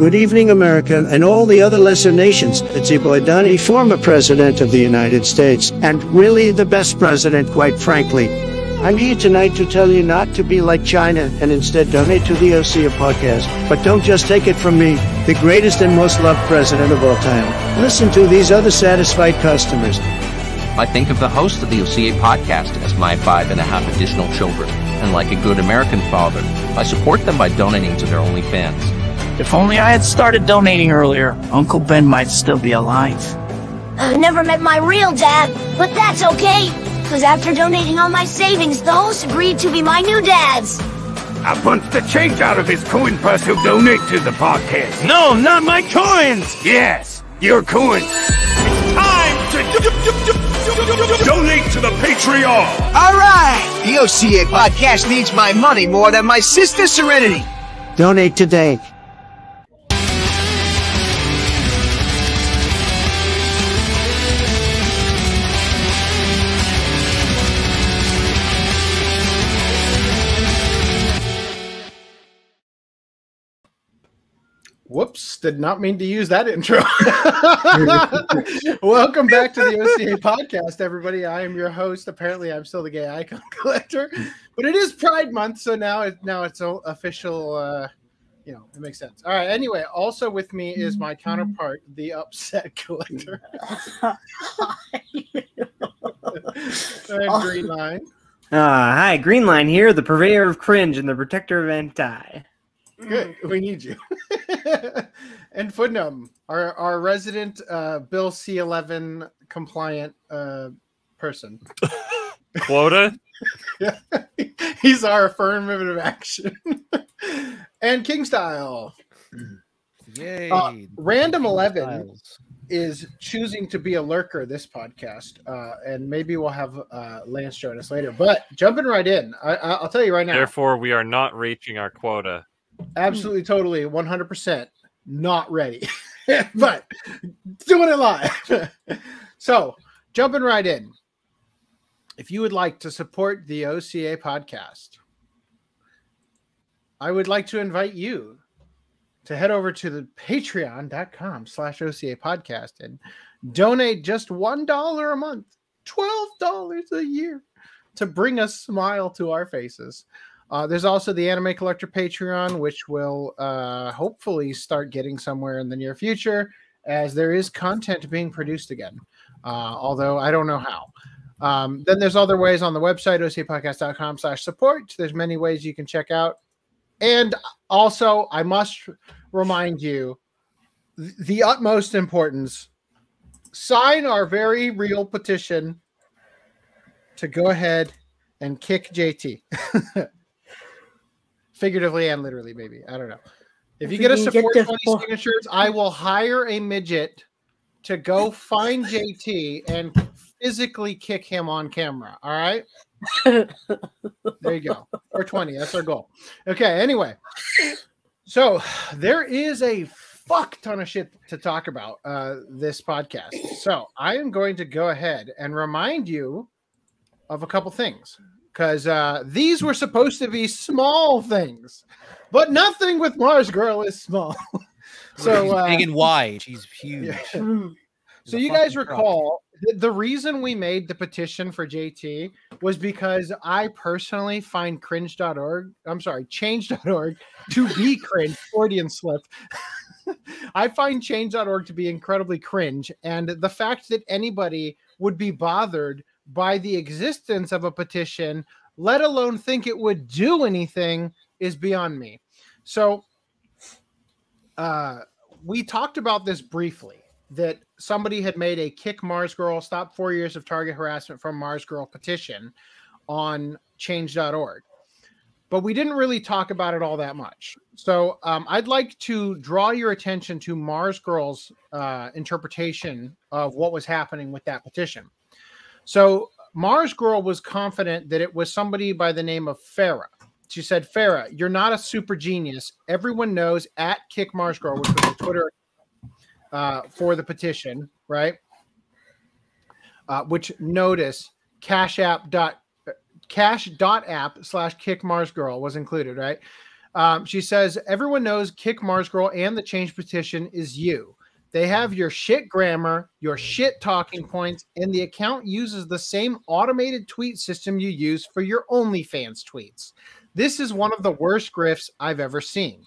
Good evening, America, and all the other lesser nations. It's Donnie, former president of the United States, and really the best president, quite frankly. I'm here tonight to tell you not to be like China and instead donate to the OCA podcast. But don't just take it from me, the greatest and most loved president of all time. Listen to these other satisfied customers. I think of the host of the OCA podcast as my five and a half additional children, and like a good American father, I support them by donating to their OnlyFans. If only I had started donating earlier, Uncle Ben might still be alive. I've never met my real dad, but that's okay. Because after donating all my savings, the host agreed to be my new dads. I punched the change out of his coin purse who'll donate to the podcast. No, not my coins! Yes, your coins. It's time to donate to the Patreon! All right! The OCA podcast needs my money more than my sister Serenity. Donate today. Did not mean to use that intro. Welcome back to the OCA podcast, everybody. I am your host. Apparently, I'm still the gay icon collector, but it is Pride Month, so now it now it's official. Uh, you know, it makes sense. All right. Anyway, also with me is my counterpart, the upset collector. Green Line. Uh, hi, Green Line here, the purveyor of cringe and the protector of anti. Good. We need you. and Footnum, our, our resident uh, Bill C11 compliant uh, person. Quota? yeah. He's our affirmative action. and King Style. Yay. Uh, Random 11 is choosing to be a lurker this podcast. Uh, and maybe we'll have uh, Lance join us later. But jumping right in, I, I'll tell you right now. Therefore, we are not reaching our quota. Absolutely, totally, 100% not ready, but doing it live. so, jumping right in. If you would like to support the OCA podcast, I would like to invite you to head over to the patreon.com slash OCA podcast and donate just $1 a month, $12 a year to bring a smile to our faces. Uh, there's also the Anime Collector Patreon, which will uh, hopefully start getting somewhere in the near future, as there is content being produced again. Uh, although I don't know how. Um, then there's other ways on the website, ocapodcast.com slash support. There's many ways you can check out. And also, I must remind you th- the utmost importance sign our very real petition to go ahead and kick JT. figuratively and literally, maybe. I don't know. If you get us to 420 signatures, I will hire a midget to go find JT and physically kick him on camera. All right. there you go. 420. That's our goal. Okay. Anyway, so there is a fuck ton of shit to talk about uh, this podcast. So I am going to go ahead and remind you of a couple things because uh, these were supposed to be small things, but nothing with MarzGurl is small. so She's uh, big and wide. She's huge. yeah. So you guys recall the, the reason we made the petition for JT was because I personally find cringe.org, I'm sorry, change.org to be cringe, Freudian slip. I find change.org to be incredibly cringe. And the fact that anybody would be bothered by the existence of a petition, let alone think it would do anything, is beyond me. So uh, we talked about this briefly that somebody had made a kick MarzGurl, stop four years of target harassment from MarzGurl petition on change.org. But we didn't really talk about it all that much. So um, I'd like to draw your attention to MarzGurl's uh, interpretation of what was happening with that petition. So MarzGurl was confident that it was somebody by the name of Farah. She said, Farah, you're not a super genius. Everyone knows at Kick MarzGurl, which was the Twitter uh, for the petition, right? Uh, which notice cash app dot cash dot app slash kick MarzGurl was included, right? Um, she says, Everyone knows Kick MarzGurl and the change petition is you. They have your shit grammar, your shit talking points, and the account uses the same automated tweet system you use for your OnlyFans tweets. This is one of the worst grifts I've ever seen.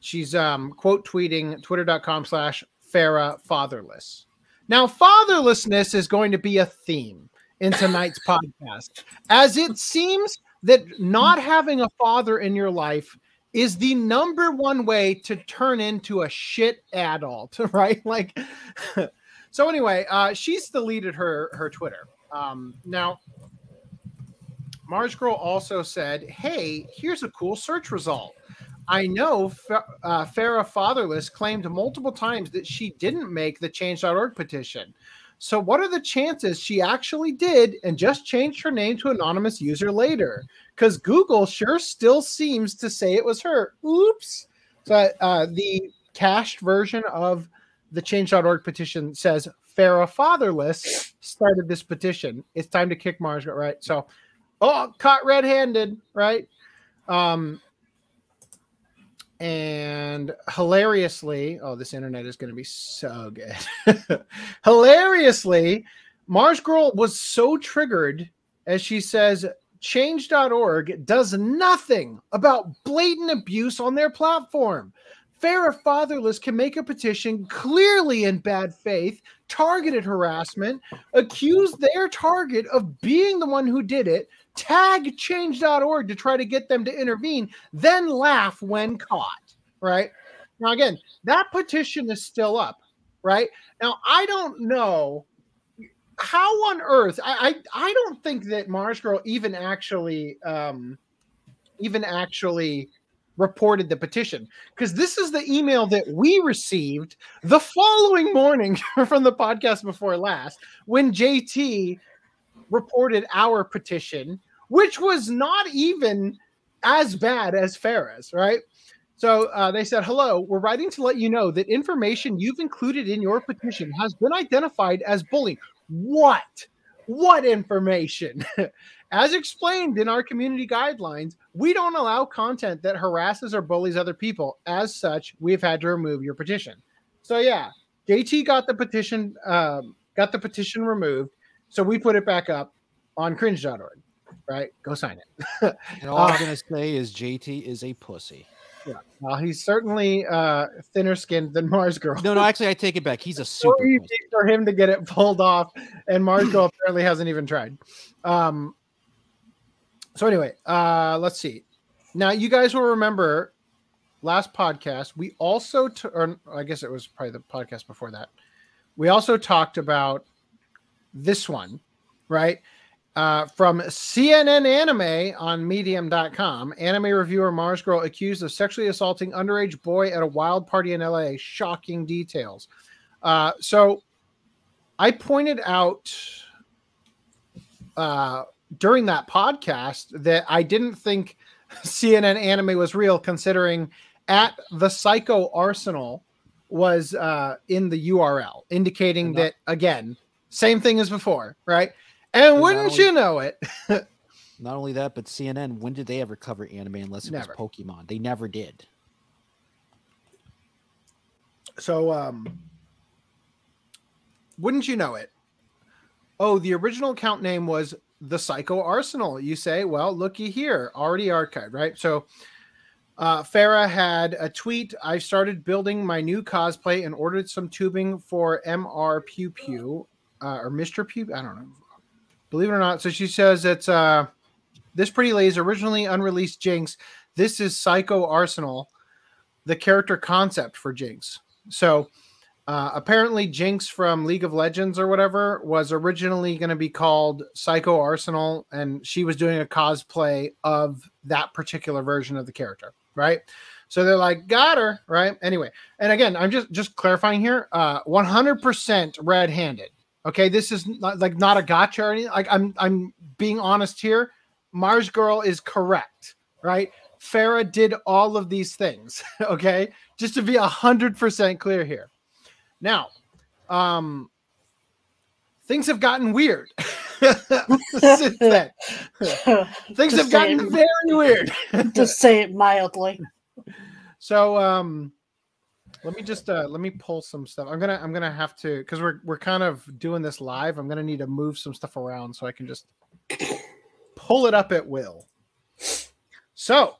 She's um, quote tweeting twitter.com slash Farah fatherless. Now, fatherlessness is going to be a theme in tonight's podcast, as it seems that not having a father in your life is the number one way to turn into a shit adult, right? Like, so anyway, uh, she's deleted her her Twitter. Um, now, MarzGurl also said, "Hey, here's a cool search result." I know uh, Farah Fatherless claimed multiple times that she didn't make the Change.org petition. So, what are the chances she actually did and just changed her name to anonymous user later? Because Google sure still seems to say it was her. Oops. So, uh, the cached version of the Change.org petition says Farah Fatherless started this petition. It's time to kick Mars, right? So, oh, caught red handed, right? Um, and hilariously, oh, this internet is going to be so good. hilariously, MarzGurl was so triggered as she says, change.org does nothing about blatant abuse on their platform. Farah Fatherless can make a petition clearly in bad faith, targeted harassment, accuse their target of being the one who did it, tag change.org to try to get them to intervene, then laugh when caught, right? Now, again, that petition is still up, right? Now, I don't know how on earth, I, I, I don't think that MarzGurl even actually, um, even actually reported the petition because this is the email that we received the following morning from the podcast before last when JT reported our petition which was not even as bad as Farah's, right? So uh, they said, Hello, we're writing to let you know that information you've included in your petition has been identified as bullying. What? What information? as explained in our community guidelines, we don't allow content that harasses or bullies other people. As such, we've had to remove your petition. So yeah, JT got the petition, um, got the petition removed. So we put it back up on cringe.org right? Go sign it. and all uh, I'm gonna say is JT is a pussy. Yeah, well, he's certainly uh, thinner skinned than MarzGurl. No, no, actually, I take it back. He's a super so easy for him to get it pulled off, and MarzGurl apparently hasn't even tried. Um. So anyway, uh, let's see. Now you guys will remember last podcast we also, t- or I guess it was probably the podcast before that. We also talked about this one, right? Uh, from CNN Anime on Medium.com, anime reviewer MarzGurl accused of sexually assaulting underage boy at a wild party in LA. Shocking details. Uh, so I pointed out uh, during that podcast that I didn't think CNN Anime was real, considering at the Psycho Arsenal was uh, in the URL, indicating that again, same thing as before, right? And wouldn't only, you know it? not only that, but CNN, when did they ever cover anime unless it never. was Pokemon? They never did. So, um, wouldn't you know it? Oh, the original account name was the Psycho Arsenal. You say, well, looky here, already archived, right? So, uh, Farah had a tweet. I started building my new cosplay and ordered some tubing for MR Pew Pew uh, or Mr. Pew. I don't know. Believe it or not. So she says it's uh this pretty lady's originally unreleased Jinx. This is Psycho Arsenal, the character concept for Jinx. So uh, apparently Jinx from League of Legends or whatever was originally going to be called Psycho Arsenal, and she was doing a cosplay of that particular version of the character, right? So they're like, got her, right? Anyway, and again, I'm just just clarifying here, uh, 100% red-handed. Okay, this is not, like not a gotcha or anything. Like I'm I'm being honest here. MarzGurl is correct, right? Farah did all of these things. Okay, just to be a hundred percent clear here. Now, um, things have gotten weird. Since then. Things have gotten it- very weird. to say it mildly. So um let me just uh let me pull some stuff. I'm gonna I'm gonna have to because we're we're kind of doing this live. I'm gonna need to move some stuff around so I can just pull it up at will. So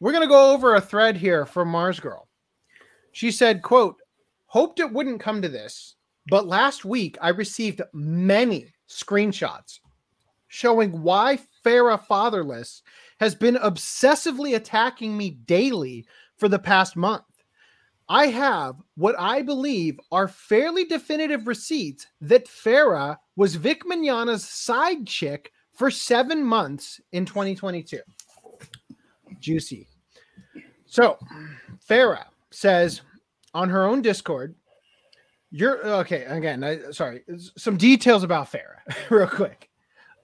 we're gonna go over a thread here from MarzGurl. She said, quote, hoped it wouldn't come to this, but last week I received many screenshots showing why Farah Fatherless has been obsessively attacking me daily for the past month. I have what I believe are fairly definitive receipts that Farah was Vic Mignogna's side chick for seven months in 2022. Juicy. So, Farah says on her own Discord, you're okay. Again, I, sorry, some details about Farah, real quick.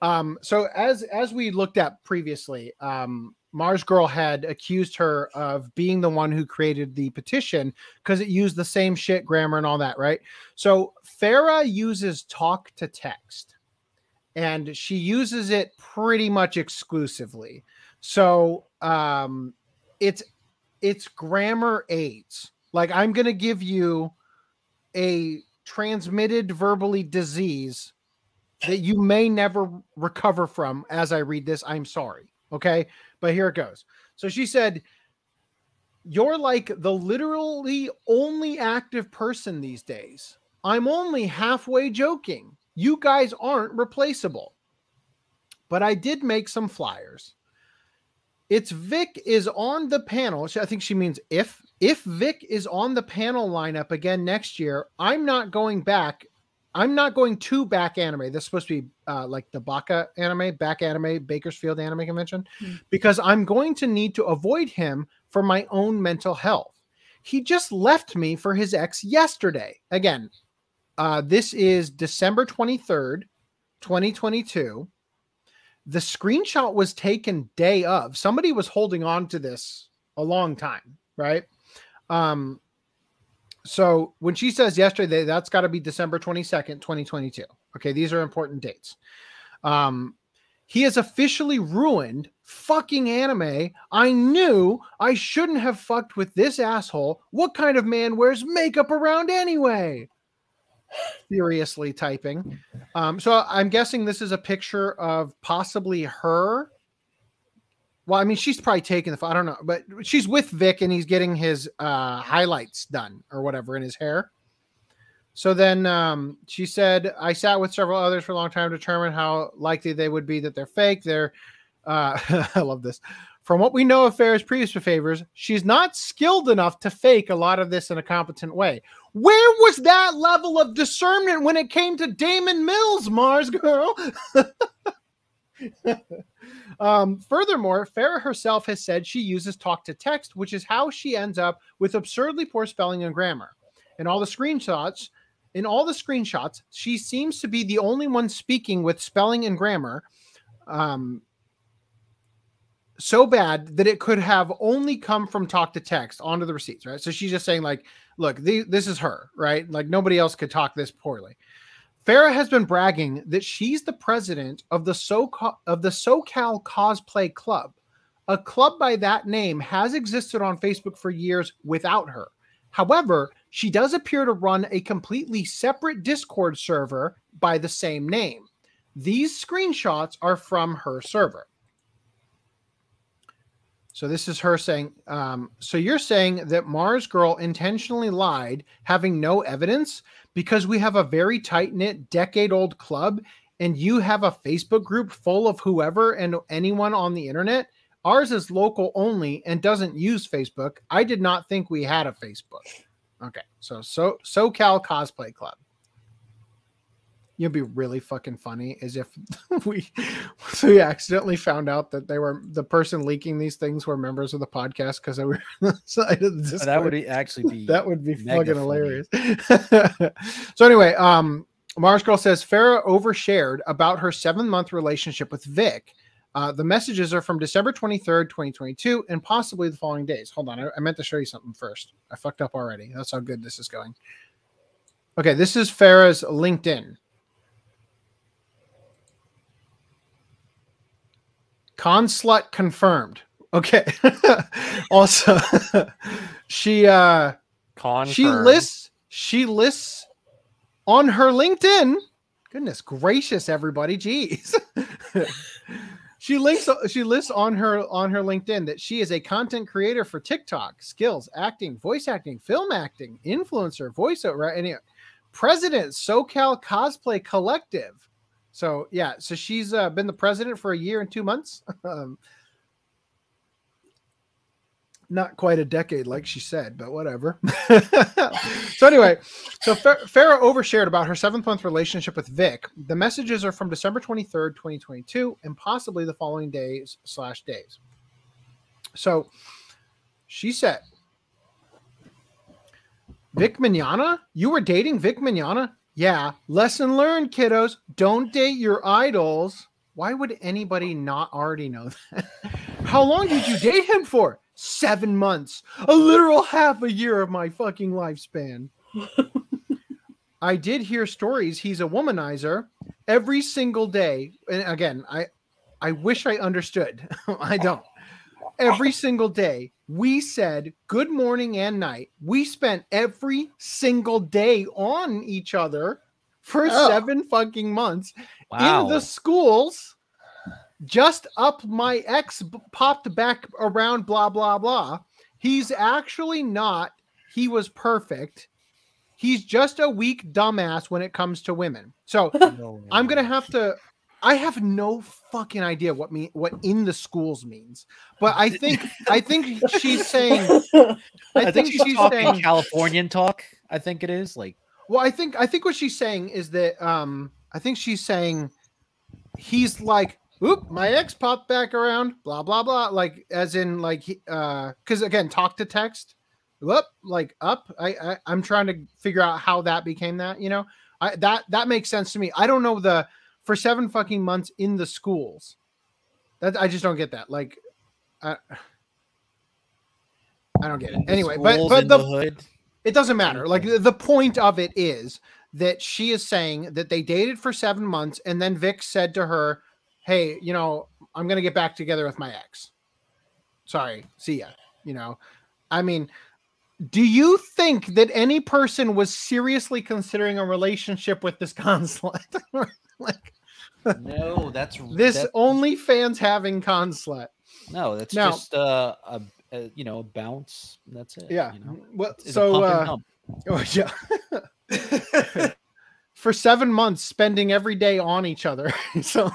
Um, so as as we looked at previously, um, MarzGurl had accused her of being the one who created the petition because it used the same shit grammar and all that, right? So Farah uses talk to text, and she uses it pretty much exclusively. So um, it's it's grammar aids. Like I'm gonna give you a transmitted verbally disease that you may never recover from as I read this. I'm sorry. Okay. But here it goes. So she said, You're like the literally only active person these days. I'm only halfway joking. You guys aren't replaceable. But I did make some flyers. It's Vic is on the panel. I think she means if if Vic is on the panel lineup again next year, I'm not going back. I'm not going to back anime. This is supposed to be uh, like the Baka anime, back anime, Bakersfield anime convention, because I'm going to need to avoid him for my own mental health. He just left me for his ex yesterday. Again, uh, this is December 23rd, 2022 the screenshot was taken day of somebody was holding on to this a long time right um so when she says yesterday that's got to be december 22nd 2022 okay these are important dates um he has officially ruined fucking anime. I knew I shouldn't have fucked with this asshole. What kind of man wears makeup around anyway? Furiously typing. Um, so I'm guessing this is a picture of possibly her. Well, I mean, she's probably taking the. I don't know, but she's with Vic and he's getting his uh, highlights done or whatever in his hair. So then um, she said, I sat with several others for a long time to determine how likely they would be that they're fake. They're, uh, I love this. From what we know of Farah's previous favors, she's not skilled enough to fake a lot of this in a competent way. Where was that level of discernment when it came to Damon Mills, MarzGurl? um, furthermore, Farah herself has said she uses talk to text, which is how she ends up with absurdly poor spelling and grammar. In all the screenshots, in all the screenshots, she seems to be the only one speaking with spelling and grammar. Um, so bad that it could have only come from talk to text onto the receipts, right? So she's just saying, like, look, the, this is her, right? Like nobody else could talk this poorly. Farah has been bragging that she's the president of the so of the SoCal Cosplay Club. A club by that name has existed on Facebook for years without her. However, she does appear to run a completely separate Discord server by the same name. These screenshots are from her server. So this is her saying, um, so you're saying that MarzGurl intentionally lied, having no evidence, because we have a very tight knit, decade old club, and you have a Facebook group full of whoever and anyone on the internet. Ours is local only and doesn't use Facebook. I did not think we had a Facebook. Okay, so so SoCal Cosplay Club. You'd be really fucking funny is if we we accidentally found out that they were the person leaking these things were members of the podcast because they were on the side of the that would actually be that would be fucking hilarious. so anyway, um, MarzGurl says Farah overshared about her seven month relationship with Vic. Uh, the messages are from December 23rd, 2022, and possibly the following days. Hold on, I, I meant to show you something first. I fucked up already. That's how good this is going. Okay, this is Farah's LinkedIn. Con slut confirmed. Okay. also, she uh she lists she lists on her LinkedIn. Goodness gracious, everybody, jeez. she links she lists on her on her LinkedIn that she is a content creator for TikTok, skills, acting, voice acting, film acting, influencer, voiceover, any president, SoCal Cosplay Collective. So yeah, so she's uh, been the president for a year and two months. um, not quite a decade, like she said, but whatever. so anyway, so Fa- Farah overshared about her seventh month relationship with Vic. The messages are from December twenty third, twenty twenty two, and possibly the following days slash days. So she said, "Vic Mignana, you were dating Vic Mignogna? Yeah. Lesson learned, kiddos. Don't date your idols." Why would anybody not already know that? How long did you date him for? Seven months. A literal half a year of my fucking lifespan. I did hear stories he's a womanizer every single day. And again, I I wish I understood. I don't. Every single day, we said good morning and night. We spent every single day on each other for Oh. seven fucking months Wow. in the schools. Just up my ex b- popped back around, blah, blah, blah. He's actually not, he was perfect. He's just a weak dumbass when it comes to women. So I'm gonna have to. I have no fucking idea what me what in the schools means, but I think I think she's saying. I, I, think, she's, she's talking saying. Californian talk. I think it is like Well, I think I think what she's saying is that um I think she's saying he's like, oop, my ex popped back around, blah blah blah, like as in like he- uh because again, talk to text, whoop, like up. I, I I'm trying to figure out how that became that. You know, I that that makes sense to me. I don't know the for seven fucking months in the schools. That I just don't get that. Like, I I don't get it. Anyway, but but the, the it doesn't matter. Like the, the point of it is that she is saying that they dated for seven months, and then Vic said to her, "Hey, you know, I'm gonna get back together with my ex. Sorry, see ya." You know, I mean, do you think that any person was seriously considering a relationship with this consulate? like no, that's this that- OnlyFans having consulate? no, that's Now- just uh, a, a you know a bounce. That's it. Yeah. you know? Well, It's so uh, oh, yeah. for seven months, spending every day on each other. so,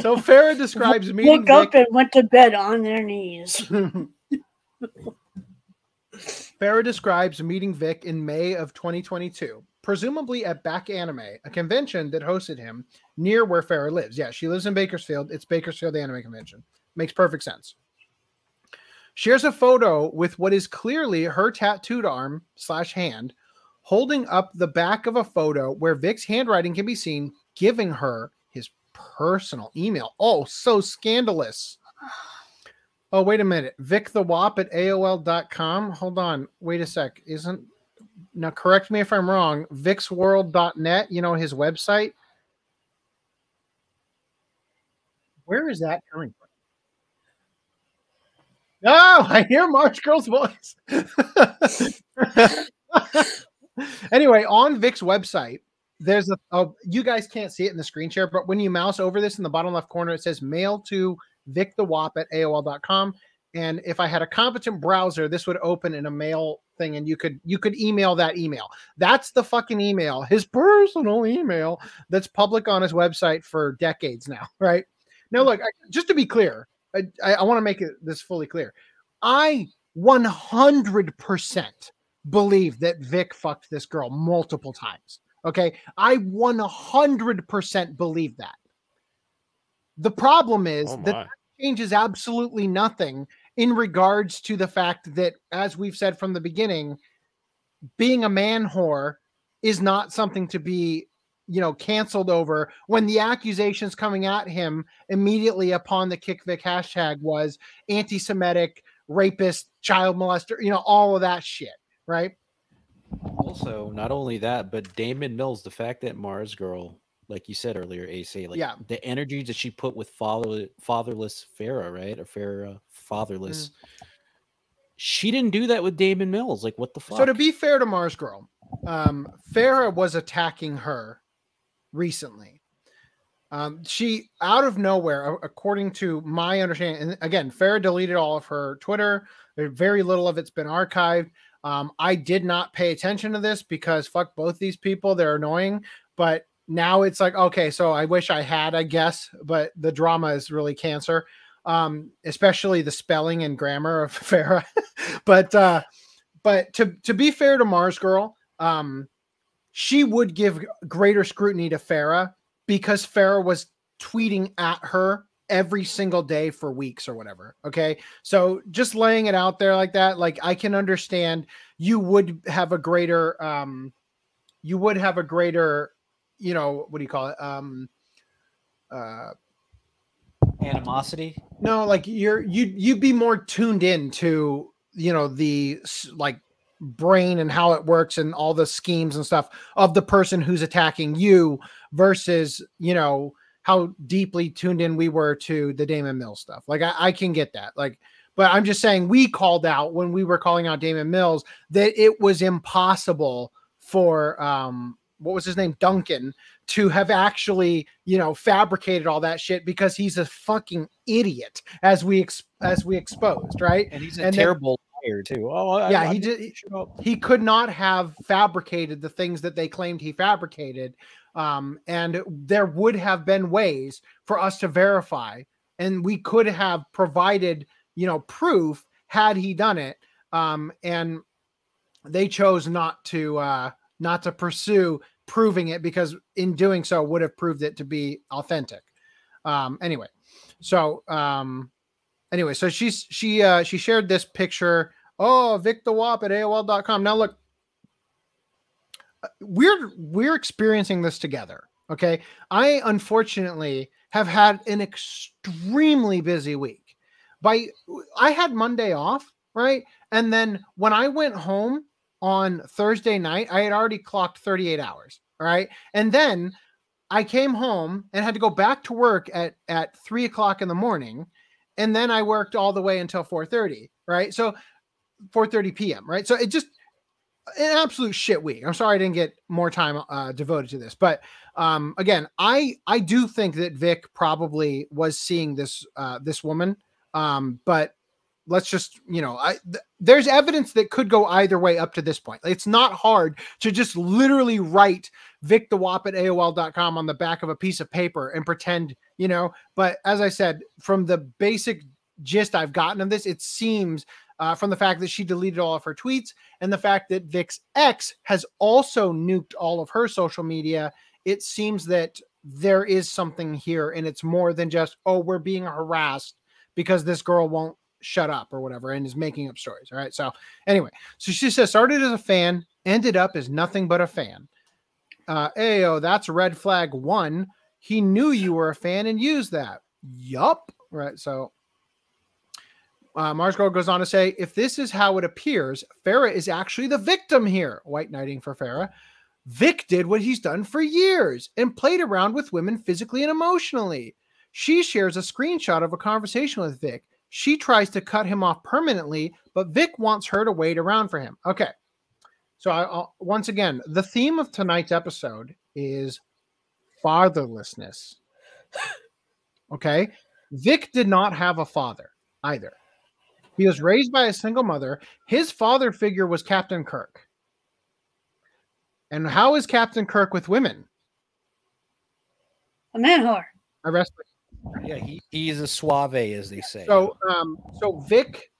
so Farah describes meeting Woke up Vic. and went to bed on their knees. Farah describes meeting Vic in May of 2022, presumably at Back Anime, a convention that hosted him near where Farah lives. Yeah, she lives in Bakersfield. It's Bakersfield Anime Convention. Makes perfect sense. Shares a photo with what is clearly her tattooed arm slash hand, holding up the back of a photo where Vic's handwriting can be seen, giving her his personal email. Oh, so scandalous. Oh, wait a minute. Vic the Wop at AOL.com. Hold on. Wait a sec. Isn't now correct me if I'm wrong. VixWorld.net, you know, his website. Where is that coming from? Oh, I hear MarzGurl's voice. anyway, on Vic's website, there's a oh, you guys can't see it in the screen share, but when you mouse over this in the bottom left corner, it says mail to Vic the Wop at AOL.com. And if I had a competent browser, this would open in a mail thing and you could you could email that email. That's the fucking email, his personal email that's public on his website for decades now, right? Now, look, I, just to be clear, I, I, I want to make it this fully clear. I 100% believe that Vic fucked this girl multiple times. Okay. I 100% believe that. The problem is Oh that changes absolutely nothing in regards to the fact that, as we've said from the beginning, being a man whore is not something to be you know canceled over. When the accusations coming at him immediately upon the kick vic hashtag was anti-semitic rapist child molester you know all of that shit right? Also, not only that, but Damon Mills, the fact that MarzGurl like you said earlier, AC. Like Yeah. the energy that she put with father, fatherless Farah, right? Or Farah fatherless. She didn't do that with Damon Mills. Like what the fuck? So to be fair to MarzGurl, um, Farah was attacking her recently. Um, she out of nowhere, according to my understanding, and again, Farah deleted all of her Twitter. Very little of it's been archived. Um, I did not pay attention to this because fuck both these people. They're annoying. But now it's like, okay, so I wish I had, I guess, but the drama is really cancer. Um, especially the spelling and grammar of Farah. but uh but to to be fair to MarzGurl, um, she would give greater scrutiny to Farah because Farah was tweeting at her every single day for weeks or whatever. Okay. So just laying it out there like that, like I can understand you would have a greater um you would have a greater, you know, what do you call it? Um uh animosity. no, like you're you you'd be more tuned in to you know the like brain and how it works and all the schemes and stuff of the person who's attacking you versus you know how deeply tuned in we were to the Damon Mills stuff. Like I, I can get that. Like, but I'm just saying we called out when we were calling out Damon Mills that it was impossible for um what was his name Duncan to have actually you know fabricated all that shit because he's a fucking idiot as we ex- as we exposed right And he's a then- terrible liar too. Oh, I, yeah, I he did. did. He could not have fabricated the things that they claimed he fabricated, um, and there would have been ways for us to verify, and we could have provided, you know, proof had he done it. Um, and they chose not to uh, not to pursue proving it because in doing so would have proved it to be authentic. Um, anyway, so um, anyway, so she's she uh she shared this picture. Oh, Vic the Wop at AOL.com. Now look, uh, we're we're experiencing this together. Okay. I unfortunately have had an extremely busy week. By I had Monday off, right? And then when I went home on Thursday night, I had already clocked 38 hours. All right. And then I came home and had to go back to work at at three o'clock in the morning, and then I worked all the way until four thirty. Right, so four thirty p.m. Right, so it just an absolute shit week. I'm sorry I didn't get more time uh, devoted to this, but um, again, I I do think that Vic probably was seeing this uh, this woman, um, but let's just you know I th- there's evidence that could go either way up to this point. It's not hard to just literally write Vic the Wop at AOL.com on the back of a piece of paper and pretend, you know. But as I said, from the basic gist I've gotten of this, it seems uh, from the fact that she deleted all of her tweets and the fact that Vic's ex has also nuked all of her social media, it seems that there is something here and it's more than just, oh, we're being harassed because this girl won't shut up or whatever and is making up stories. All right. So, anyway, so she says, started as a fan, ended up as nothing but a fan. Uh, Ayo, that's red flag one. He knew you were a fan and used that. Yup. Right. So, uh, MarzGurl goes on to say, if this is how it appears, Farah is actually the victim here. White knighting for Farah. Vic did what he's done for years and played around with women physically and emotionally. She shares a screenshot of a conversation with Vic. She tries to cut him off permanently, but Vic wants her to wait around for him. Okay. So, I, I'll, once again, the theme of tonight's episode is fatherlessness. Okay. Vic did not have a father either. He was raised by a single mother. His father figure was Captain Kirk. And how is Captain Kirk with women? A man whore. I rest. Yeah, he, he's a suave, as they say. So, um, so Vic,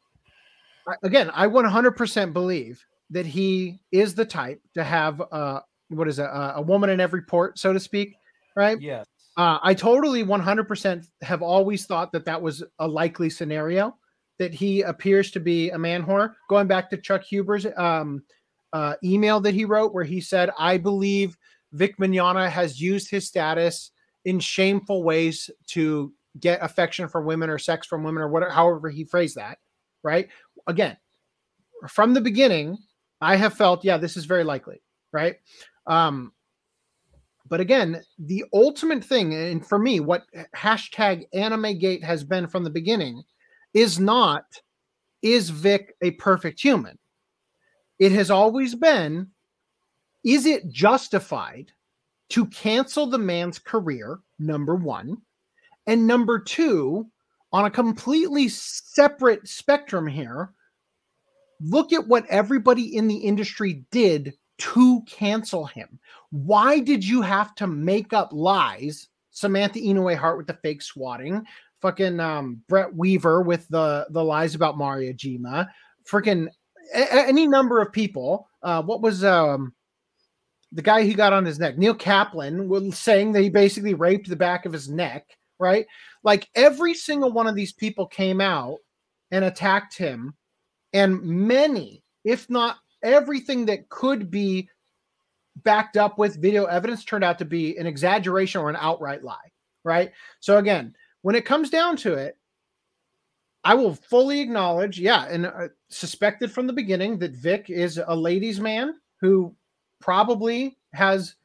again, I 100% believe that he is the type to have, uh, what is it, a, a woman in every port, so to speak, right? Yes. Uh, I totally 100% have always thought that that was a likely scenario, that he appears to be a man whore. Going back to Chuck Huber's um, uh, email that he wrote, where he said, I believe Vic Mignogna has used his status in shameful ways to get affection from women or sex from women or whatever, however he phrased that, right? Again, from the beginning, I have felt, yeah, this is very likely, right? Um, But again, the ultimate thing, and for me, what hashtag AnimeGate has been from the beginning is not is Vic a perfect human? It has always been is it justified to cancel the man's career? Number one. And number two, on a completely separate spectrum here, look at what everybody in the industry did to cancel him. Why did you have to make up lies? Samantha Inoue Harte with the fake swatting, fucking um, Brett Weaver with the the lies about Mariajima, freaking a- any number of people. Uh, what was um the guy who got on his neck? Neil Kaplan was saying that he basically raped the back of his neck, right? Like every single one of these people came out and attacked him, and many, if not everything that could be backed up with video evidence turned out to be an exaggeration or an outright lie, right? So again, when it comes down to it, I will fully acknowledge, yeah, and uh, suspected from the beginning that Vic is a ladies' man who probably has.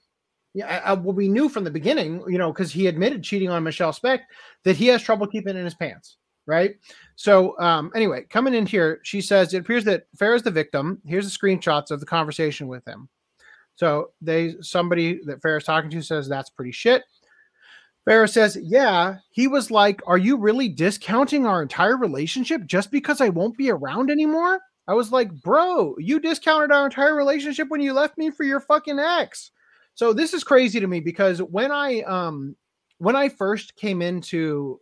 Yeah, well, we knew from the beginning, you know, because he admitted cheating on Michele Specht, that he has trouble keeping in his pants, right? So, um, anyway, coming in here, she says it appears that Fair is the victim. Here's the screenshots of the conversation with him. So they somebody that Fair is talking to says that's pretty shit. Farah says, Yeah, he was like, Are you really discounting our entire relationship just because I won't be around anymore? I was like, Bro, you discounted our entire relationship when you left me for your fucking ex. So this is crazy to me because when I um when I first came into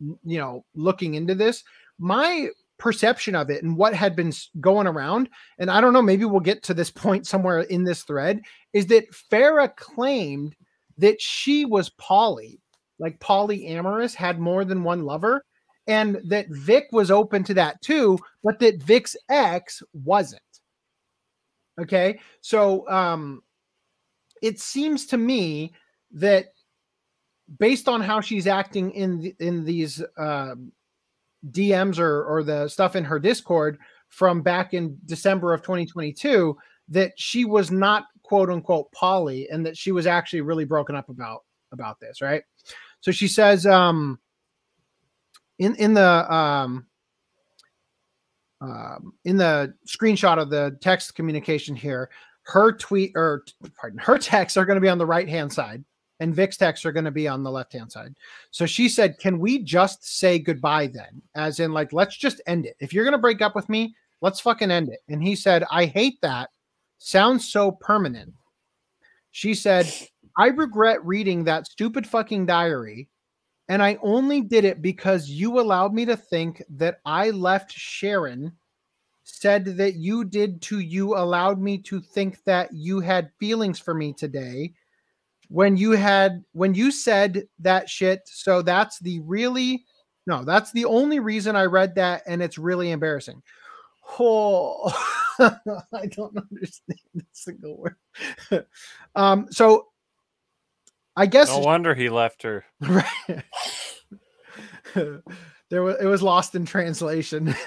you know looking into this, my perception of it and what had been going around, and I don't know, maybe we'll get to this point somewhere in this thread, is that Farah claimed that she was Polly, like polyamorous, had more than one lover, and that Vic was open to that too, but that Vic's ex wasn't. Okay, so um, it seems to me that based on how she's acting in the, in these uh, DMs or or the stuff in her Discord from back in December of 2022, that she was not quote unquote Polly and that she was actually really broken up about about this right so she says um in in the um um, in the screenshot of the text communication here, her tweet or pardon, her texts are going to be on the right hand side, and Vic's texts are going to be on the left hand side. So she said, "Can we just say goodbye then?" As in, like, let's just end it. If you're going to break up with me, let's fucking end it. And he said, "I hate that. Sounds so permanent." She said, I regret reading that stupid fucking diary, and I only did it because you allowed me to think that I left Sharon, said that you did to you, allowed me to think that you had feelings for me today. When you had, when you said that shit, so that's the really, no, that's the only reason I read that, and it's really embarrassing. Oh, I don't understand a single word. um, so I guess No wonder he left her. right. there was it was lost in translation.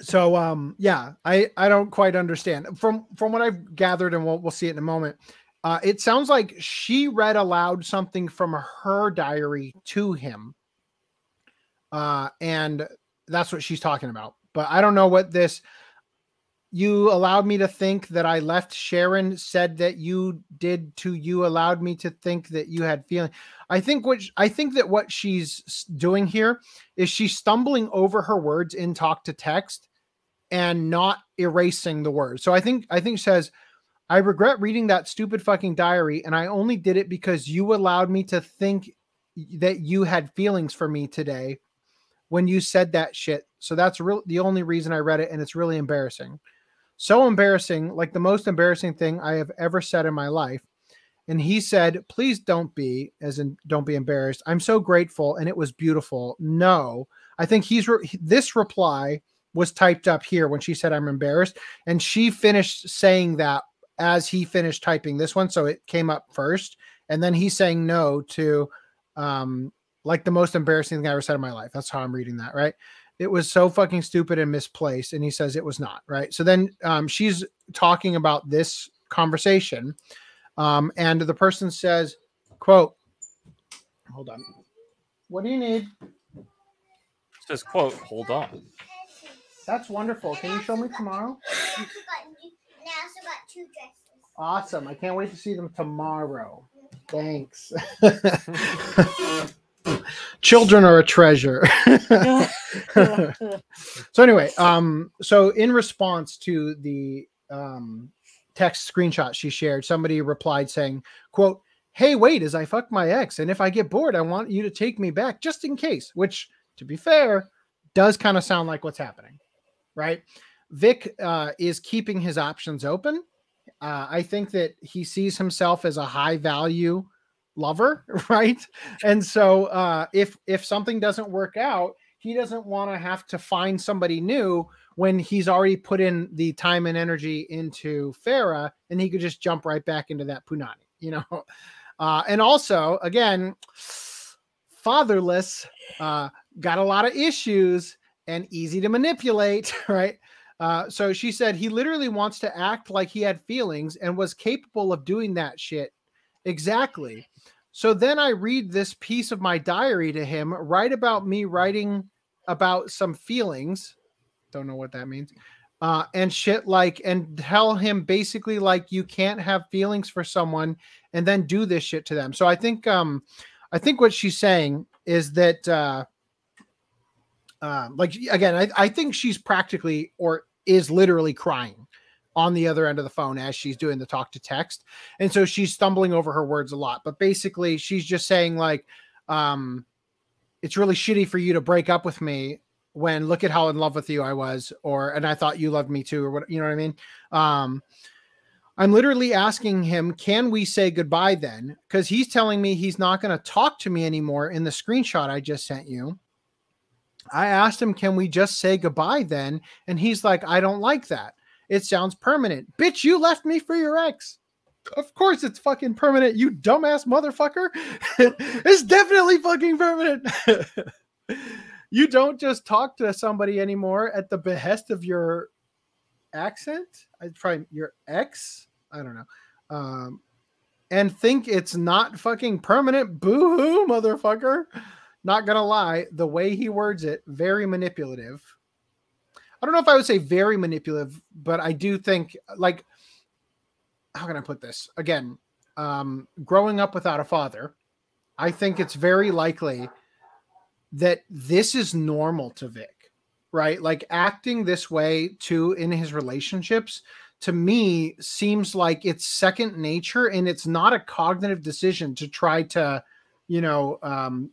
so um yeah, I I don't quite understand. From from what I've gathered and we'll we'll see it in a moment. Uh, it sounds like she read aloud something from her diary to him uh, and that's what she's talking about. But I don't know what this. You allowed me to think that I left. Sharon said that you did to you. Allowed me to think that you had feeling. I think what I think that what she's doing here is she's stumbling over her words in talk to text and not erasing the words. So I think I think says. I regret reading that stupid fucking diary, and I only did it because you allowed me to think that you had feelings for me today when you said that shit. So that's real the only reason I read it, and it's really embarrassing. So embarrassing, like the most embarrassing thing I have ever said in my life. And he said, Please don't be, as in, don't be embarrassed. I'm so grateful, and it was beautiful. No, I think he's re- this reply was typed up here when she said, I'm embarrassed. And she finished saying that as he finished typing this one. So it came up first. And then he's saying no to, um, like the most embarrassing thing I ever said in my life. That's how I'm reading that, right? It was so fucking stupid and misplaced. And he says it was not, right? So then um, she's talking about this conversation. Um, and the person says, quote, hold on. What do you need? It says, quote, hold on. That's wonderful. Can you show me tomorrow? Awesome. I can't wait to see them tomorrow. Thanks. Children are a treasure. so anyway, um, so in response to the um text screenshot she shared, somebody replied saying, quote, Hey, wait, as I fuck my ex, and if I get bored, I want you to take me back just in case, which to be fair, does kind of sound like what's happening, right? Vic uh, is keeping his options open. Uh, I think that he sees himself as a high value lover, right? And so uh, if if something doesn't work out, he doesn't want to have to find somebody new when he's already put in the time and energy into Farah, and he could just jump right back into that punani, you know. Uh, and also, again, fatherless, uh, got a lot of issues and easy to manipulate, right? Uh, so she said he literally wants to act like he had feelings and was capable of doing that shit. Exactly. So then I read this piece of my diary to him, write about me writing about some feelings. Don't know what that means. Uh, and shit like, and tell him basically like you can't have feelings for someone and then do this shit to them. So I think, um, I think what she's saying is that, uh, uh, like again, I, I think she's practically or is literally crying on the other end of the phone as she's doing the talk to text. And so she's stumbling over her words a lot. But basically, she's just saying, like, um, it's really shitty for you to break up with me when look at how in love with you I was, or and I thought you loved me too, or what you know what I mean? Um, I'm literally asking him, can we say goodbye then? Because he's telling me he's not going to talk to me anymore in the screenshot I just sent you. I asked him, can we just say goodbye then? And he's like, I don't like that. It sounds permanent. Bitch, you left me for your ex. Of course it's fucking permanent, you dumbass motherfucker. it's definitely fucking permanent. you don't just talk to somebody anymore at the behest of your accent. I try your ex. I don't know. Um, and think it's not fucking permanent. Boo hoo, motherfucker. Not gonna lie, the way he words it, very manipulative. I don't know if I would say very manipulative, but I do think like how can I put this? Again, um, growing up without a father, I think it's very likely that this is normal to Vic, right? Like acting this way too in his relationships to me seems like it's second nature and it's not a cognitive decision to try to, you know, um,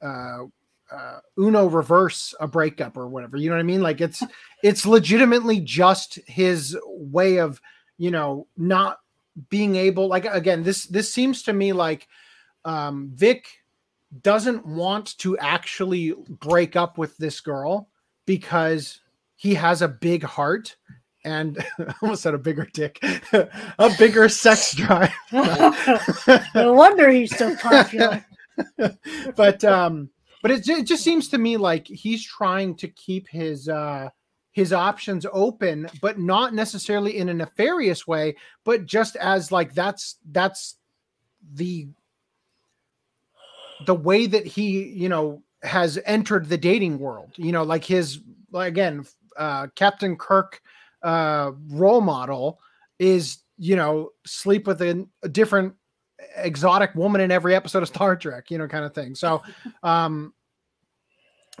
uh, uh, Uno reverse a breakup or whatever. You know what I mean? Like it's it's legitimately just his way of you know not being able like again this this seems to me like um Vic doesn't want to actually break up with this girl because he has a big heart and almost had a bigger dick, a bigger sex drive. no wonder he's so popular. but um, but it, it just seems to me like he's trying to keep his uh his options open, but not necessarily in a nefarious way, but just as like that's that's the the way that he you know has entered the dating world. You know, like his again, uh, Captain Kirk uh, role model is you know sleep with a, a different exotic woman in every episode of Star Trek, you know, kind of thing. So, um,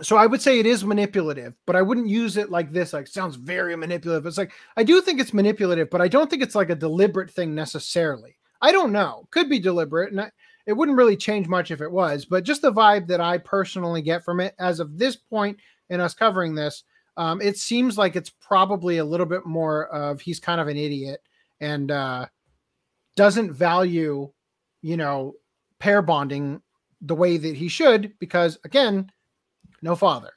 so I would say it is manipulative, but I wouldn't use it like this. Like sounds very manipulative. It's like I do think it's manipulative, but I don't think it's like a deliberate thing necessarily. I don't know. Could be deliberate, and I, it wouldn't really change much if it was. But just the vibe that I personally get from it, as of this point in us covering this, um, it seems like it's probably a little bit more of he's kind of an idiot and uh, doesn't value you know, pair bonding the way that he should because again, no father.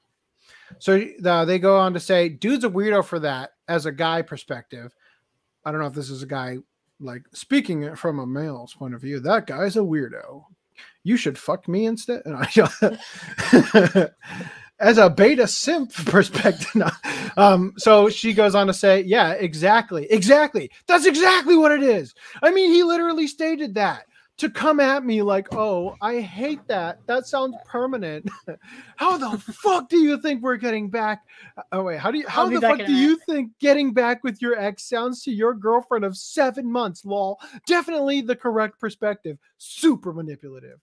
So they go on to say, dude's a weirdo for that as a guy perspective. I don't know if this is a guy like speaking from a male's point of view. That guy's a weirdo. You should fuck me instead. as a beta simp perspective. Um, so she goes on to say, Yeah, exactly. Exactly. That's exactly what it is. I mean, he literally stated that to come at me like, oh, I hate that. That sounds permanent. how the fuck do you think we're getting back? Oh wait, how do you how the fuck do you think getting back with your ex sounds to your girlfriend of seven months? Lol. Definitely the correct perspective. Super manipulative.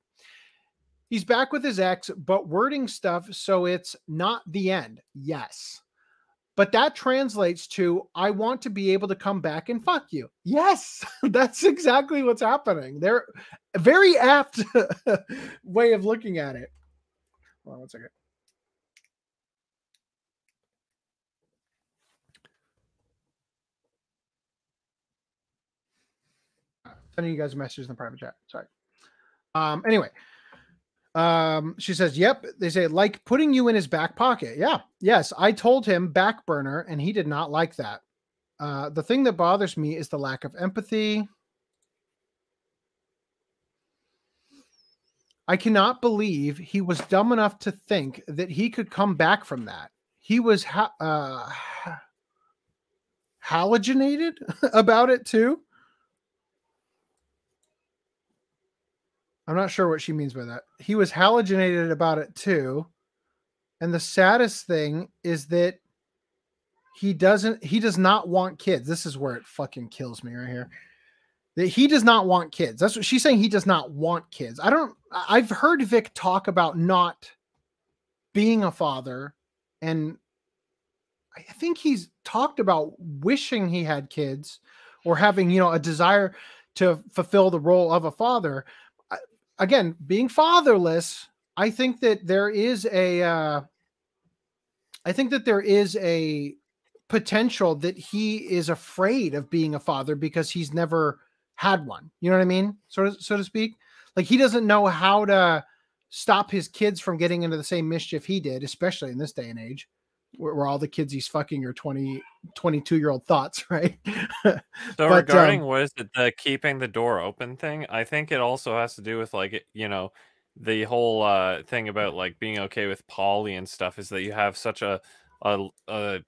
He's back with his ex, but wording stuff so it's not the end. Yes. But that translates to I want to be able to come back and fuck you. Yes, that's exactly what's happening. They're a very apt way of looking at it. Hold on one second. Sending you guys a message in the private chat. Sorry. Um, anyway, um, she says, Yep. They say, like putting you in his back pocket. Yeah. Yes. I told him back burner, and he did not like that. Uh, the thing that bothers me is the lack of empathy. I cannot believe he was dumb enough to think that he could come back from that. He was ha- uh, halogenated about it too. I'm not sure what she means by that. He was halogenated about it too. And the saddest thing is that he doesn't he does not want kids. This is where it fucking kills me right here. That he does not want kids. That's what she's saying he does not want kids. I don't I've heard Vic talk about not being a father and I think he's talked about wishing he had kids or having, you know, a desire to fulfill the role of a father again, being fatherless, I think that there is a, uh, I think that there is a potential that he is afraid of being a father because he's never had one. You know what I mean? Of, so to speak. Like he doesn't know how to stop his kids from getting into the same mischief he did, especially in this day and age where, where all the kids he's fucking are 20, 22 year old thoughts, right? So But, regarding um, what is it, the keeping the door open thing, I think it also has to do with like you know the whole uh thing about like being okay with polly and stuff is that you have such a a, a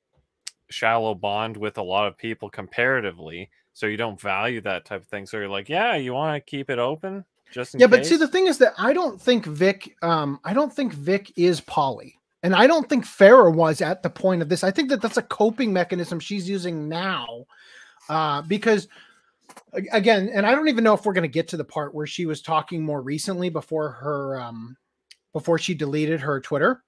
shallow bond with a lot of people comparatively, so you don't value that type of thing. So you're like, yeah, you want to keep it open just yeah, case. but see, the thing is that I don't think Vic, um, I don't think Vic is Polly, and I don't think Farah was at the point of this. I think that that's a coping mechanism she's using now, uh, because again, and I don't even know if we're going to get to the part where she was talking more recently before her, um, before she deleted her Twitter,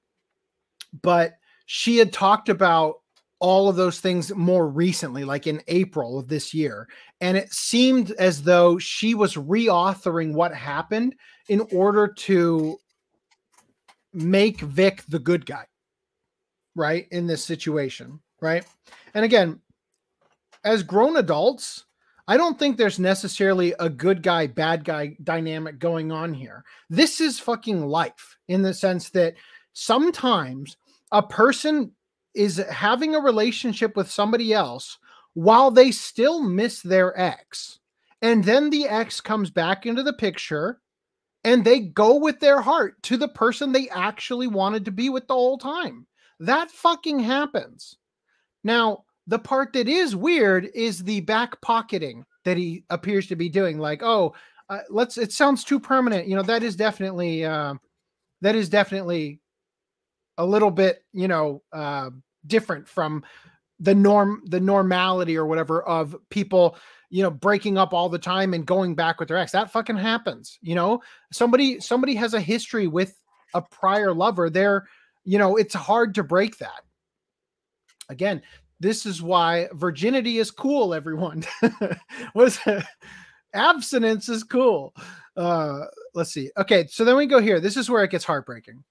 but she had talked about all of those things more recently, like in April of this year. And it seemed as though she was reauthoring what happened in order to make Vic the good guy, right? In this situation, right? And again, as grown adults, I don't think there's necessarily a good guy, bad guy dynamic going on here. This is fucking life in the sense that sometimes a person is having a relationship with somebody else while they still miss their ex. And then the ex comes back into the picture and they go with their heart to the person they actually wanted to be with the whole time. That fucking happens. Now, the part that is weird is the back pocketing that he appears to be doing. Like, oh, uh, let's. It sounds too permanent. You know, that is definitely. Uh, that is definitely a little bit. You know, uh, different from the norm, the normality or whatever of people. You know, breaking up all the time and going back with their ex. That fucking happens. You know, somebody somebody has a history with a prior lover. They're, you know, it's hard to break that again this is why virginity is cool everyone it abstinence is cool uh let's see okay so then we go here this is where it gets heartbreaking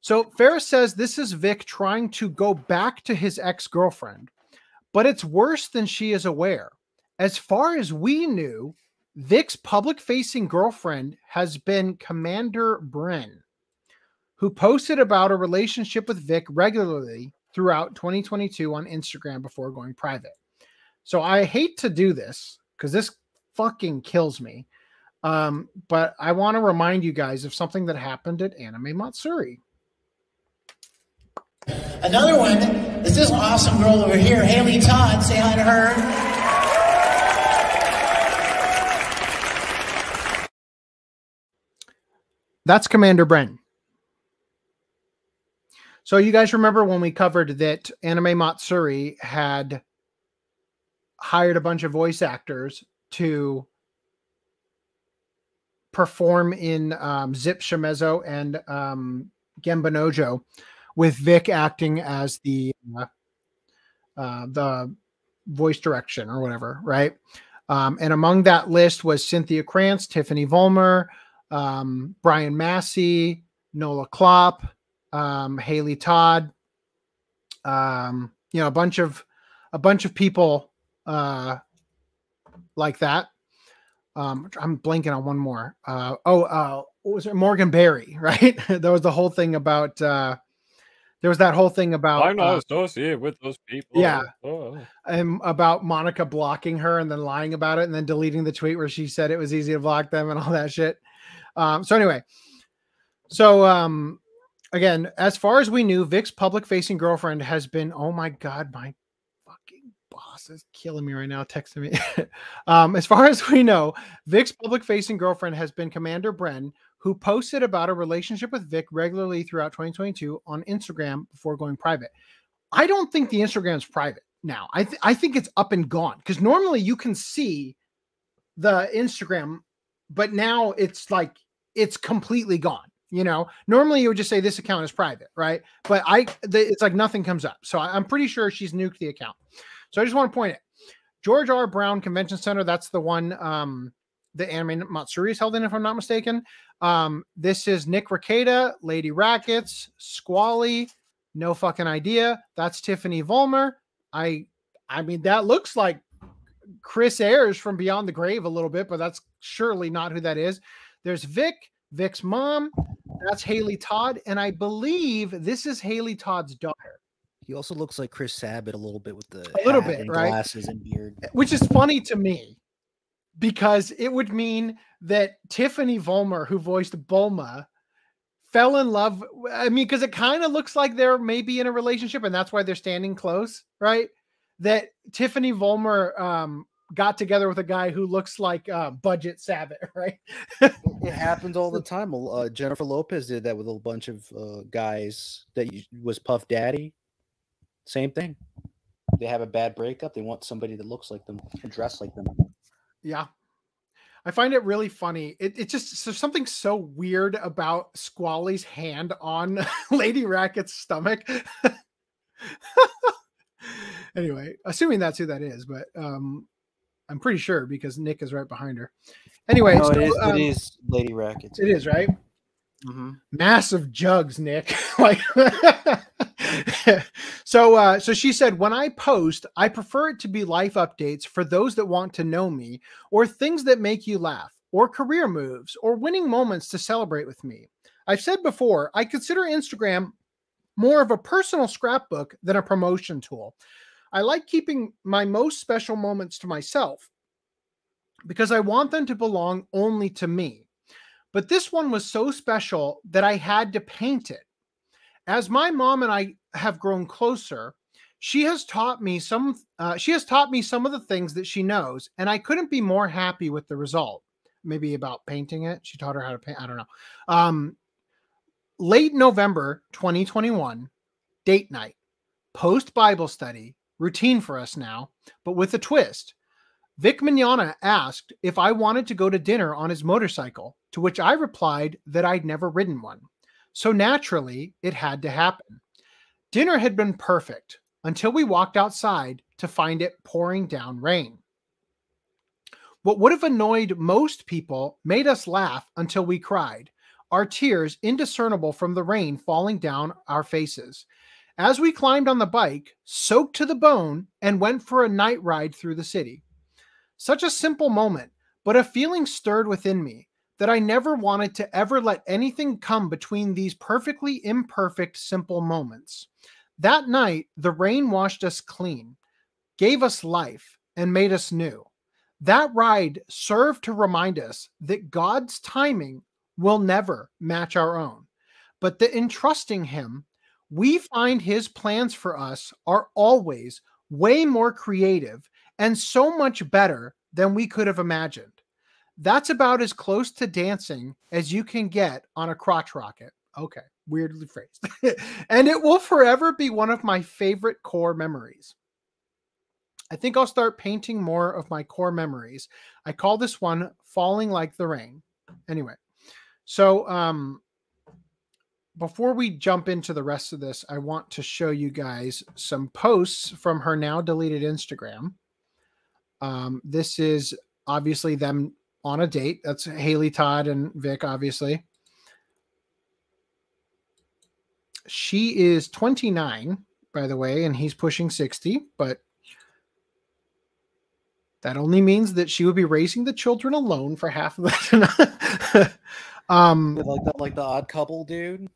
so ferris says this is vic trying to go back to his ex-girlfriend but it's worse than she is aware as far as we knew vic's public facing girlfriend has been commander bren who posted about a relationship with Vic regularly throughout 2022 on Instagram before going private. So I hate to do this because this fucking kills me. Um, but I want to remind you guys of something that happened at Anime Matsuri. Another one is this awesome girl over here, Haileigh Todd. Say hi to her. That's Commander Bren. So you guys remember when we covered that Anime Matsuri had hired a bunch of voice actors to perform in um, Zip Shimezo and um, Nojo, with Vic acting as the uh, uh, the voice direction or whatever, right? Um, and among that list was Cynthia Cranz, Tiffany Vollmer, um, Brian Massey, Nola Klop, um, Haileigh Todd, um, you know, a bunch of a bunch of people uh, like that. Um, I'm blanking on one more. Uh, oh, uh, what was it? Morgan Berry, right? there was the whole thing about. Uh, there was that whole thing about. I'm not uh, associated with those people. yeah. Oh. and about Monica blocking her and then lying about it and then deleting the tweet where she said it was easy to block them and all that shit. Um, so anyway, so um, again, as far as we knew, Vic's public-facing girlfriend has been. Oh my god, my fucking boss is killing me right now, texting me. um, as far as we know, Vic's public-facing girlfriend has been Commander Bren, who posted about a relationship with Vic regularly throughout 2022 on Instagram before going private. I don't think the Instagram is private now. I th- I think it's up and gone because normally you can see the Instagram, but now it's like it's completely gone. You know, normally you would just say this account is private, right? But I, the, it's like nothing comes up. So I, I'm pretty sure she's nuked the account. So I just want to point it. George R. Brown Convention Center. That's the one um, the anime Matsuri is held in, if I'm not mistaken. Um, this is Nick Rekieta, Lady Rackets, Squally. No fucking idea. That's Tiffany Vollmer. I, I mean, that looks like Chris Ayers from Beyond the Grave a little bit, but that's surely not who that is. There's Vic, Vic's mom. That's Haileigh Todd, and I believe this is Haileigh Todd's daughter. He also looks like Chris Sabat a little bit with the A little bit, and right? glasses and beard. which is funny to me because it would mean that Tiffany Vollmer, who voiced Bulma, fell in love. I mean, because it kind of looks like they're maybe in a relationship, and that's why they're standing close, right? That Tiffany Vollmer um, got together with a guy who looks like uh, Budget Sabat, right? It happens all the time. Uh, Jennifer Lopez did that with a bunch of uh, guys that was Puff Daddy. Same thing. They have a bad breakup. They want somebody that looks like them and dressed like them. Yeah. I find it really funny. It, it just there's something so weird about Squally's hand on Lady Racket's stomach. anyway, assuming that's who that is, but um I'm pretty sure because Nick is right behind her. Anyway, No, so, it, is, um, it is Lady Rackets. It is right. Mm-hmm. Massive jugs, Nick. like, so, uh, so she said, when I post, I prefer it to be life updates for those that want to know me, or things that make you laugh, or career moves, or winning moments to celebrate with me. I've said before, I consider Instagram more of a personal scrapbook than a promotion tool. I like keeping my most special moments to myself because I want them to belong only to me. But this one was so special that I had to paint it. As my mom and I have grown closer, she has taught me some uh, she has taught me some of the things that she knows and I couldn't be more happy with the result. Maybe about painting it. She taught her how to paint, I don't know. Um late November 2021, date night, post Bible study, routine for us now, but with a twist. Vic Mignogna asked if I wanted to go to dinner on his motorcycle, to which I replied that I'd never ridden one. So naturally, it had to happen. Dinner had been perfect until we walked outside to find it pouring down rain. What would have annoyed most people made us laugh until we cried, our tears indiscernible from the rain falling down our faces. As we climbed on the bike, soaked to the bone, and went for a night ride through the city. Such a simple moment, but a feeling stirred within me that I never wanted to ever let anything come between these perfectly imperfect, simple moments. That night, the rain washed us clean, gave us life, and made us new. That ride served to remind us that God's timing will never match our own, but that entrusting Him, we find his plans for us are always way more creative and so much better than we could have imagined. That's about as close to dancing as you can get on a crotch rocket. Okay, weirdly phrased. and it will forever be one of my favorite core memories. I think I'll start painting more of my core memories. I call this one Falling Like the Rain. Anyway, so um before we jump into the rest of this, I want to show you guys some posts from her now deleted Instagram. Um, this is obviously them on a date. That's Haileigh Todd and Vic, obviously. She is 29, by the way, and he's pushing 60, but that only means that she would be raising the children alone for half of the um like the like the odd couple dude,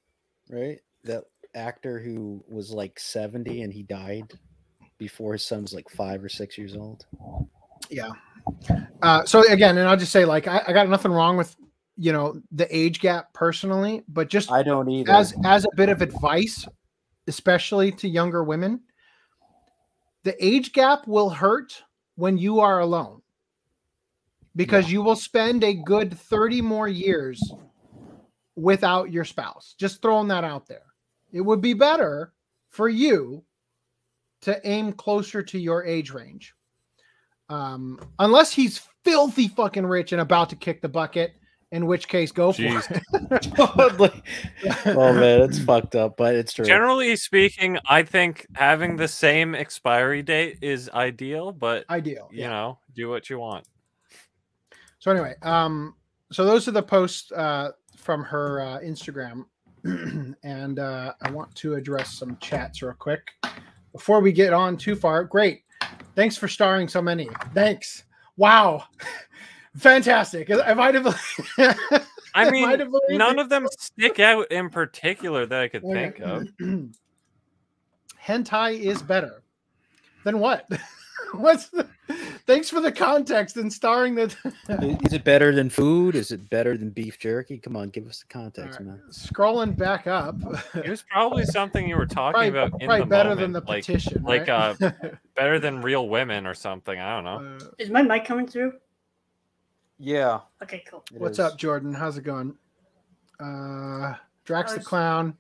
right? That actor who was like 70 and he died before his son was like five or six years old. Yeah. Uh, so again, and I'll just say, like, I, I got nothing wrong with you know the age gap personally, but just I don't either. as as a bit of advice, especially to younger women, the age gap will hurt when you are alone because you will spend a good 30 more years without your spouse. Just throwing that out there. It would be better for you to aim closer to your age range. Um, unless he's filthy fucking rich and about to kick the bucket, in which case go for it. oh man, it's fucked up, but it's true. Generally speaking, I think having the same expiry date is ideal, but ideal, you know, do what you want. So anyway, um, so those are the posts uh, from her uh, Instagram, and uh, I want to address some chats real quick before we get on too far. Great, thanks for starring so many. Thanks. Wow, fantastic. I to have. I mean, believe none it? of them stick out in particular that I could Okay. think of. hentai is better. Then what? What's the? Thanks for the context and starring the. Is it better than food? Is it better than beef jerky? Come on, give us the context, man. Scrolling back up. It was probably something you were talking Probably- about in probably the better moment, than the like, petition, like right? uh, better than real women or something. I don't know. Is my mic coming through? Yeah. Okay, cool. What's up, Jordan? How's it going? Uh, Drax the clown.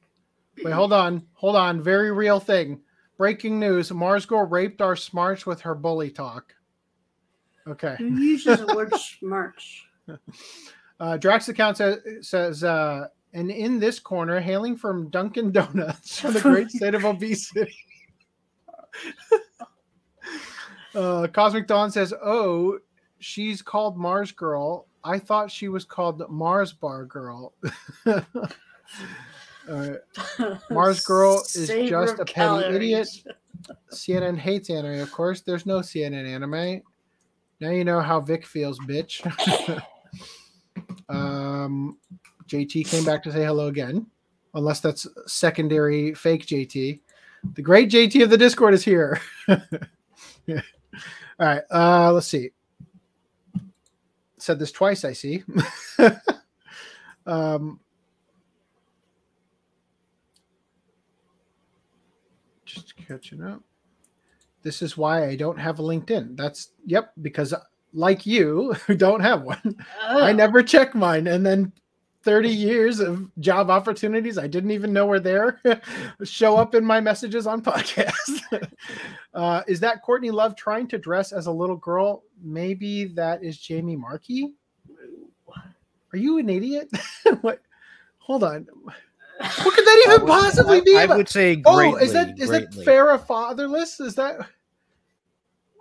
Wait, hold on, hold on. Very real thing. Breaking news: MarzGurl raped our smarts with her bully talk. Okay. Who uses the word smarts? Uh, Drax account says, says uh, and in this corner, hailing from Dunkin' Donuts from the great state of obesity. uh, Cosmic Dawn says, "Oh, she's called MarzGurl. I thought she was called Mars Bar Girl." Uh, MarzGurl is just a petty idiot. CNN hates anime, of course. There's no CNN anime. Now you know how Vic feels, bitch. um, JT came back to say hello again, unless that's secondary fake JT. The great JT of the Discord is here. All right, uh, let's see. Said this twice, I see. um, just catching up. This is why I don't have a LinkedIn. That's yep, because like you who don't have one, I Oh. never check mine. And then 30 years of job opportunities I didn't even know were there show up in my messages on podcast. uh, is that Courtney Love trying to dress as a little girl? Maybe that is Jamie Marchi. Are you an idiot? what? Hold on. What could that even would- possibly I- be? I would say Oh, is that greatly, is that greatly. Farah fatherless? Is that?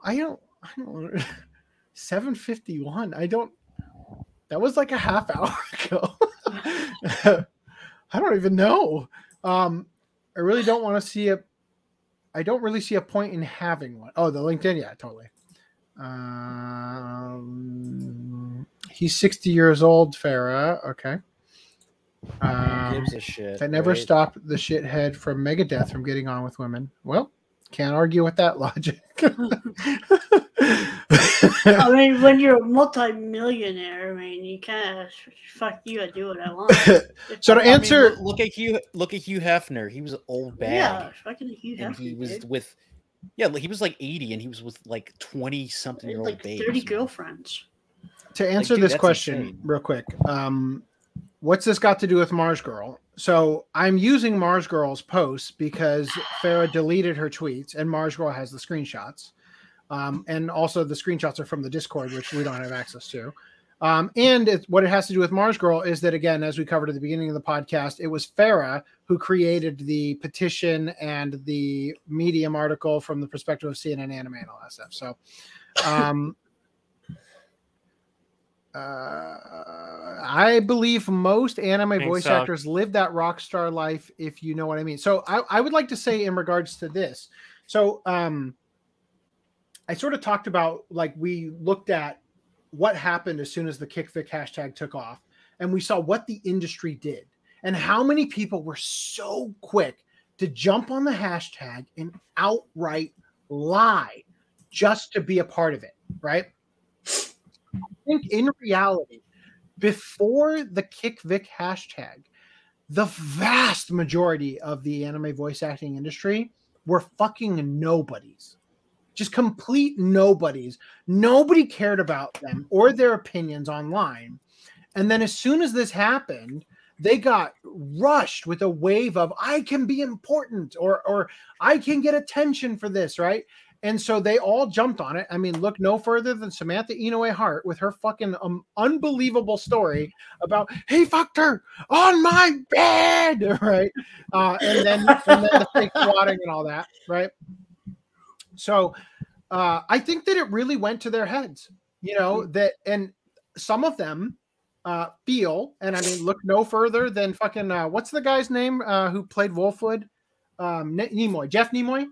I don't. I don't. Seven fifty one. I don't. That was like a half hour ago. I don't even know. Um, I really don't want to see a. I don't really see a point in having one. Oh, the LinkedIn, yeah, totally. Um, he's sixty years old, Farah. Okay. Um, gives a shit, That never right? stopped the shithead from Megadeth from getting on with women. Well, Can't argue with that logic. I mean, when you're a multi-millionaire, I mean, you kind of fuck you. I do what I want. so to I mean, answer, look, look at Hugh. Look at Hugh Hefner. He was an old bag. yeah, fucking Hugh and he was dude. with. Yeah, he was like eighty, and he was with like twenty something year old like babes. thirty girlfriends. to answer dude, this question insane. real quick um what's this got to do with MarzGurl? So i'm using MarzGurl's post because farah deleted her tweets and MarzGurl has the screenshots. Um, and also the screenshots are from the discord which we don't have access to. Um, and it, what it has to do with MarzGurl is that again as we covered at the beginning of the podcast it was farah who created the petition and the medium article from the perspective of cnn anime and all that stuff. So um, uh, I believe most anime voice so. actors live that rock star life, if you know what I mean. So I, I would like to say in regards to this. So um, I sort of talked about like we looked at what happened as soon as the Kick Vic hashtag took off, and we saw what the industry did and how many people were so quick to jump on the hashtag and outright lie just to be a part of it, right? I think in reality, before the Kick Vic hashtag, the vast majority of the anime voice acting industry were fucking nobodies. Just complete nobodies. Nobody cared about them or their opinions online. And then as soon as this happened, they got rushed with a wave of I can be important or or I can get attention for this, right? And so they all jumped on it. I mean, look no further than Samantha Inoue Harte with her fucking um, unbelievable story about he fucked her on my bed, right? Uh, and then and then the fake swatting and all that, right? So uh, I think that it really went to their heads, you know, that and some of them uh, feel, and I mean, look no further than fucking uh, what's the guy's name uh, who played Wolfwood? Um, Nimoy, Jeff Nimoy,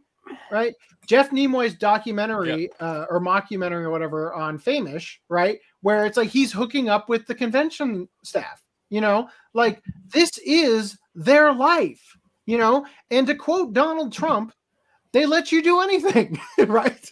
right? Jeff Nimoy's documentary uh, or mockumentary or whatever on Famish, right? Where it's like he's hooking up with the convention staff, you know, like this is their life, you know. And to quote Donald Trump, they let you do anything, right?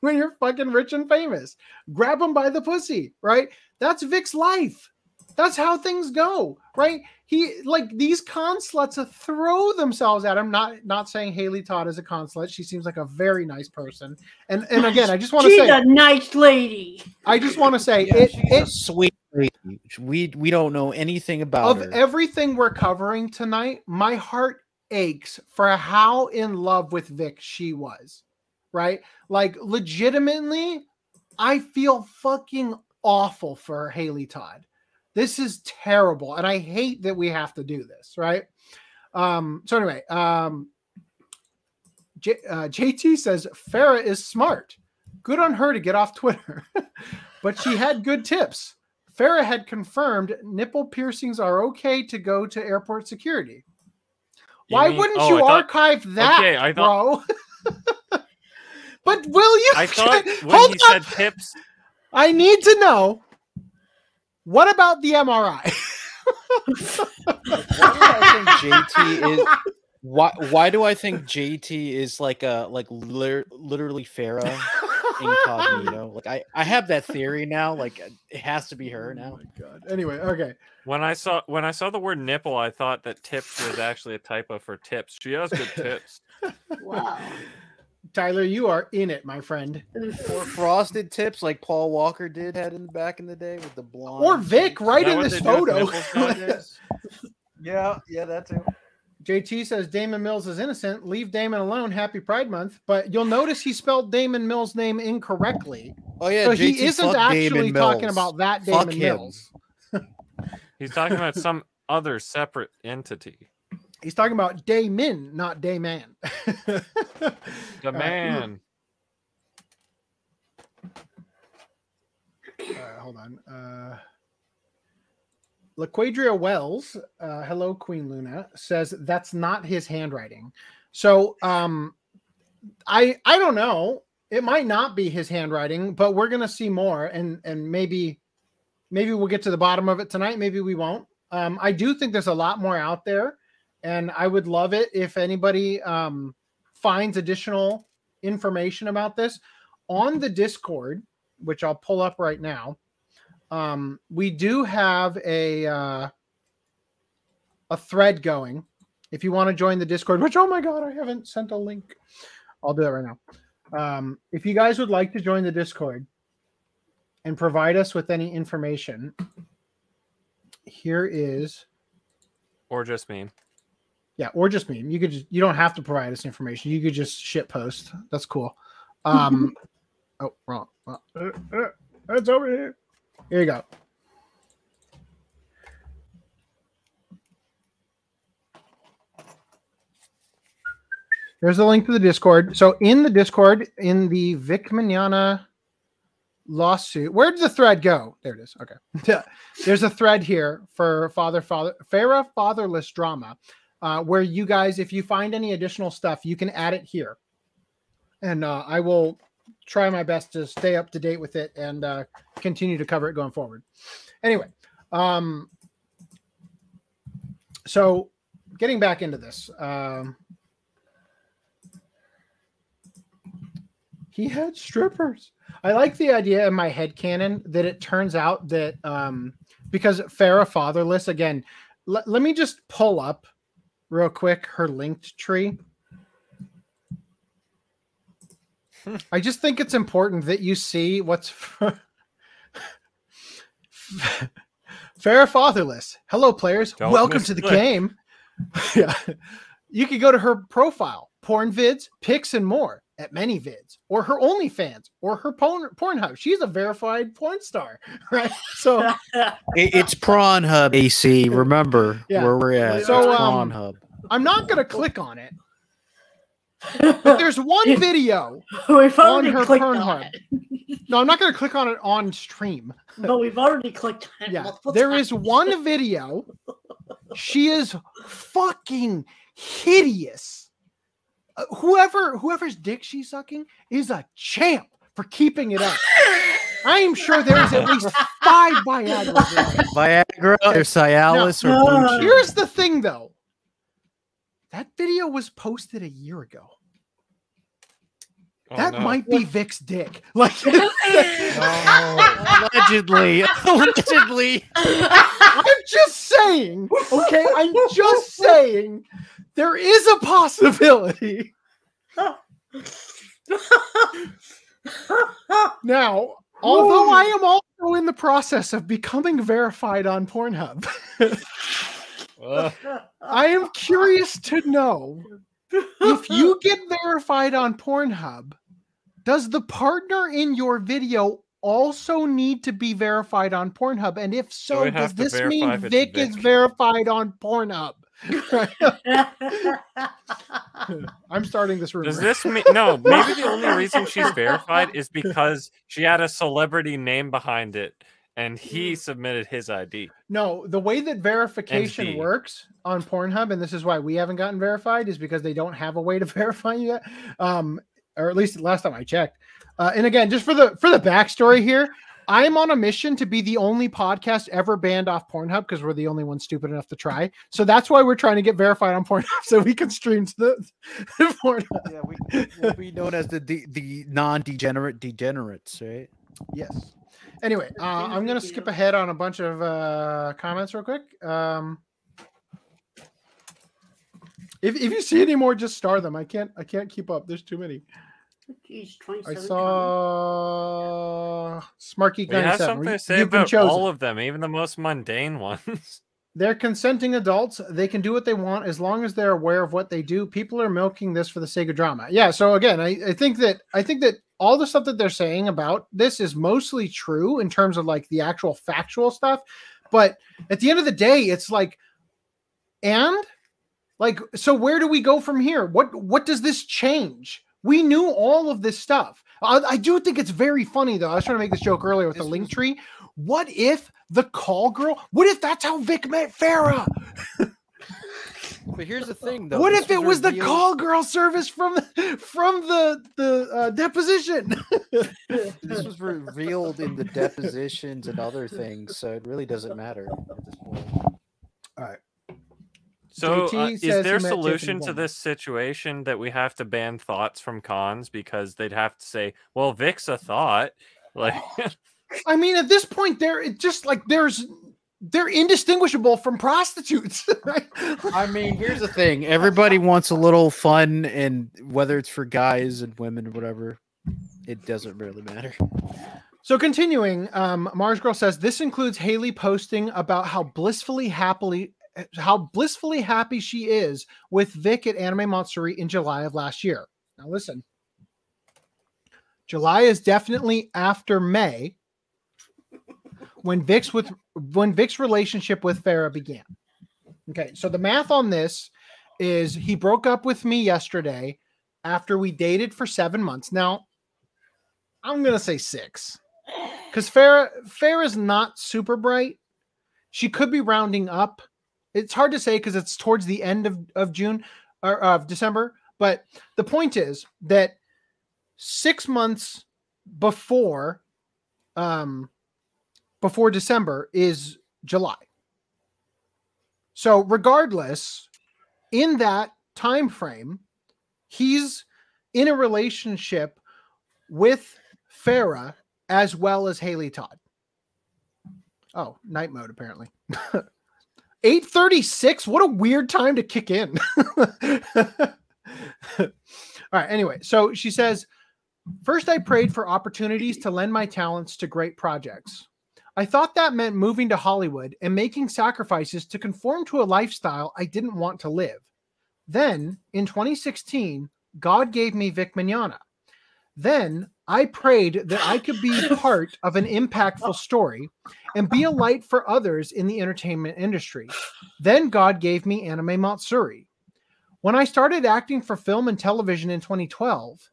when you're fucking rich and famous, grab them by the pussy, right? That's Vic's life. That's how things go, right? He like these consluts throw themselves at him. Not not saying Haileigh Todd is a consulate. She seems like a very nice person. And and again, I just want to say She's a nice lady. I just want to say Yeah, it. she's it a sweet lady. We we don't know anything about of her. everything we're covering tonight, my heart aches for how in love with Vic she was. Right? Like legitimately, I feel fucking awful for Haileigh Todd. This is terrible. And I hate that we have to do this, right? Um, so anyway, um J- uh, JT says Farah is smart. Good on her to get off Twitter. but she had good tips. Farah had confirmed nipple piercings are okay to go to airport security. You Why mean- wouldn't oh, you thought- archive that, Okay, I thought- bro? but will you? I thought when Hold he on. said tips, I need to know. What about the MRI? I think JT is why why do I think JT is like a like lit- literally Farah incognito? Like I I have that theory now. Like uh, it has to be her now. Oh my God. Anyway, okay. when I saw when I saw the word nipple, I thought that tips was actually a typo for tips. She has good tips. Wow. Tyler, you are in it, my friend. Or frosted tips like Paul Walker did had in the back in the day with the blonde. Or Vic, right in this they do with photo. Yeah, yeah, that too. JT says Damon Mills is innocent. Leave Damon alone. Happy Pride Month. But you'll notice he spelled Damon Mills' name incorrectly. Oh yeah, so JT, he isn't actually talking about that Damon him. Mills. He's talking about some other separate entity. He's talking about day men, not day man. The man. Uh, hold on. Uh, LaQuadria Wells, uh, hello, Queen Luna, says that's not his handwriting. So um, I I don't know. It might not be his handwriting, but we're gonna see more, and and maybe maybe we'll get to the bottom of it tonight. Maybe we won't. Um, I do think there's a lot more out there, and I would love it if anybody um, finds additional information about this on the Discord, which I'll pull up right now, um, we do have a uh, a thread going. If you want to join the Discord, which oh my god, I haven't sent a link. I'll do that right now. Um, if you guys would like to join the Discord and provide us with any information, here is Or just me. Yeah, or just me. You could just, you don't have to provide us information. You could just shit post. That's cool. Um, oh, wrong. Uh, uh, uh, it's over here. Here you go. There's the link to the Discord. So in the Discord, in the Vic Mignogna lawsuit, where did the thread go? There it is. Okay. There's a thread here for father father Farah fatherless drama, uh, where you guys, if you find any additional stuff, you can add it here, and uh, I will try my best to stay up to date with it and uh, continue to cover it going forward. Anyway, um, so getting back into this. Um, he had strippers. I like the idea in my head canon that it turns out that um because Farah fatherless again, let, let me just pull up real quick her linked tree. I just think it's important that you see what's Farah fatherless. Hello players. Don't Welcome to the game. yeah. You could go to her profile, porn vids, pics, and more at ManyVids, or her OnlyFans, or her porn Pornhub. She's a verified porn star, right? So It- it's Prawn Hub AC. Remember Yeah. where we're at. So, it's um, Prawn Hub. I'm not gonna click on it. But there's one video We've on her Pornhub. No, I'm not gonna click on it on stream. But we've already clicked on it Yeah, multiple there is times. one video. She is fucking hideous. Uh, whoever whoever's dick she's sucking is a champ for keeping it up. I am sure there's at least five Viagra. Viagra or Cialis Now, or Blue Here's the thing, though. That video was posted a year ago. Oh, that no. might be Vic's dick. Like, Allegedly. Allegedly. I'm just saying. Okay, I'm just saying. There is a possibility. Now, although I am also in the process of becoming verified on Pornhub, I am curious to know if you get verified on Pornhub, does the partner in your video also need to be verified on Pornhub? And if so, we does this mean if it's Vic is verified on Pornhub? I'm starting this rumor. Does this mean no? Maybe the only reason she's verified is because she had a celebrity name behind it, and he submitted his ID. No, the way that verification he. works on Pornhub, and this is why we haven't gotten verified, is because they don't have a way to verify you yet. Um, or at least last time I checked. Uh, and again, just for the for the backstory here, I am on a mission to be the only podcast ever banned off Pornhub because we're the only ones stupid enough to try. So that's why we're trying to get verified on Pornhub so we can stream to the, the Pornhub. Yeah, we will be known as the the, the non-degenerate degenerates, right? Yes. Anyway, uh, I'm gonna skip ahead on a bunch of uh, comments real quick. Um, if, if you see any more, just star them. I can't I can't keep up. There's too many. Jeez, I 27 saw Smarky We have something to say You've been about chosen. all of them, even the most mundane ones. They're consenting adults. They can do what they want as long as they're aware of what they do. People are milking this for the sake of drama. Yeah. So again, I, I think that I think that all the stuff that they're saying about this is mostly true in terms of like the actual factual stuff. But at the end of the day, it's like, and like, so where do we go from here? What what does this change? We knew all of this stuff. I, I do think it's very funny though. I was trying to make this joke earlier with the link tree. What if the call girl? What if that's how Vic met Farah? But here's the thing, though. what this if it was the call girl service from the from the the uh, deposition? This was revealed in the depositions and other things, so it really doesn't matter at this point. All right. So, uh, is there he met solution to this situation that we have to ban thoughts from cons because they'd have to say, "Well, Vic's a thought." Like, I mean, at this point, they're just like there's they're indistinguishable from prostitutes. Right? I mean, here's the thing: everybody wants a little fun, and whether it's for guys and women or whatever, it doesn't really matter. So continuing, um, MarzGurl says this includes Haileigh posting about how blissfully happily how blissfully happy she is with Vic at Anime Matsuri in July of last year. Now listen. July is definitely after May when Vic's with when Vic's relationship with Farah began. Okay, so the math on this is he broke up with me yesterday after we dated for seven months. Now, I'm gonna say six because Farah Farah's not super bright. She could be rounding up. It's hard to say because it's towards the end of, of June or of December. But the point is that six months before um before December is July. So regardless, in that time frame, he's in a relationship with Farah as well as Haileigh Todd. Oh, night mode apparently. 836. What a weird time to kick in. All right, anyway, so she says, First, I prayed for opportunities to lend my talents to great projects. I thought that meant moving to Hollywood and making sacrifices to conform to a lifestyle I didn't want to live. Then, in 2016, God gave me Vic Mignogna. Then I prayed that I could be part of an impactful story and be a light for others in the entertainment industry. Then God gave me Anime Matsuri. When I started acting for film and television in 2012,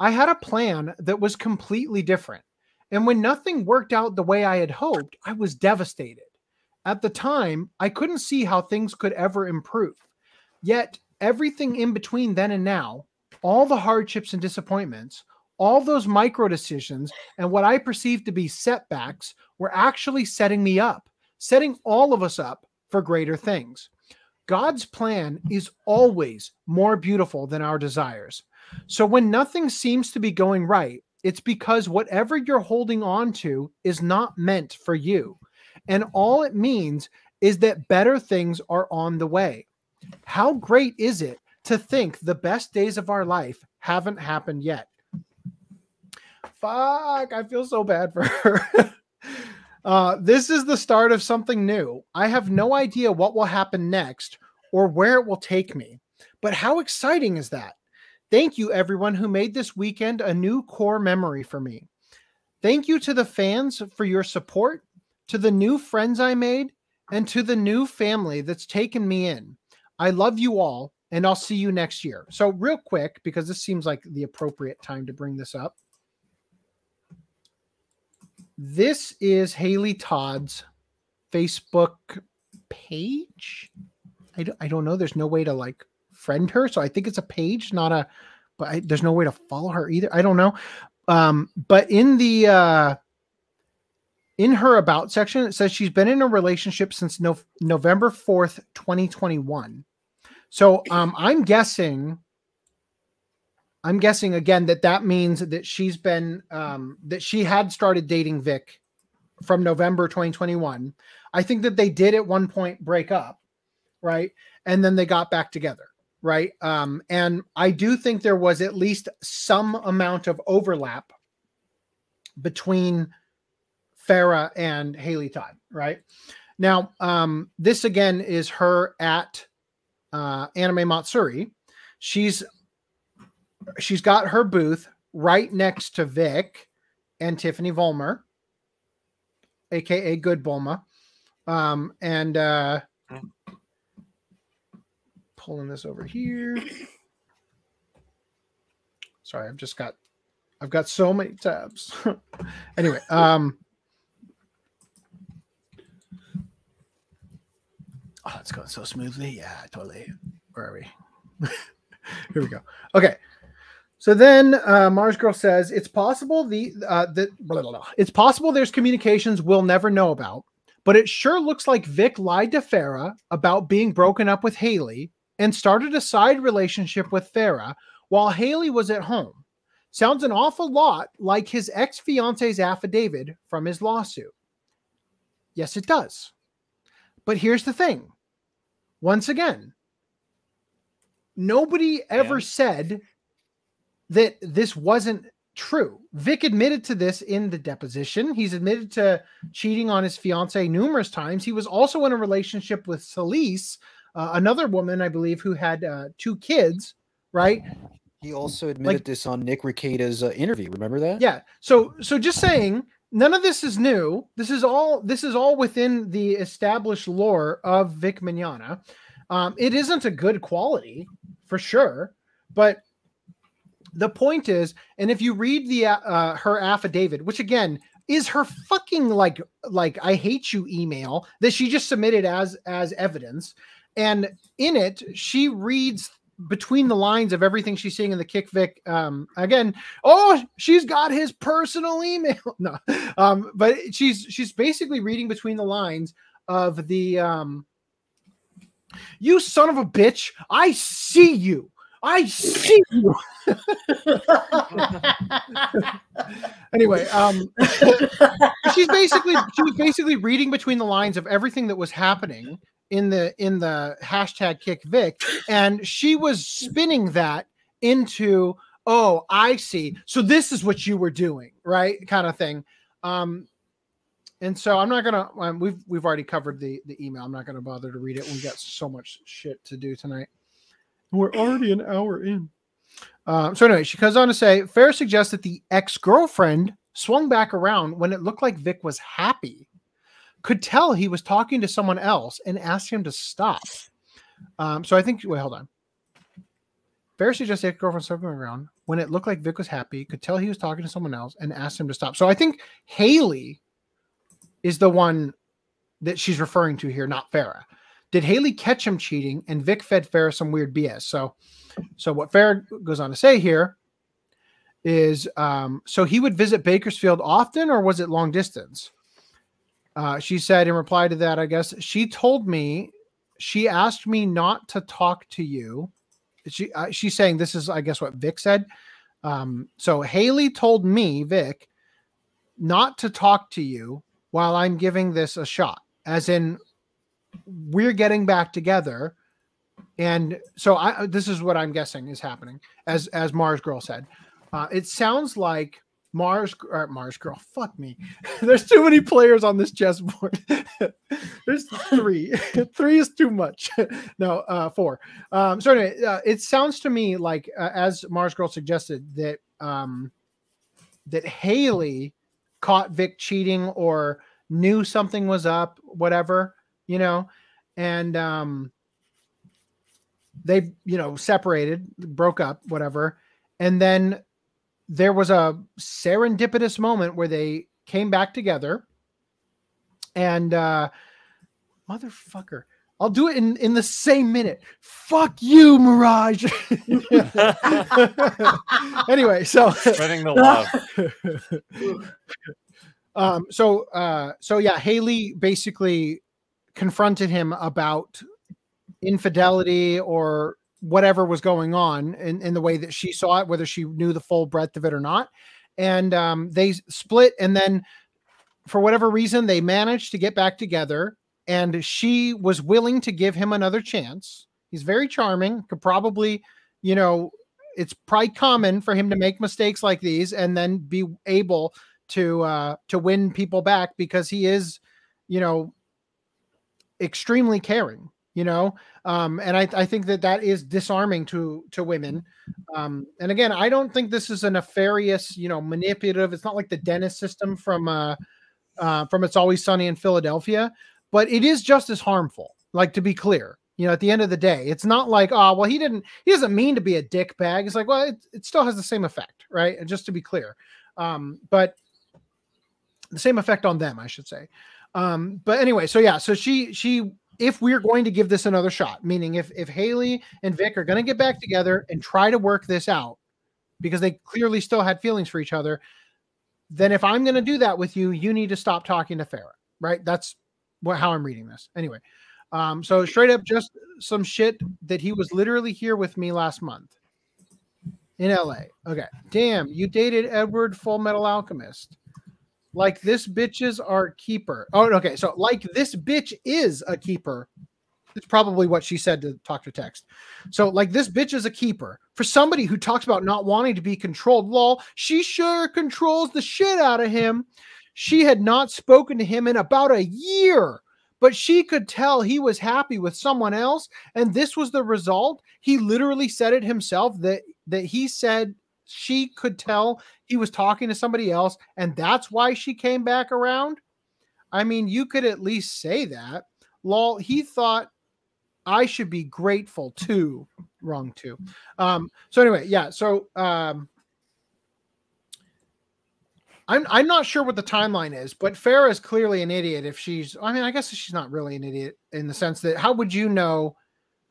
I had a plan that was completely different. And when nothing worked out the way I had hoped, I was devastated. At the time, I couldn't see how things could ever improve. Yet, everything in between then and now, all the hardships and disappointments, all those micro decisions, and what I perceived to be setbacks were actually setting me up, setting all of us up for greater things. God's plan is always more beautiful than our desires. So when nothing seems to be going right, it's because whatever you're holding on to is not meant for you. And all it means is that better things are on the way. How great is it to think the best days of our life haven't happened yet? Fuck, I feel so bad for her. uh, this is the start of something new. I have no idea what will happen next or where it will take me. But how exciting is that? Thank you, everyone who made this weekend a new core memory for me. Thank you to the fans for your support, to the new friends I made, and to the new family that's taken me in. I love you all, and I'll see you next year. So, real quick, because this seems like the appropriate time to bring this up. This is Haileigh Todd's Facebook page. I don't, I don't know. There's no way to like friend her, so I think it's a page, not a. But I, there's no way to follow her either. I don't know. Um, but in the uh, in her about section, it says she's been in a relationship since no, November fourth, twenty twenty one. So um, I'm guessing. I'm guessing again that that means that she's been um, that she had started dating Vic from November 2021. I think that they did at one point break up, right? And then they got back together, right? Um, and I do think there was at least some amount of overlap between Farah and Haileigh Todd, right? Now, um, this again is her at uh, Anime Matsuri. She's she's got her booth right next to Vic and Tiffany Vollmer, aka Good Bulma. Um, and uh pulling this over here. Sorry, I've just got I've got so many tabs. anyway, um Oh, it's going so smoothly. Yeah, totally. Where are we? Here we go. Okay. So then uh, MarzGurl says it's possible the uh, that blah, blah, blah. it's possible there's communications we'll never know about, but it sure looks like Vic lied to Farah about being broken up with Haileigh and started a side relationship with Farah while Haileigh was at home. Sounds an awful lot like his ex fiance's affidavit from his lawsuit. Yes, it does. But here's the thing once again, nobody ever said that this wasn't true. Vic admitted to this in the deposition. He's admitted to cheating on his fiance numerous times. He was also in a relationship with Celise, uh, another woman, I believe, who had uh, two kids, right? He also admitted this on Nick Rekieta's uh, interview. Remember that? Yeah. So so just saying, none of this is new. This is all this is all within the established lore of Vic Mignogna. Um, it isn't a good quality for sure, but the point is, and if you read the uh, her affidavit, which again is her fucking like like I hate you email that she just submitted as as evidence, and in it she reads between the lines of everything she's seeing in the kick vic um again oh she's got his personal email. No um but she's she's basically reading between the lines of the um you son of a bitch i see you i see you anyway um she's basically she was basically reading between the lines of everything that was happening in the in the hashtag kick Vic, and she was spinning that into oh I see. So this is what you were doing, right? Kind of thing. Um, and so I'm not gonna. Um, we've we've already covered the the email. I'm not gonna bother to read it. We got so much shit to do tonight. We're already an hour in. Um, so anyway, she goes on to say, Fair suggests that the ex girlfriend swung back around when it looked like Vic was happy could tell he was talking to someone else and asked him to stop. Um, so I think, wait, hold on. Pharisee just said girlfriend circling around when it looked like Vic was happy, could tell he was talking to someone else and asked him to stop. So I think Haileigh is the one that she's referring to here, not Farah. Did Haileigh catch him cheating and Vic fed Farah some weird BS? So, so what Farah goes on to say here is, um, so he would visit Bakersfield often, or was it long distance? Uh, she said in reply to that, I guess she told me she asked me not to talk to you. She uh, she's saying this is I guess what Vic said. Um, so Haileigh told me Vic not to talk to you while I'm giving this a shot, as in we're getting back together. And so I this is what I'm guessing is happening, as as MarzGurl said. Uh, it sounds like Mars or MarzGurl. Fuck me. There's too many players on this chessboard. There's three. three is too much. no, uh, four. Um, so anyway, uh, it sounds to me like, uh, as MarzGurl suggested, that um, that Haileigh caught Vic cheating or knew something was up, whatever, you know, and um, they, you know, separated, broke up, whatever, and then there was a serendipitous moment where they came back together and uh motherfucker I'll do it in, in the same minute. Fuck you, Mirage. anyway, so spreading the love. um, so uh, so yeah, Haileigh basically confronted him about infidelity or whatever was going on in, in the way that she saw it, whether she knew the full breadth of it or not. And um, they split, and then for whatever reason, they managed to get back together. And she was willing to give him another chance. He's very charming, could probably, you know, it's probably common for him to make mistakes like these and then be able to uh to win people back because he is, you know, extremely caring you know? Um, and I, I think that that is disarming to to women. Um, and again i don't think this is a nefarious you know manipulative it's not like the Dennis system from uh, uh, from it's always sunny in philadelphia but it is just as harmful like to be clear you know at the end of the day. It's not like oh well he didn't he doesn't mean to be a dick bag. It's like well it, it still has the same effect right? And just to be clear. Um, but the same effect on them i should say um, but anyway so yeah so she she if we're going to give this another shot, meaning if if Haileigh and Vic are going to get back together and try to work this out because they clearly still had feelings for each other, then if I'm going to do that with you, you need to stop talking to Farah, right? That's what how I'm reading this. Anyway, um, so straight up just some shit that he was literally here with me last month in LA. Okay. Damn, you dated Edward Full Metal Alchemist. Like this bitches are keeper. Oh, okay. So like this bitch is a keeper. It's probably what she said to talk to text. So like this bitch is a keeper. For somebody who talks about not wanting to be controlled, lol, she sure controls the shit out of him. She had not spoken to him in about a year, but she could tell he was happy with someone else, and this was the result. He literally said it himself that that he said she could tell he was talking to somebody else, and that's why she came back around. I mean, you could at least say that. Lol, he thought I should be grateful too. Wrong too. Um, so anyway, yeah. So um, I'm I'm not sure what the timeline is, but Farah is clearly an idiot. If she's, I mean, I guess she's not really an idiot in the sense that how would you know?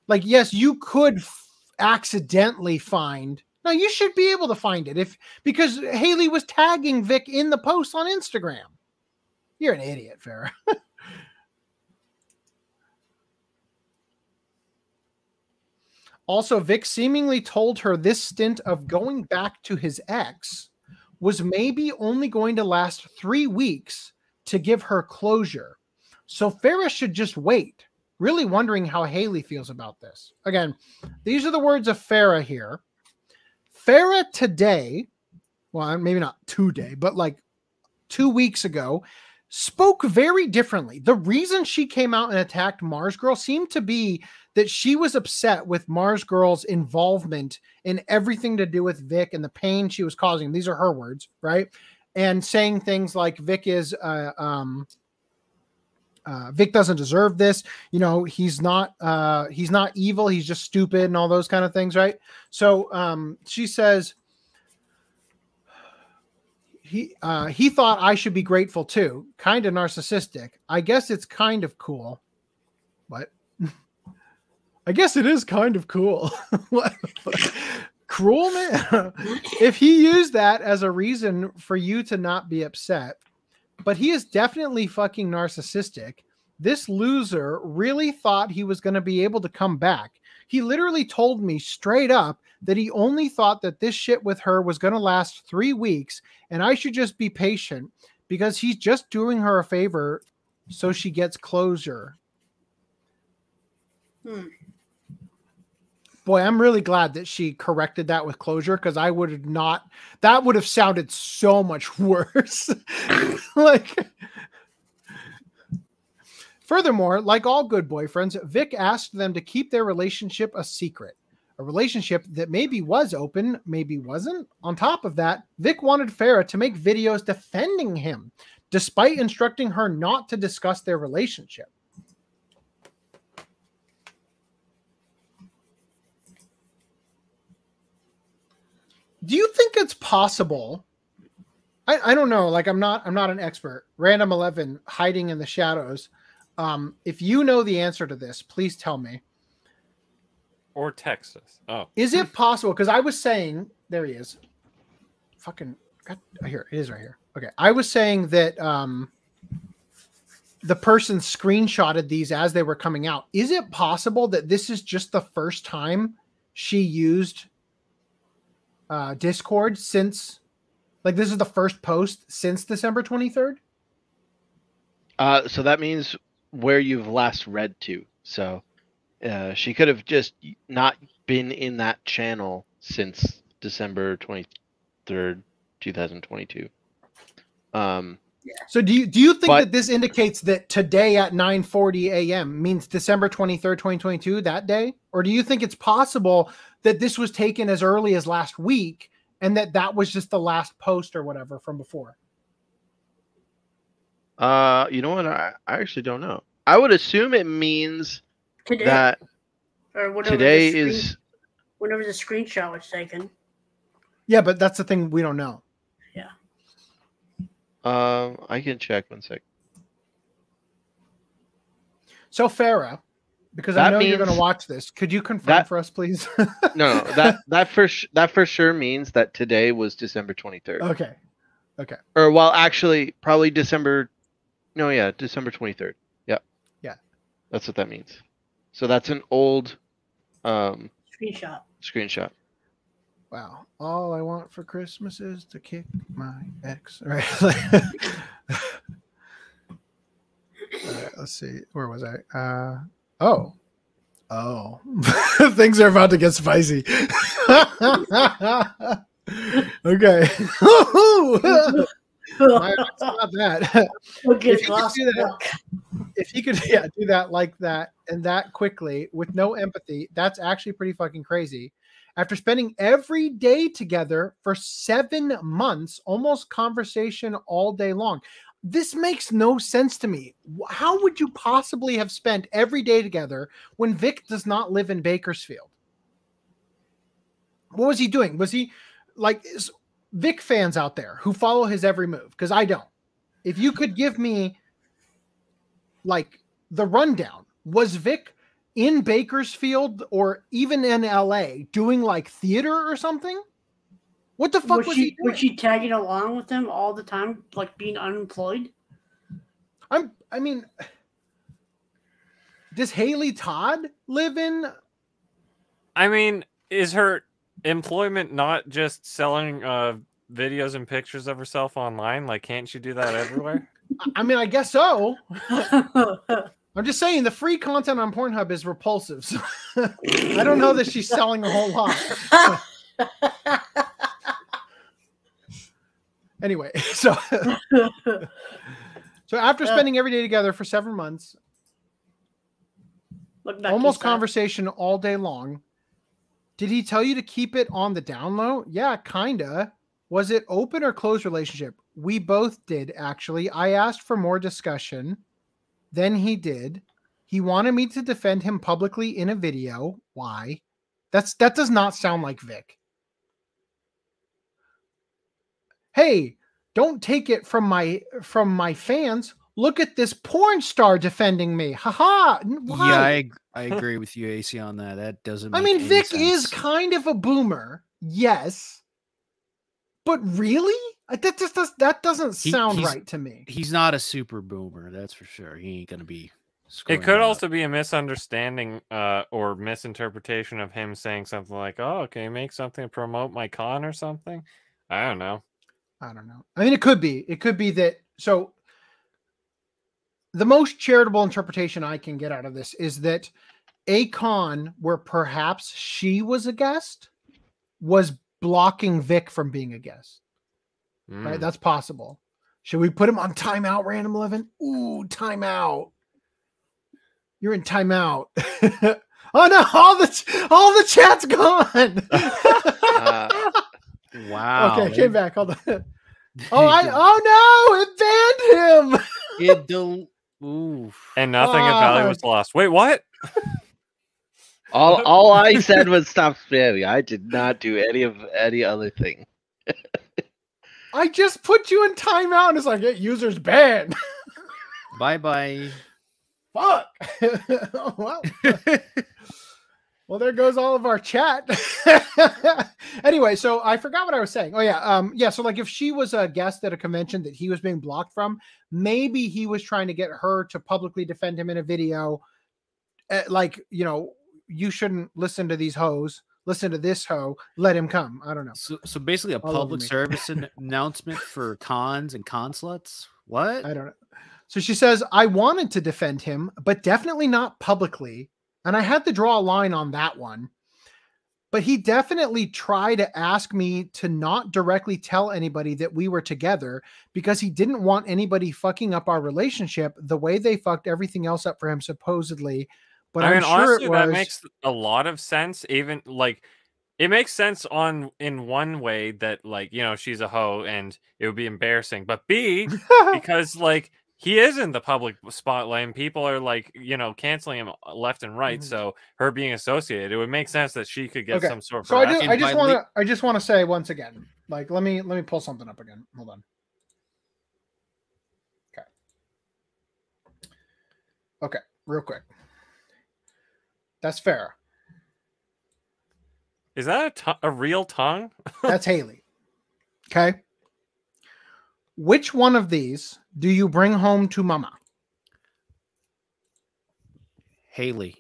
Like, yes, you could f- accidentally find. No, you should be able to find it if because Haileigh was tagging Vic in the post on Instagram. You're an idiot, Farah. Also, Vic seemingly told her this stint of going back to his ex was maybe only going to last three weeks to give her closure. So Farah should just wait. Really wondering how Haileigh feels about this. Again, these are the words of Farah here. Farah today, well, maybe not today, but like two weeks ago, spoke very differently. The reason she came out and attacked MarzGurl seemed to be that she was upset with MarzGurl's involvement in everything to do with Vic and the pain she was causing. These are her words, right? And saying things like Vic is uh, um uh, Vic doesn't deserve this. You know, he's not uh, he's not evil. He's just stupid and all those kind of things, right? So um, she says he uh, he thought I should be grateful too. Kind of narcissistic. I guess it's kind of cool. What? I guess it is kind of cool. Cruel man. if he used that as a reason for you to not be upset, but he is definitely fucking narcissistic. This loser really thought he was going to be able to come back. He literally told me straight up that he only thought that this shit with her was going to last three weeks and I should just be patient because he's just doing her a favor so she gets closure. Hmm. Boy, I'm really glad that she corrected that with closure because I would have not, that would have sounded so much worse. like, furthermore, like all good boyfriends, Vic asked them to keep their relationship a secret. A relationship that maybe was open, maybe wasn't. On top of that, Vic wanted Farah to make videos defending him, despite instructing her not to discuss their relationship. Do you think it's possible? I, I don't know. Like i'm not i'm not an expert. Random 11 hiding in the shadows. Um if you know the answer to this please tell me. Or text us. Oh. is it possible? Because i was saying there he is. Fucking God, here it is right here. Okay. I was saying that um the person screenshotted these as they were coming out. Is it possible that this is just the first time she used uh, Discord since, like, this is the first post since December 23rd? Uh, so that means where you've last read to. So uh, she could have just not been in that channel since December 23rd, 2022. Um, So do you do you think But- that this indicates that today at 9:40 a.m. means December 23rd, 2022 that day or do you think it's possible that this was taken as early as last week and that that was just the last post or whatever from before? uh, you know what? I, I actually don't know. I would assume it means Today. that Or whatever today screen, is whenever the screenshot was taken. Yeah, but that's the thing we don't know. Um, I can check one sec. So Farah, because I That know you're going to watch this, could you confirm that- for us please? No, no, that that for sh- that for sure means that today was December 23rd. okay. Okay. Or well, actually, probably December. No, yeah, December 23rd. Yeah. Yeah. That's what that means. So that's an old um, Screenshot. screenshot. Wow. All I want for Christmas is to kick my ex. All right. All right, let's see. Where was I? Uh oh. Oh. Things are about to get spicy. okay. My- not that. We'll if, he could do that, if he could yeah, do that like that and that quickly with no empathy, that's actually pretty fucking crazy. After spending every day together for seven months, almost conversation all day long. This makes no sense to me. How would you possibly have spent every day together when Vic does not live in Bakersfield? What was he doing? Was he like Vic fans out there who follow his every move? Because I don't. If you could give me like the rundown, was Vic in Bakersfield or even in LA doing like theater or something? What the fuck was, was he she doing? was she tagging along with him all the time, like being unemployed? I'm I mean does Haileigh Todd live in I mean, is her employment not just selling uh, videos and pictures of herself online? Like, can't she do that everywhere? I mean I guess so. I'm just saying the free content on Pornhub is repulsive. So I don't know that she's selling a whole lot. anyway, so so after spending every day together for seven months, Look almost conversation all day long. Did he tell you to keep it on the down low? Yeah, kinda. Was it open or closed relationship? We both did actually. I asked for more discussion. Then he did. He wanted me to defend him publicly in a video. Why? That's that does not sound like Vic. Hey, don't take it from my from my fans. Look at this porn star defending me. Haha. Why? Yeah, I I agree with you, AC, on that. That doesn't. I mean, Vic sense. is kind of a boomer, yes, but really, that just does that doesn't He- sound he's- right to me. He's not a super boomer, that's for sure. He ain't gonna be. It could around. also be a misunderstanding uh, or misinterpretation of him saying something like, "Oh, can you make something to promote my con or something?" I don't know. I don't know. I mean, it could be. It could be that. So, the most charitable interpretation I can get out of this is that a con where perhaps she was a guest was blocking Vic from being a guest. Right? Mm. That's possible. Should we put him on timeout, random 11? Ooh, timeout. You're in timeout. oh no, all the ch- all the chat's gone. Wow. okay, came back. Hold on. Oh, I oh no, it banned him. It don't. Ooh. And nothing of value was lost. Wait, what? All all I said was stop spamming. I did not do any of any other thing. I just put you in timeout and it's like, hey, users banned. Bye bye. Fuck. oh, well. well, there goes all of our chat. anyway, so I forgot what I was saying. Oh yeah, um, yeah. So like, if she was a guest at a convention that he was being blocked from, maybe he was trying to get her to publicly defend him in a video. Uh, like, you know, you shouldn't listen to these hoes. Listen to this hoe. Let him come. I don't know. So, so basically, a All public service announcement for cons and consulates. What? I don't know. So she says, I wanted to defend him, but definitely not publicly. And I had to draw a line on that one. But he definitely tried to ask me to not directly tell anybody that we were together because he didn't want anybody fucking up our relationship the way they fucked everything else up for him, supposedly. But I I'm mean, sure honestly, was. that makes a lot of sense. Even like, it makes sense on in one way that like you know she's a hoe and it would be embarrassing, but B because like he is in the public spotlight and people are like you know canceling him uh, left and right. Mhm. So her being associated, it would make sense that she could get okay. some sort of. so I just, I just want to, I just want to say once again, like, let me, let me pull something up again. Hold on. Okay. Okay, real quick. That's fair. Is that a to- a real tongue? That's Haileigh. Okay. Which one of these do you bring home to mama? Haileigh.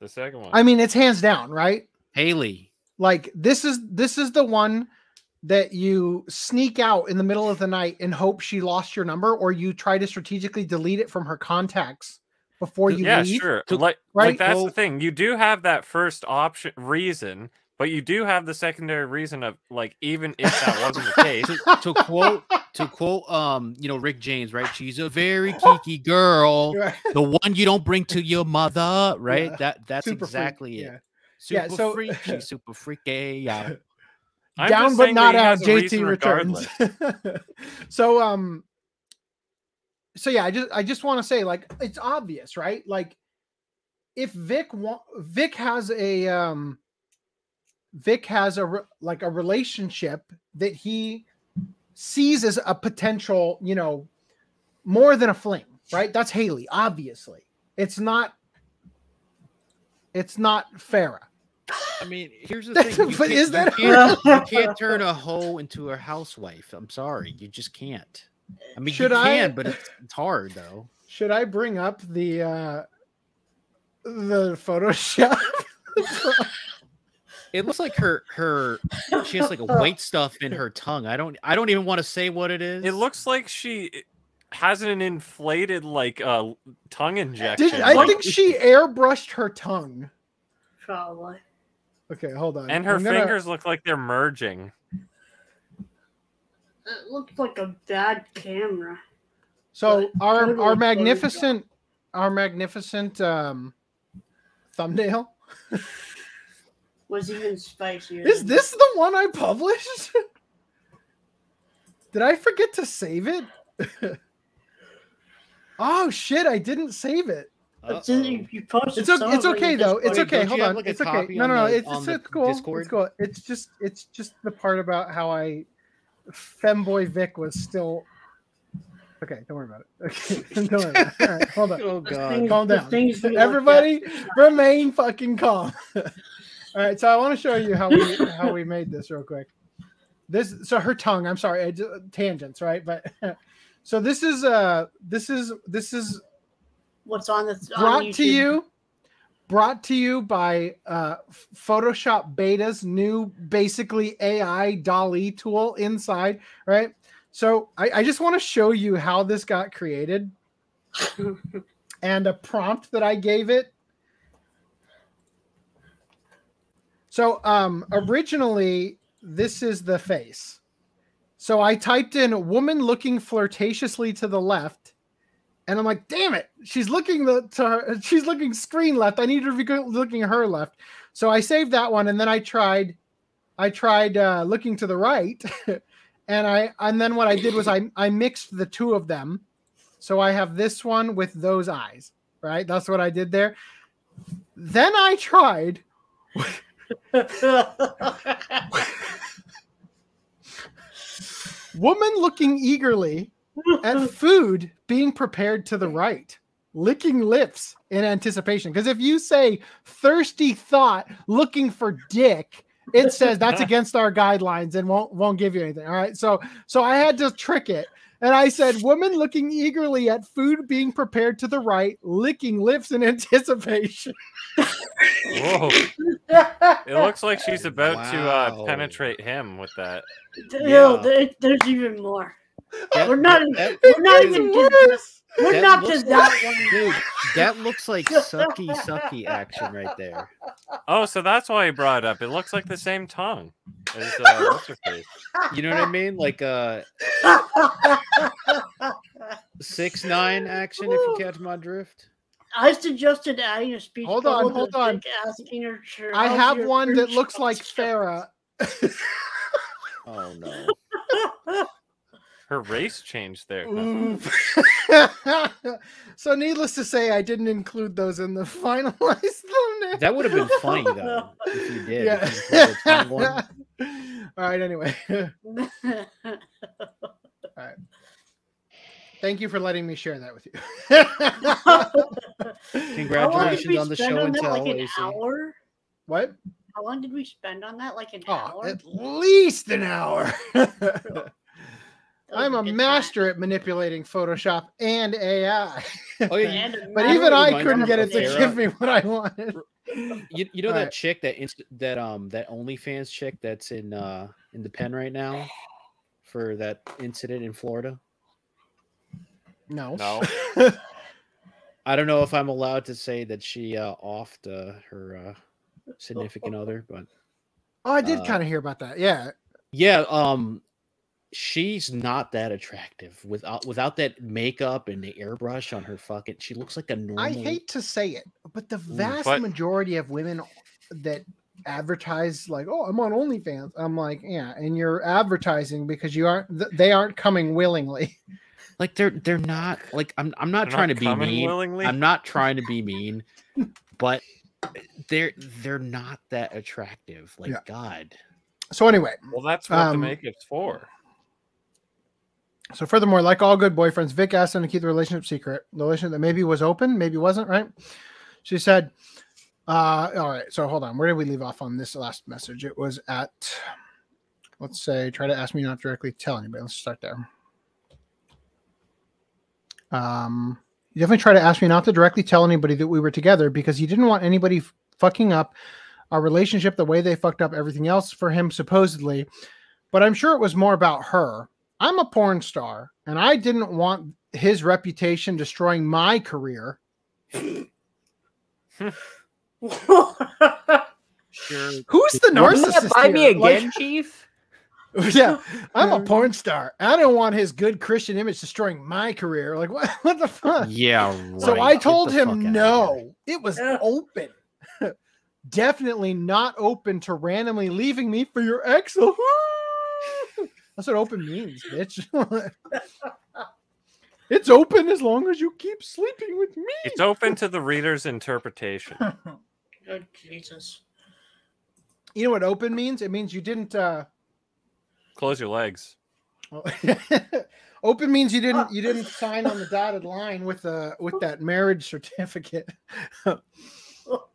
The second one. I mean, it's hands down, right? Haileigh. Like this is this is the one that you sneak out in the middle of the night and hope she lost your number, or you try to strategically delete it from her contacts before you yeah, leave. sure. To- like, right? like that's Well- the thing. You do have that first option reason, but you do have the secondary reason of like even if that wasn't the case. to, to quote to quote um you know Rick James right she's a very kiki girl Right. the one you don't bring to your mother right Yeah. that that's Super freak, exactly it yeah. super Yeah, so- freaky super freaky yeah I'm down but not out. JT returns. so um, so yeah, I just I just want to say like it's obvious, right? Like if Vic wa- Vic has a um, Vic has a re- like a relationship that he sees as a potential, you know, more than a fling, right? That's Haileigh, obviously. It's not. It's not Farah. I mean here's the That's- thing you can't- is you that- can't, you can't turn a hoe into a housewife I'm sorry you just can't I mean Should you I- can but it's, it's hard though Should I bring up the uh the Photoshop? It looks like her her she has like a white stuff in her tongue. I don't I don't even want to say what it is. It looks like she has an inflated like uh tongue injection. Did I think she airbrushed her tongue? Probably. Okay, hold on. and her I'm gonna- fingers look like they're merging. It looks like a bad camera. So our totally our Photoshop. magnificent our magnificent um thumbnail Was even spicier. is this the one I published? Did I forget to save it? oh shit! I didn't save it. It's in, you, you posted It's okay. It's okay though. It's okay. don't Hold you have, on. like, It's okay. No, no, no. the- It's, it's, it's cool. Discord? It's cool. It's just it's just the part about how I femboy Vic was still. Okay, don't worry about it. Okay, don't worry about it. All right, hold on. Oh god. Calm down. things we looked Everybody, remain fucking calm. All right, so I want to show you how we how we made this real quick. This so her tongue. I'm sorry, I ju- tangents, right? But so this is uh this is this is What's on the on brought to you brought to you by uh photoshop beta's new basically ai DALL-E tool inside right? So i, I just want to show you how this got created. And a prompt that i gave it. So um originally this is the face. So i typed in woman looking flirtatiously to the left and I'm like, damn it, she's looking the to her, she's looking screen left. I need her to be looking her left. So I saved that one, and then I tried, I tried uh, looking to the right, and I and then what I did was I I mixed the two of them, so I have this one with those eyes, right? That's what I did there. Then I tried. Woman looking eagerly at food being prepared to the right, licking lips in anticipation. Because if you say thirsty thought looking for dick, it says that's against our guidelines and won't won't give you anything. All right. So so I had to trick it. And I said, woman looking eagerly at food being prepared to the right, licking lips in anticipation. Whoa. It looks like she's about to uh, penetrate him with that. No, there- there's even more. That- we're not. that- we're not even. worse. We're that not looks to that one. Dude, that looks like sucky sucky action right there. Oh, so that's why he brought it up. It looks like the same tongue as uh, what's her face. You know what I mean? Like uh six nine action if you catch my drift. I suggested adding a speech. Hold on, hold on. Asking her, sure, I have one that looks like shots Farah. Oh no. Her race changed there. So needless to say, I didn't include those in the finalized thumbnail. That would have been funny oh, though if you did. Yeah. you included the tongue one. All right. Anyway, all right. Thank you for letting me share that with you. Congratulations on the show on and tell, Like an hour? what? How long did we spend on that? Like an Oh, hour? at least an hour. That I'm a master at manipulating Photoshop and AI. Oh, yeah. And but even I couldn't get it to Sarah. give me what I wanted. You, you know All that right. chick that inst- that um that OnlyFans chick that's in uh in the pen right now for that incident in Florida. No. No. I don't know if I'm allowed to say that she uh, offed uh, her uh, significant other, but Oh, I did Uh, kind of hear about that. Yeah. yeah, um, she's not that attractive without without that makeup and the airbrush on her fucking. She looks like a normal. I hate to say it, but the vast but- majority of women that advertise like, "Oh, I'm on OnlyFans," I'm like, "Yeah," and you're advertising because you aren't. They aren't coming willingly. like they're they're not like I'm I'm not They're trying not to be mean. willingly? I'm not trying to be mean, but they're they're not that attractive. Like Yeah. God. So anyway, Well, that's what the Um, makeup's for. So furthermore, like all good boyfriends, Vic asked them to keep the relationship secret. The relationship that maybe was open, maybe wasn't, right? She said, uh, all right, so hold on. Where did we leave off on this last message? It was at let's say, try to ask me not directly tell anybody. Let's start there. Um you definitely try to ask me not to directly tell anybody that we were together because he didn't want anybody f- fucking up our relationship the way they fucked up everything else for him supposedly. But I'm sure it was more about her. I'm a porn star and I didn't want his reputation destroying my career. Sure. Who's the You run that narcissist? by me again, Like- Chief? yeah, I'm a porn star. I don't want his good Christian image destroying my career. Like what? What the fuck? Yeah, right. So I told him no. It was open. Definitely not open to randomly leaving me for your ex. That's what open means, bitch. it's open as long as you keep sleeping with me. It's open to the reader's interpretation. Oh, Jesus. You know what open means? It means you didn't uh Close your legs. open means you didn't you didn't sign on the dotted line with uh with that marriage certificate.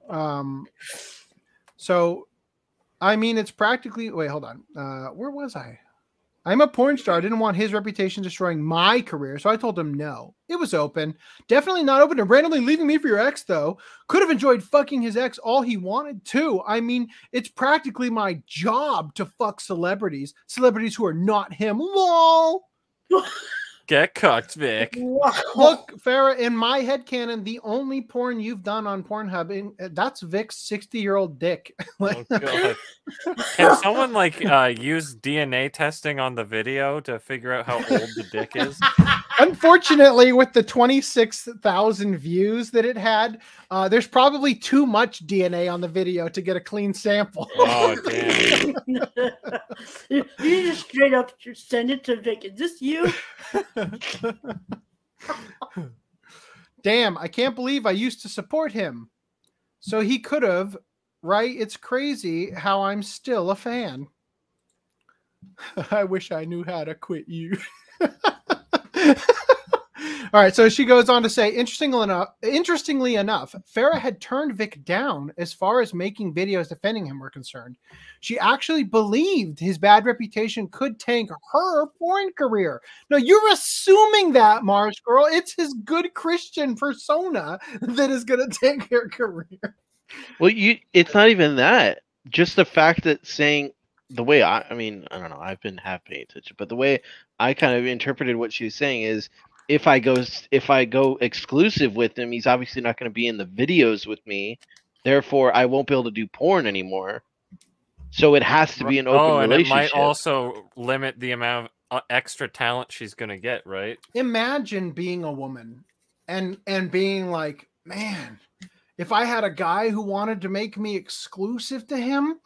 um so I mean it's practically wait, hold on. Uh where was I? I'm a porn star. I didn't want his reputation destroying my career, so I told him no. It was open. Definitely not open to randomly leaving me for your ex, though. Could have enjoyed fucking his ex all he wanted to. I mean, it's practically my job to fuck celebrities, celebrities who are not him. Lol. Get cooked, Vic. Look, Farah, in my head canon, the only porn you've done on Pornhub, in, uh, that's Vic's 60 year old dick. Like- Oh, Can someone like uh, use DNA testing on the video to figure out how old the dick is? Unfortunately, with the 26,000 views that it had, uh, there's probably too much DNA on the video to get a clean sample. Oh damn! you you just straight up send it to Vic. Is this you? Damn, I can't believe I used to support him. So he could have, right? It's crazy how I'm still a fan. I wish I knew how to quit you. All right, so she goes on to say, interestingly enough, interestingly enough, Farah had turned Vic down as far as making videos defending him were concerned. She actually believed his bad reputation could tank her porn career. No, you're assuming that, MarzGurl. It's his good Christian persona that is going to tank her career. Well, you it's not even that. Just the fact that saying the way I I mean, I don't know, I've been half paying attention, but the way I kind of interpreted what she was saying is if I go if I go exclusive with him, he's obviously not going to be in the videos with me. Therefore, I won't be able to do porn anymore. So it has to be an open oh, and it relationship. might also limit the amount of uh, extra talent she's gonna get, right? Imagine being a woman and and being like, man, if I had a guy who wanted to make me exclusive to him,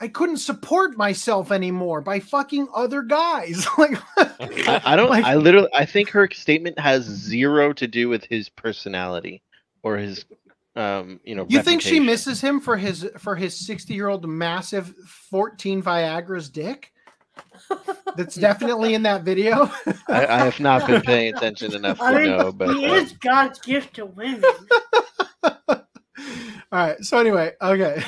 I couldn't support myself anymore by fucking other guys. like I, I don't. Like- I literally. I think her statement has zero to do with his personality or his, um, you know. You think she misses him for his for his 60 year old massive 14 Viagra's dick? That's definitely in that video. I, I have not been paying attention enough to I mean, know, but he uh, is God's gift to women. All right. So anyway, okay.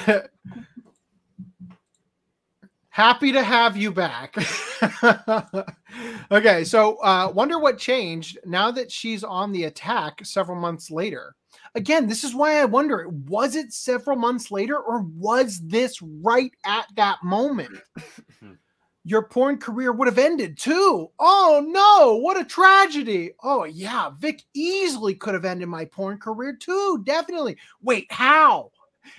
Happy to have you back. Okay, so uh, wonder what changed now that she's on the attack several months later. Again, this is why I wonder: was it several months later, or was this right at that moment? Your porn career would have ended too. Oh no! What a tragedy! Oh yeah, Vic easily could have ended my porn career too. Definitely. Wait, how?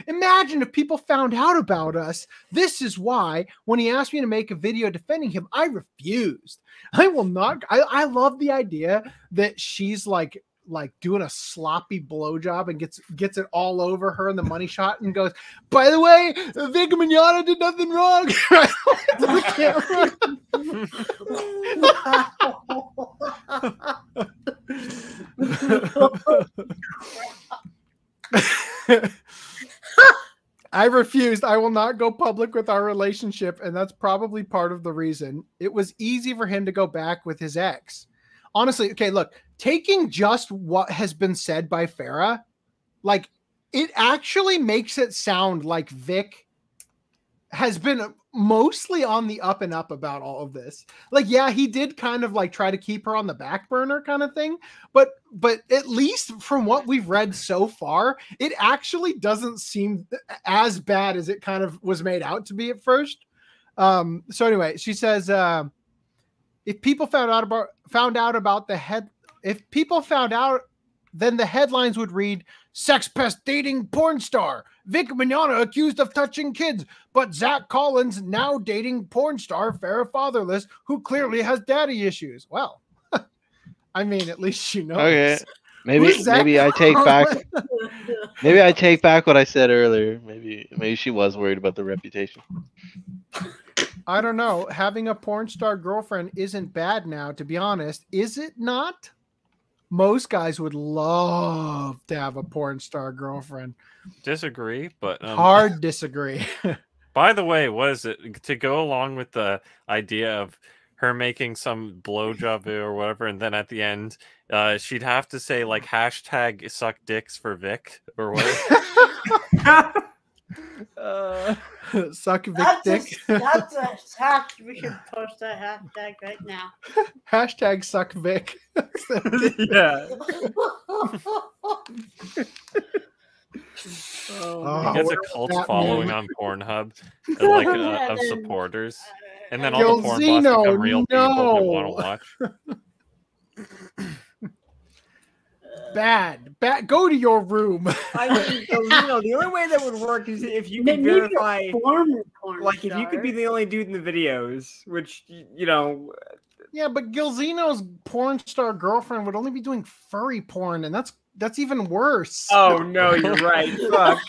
Imagine if people found out about us. This is why, when he asked me to make a video defending him, I refused. I will not. I, I love the idea that she's like like doing a sloppy blowjob and gets gets it all over her in the money shot and goes, by the way, Vic Mignogna did nothing wrong. I refused. I will not go public with our relationship, and that's probably part of the reason. It was easy for him to go back with his ex. Honestly, okay, look, taking just what has been said by Farah, like it actually makes it sound like Vic has been mostly on the up and up about all of this. Like, yeah, he did kind of like try to keep her on the back burner kind of thing, but but at least from what we've read so far, it actually doesn't seem as bad as it kind of was made out to be at first. Um, so anyway, she says uh, if people found out about found out about the head if people found out then the headlines would read sex pest dating porn star Vic Mignogna accused of touching kids, but Zach Collins now dating porn star Farah Fatherless, who clearly has daddy issues. Well, I mean, at least she knows. Okay. Maybe maybe I take back maybe I take back what I said earlier. Maybe maybe she was worried about the reputation. I don't know. Having a porn star girlfriend isn't bad now, to be honest. Is it not? Most guys would love to have a porn star girlfriend. Disagree, but um, Hard disagree. By the way, what is it to go along with the idea of her making some blowjob video or whatever, and then at the end, uh, she'd have to say like hashtag suck dicks for Vic or what? uh, suck Vic That's dick. a, that's a hack. We should post that hashtag right now. Hashtag suck Vic. yeah. Oh, he gets a cult following man? on Pornhub, uh, like uh, Yeah, of supporters, and then all the porn bots Gilzino, become real people who want no. to watch. Bad. Bad. Go to your room. I mean, so, you know, the only way that would work is if you could Maybe verify, former porn like, if you could be the only dude in the videos, which you know, Yeah, but Gilzino's porn star girlfriend would only be doing furry porn, and that's that's even worse. oh no, you're right. Fuck.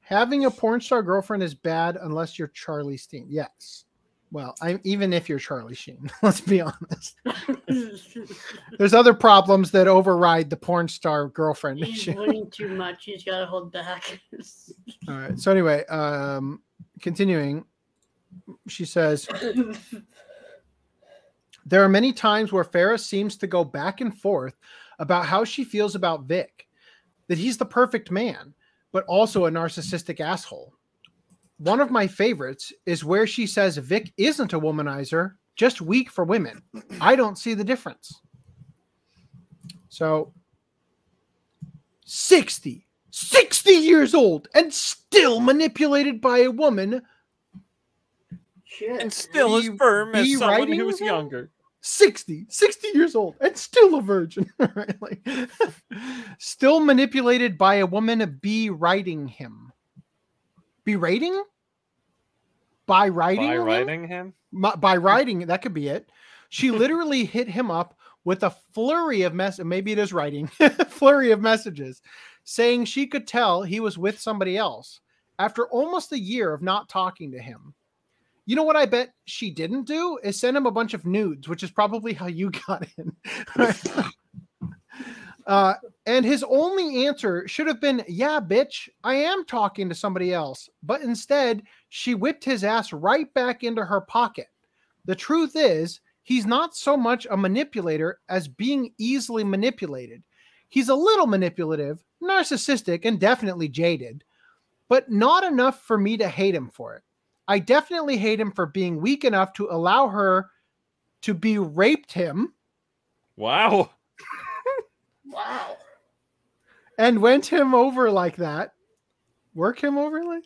Having a porn star girlfriend is bad unless you're Charlie Sheen. Yes. Well, I, even if you're Charlie Sheen, let's be honest. There's other problems that override the porn star girlfriend He's issue. winning too much. He's got to hold back. All right. So anyway, um, continuing, she says there are many times where Farah seems to go back and forth about how she feels about Vic, that he's the perfect man, but also a narcissistic asshole. One of my favorites is where she says Vic isn't a womanizer, just weak for women. I don't see the difference. So 60, 60 years old and still manipulated by a woman. Shit. And still as firm as someone who was younger. 60, 60 years old and still a virgin. Right? Like, still manipulated by a woman be writing him. Berating? By writing? By him? writing him? My- by writing, that could be it. She literally hit him up with a flurry of mess. Maybe it is writing, flurry of messages, saying she could tell he was with somebody else after almost a year of not talking to him. You know what I bet she didn't do is send him a bunch of nudes, which is probably how you got in. uh, and his only answer should have been, "Yeah, bitch, I am talking to somebody else." But instead, she whipped his ass right back into her pocket. The truth is, he's not so much a manipulator as being easily manipulated. He's a little manipulative, narcissistic, and definitely jaded, but not enough for me to hate him for it. I definitely hate him for being weak enough to allow her to be raped him Wow. Wow. And went him over like that. Work him over like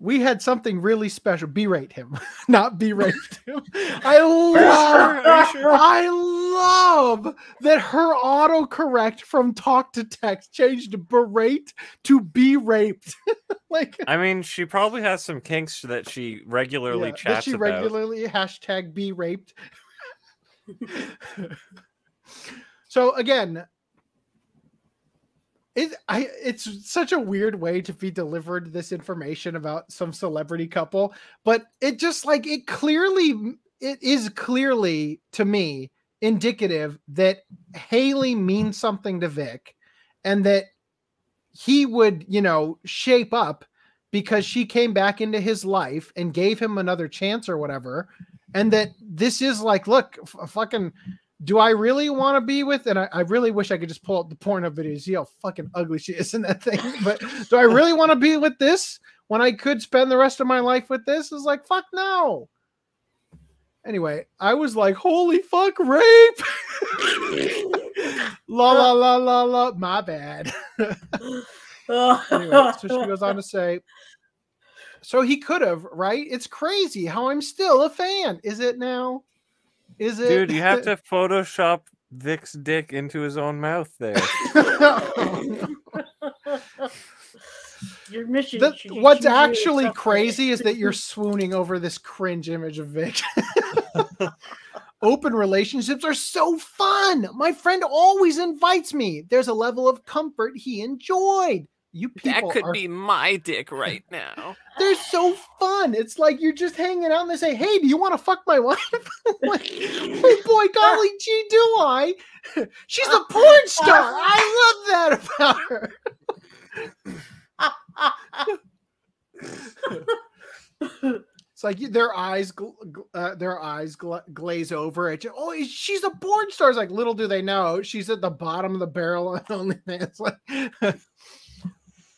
we had something really special. Berate him, not berate him. I love, sure? I love that her autocorrect from talk to text changed berate to be raped. like I mean, she probably has some kinks that she regularly yeah, that she about. regularly hashtag be raped. so again, it I it's such a weird way to be delivered this information about some celebrity couple, but it just like it clearly it is clearly to me indicative that Haileigh means something to Vic and that he would, you know, shape up because she came back into his life and gave him another chance or whatever. And that this is like, look, fucking, do I really want to be with? And I, I really wish I could just pull up the porno video, see how fucking ugly she is in that thing. But do I really want to be with this when I could spend the rest of my life with this? Is like, fuck no. Anyway, I was like, holy fuck, rape. la la la la la. My bad. anyway, so she goes on to say, so he could have, right? It's crazy how I'm still a fan. Is it now? Is it? Dude, you have to Photoshop Vic's dick into his own mouth there. Your mission. The- you what's actually crazy is that you're swooning over this cringe image of Vic. Open relationships are so fun. My friend always invites me. There's a level of comfort he enjoyed. You people that could are be my dick right now. they're so fun. It's like you're just hanging out and they say, Hey, do you want to fuck my wife? like, oh boy, golly gee, do I? She's a porn star. I love that about her. It's like their eyes, uh, their eyes gla- glaze over it. Oh, she's a porn star. It's like little do they know she's at the bottom of the barrel on OnlyFans. Like,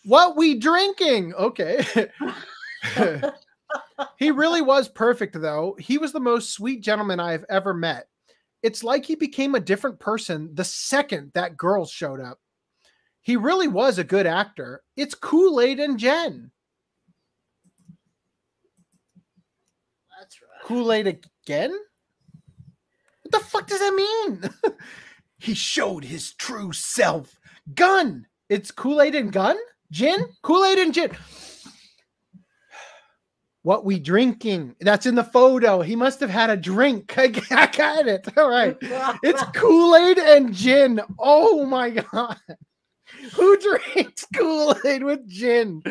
what we drinking? Okay. he really was perfect, though. He was the most sweet gentleman I have ever met. It's like he became a different person the second that girl showed up. He really was a good actor. It's Kool Aid and Jen. That's right. Kool Aid again? What the fuck does that mean? he showed his true self. Gun. It's Kool Aid and gun? Gin? Kool Aid and gin. What we drinking? That's in the photo. He must have had a drink. I got it. All right. It's Kool Aid and gin. Oh my God. Who drinks Kool Aid with gin?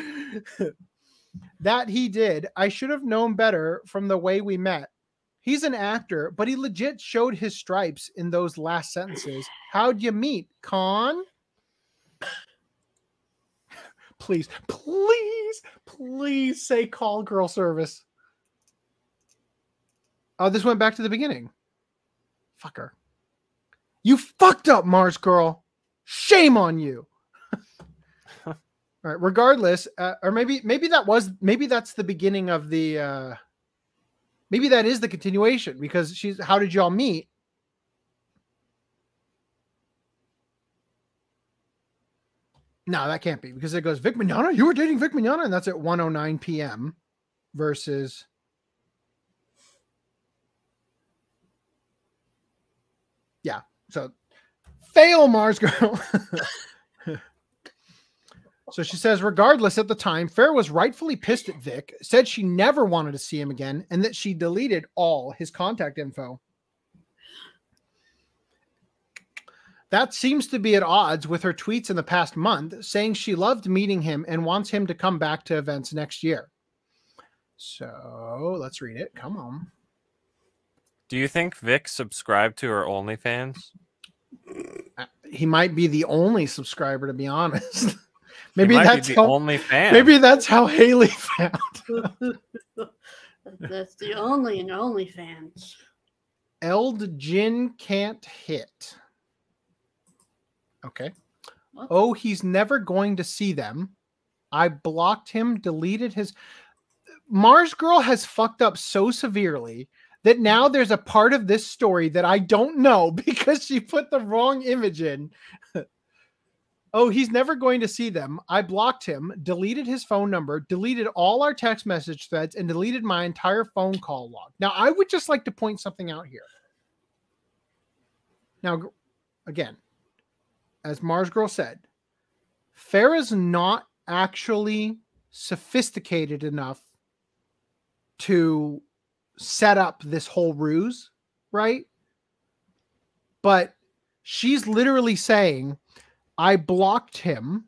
that he did. I should have known better from the way we met. He's an actor, but he legit showed his stripes in those last sentences. How'd you meet, Con? Please, please, please say call girl service. Oh, this went back to the beginning. Fucker. You fucked up, MarzGurl. Shame on you. All right. Regardless, uh, or maybe maybe that was maybe that's the beginning of the. uh Maybe that is the continuation because she's. How did y'all meet? No, that can't be because it goes Vic Mignogna. You were dating Vic Mignogna, and that's at 109 p.m. versus. Yeah. So fail, MarzGurl. so she says, regardless, at the time, Fair was rightfully pissed at Vic, said she never wanted to see him again, and that she deleted all his contact info. That seems to be at odds with her tweets in the past month, saying she loved meeting him and wants him to come back to events next year. So let's read it. Come on. Do you think Vic subscribed to her OnlyFans? Uh, he might be the only subscriber, to be honest. maybe might be that's the how, only fan. Maybe that's how Haileigh found. That's the only and only fans. Eld Jin can't hit. Okay. Oh, he's never going to see them. I blocked him, deleted his. MarzGurl has fucked up so severely that now there's a part of this story that I don't know because she put the wrong image in. oh, he's never going to see them. I blocked him, deleted his phone number, deleted all our text message threads, and deleted my entire phone call log. Now, I would just like to point something out here. Now, again, as MarzGurl said, Farah's not actually sophisticated enough to set up this whole ruse, right? But she's literally saying, I blocked him,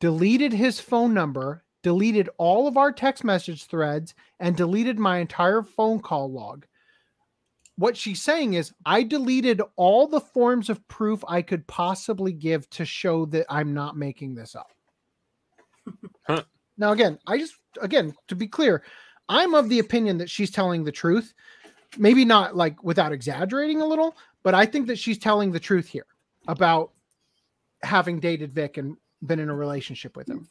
deleted his phone number, deleted all of our text message threads, and deleted my entire phone call log. What she's saying is, I deleted all the forms of proof I could possibly give to show that I'm not making this up. Huh. Now, again, I just, again, to be clear, I'm of the opinion that she's telling the truth. Maybe not like without exaggerating a little, but I think that she's telling the truth here about having dated Vic and been in a relationship with him.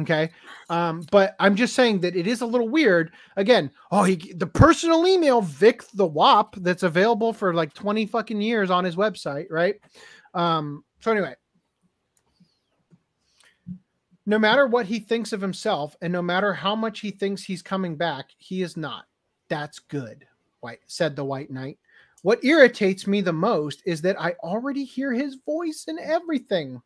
Okay. Um, but I'm just saying that it is a little weird. Again, oh, he the personal email Vic the WAP that's available for like 20 fucking years on his website, right? Um, so anyway, no matter what he thinks of himself and no matter how much he thinks he's coming back, he is not. That's good, White said the White Knight. What irritates me the most is that I already hear his voice in everything.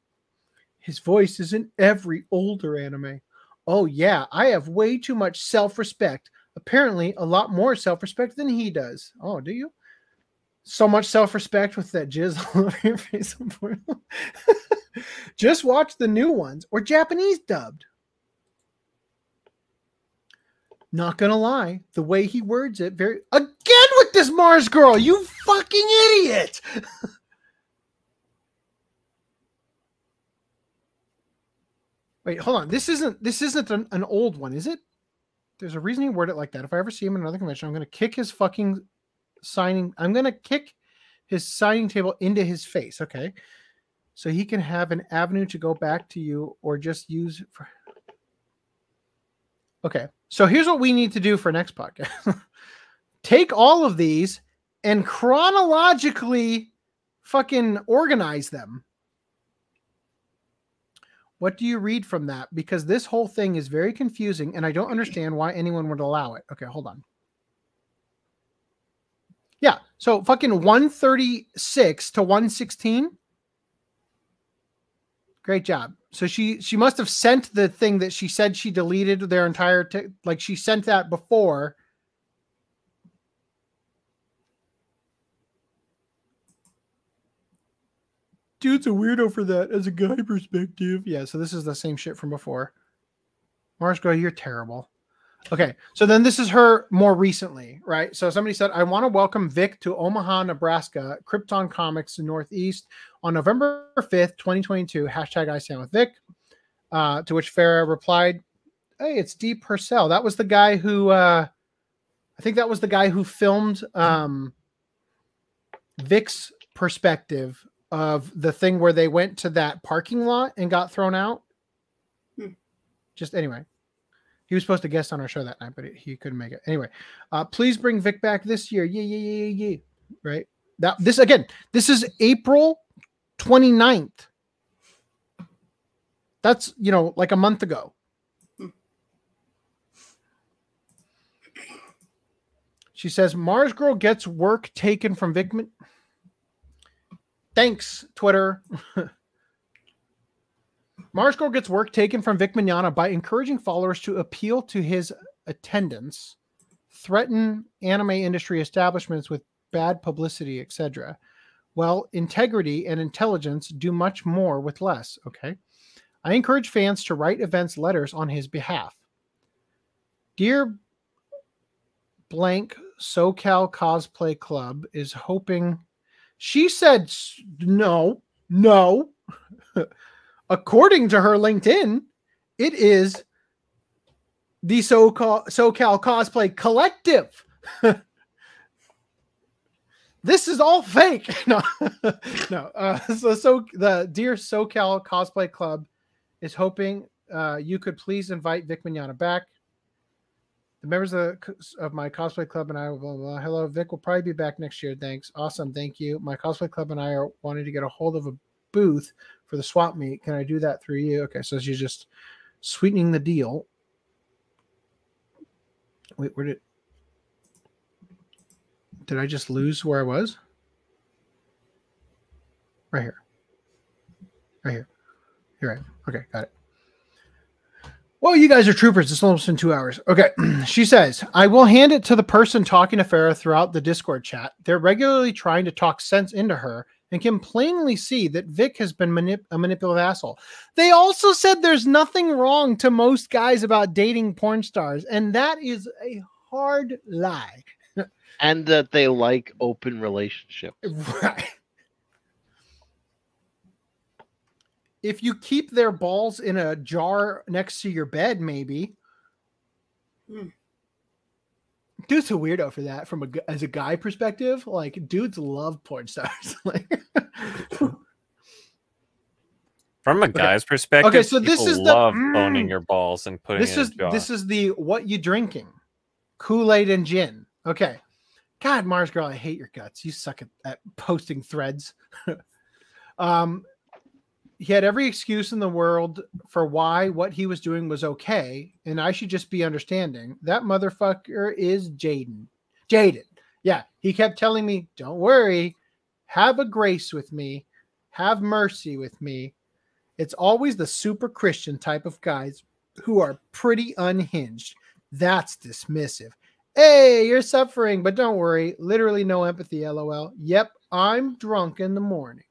His voice is in every older anime. Oh, yeah, I have way too much self respect. Apparently, a lot more self respect than he does. Oh, do you? So much self respect with that jizz all over your face. Just watch the new ones or Japanese dubbed. Not gonna lie, the way he words it, very again with this MarzGurl, you fucking idiot. Wait, hold on. This isn't this isn't an, an old one, is it? There's a reason he worded it like that. If I ever see him in another convention, I'm gonna kick his fucking signing. I'm gonna kick his signing table into his face. Okay, so he can have an avenue to go back to you, or just use. For... Okay, so here's what we need to do for next podcast. Take all of these and chronologically fucking organize them. What do you read from that? Because this whole thing is very confusing and I don't understand why anyone would allow it. Okay, hold on. Yeah, so fucking 136 to 116. Great job. So she she must have sent the thing that she said she deleted their entire like she sent that before. Dude's a weirdo for that as a guy perspective. Yeah, so this is the same shit from before. MarzGurl, you're terrible. Okay, so then this is her more recently, right? So somebody said, I want to welcome Vic to Omaha, Nebraska, Krypton Comics Northeast on November 5th, 2022. Hashtag I stand with Vic. Uh, to which Farah replied, Hey, it's Dee Purcell. That was the guy who, uh, I think that was the guy who filmed um, Vic's perspective of the thing where they went to that parking lot and got thrown out. Hmm. Just anyway. He was supposed to guest on our show that night, but he couldn't make it. Anyway, uh, please bring Vic back this year. Yeah, yeah, yeah, yeah, yeah. Right. That this again, this is April 29th. That's you know, like a month ago. She says MarzGurl gets work taken from Vic. Thanks, Twitter. MarzGurl gets work taken from Vic Mignogna by encouraging followers to appeal to his attendance, threaten anime industry establishments with bad publicity, etc. Well, integrity and intelligence do much more with less. Okay. I encourage fans to write events letters on his behalf. Dear blank SoCal Cosplay Club is hoping. She said no, no. According to her LinkedIn, it is the SoCal, SoCal Cosplay Collective. this is all fake. No, no. Uh, so, so the dear SoCal Cosplay Club is hoping uh, you could please invite Vic Mignogna back. The members of, of my cosplay club and I, blah, blah, blah. Hello, Vic will probably be back next year. Thanks. Awesome. Thank you. My cosplay club and I are wanting to get a hold of a booth for the swap meet. Can I do that through you? Okay, so she's just sweetening the deal. Wait, where did did I just lose where I was? Right here. Right here. You're right. Okay, got it. Well, you guys are troopers. It's almost in two hours. Okay. she says, I will hand it to the person talking to Farah throughout the Discord chat. They're regularly trying to talk sense into her and can plainly see that Vic has been manip- a manipulative asshole. They also said there's nothing wrong to most guys about dating porn stars, and that is a hard lie. and that they like open relationships. Right. If you keep their balls in a jar next to your bed, maybe. Hmm. Dude's a weirdo for that from a as a guy perspective. Like dudes love porn stars. like From a guy's perspective, Okay, so this people is the- love Mm. owning your balls and putting this it is in a jar. this is the what you drinking kool-aid and gin okay god marzgurl i hate your guts you suck at, at posting threads um he had every excuse in the world for why what he was doing was okay and i should just be understanding that motherfucker is jaden jaden yeah he kept telling me don't worry have a grace with me have mercy with me it's always the super Christian type of guys who are pretty unhinged. That's dismissive. Hey, you're suffering, but don't worry. Literally no empathy, lol. Yep, I'm drunk in the morning.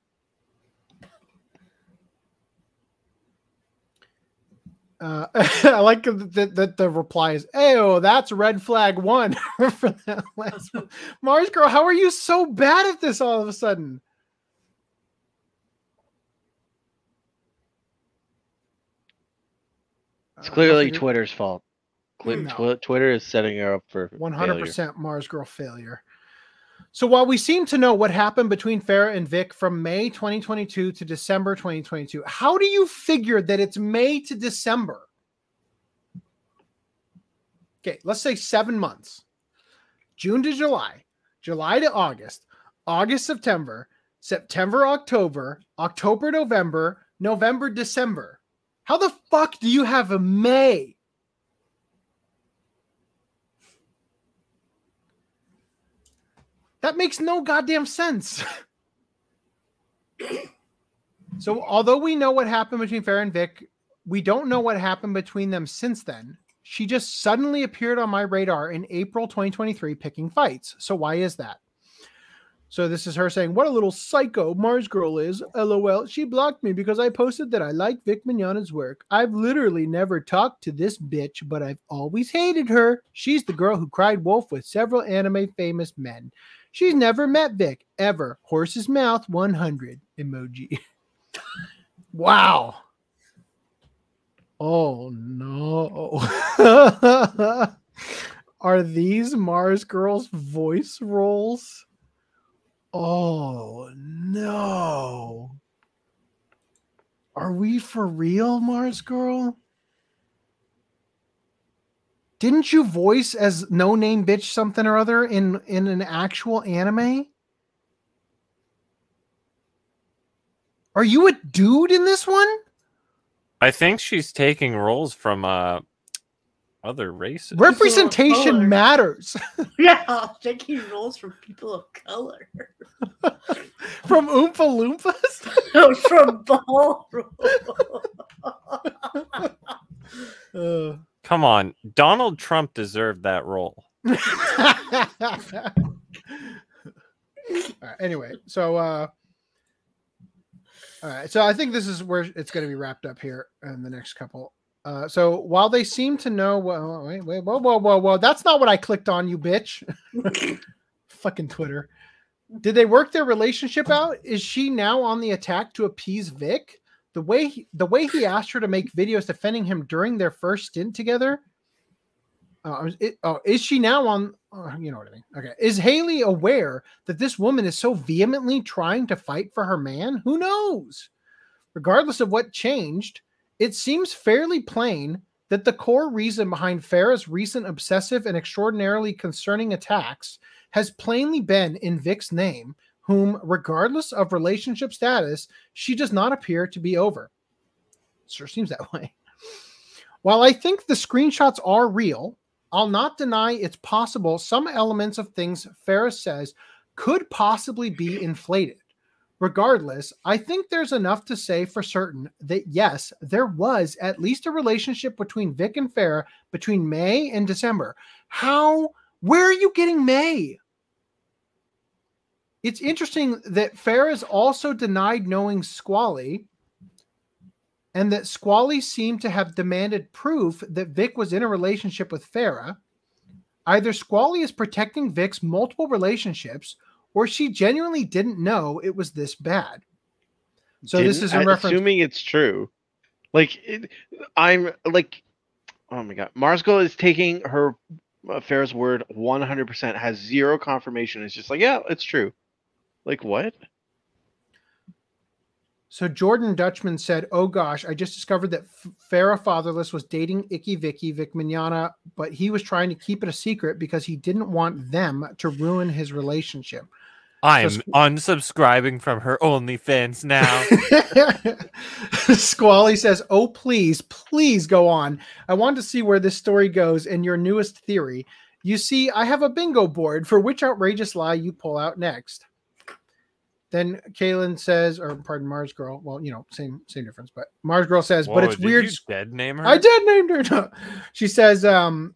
Uh, I like that the, the, the reply is, "Oh, that's red flag one for that last one." MarzGurl, how are you so bad at this all of a sudden? It's clearly Uh, Twitter's fault. Cli- No. Twitter is setting her up for hundred percent MarzGurl failure. So while we seem to know what happened between Farah and Vic from May 2022 to December 2022, how do you figure that it's May to December? Okay, let's say seven months. June to July, July to August, August, September, September, October, October, November, November, December. How the fuck do you have a May? That makes no goddamn sense. so, although we know what happened between Farah and Vic, we don't know what happened between them since then. She just suddenly appeared on my radar in April 2023 picking fights. So, why is that? So, this is her saying, What a little psycho MarzGurl is. LOL. She blocked me because I posted that I like Vic Mignogna's work. I've literally never talked to this bitch, but I've always hated her. She's the girl who cried wolf with several anime famous men. She's never met Vic ever. Horse's mouth 100 emoji. wow. Oh no. Are these MarzGurl's voice roles? Oh no. Are we for real, MarzGurl? Didn't you voice as no name bitch something or other in in an actual anime? Are you a dude in this one? I think she's taking roles from uh other races. Representation matters. Yeah, taking roles from people of color. From Oompa Loompas? No, from ballroom. Uh, Come on, Donald Trump deserved that role. All right, anyway, so uh all right, so I think this is where it's going to be wrapped up here in the next couple. Uh, so while they seem to know, well, wait, wait, whoa, whoa, whoa, whoa, that's not what I clicked on, you bitch. Fucking Twitter. Did they work their relationship out? Is she now on the attack to appease Vic? The way he, the way he asked her to make videos defending him during their first stint together. Uh, it- oh, is she now on? oh, you know what I mean. Okay. Is Haileigh aware that this woman is so vehemently trying to fight for her man? Who knows? Regardless of what changed, it seems fairly plain that the core reason behind Farah's recent obsessive and extraordinarily concerning attacks has plainly been in Vic's name, whom, regardless of relationship status, she does not appear to be over. Sure seems that way. While I think the screenshots are real, I'll not deny it's possible some elements of things Ferris says could possibly be inflated. Regardless, I think there's enough to say for certain that yes, there was at least a relationship between Vic and Farah between May and December. How, where are you getting May? It's interesting that Farah's also denied knowing Squally and that Squally seemed to have demanded proof that Vic was in a relationship with Farah. Either Squally is protecting Vic's multiple relationships or she genuinely didn't know it was this bad. So this Didn't- is in reference. Assuming it's true. Like, it, I'm like, oh my god, MarzGurl is taking her uh, Farah's word 100%, has zero confirmation. It's just like, yeah, it's true. Like, what? So Jordan Dutchman said, "Oh gosh, I just discovered that F- Farah Fatherless was dating Icky Vicky Vic Mignogna, but he was trying to keep it a secret because he didn't want them to ruin his relationship." I'm So unsubscribing from her OnlyFans now. Squally says, "Oh please, please go on. I want to see where this story goes and your newest theory. You see, I have a bingo board for which outrageous lie you pull out next." Then Kaylin says, or pardon, MarzGurl. Well, you know, same same difference, but MarzGurl says, Whoa, but it's did weird. Dead name her? I did name her. No. She says, um,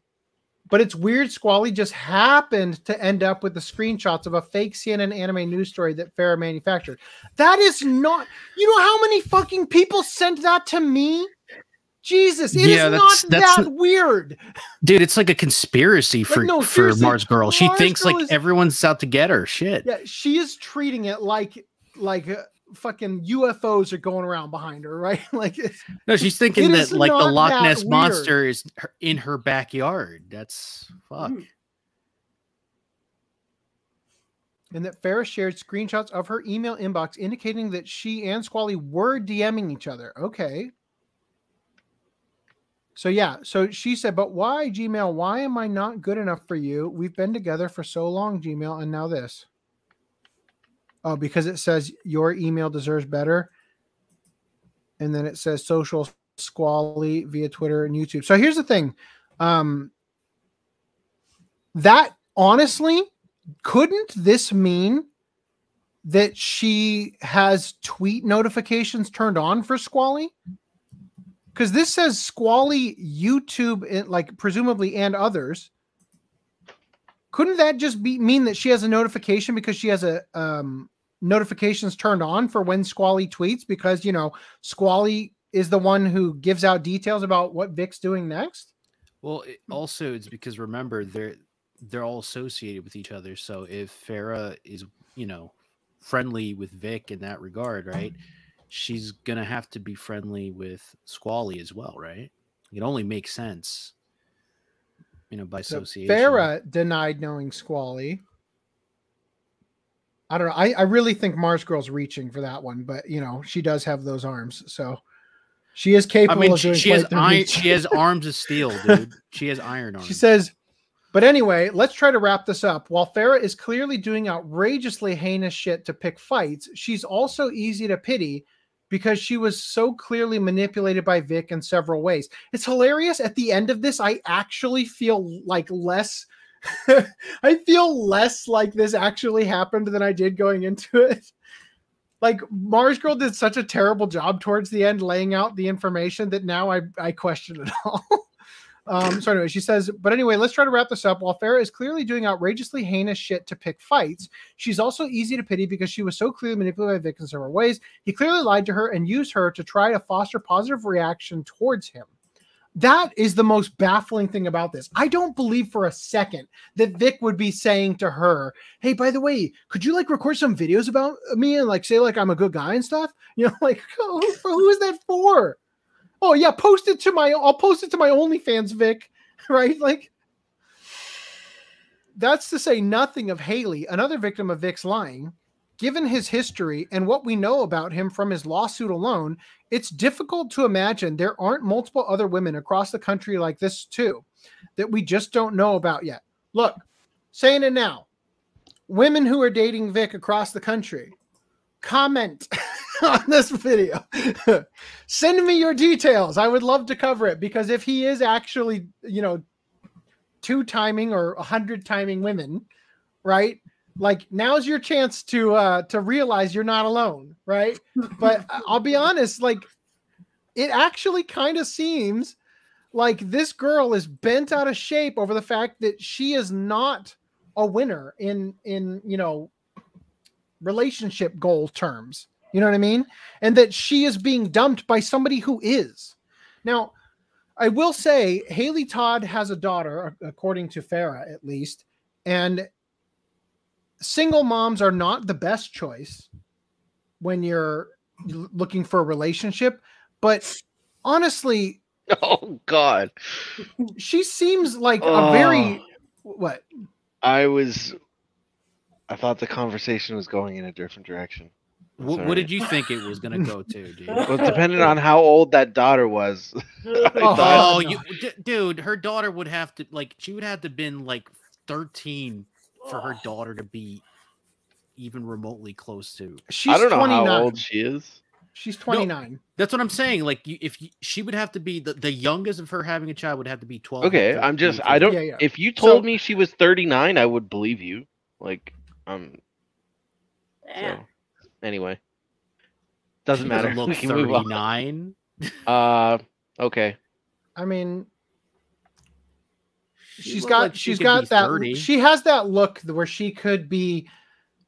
but it's weird. Squally just happened to end up with the screenshots of a fake CNN anime news story that Farah manufactured. That is not. You know how many fucking people sent that to me? Jesus, it is Yeah, that's- not that's- that weird. Dude, it's like a conspiracy for, no, for MarzGurl. She Mars thinks Girl like is- everyone's out to get her. Shit. Yeah, she is treating it like like uh, fucking UFOs are going around behind her, right? like it's, No, she's thinking that like the Loch Ness weird. monster is in her backyard. That's fuck. and that Farah shared screenshots of her email inbox indicating that she and Squally were DMing each other. Okay. So yeah, so she said, "But why Gmail? Why am I not good enough for you? We've been together for so long, Gmail, and now this." Oh, because it says your email deserves better, and then it says social squally via Twitter and YouTube. So here's the thing, um, that honestly, couldn't this mean that she has tweet notifications turned on for Squally? Because this says Squally, YouTube, and, like presumably and others. Couldn't that just be mean that she has a notification because she has a um, notifications turned on for when Squally tweets? Because you know Squally is the one who gives out details about what Vic's doing next. Well, it, also it's because remember they're they're all associated with each other. So if Farah is you know friendly with Vic in that regard, right? She's gonna have to be friendly with Squally as well, right? It only makes sense, you know, by So association. Farah denied knowing Squally. I don't know. I, I really think MarzGurl's reaching for that one, but you know, she does have those arms, so she is capable I mean, of she, doing she has iron, she has arms of steel, dude. She has iron arms. She says, but anyway, let's try to wrap this up. While Farah is clearly doing outrageously heinous shit to pick fights, she's also easy to pity because she was so clearly manipulated by Vic in several ways. It's hilarious. At the end of this, I actually feel like less. I feel less like this actually happened than I did going into it. Like MarzGurl did such a terrible job towards the end laying out the information that now I, I question it all. Um, so anyway, she says, but anyway, let's try to wrap this up. While Farah is clearly doing outrageously heinous shit to pick fights, she's also easy to pity because she was so clearly manipulated by Vic in several ways. He clearly lied to her and used her to try to foster positive reaction towards him. That is the most baffling thing about this. I don't believe for a second that Vic would be saying to her, "Hey, by the way, could you like record some videos about me and like say like I'm a good guy and stuff?" You know, like who, who is that for? Oh yeah, post it to my I'll post it to my OnlyFans, Vic. Right? Like that's to say nothing of Haileigh, another victim of Vic's lying. given his history and what we know about him from his lawsuit alone, it's difficult to imagine there aren't multiple other women across the country like this too that we just don't know about yet. Look, saying it now. Women who are dating Vic across the country, comment on this video. Send me your details. I would love to cover it because if he is actually, you know, two timing or a hundred timing women, right? Like now's your chance to uh to realize you're not alone, right? But I'll be honest, like it actually kind of seems like this girl is bent out of shape over the fact that she is not a winner in in you know relationship goal terms you know what i mean and that she is being dumped by somebody who is now i will say haileigh todd has a daughter according to farah at least and single moms are not the best choice when you're looking for a relationship but honestly Oh God. she seems like Oh. a very what I was. I thought the conversation was going in a different direction. What, what did you think it was gonna go to, dude? Well, depending on how old that daughter was. Oh, thought- you, d- dude, her daughter would have to like she would have to been like 13 for her daughter to be even remotely close to. She's I don't know how 29. old she is. She's No, 29. that's what I'm saying. Like, you, if you, she would have to be the, the youngest of her having a child would have to be 12. Okay, I'm just. I don't. If you told me she was 39, I would believe you. Like, um. So, anyway, doesn't matter. look we can move on. 39. Uh, okay. I mean, She she's looked got like she she's could got that 30. she has that look where she could be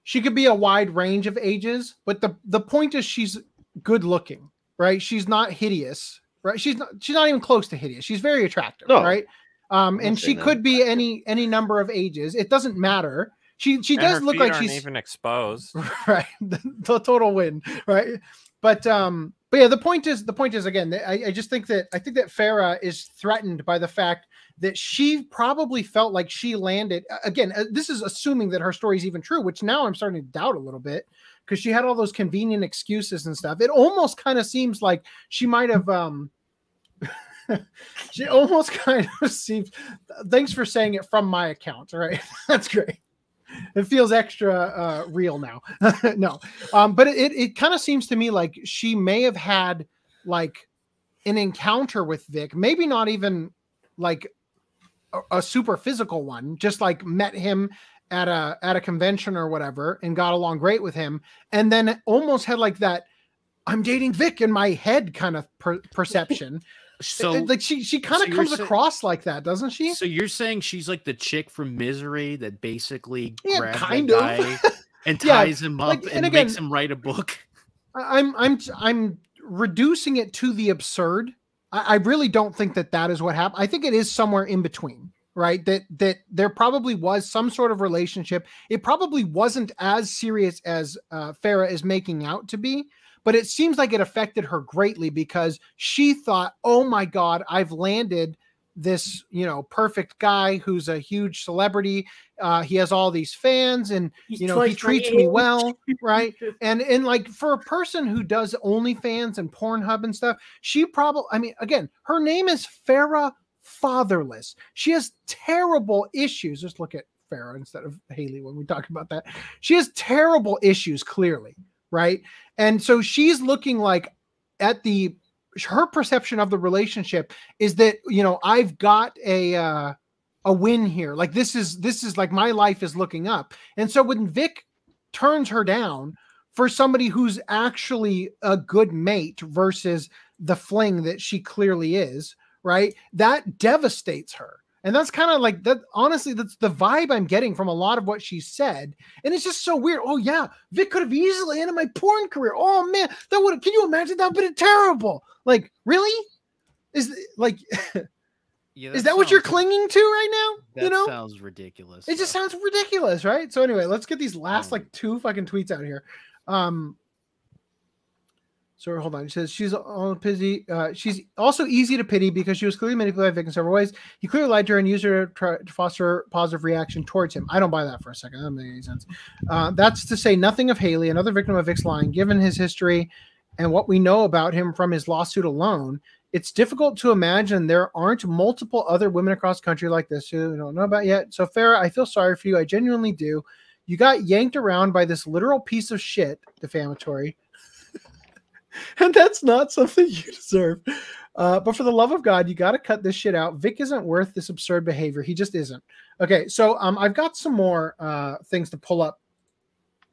she could be a wide range of ages, but the the point is she's good looking, right? She's not hideous, right? She's not she's not even close to hideous. She's very attractive, No. right? Um, and she that. could be any any number of ages. It doesn't matter. She she And does look like she's even exposed. right the, the total win right? But um but yeah the point is the point is again I, I just think that i think that farah is threatened by the fact that she probably felt like she landed again this is assuming that her story is even true which now i'm starting to doubt a little bit because she had all those convenient excuses and stuff. It almost kind of seems like she might have um she almost kind of seems thanks for saying it from my account all right? That's great it feels extra uh, real now. no, um, but it it kind of seems to me like she may have had like an encounter with Vic, maybe not even like a, a super physical one, just like met him at a at a convention or whatever and got along great with him, and then almost had like that I'm dating Vic in my head kind of per- perception. So- It- like she she kind of you're comes sa- across like that, doesn't she? So you're saying she's like the chick from Misery that basically Yeah, grabs kind of. guy and Yeah, ties him up like, and, and again- makes him write a book. I'm I'm I'm reducing it to the absurd. I, I really don't think that that is what happened. I think it is somewhere in between, right? That that there probably was some sort of relationship. It probably wasn't as serious as uh, Farah is making out to be, but it seems like it affected her greatly because she thought, "Oh my God, I've landed." this you know perfect guy who's a huge celebrity uh he has all these fans and He's you know he treats me well right and and like for a person who does OnlyFans and Pornhub and stuff, she probably I mean again, her name is Farah Fatherless. She has terrible issues. Just look at Farah instead of Haileigh when we talk about that. She has terrible issues clearly, right? And so she's looking like at the her perception of the relationship is that you know I've got a uh a win here. Like this is this is like my life is looking up. And so when Vic turns her down for somebody who's actually a good mate versus the fling that she clearly is, right? That devastates her. And that's kind of like that. Honestly, that's the vibe I'm getting from a lot of what she said. And it's just so weird. Oh, yeah, Vic could have easily ended my porn career. Oh, man, that would have, can you imagine? That would have been terrible. Like, really? Is like, Yeah, is that what you're clinging to right now? That you know, sounds ridiculous. it just sounds ridiculous, right? So anyway, let's get these last like two fucking tweets out here. Um So hold on. He says she's all pity. Uh, she's also easy to pity because she was clearly manipulated by Vic in several ways. He clearly lied to her and used her to, try, to foster positive reaction towards him. I don't buy that for a second. That doesn't make any sense. Uh, that's to say nothing of Haileigh, another victim of Vic's lying. Given his history and what we know about him from his lawsuit alone, it's difficult to imagine there aren't multiple other women across the country like this who we don't know about yet. So, Farah, I feel sorry for you. I genuinely do. You got yanked around by this literal piece of shit, defamatory and that's not something you deserve. Uh, but for the love of God, you got to cut this shit out. Vic isn't worth this absurd behavior. He just isn't. Okay, so um, I've got some more uh, things to pull up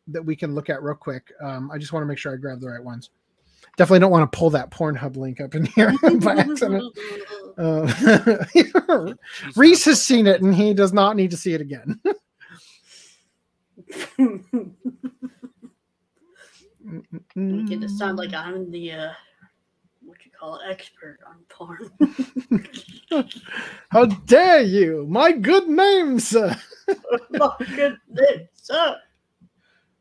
that we can look at real quick. Um, I just want to make sure I grab the right ones. Definitely don't want to pull that Pornhub link up in here by accident. Uh, Reese has seen it and he does not need to see it again. Make it sound like I'm the uh, what you call it, expert on porn. How dare you? My good name, sir. My good name, sir.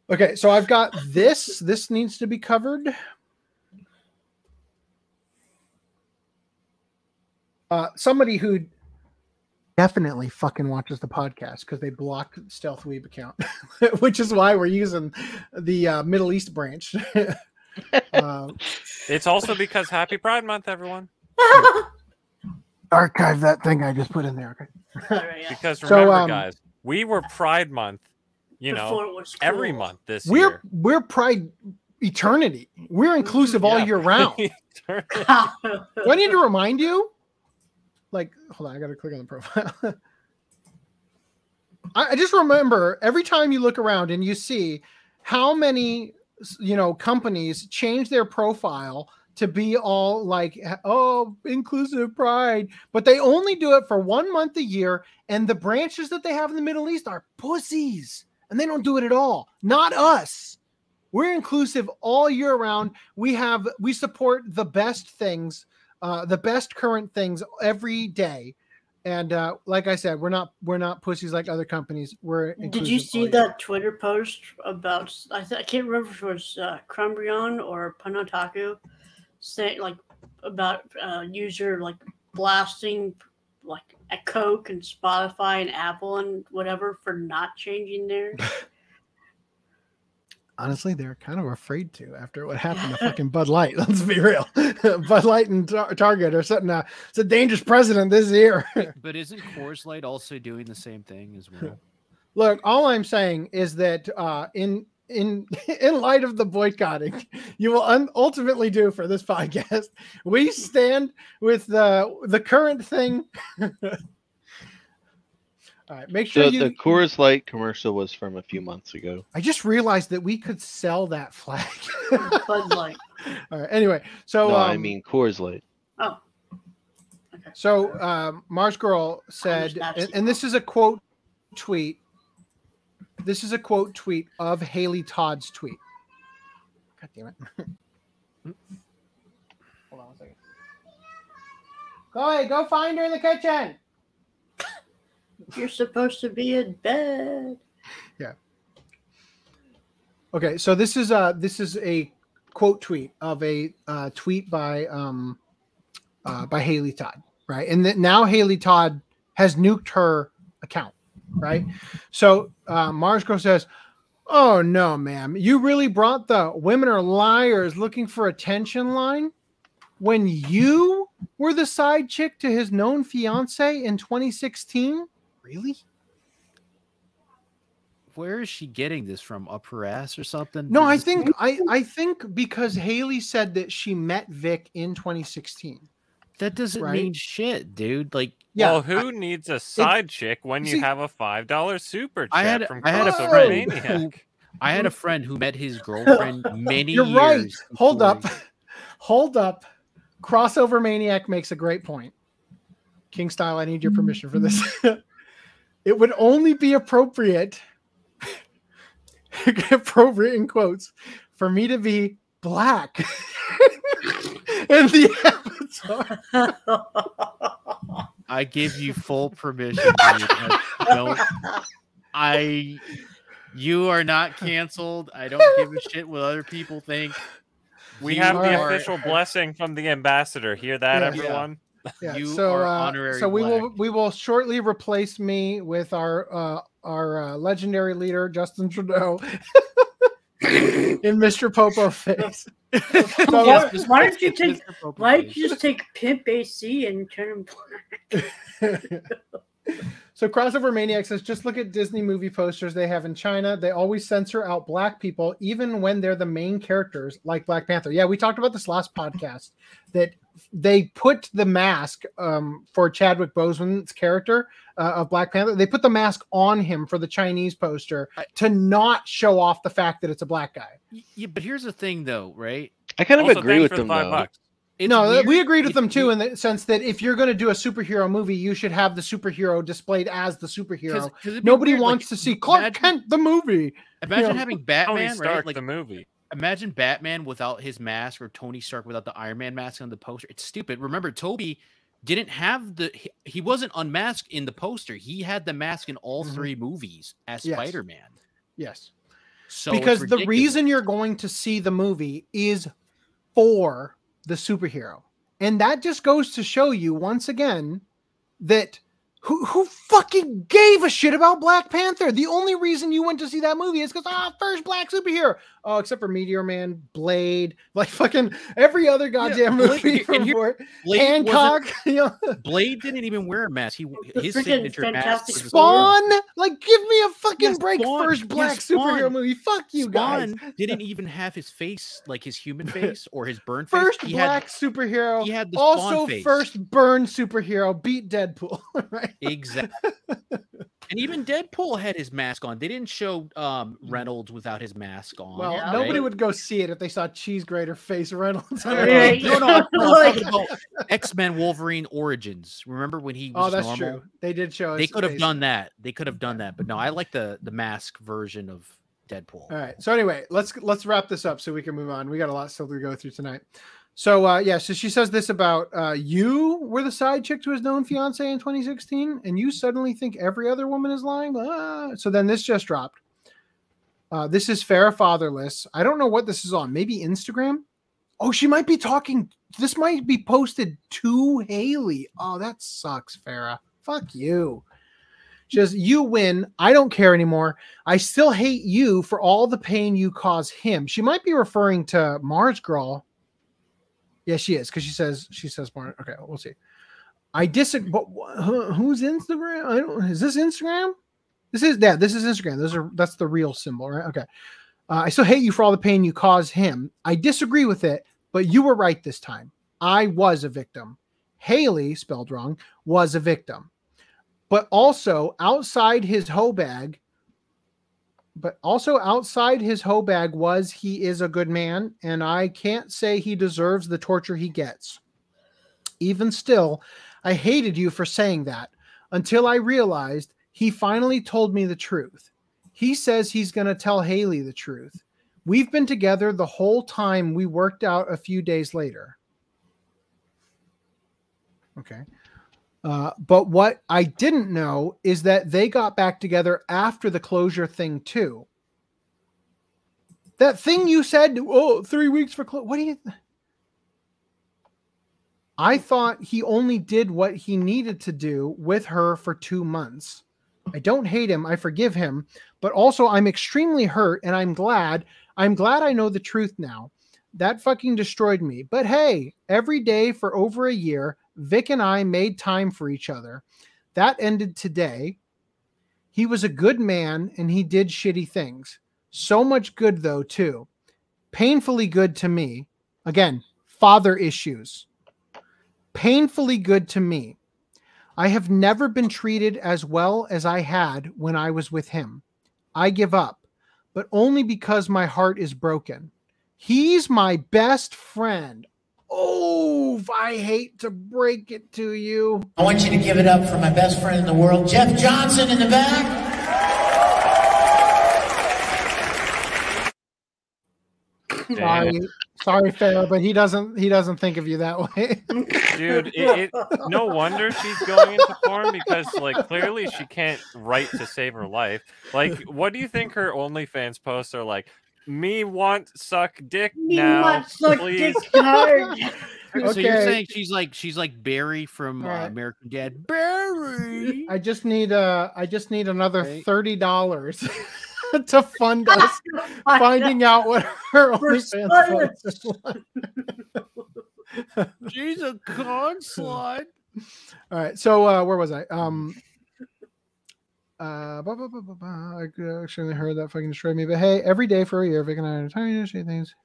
Okay, so I've got this. This needs to be covered. Uh, somebody who definitely fucking watches the podcast because they blocked Stealth Weeb account, which is why we're using the uh, Middle East branch. uh, It's also because Happy Pride Month, everyone. archive that thing I just put in there. Okay. Because So, remember, um, guys, we were Pride Month, you Before know, it every month this We're year. we're Pride eternity. We're inclusive all year round. Do I need to remind you? Like, hold on, I gotta click on the profile. I, I just remember every time you look around and you see how many you know companies change their profile to be all like oh inclusive pride but they only do it for one month a year and the branches that they have in the middle east are pussies and they don't do it at all. Not us. We're inclusive all year round. We have we support the best things uh, the best current things every day and uh, like i said we're not we're not pussies like other companies we're Did you see all year. that Twitter post about? I, th- I can't remember if it was uh, Crumbrion or Panotaku saying like about uh, user like blasting like at Coke and Spotify and Apple and whatever for not changing theirs. honestly they're kind of afraid to after what happened to fucking bud light let's be real bud light and Tar- target are setting a it's a dangerous precedent this year But isn't Coors Light also doing the same thing as well? Look, all I'm saying is that uh, in in in light of the boycotting you will un- ultimately do for this podcast, we stand with the the current thing. All right, make sure The, you. the Coors Light commercial was from a few months ago. I just realized that we could sell that flag. Bud Light. all right. Anyway, so no, um, I mean Coors Light. Oh, Okay. So um, MarzGurl said, and, and this is a quote tweet. This is a quote tweet of Haileigh Todd's tweet. God damn it. Hold on one second. Go ahead, go find her in the kitchen. You're supposed to be in bed. Yeah. Okay, so this is uh this is a quote tweet of a uh, tweet by um uh, by Haileigh Todd, right? And that now Haileigh Todd has nuked her account, right? So uh, MarzGurl says, "Oh no, ma'am, you really brought the women are liars looking for attention line when you were the side chick to his known fiance in 2016." Really? Where is she getting this from? Up her ass or something? No, I Is- think I I think because Haileigh said that she met Vic in 2016. that doesn't right? mean shit, dude. Like, Yeah, well, who needs a side chick when you have a five dollar super chat I had from I had a Crossover friend Maniac? I had a friend who met his girlfriend many You're years. right. Hold before up. Hold up. Crossover Maniac makes a great point. King Style, I need your permission for this. It would only be appropriate, appropriate in quotes, for me to be black in the avatar. I give you full permission. Dude. I don't. I. You are not canceled. I don't give a shit what other people think. We You have the are- official blessing from the ambassador. Hear that, Yeah. everyone? Yeah, You so are uh, so we will we will shortly replace me with our uh, our uh, legendary leader Justin Trudeau in Mr. Popo face. So why, why don't you take? Why don't you just take Pimp AC and turn him black? So crossover maniac says, just look at Disney movie posters they have in China. They always censor out black people, even when they're the main characters, like Black Panther. Yeah, we talked about this last podcast that they put the mask um, for Chadwick Boseman's character uh, of Black Panther. They put the mask on him for the Chinese poster to not show off the fact that it's a black guy. Yeah, but here's the thing, though, right? I kind of Also, agree with for the them five though. bucks. It's no, weird we agreed with if them too you- in the sense that if you're going to do a superhero movie, you should have the superhero displayed as the superhero. 'cause it'd be Nobody weird, like, wants to see Clark imagine- Kent the movie. Imagine know, having Tony Batman, Stark, right? Like the movie. Imagine Batman without his mask or Tony Stark without the Iron Man mask on the poster. It's stupid. Remember, Toby didn't have the he, he wasn't unmasked in the poster. He had the mask in all Mhm. three movies as Yes. Spider-Man. Yes. So because the reason you're going to see the movie is for the superhero. And that just goes to show you once again that who who fucking gave a shit about Black Panther? The only reason you went to see that movie is because ah, first black superhero. Oh, except for Meteor Man, Blade, like fucking every other goddamn Blade- movie and from here- for Blade Hancock, you know, Blade didn't even wear a mask. He his freaking signature mask was Spawn. Like, give me a fucking Yes, break. Spawn. First Yes, black Spawn. superhero movie. Fuck you guys. Spawn didn't even have his face like his human face or his burn face. First He black had superhero. he had the Spawn also face. first burn superhero. Beat Deadpool. right? Exactly. and even Deadpool had his mask on. They didn't show um, Reynolds without his mask on. Well, Yeah. nobody right? would go see it if they saw Cheese Grater face Reynolds. No, Right. no, no, I'm Like- X Men Wolverine Origins. Remember when he was oh, that's normal? true. They did show. They could have done that. They could have done that, but no, I like the the mask version of Deadpool. All right. So anyway, let's let's wrap this up so we can move on. We got a lot still to go through tonight. So uh yeah, so she says this about uh you were the side chick to his known fiance in 2016, and you suddenly think every other woman is lying. Ah. So then this just dropped. Uh, this is Farah Fatherless. I don't know what this is on. Maybe Instagram. Oh, she might be talking. This might be posted to Haileigh. Oh, that sucks, Farah. Fuck you. Just you win. I don't care anymore. I still hate you for all the pain you cause him. She might be referring to MarzGurl. Yeah, she is because she says she says Mars. Okay, we'll see. I disagree. But wh- who's Instagram? I don't. Is this Instagram? This is yeah. This is Instagram. Those are that's the real symbol, right? Okay. Uh, I still hate you for all the pain you cause him. I disagree with it, but you were right this time. I was a victim. Haileigh, spelled wrong, was a victim. But also outside his hoe bag, but also outside his hoe bag was he is a good man, and I can't say he deserves the torture he gets. Even still, I hated you for saying that until I realized he finally told me the truth. He says he's going to tell Haileigh the truth. We've been together the whole time we worked out a few days later. Okay. Uh, but what I didn't know is that they got back together after the closure thing too. That thing you said, oh, three weeks for closure. What do you? I thought he only did what he needed to do with her for two months. I don't hate him. I forgive him, but also I'm extremely hurt and I'm glad. I'm glad I know the truth now. That fucking destroyed me. But hey, every day for over a year, Vic and I made time for each other. That ended today. He was a good man and he did shitty things. So much good, though, too. Painfully good to me. Again, father issues. Painfully good to me. I have never been treated as well as I had when I was with him. I give up, but only because my heart is broken. He's my best friend. Oh, I hate to break it to you. I want you to give it up for my best friend in the world, Jeff Johnson in the back. Sorry, sorry, Farah, but he doesn't. He doesn't think of you that way, dude. It, it, no wonder she's going into porn because, like, clearly she can't write to save her life. Like, what do you think her OnlyFans posts are like? Me want suck dick Me now. want suck please. dick hard. So you're saying she's like she's like Barry from uh, American Dad. Barry. I just need uh I just need another Okay. thirty dollars to fund us finding out what her For OnlyFans post was. She's a con slut. All right, so uh where was I? Um uh, blah, blah, blah, blah, blah. I actually heard that fucking destroyed me. But hey, every day for a year, Vic and I are trying to say things.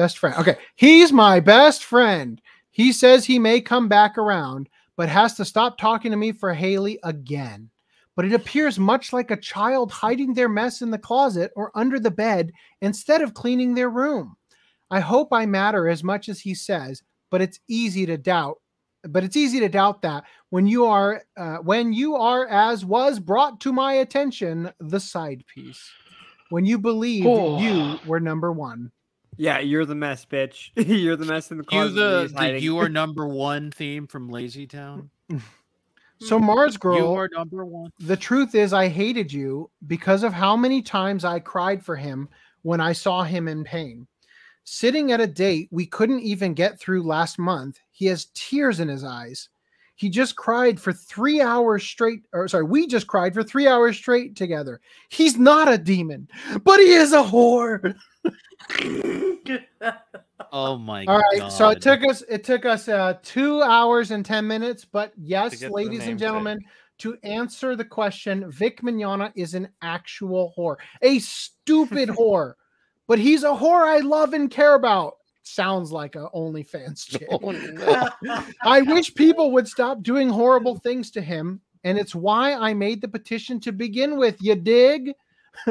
Best friend. Okay, he's my best friend. He says he may come back around, but has to stop talking to me for Haileigh again. But it appears much like a child hiding their mess in the closet or under the bed instead of cleaning their room. I hope I matter as much as he says, but it's easy to doubt. But it's easy to doubt that when you are uh, when you are as was brought to my attention the side piece. When you believed Oh. you were number one. Yeah, you're the mess, bitch. you're the mess in the closet. that the, the you are number one theme from Lazy Town. So Mars Hmm. you are number one. the truth is I hated you because of how many times I cried for him when I saw him in pain. Sitting at a date we couldn't even get through last month, he has tears in his eyes. He just cried for three hours straight, or sorry, we just cried for three hours straight together. He's not a demon, but he is a whore. Oh my god. All right, god. so it took us it took us uh, two hours and ten minutes, but yes, get to the ladies and tag. gentlemen, to answer the question, Vic Mignogna is an actual whore, a stupid whore, but he's a whore I love and care about. Sounds like a OnlyFans chick. Oh, no. I wish people would stop doing horrible things to him, and it's why I made the petition to begin with. You dig?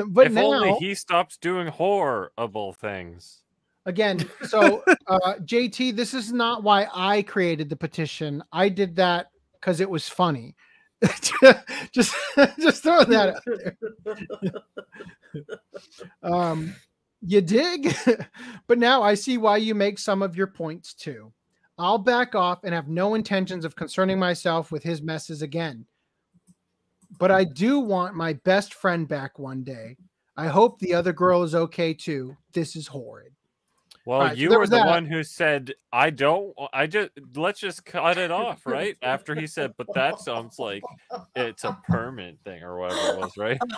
but if now, only he stops doing horrible things. Again so uh jt this is not why i created the petition. I did that because it was funny. Just just throw that out there. Um you dig? But now i see why you make some of your points too. I'll back off and have no intentions of concerning myself with his messes again. But i do want my best friend back one day. I hope the other girl is okay too. This is horrid Well, Alright, so you there were the that. one who said, "I don't. I just let's just cut it off." Right after he said, "But that sounds like it's a permanent thing or whatever it was." Right.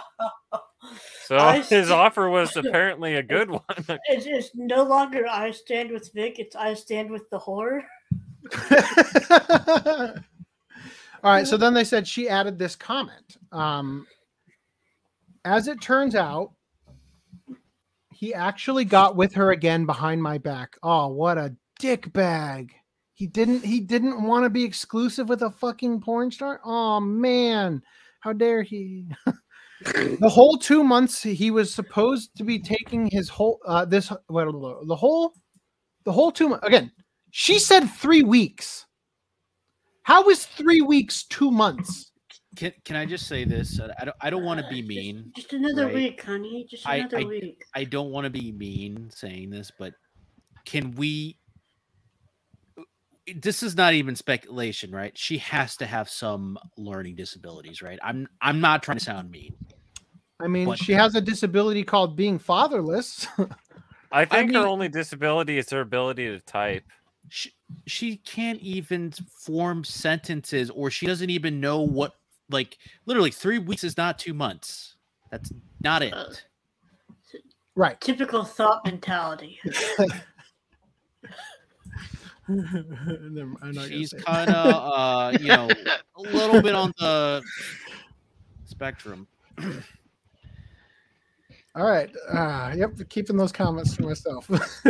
So I his st- offer was apparently a good one. It's, it's no longer I stand with Vic, it's I stand with the whore. All right. So then they said she added this comment. Um, as it turns out, he actually got with her again behind my back. Oh, what a dick bag. He didn't he didn't want to be exclusive with a fucking porn star. Oh man. How dare he? the whole 2 months he was supposed to be taking his whole uh this well, the whole the whole 2 months again. She said 3 weeks. How is 3 weeks 2 months? Can, can I just say this? I I don't I don't want to uh, be mean. Just another right? week, honey. Just I, another I, week. I don't want to be mean saying this, but can we? Uh, this is not even speculation, right? She has to have some learning disabilities, right? I'm I'm not trying to sound mean. I mean, But- she has a disability called being fatherless. I think mean- her only disability is her ability to type. She, she can't even form sentences, or she doesn't even know what. Like literally, three weeks is not two months. That's not it. right. Typical thought mentality. Never- I'm not gonna She's kind of, uh, you know, a little bit on the spectrum. All right. Uh, yep. Keeping those comments to myself.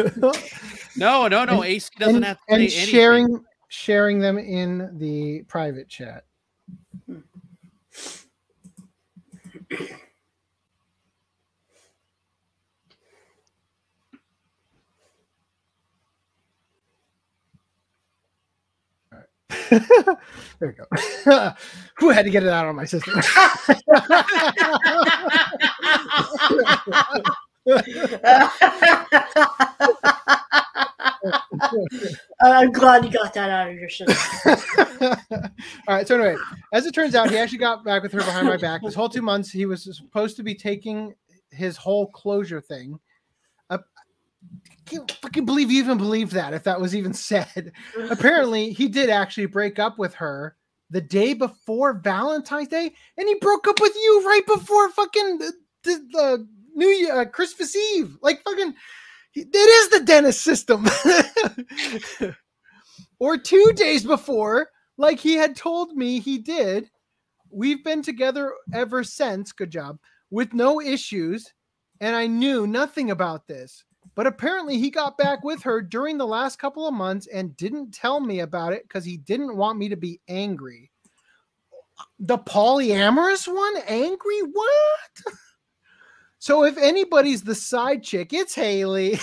No, no, no. And- AC doesn't and, have to and say anything. sharing sharing them in the private chat. there we go. Who had to get it out of my system? I'm glad you got that out of your system. All right. So anyway, as it turns out, he actually got back with her behind my back. This whole two months, he was supposed to be taking his whole closure thing Uh, I can't fucking believe you even believed that if that was even said. Apparently, he did actually break up with her the day before Valentine's Day, and he broke up with you right before fucking the, the, the New Year, uh, Christmas Eve. Like fucking, it is the dentist system. or two days before, like he had told me he did. We've been together ever since. Good job. With no issues. And I knew nothing about this. But apparently, he got back with her during the last couple of months and didn't tell me about it because he didn't want me to be angry. The polyamorous one? Angry? What? so, if anybody's the side chick, it's Haileigh.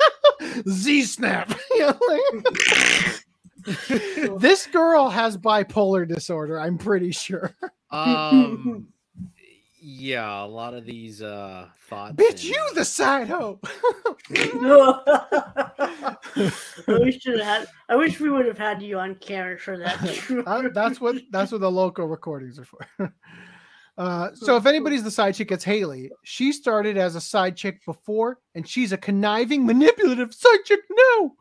Z Snap. this girl has bipolar disorder, I'm pretty sure. Um, yeah, a lot of these uh thoughts. Bitch, you the side hoe. I wish should had. I wish we would have had you on camera for that. That's what that's what the local recordings are for. Uh, so if anybody's the side chick, it's Haileigh. She started as a side chick before, and she's a conniving, manipulative side chick now.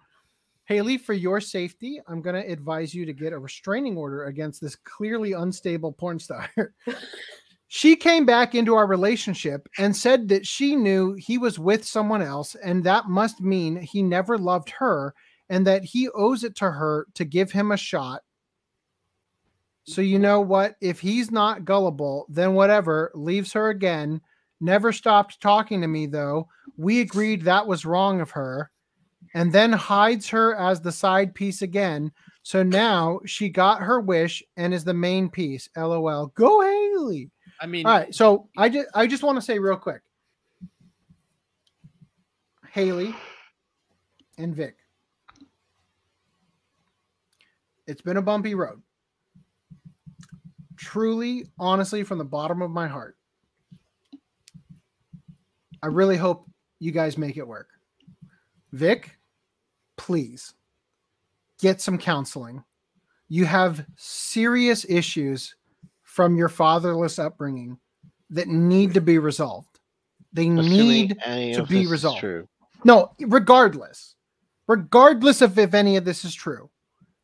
Haileigh, for your safety, I'm going to advise you to get a restraining order against this clearly unstable porn star. she came back into our relationship and said that she knew he was with someone else, and that must mean he never loved her and that he owes it to her to give him a shot. So, you know what? If he's not gullible, then whatever, leaves her again. Never stopped talking to me, though. We agreed that was wrong of her and then hides her as the side piece again. So now she got her wish and is the main piece. LOL. Go Haileigh. I mean, all right. So I just I just want to say real quick, Haileigh and Vic. It's been a bumpy road. Truly, honestly, from the bottom of my heart, I really hope you guys make it work. Vic, please get some counseling. You have serious issues from your fatherless upbringing that need to be resolved. They Assuming need to be resolved. No, regardless, regardless of if any of this is true,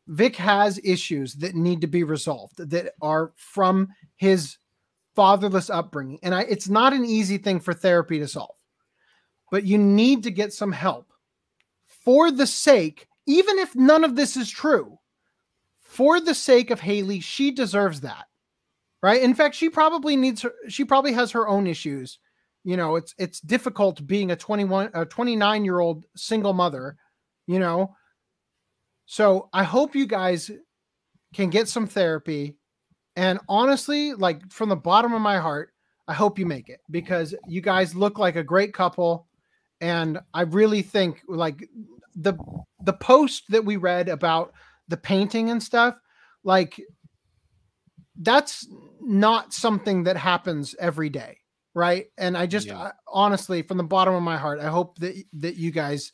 Vic has issues that need to be resolved that are from his fatherless upbringing. And I, it's not an easy thing for therapy to solve, but you need to get some help for the sake, even if none of this is true, for the sake of Haileigh, she deserves that. Right? In fact, she probably needs her she probably has her own issues. You know, it's it's difficult being a 21 a 29 year old single mother, you know. So I hope you guys can get some therapy. And honestly, like from the bottom of my heart, I hope you make it because you guys look like a great couple and I really think like the the post that we read about the painting and stuff, like that's not something that happens every day, right? And I just I, uh, honestly, from the bottom of my heart, I hope that that you guys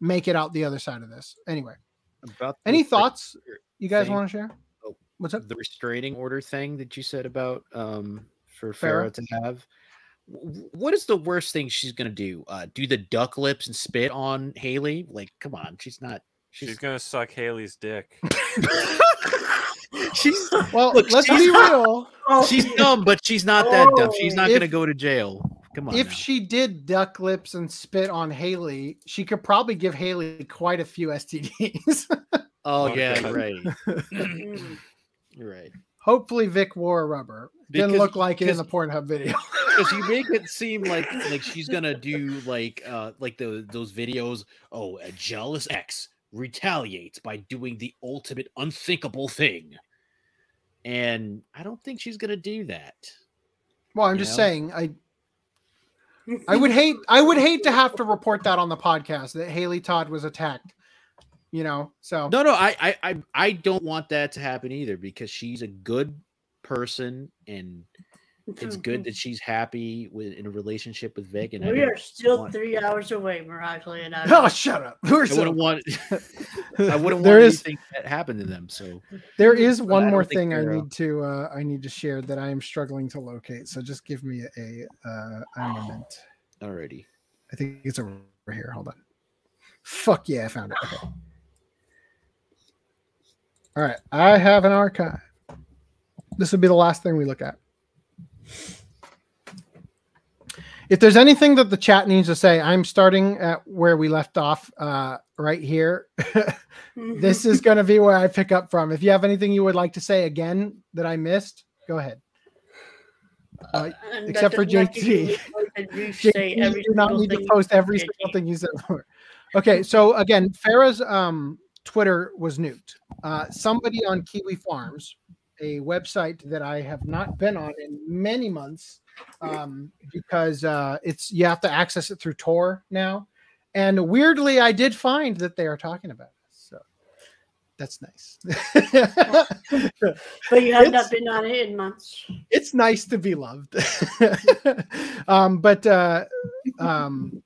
make it out the other side of this. Anyway, About any re- thoughts you guys thing- want to share? Oh, What's up? The restraining order thing that you said about um for Farah? Farah to have. What is the worst thing she's gonna do? Uh, do the duck lips and spit on Haileigh? Like, come on, she's not. She's, She's gonna suck Haileigh's dick. she's well. Look, let's she's- be real. she's dumb, but she's not that dumb. She's not If- gonna go to jail. Come on. If now. she did duck lips and spit on Haileigh, she could probably give Haileigh quite a few STDs. oh Oh, yeah, God. right. You're right. Hopefully, Vic wore a rubber. Didn't Because- look like it in the Pornhub video. because you make it seem like like she's gonna do like uh like the those videos oh a jealous ex retaliates by doing the ultimate unthinkable thing and i don't think she's gonna do that Well, I'm just know? saying, I I would hate I would hate to have to report that on the podcast that Haileigh Todd was attacked. You know, so no no I, I i i don't want that to happen either because she's a good person and it's good that she's happy with in a relationship with Vic and We are still want- three hours away, miraculously enough. Oh, shut up. We're I so- wouldn't want I wouldn't There want is- anything that happened to them so there is But one I more don't thing I uh, need to uh, I need to share that I am struggling to locate. So just give me a, a uh, a moment. alrighty I think it's over here. Hold on. Fuck yeah, I found it. Okay. All right, I have an archive. This would be the last thing we look at. If there's anything that the chat needs to say, I'm starting at where we left off, uh, right here. this is going to be where I pick up from. If you have anything you would like to say again that I missed, go ahead. Uh, except for not you JT. the right to JT, say you do not need to post every JT. single thing you said. Okay, so again, Farah's um, Twitter was nuked. Uh, somebody on Kiwi Farms, a website that I have not been on in many months, um, because uh, it's you have to access it through Tor now. And weirdly, I did find that they are talking about it. So that's nice. But you have It's- not been on it in months. it's nice to be loved. um, but uh, um,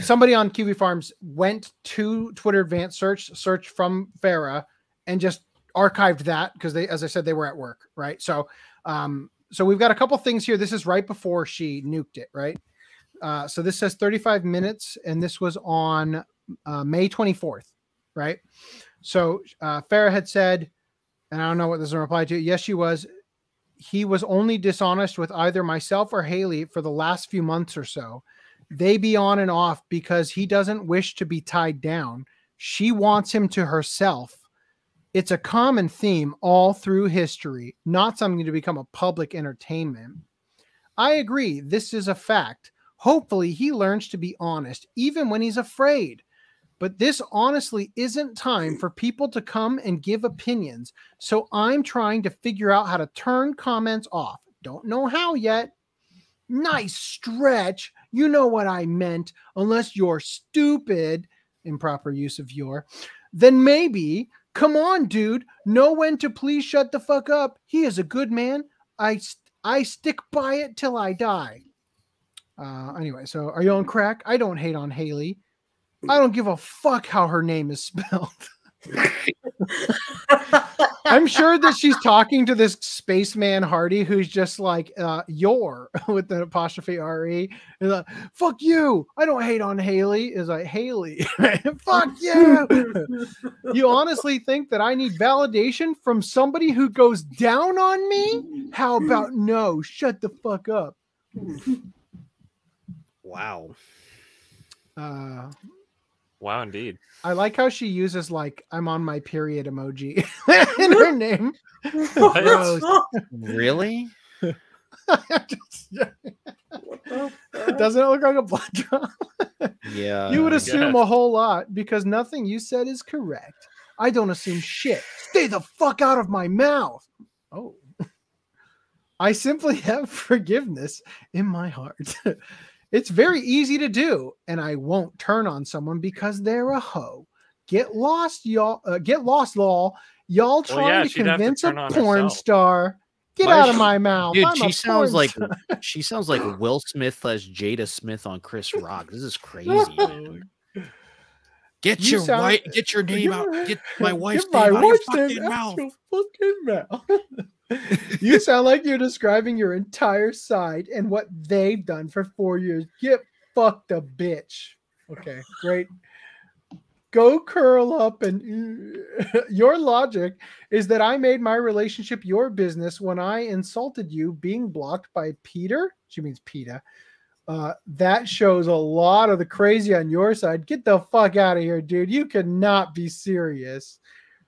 somebody on Kiwi Farms went to Twitter Advanced Search, search from Farah, and just archived that because they, as I said, they were at work, right? So, um, so we've got a couple things here. This is right before she nuked it, right? Uh, so this says 35 minutes, and this was on uh, May 24th, right? So uh, Farah had said, and I don't know what this is in reply to. Yes, she was he was only dishonest with either myself or Haileigh for the last few months or so. They be on and off because he doesn't wish to be tied down. She wants him to herself. It's a common theme all through history, not something to become a public entertainment. I agree. This is a fact. Hopefully, he learns to be honest, even when he's afraid. But this honestly isn't time for people to come and give opinions. So I'm trying to figure out how to turn comments off. Don't know how yet. Nice stretch. You know what I meant. Unless you're stupid, improper use of your, then maybe. Come on, dude. Know when to please shut the fuck up. He is a good man. I I stick by it till I die. Uh, anyway, so are you on crack? I don't hate on Haileigh. I don't give a fuck how her name is spelled. I'm sure that she's talking to this spaceman Hardy who's just like uh your with the apostrophe re. Is like, fuck you. I don't hate on Haileigh. Is like Haileigh. fuck you. you honestly think that I need validation from somebody who goes down on me? How about no? Shut the fuck up. Wow. Uh Wow, indeed. I like how she uses like I'm on my period emoji in her name. What? Gross. Really? Doesn't it look like a blood drop? Yeah. you would assume a whole lot because nothing you said is correct. I don't assume shit. Stay the fuck out of my mouth. Oh. I simply have forgiveness in my heart. It's very easy to do, and I won't turn on someone because they're a hoe. Get lost, y'all. Uh, get lost, lol. Y'all Well, trying yeah, to she'd to convince a porn herself. star. Get Why out of she- my mouth. Dude, I'm she a sounds porn like star. she sounds like Will Smith slash Jada Smith on Chris Rock. This is crazy. Get You your sound- wife, get your name out, get my wife's Get my name out of your fucking out mouth. your fucking mouth. You sound like you're describing your entire side and what they've done for four years. Get fucked a bitch. Okay, great. Go curl up and your logic is that I made my relationship your business when I insulted you being blocked by Peter. She means PETA. Uh, that shows a lot of the crazy on your side. Get the fuck out of here, dude. You cannot be serious.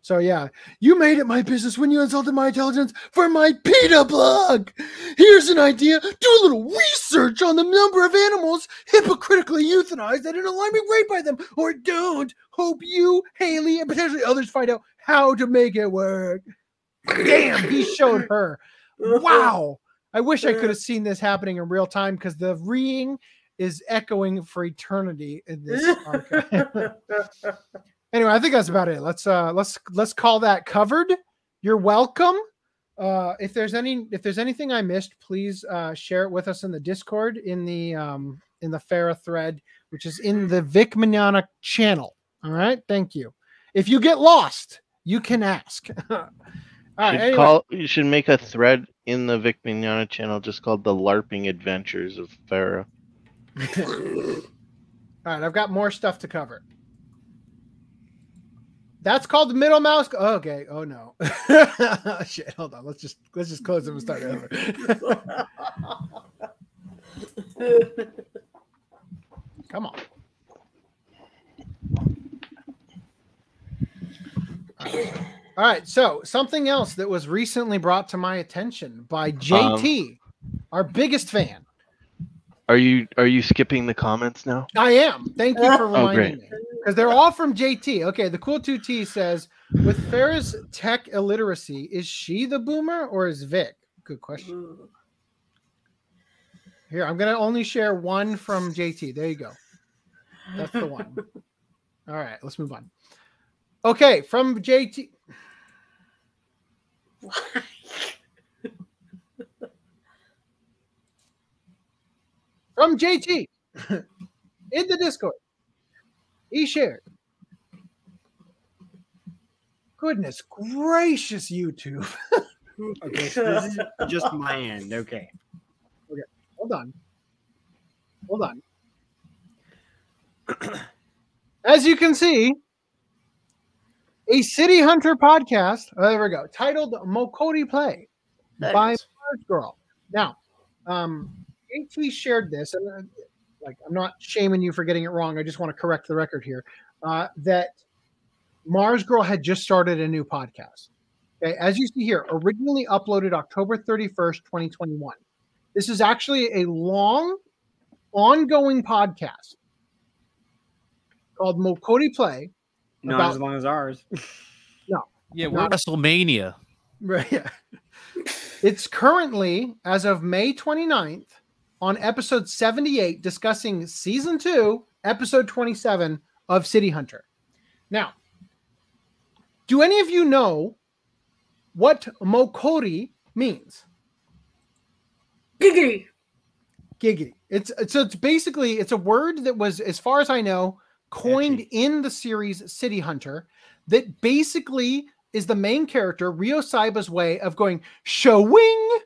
So yeah, you made it my business when you insulted my intelligence for my PETA blog. Here's an idea: do a little research on the number of animals hypocritically euthanized that an alignment rate by them, or don't. Hope you, Haileigh, and potentially others find out how to make it work. Damn, he showed her. Wow. I wish I could have seen this happening in real time because the reeing is echoing for eternity in this. anyway, I think that's about it. Let's uh let's let's call that covered. You're welcome. Uh if there's any if there's anything I missed, please uh share it with us in the Discord in the um in the Farah thread, which is in the Vic Mignogna channel. All right, thank you. If you get lost, you can ask. All right, anyway. call, you should make a thread in the Vic Mignogna channel just called the LARPing Adventures of Farah. All right, I've got more stuff to cover. That's called the middle mouse. Oh, okay. Oh no. Shit. Hold on. Let's just let's just close them and start over. Come on. All right. So something else that was recently brought to my attention by um, JT, our biggest fan. Are you are you skipping the comments now? I am. Thank you for Oh, reminding great. me. Because they're all from JT. Okay, the cool 2T says, with Farah's tech illiteracy, is she the boomer or is Vic? Good question. Here, I'm gonna only share one from JT. There you go. That's the one. All right, let's move on. Okay, from JT. from JT in the Discord. He shared. Goodness gracious, YouTube. Okay, so this is just my end. Okay. Okay, hold on. Hold on. As you can see, a City Hunter podcast. Oh, there we go. Titled Mokori Play That by MarzGurl. Now, um, AT shared this, and uh, like I'm not shaming you for getting it wrong. I just want to correct the record here. Uh, that MarzGurl had just started a new podcast. Okay, as you see here, originally uploaded October 31st, 2021. This is actually a long, ongoing podcast called Mokori Play. Not about- as long as ours. No. Yeah, we're Not- WrestleMania. Right. yeah. It's currently, as of May 29th, on episode 78, discussing season two, episode 27 of City Hunter. Now, do any of you know what Mokori means? Giggity. Giggity. It's it's- so it's basically it's a word that was, as far as I know, coined in the series City Hunter that basically is the main character, Ryo Saeba's way of going showing.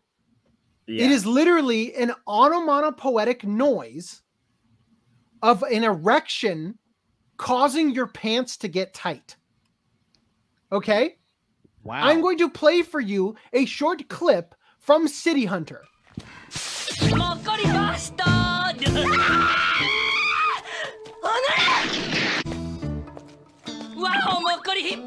It is literally an onomatopoetic noise of an erection causing your pants to get tight. Okay? Wow. I'm going to play for you a short clip from City Hunter. Mokori bastard! Ah! wow, Mokori hip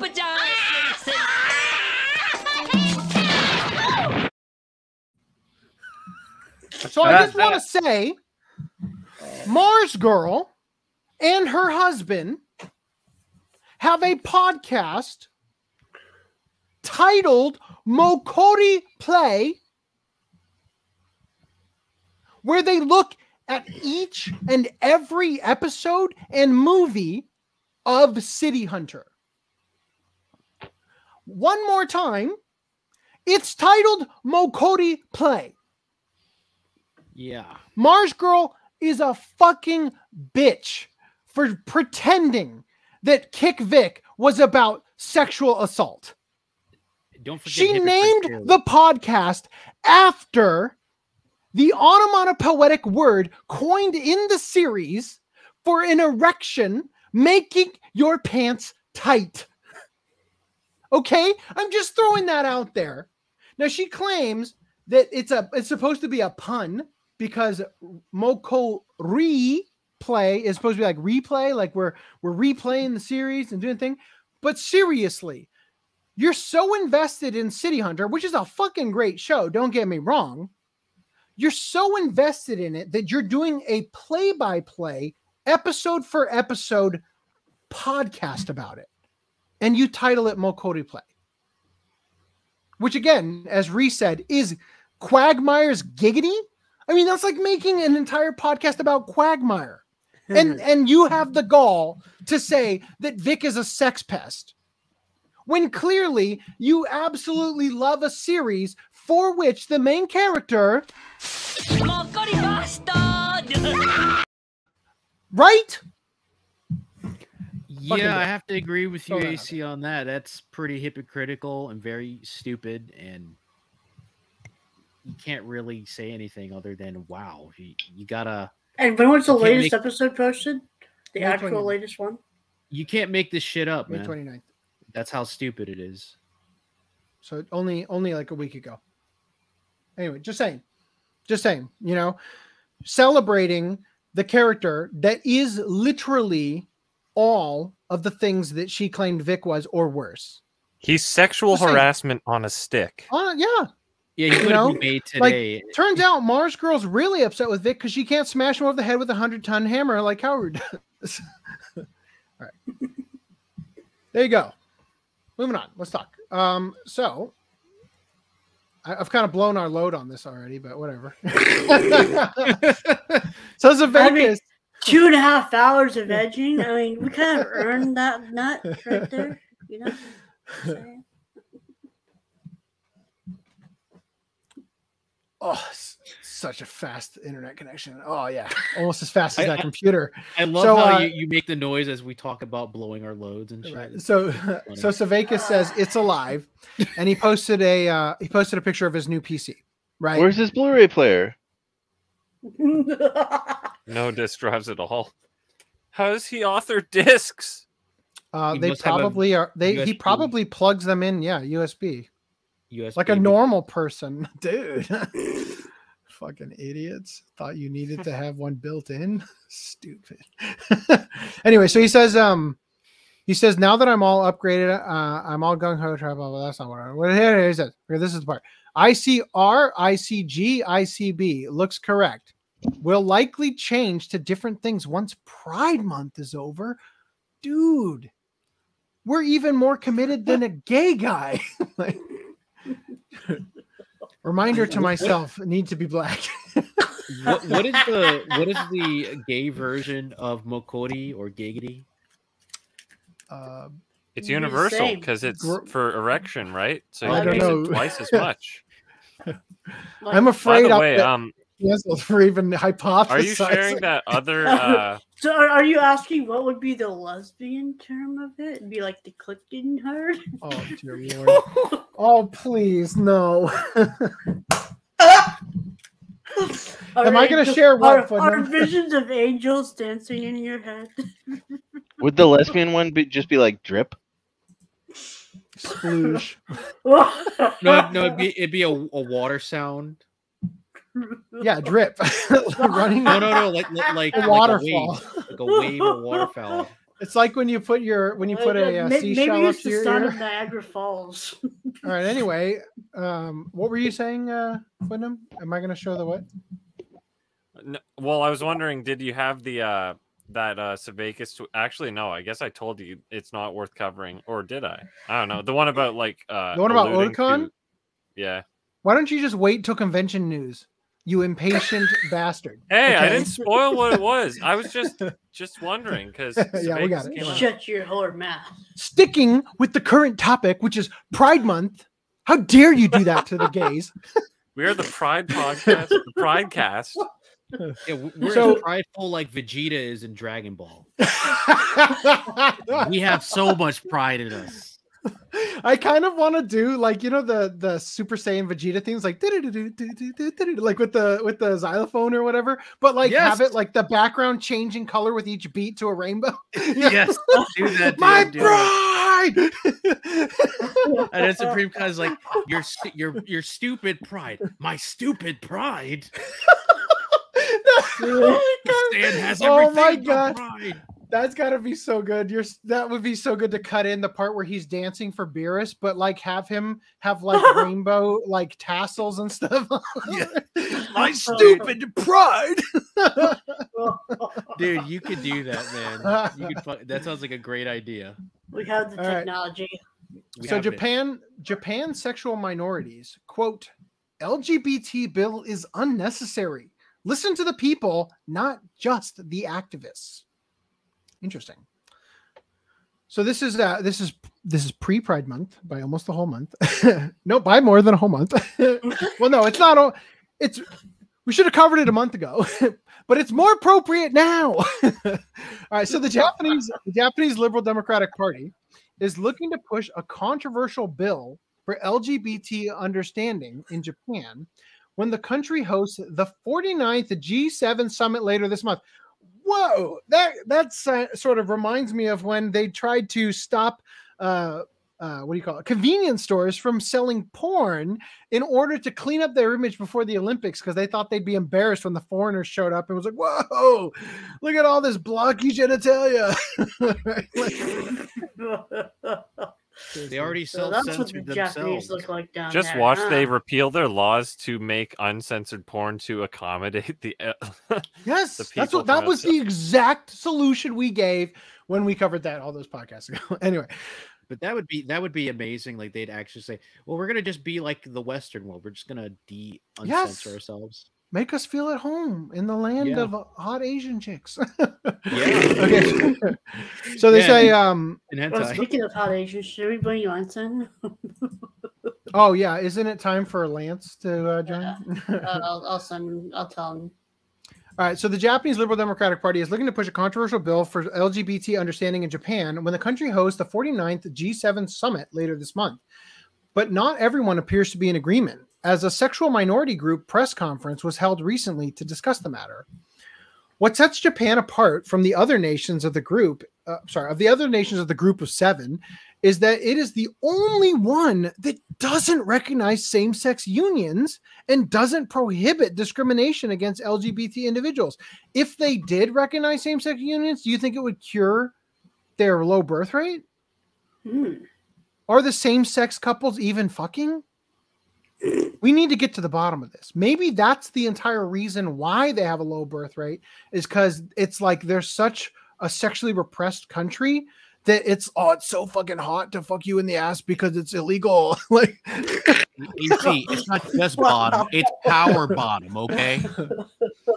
So I just want to say MarzGurl and her husband have a podcast titled Mokori Play where they look at each and every episode and movie of City Hunter. One more time, it's titled Mokori Play. Yeah. MarzGurl is a fucking bitch for pretending that Kick Vic was about sexual assault. Don't forget She named the podcast after the onomatopoetic word coined in the series for an erection making your pants tight. Okay? I'm just throwing that out there. Now she claims that it's a it's supposed to be a pun because Moko replay is supposed to be like replay, like we're we're replaying the series and doing thing. But seriously, you're so invested in City Hunter, which is a fucking great show. Don't get me wrong. You're so invested in it that you're doing a play-by-play, episode for episode podcast about it, and you title it Mokori Play. Which again, as Ree said, is Quagmire's giggity. I mean, that's like making an entire podcast about Quagmire. and and you have the gall to say that Vic is a sex pest. When clearly you absolutely love a series for which the main character, Mokori bastard! right? Fucking Yeah, I have to agree with you, Throw that out AC, on that. That's pretty hypocritical and very stupid, and you can't really say anything other than "Wow." You, you gotta. And when was the latest make- episode posted? The May actual 29th. latest one. You can't make this shit up, May man. 29th. That's how stupid it is. So only only like a week ago. Anyway, just saying. Just saying, you know, celebrating the character that is literally all of the things that she claimed Vic was or worse. He's sexual Just saying. harassment on a stick. Uh, yeah. Yeah, he You couldn't know, be made like, today. turns out MarzGurl's really upset with Vic because she can't smash him over the head with a hundred ton hammer like Kaori does. All right. There you go. Moving on. Let's talk. Um, so I, I've kind of blown our load on this already, but whatever. so it's a I mean, Vegas. two and a half hours of edging. I mean, we kind of earned that nut right there. You know. Oh, such a fast internet connection. Oh yeah, almost as fast as I- that I- computer. I love So, how uh, you, you make the noise as we talk about blowing our loads and shit. Right. So so Sevakis says it's alive, and he posted a uh, he posted a picture of his new PC. Right. Where's his Blu-ray player? No disk drives at all. How does he author discs? Uh, they must have a probably are. They he probably plugs them in. Yeah, USB. USB. Like a normal person, dude. Fucking idiots. Thought you needed to have one built in. Stupid. anyway, so he says, um, he says, now that I'm all upgraded, uh, I'm all gung ho travel. Well, that's not what I what here it is. Here, this is the part. ICR, ICG, ICB looks correct. Will likely change to different things once Pride Month is over. Dude, we're even more committed than a gay guy. Like, reminder to myself need to be black. what, what is the what is the gay version of Mokori or Giggity? Uh, It's universal because it's Gr- for erection, right? So I it don't know. it twice as much. I'm afraid. By afraid the way, get um, canceled for even hypothesizing. are you sharing that other? Uh, So are, are you asking what would be the lesbian term of it? It'd be like the clicking hard. Oh dear lord! oh please no! Am I gonna share what, Are, are visions of angels dancing in your head? Would the lesbian one be, just be like drip? Sploosh. No, no, it'd be it'd be a, a water sound. Yeah, drip. Running. No, no, no, like like, like A like waterfall. a wave, like a wave or waterfall. It's like when you put your when you put a, uh May- seashell maybe up it's to the your sound ear. of Niagara Falls. All right. Anyway, um, what were you saying, uh, Putnam? Am I going to show the what? n- well, I was wondering, did you have the uh that uh Sevakis? tw- Actually, no. I guess I told you it's not worth covering, or did I? I don't know. The one about like uh The one about alluding Otakon? to- Yeah. Why don't you just wait till convention news? You impatient bastard. Hey, I didn't spoil what it was. I was just just wondering because Yeah, we got it. Shut your whore mouth. Sticking with the current topic, which is Pride Month. How dare you do that to the gays? We are the Pride podcast, the Pride cast. Yeah, we- we're So- as prideful like Vegeta is in Dragon Ball. we have so much pride in us. I kind of want to do like you know the the Super Saiyan Vegeta things like like with the with the xylophone or whatever, but like have it like the background changing color with each beat to a rainbow. Yes, do that. Dude, My do pride. And then Supreme Kai's like, "Your your your stupid pride, my stupid pride." Stan oh has oh my god, pride. That's gotta be so good. You're that would be so good to cut in the part where he's dancing for Beerus, but like have him have like rainbow like tassels and stuff. my oh. stupid pride. Dude, you could do that, man. You could. That sounds like a great idea. We have the All right. technology. We so have it. Japan, Japan sexual minorities quote LGBT bill is unnecessary. Listen to the people, not just the activists. Interesting. So this is uh, this is this is pre Pride Month by almost the whole month. no, by more than a whole month. well, no, it's not. All, it's we should have covered it a month ago, but it's more appropriate now. all right. So the Japanese the Japanese Liberal Democratic Party is looking to push a controversial bill for LGBT understanding in Japan when the country hosts the 49th G7 summit later this month. Whoa, that that's uh, sort of reminds me of when they tried to stop. Uh, uh, what do you call it? Convenience stores from selling porn in order to clean up their image before the Olympics because they thought they'd be embarrassed when the foreigners showed up and was like, "Whoa, look at all this blocky genitalia." They already So self that's what the censored Japanese themselves. look like down Just there. watch huh? they repeal their laws to make uncensored porn to accommodate the uh, Yes, the that's what that was the exact solution we gave when we covered that all those podcasts ago. anyway, But that would be that would be amazing. Like they'd actually say, "Well, we're gonna just be like the Western world. We're just gonna de uncensor Yes. ourselves." Make us feel at home in the land Yeah. of uh, hot Asian chicks. Yeah. okay. so they Yeah, say, um, Well, speaking of hot Asians, should we bring you on oh yeah, isn't it time for Lance to uh, join? uh, I'll, I'll send. I'll tell him. All right, so the Japanese Liberal Democratic Party is looking to push a controversial bill for LGBT understanding in Japan when the country hosts the 49th G7 summit later this month. But not everyone appears to be in agreement, as a sexual minority group press conference was held recently to discuss the matter. What sets Japan apart from the other nations of the group, uh, sorry, of the other nations of the group of seven, is that it is the only one that doesn't recognize same sex unions and doesn't prohibit discrimination against LGBT individuals. If they did recognize same sex unions, do you think it would cure their low birth rate? Hmm. Are the same sex couples even fucking? We need to get to the bottom of this. Maybe that's the entire reason why they have a low birth rate is because it's like they're such a sexually repressed country that it's oh it's so fucking hot to fuck you in the ass because it's illegal. like AC, it's not just bottom; it's power bottom. Okay,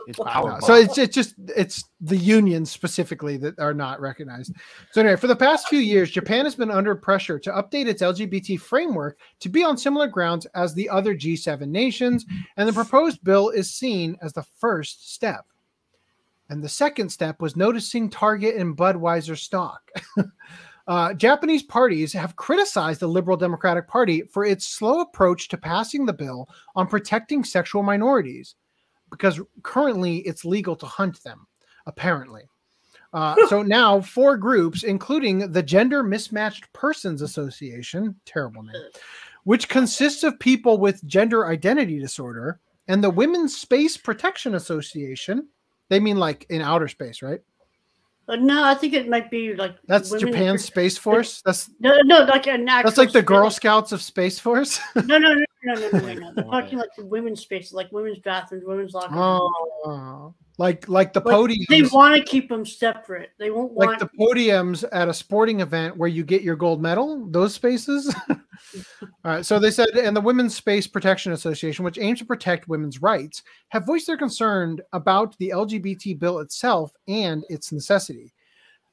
it's power. so it's it's just it's the unions specifically that are not recognized. So anyway, for the past few years, Japan has been under pressure to update its LGBT framework to be on similar grounds as the other G7 nations, and the proposed bill is seen as the first step. And the second step was noticing Target and Budweiser stock. Uh, Japanese parties have criticized the Liberal Democratic Party for its slow approach to passing the bill on protecting sexual minorities because currently it's legal to hunt them, apparently. Uh, so now, four groups, including the Gender Mismatched Persons Association, terrible name, which consists of people with gender identity disorder, and the Women's Space Protection Association, they mean like in outer space, right? Uh, no, I think it might be like That's Japan's Space Force. That's No, no, like an actual. that's like the Girl Scouts of Space Force. No, no, no, no, no, no, no, no. They're talking like the women's spaces, like women's bathrooms, women's locker rooms. oh, like like the podiums. They want to keep them separate. They won't like want. the podiums at a sporting event where you get your gold medal, those spaces. All right. So they said, and the Women's Space Protection Association, which aims to protect women's rights, have voiced their concern about the LGBT bill itself and its necessity.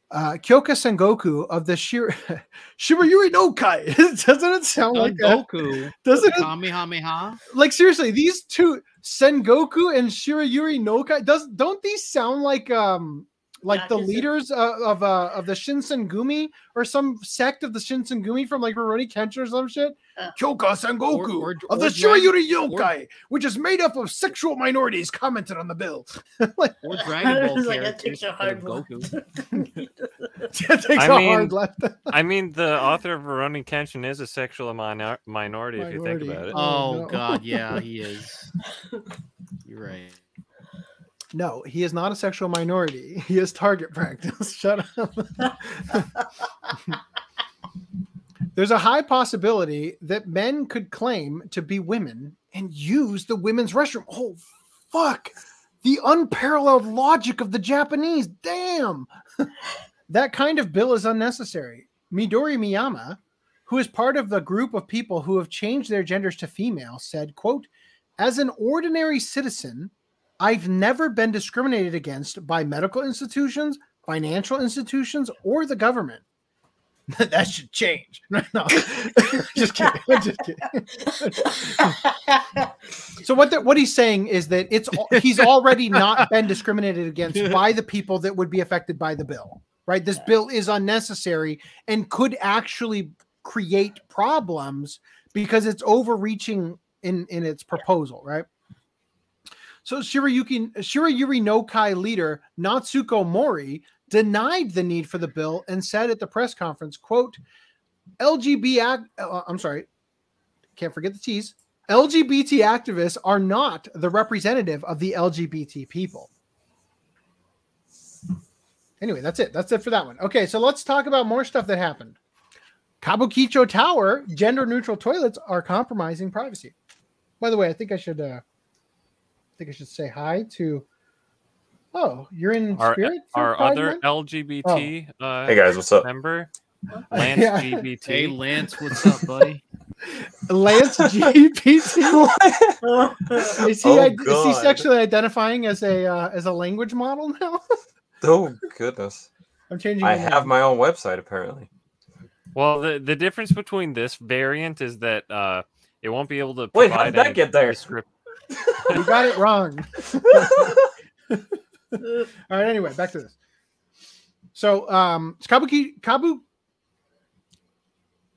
Uh, Kyoka Sengoku of the Shir- Shimayuri no Kai. Doesn't it sound like that? Goku, Doesn't it? Kamehameha. Like seriously, these two Sengoku and Shirayuri no Kai does don't these sound like um like the leaders of of, uh, of the Shinsengumi or some sect of the Shinsengumi from like Rurouni Kenshin or some shit? Kyoka Sengoku Or- or- of the or Drag- Shirayuri or- which is made up of sexual minorities, commented on the bill. like, Or Dragon Ball It's like, that characters takes a instead hard. Goku. it takes I a mean, hard left. I mean, the author of Rurouni Kenshin is a sexual minor- minority, if you think about it. Oh, no. God, yeah, he is. You're right. No, he is not a sexual minority. He is target practice. Shut up. There's a high possibility that men could claim to be women and use the women's restroom. Oh, fuck. The unparalleled logic of the Japanese. Damn. that kind of bill is unnecessary. Midori Miyama, who is part of the group of people who have changed their genders to female, said, quote, as an ordinary citizen, I've never been discriminated against by medical institutions, financial institutions, or the government. that should change. No, just kidding. Just kidding. so what the, what he's saying is that it's he's already not been discriminated against by the people that would be affected by the bill. Right? This bill is unnecessary and could actually create problems because it's overreaching in in its proposal, right? So Shirayuki Shirayuri no Kai leader Natsuko Mori denied the need for the bill and said at the press conference, quote, LGBT act, uh, I'm sorry, can't forget the T's. LGBT activists are not the representative of the LGBT people. Anyway, that's it. That's it for that one. Okay, so let's talk about more stuff that happened. Kabukicho Tower gender neutral toilets are compromising privacy. By the way, I think I should uh think I should say hi to Oh, you're in Our, spirit? for our Pride other Month? LGBT uh, Hey, guys, what's up? member, Lance Yeah. GBT. Hey, Lance, what's up, buddy? Lance GPT. is he Oh, id- is he sexually identifying as a uh, as a language model now? Oh goodness. I'm changing. I my have name. my own website apparently. Well, the the difference between this variant is that uh, it won't be able to. Wait, how did that get there? descrip- You got it wrong. All right. Anyway, back to this. So, um, it's Kabuki Kabu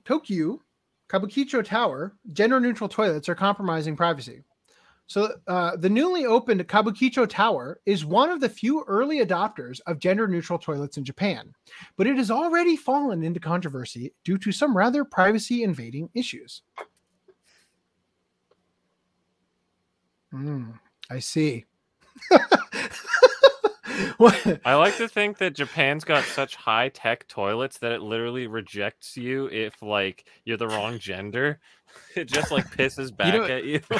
Tokyo Kabukicho Tower gender neutral toilets are compromising privacy. So, uh, the newly opened Kabukicho Tower is one of the few early adopters of gender neutral toilets in Japan, but it has already fallen into controversy due to some rather privacy invading issues. Hmm, I see. What- I like to think that Japan's got such high tech toilets that it literally rejects you if like you're the wrong gender. It just like pisses back know- at you.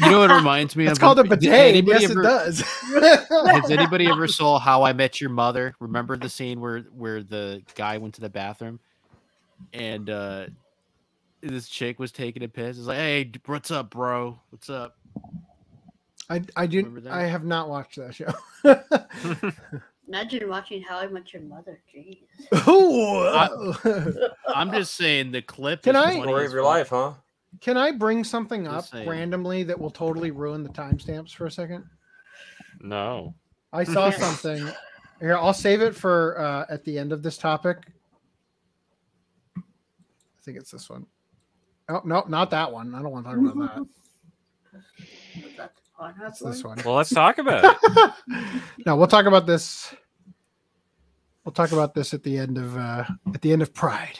You know what it reminds me It's of? called a Did bidet. Yes, ever- it does. Has anybody ever saw How I Met Your Mother? Remember the scene where where the guy went to the bathroom and uh this chick was taking a piss. It's like, hey, what's up, bro? What's up? I I do. I have not watched that show. Imagine watching How I Met Your Mother. Jeez. Ooh. I'm just saying the clip. Can is I- Story of your life, huh? Can I bring something up saying. randomly that will totally ruin the timestamps for a second? no. I saw something. Here, I'll save it for uh, at the end of this topic. I think it's this one. Oh no, not that one. I don't want to talk about that. This one. Well, let's talk about it. no, we'll talk about this. We'll talk about this at the end of uh, at the end of Pride.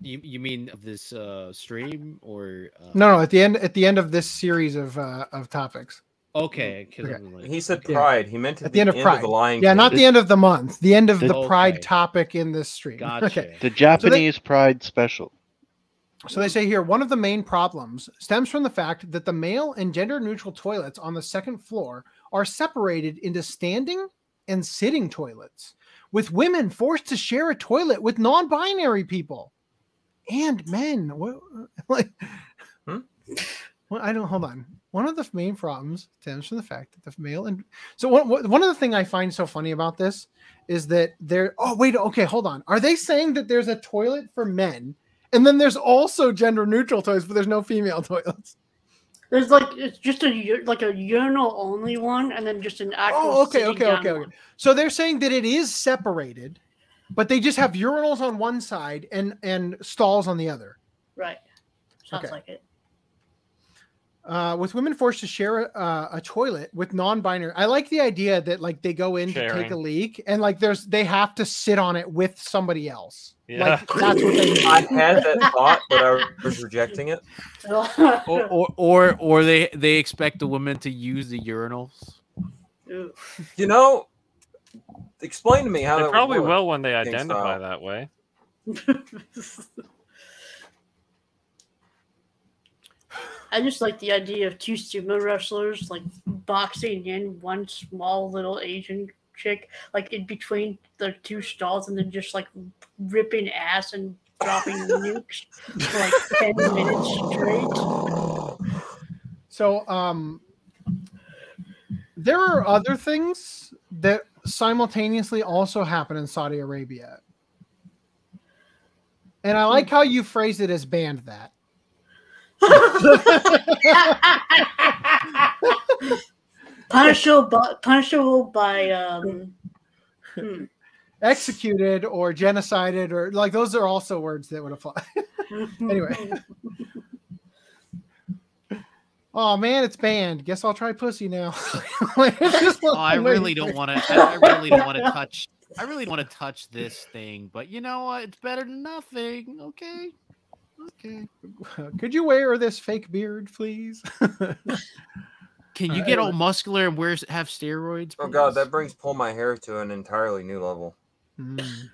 You you mean of this uh stream or uh, No, no, at the end at the end of this series of uh, of topics. Okay, 'cause Okay. Like, He said Yeah. Pride. He meant At the end of Pride. the Lion yeah, King. not the end of the month. The end of The- the Pride Okay. topic in this stream. Gotcha. Okay. The Japanese Pride special. So they say here one of the main problems stems from the fact that the male and gender neutral toilets on the second floor are separated into standing and sitting toilets, with women forced to share a toilet with non binary people and men. What, like, Hmm? well, I don't hold on. One of the main problems stems from the fact that the male and so one, one of the thing I find so funny about this is that there. Oh wait, okay, hold on. Are they saying that there's a toilet for men and then there's also gender neutral toilets, but there's no female toilets? There's like it's just a like a urinal only one, and then just an actual. Oh, okay, sitting okay, okay, one. okay. So they're saying that it is separated, but they just have urinals on one side and and stalls on the other. Right. Sounds Okay. like it. Uh, with women forced to share uh, a toilet with non-binary, I like the idea that like they go in to take a leak and like there's they have to sit on it with somebody else. Yeah. Like that's what they I had that thought, but I was rejecting it. or, or or or they they expect the women to use the urinals. You know, explain to me how They that probably will when they identify style. that way. I just like the idea of two sumo wrestlers like boxing in one small little Asian chick, like in between the two stalls, and then just like ripping ass and dropping nukes for like ten minutes straight. So um there are other things that simultaneously also happen in Saudi Arabia. And I like how you phrase it as banned that. punishable, by, punishable by um. hmm. Executed or genocided or like those are also words that would apply. anyway. Oh man, it's banned. Guess I'll try pussy now. It's just Oh, I really don't want to. I, I really don't want to touch. I really don't want to touch this thing. But you know what? It's better than nothing. Okay. Okay. Could you wear this fake beard, please? Can you get all muscular and wear have steroids? Oh god, that brings pull my hair to an entirely new level. Mm.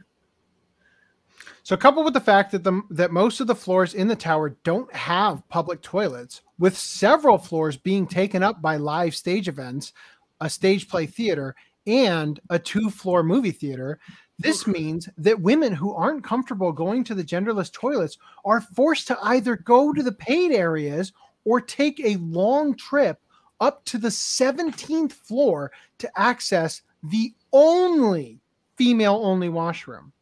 So, coupled with the fact that the that most of the floors in the tower don't have public toilets, with several floors being taken up by live stage events, a stage play theater, and a two-floor movie theater, this means that women who aren't comfortable going to the genderless toilets are forced to either go to the paid areas or take a long trip up to the 17th floor to access the only female-only washroom.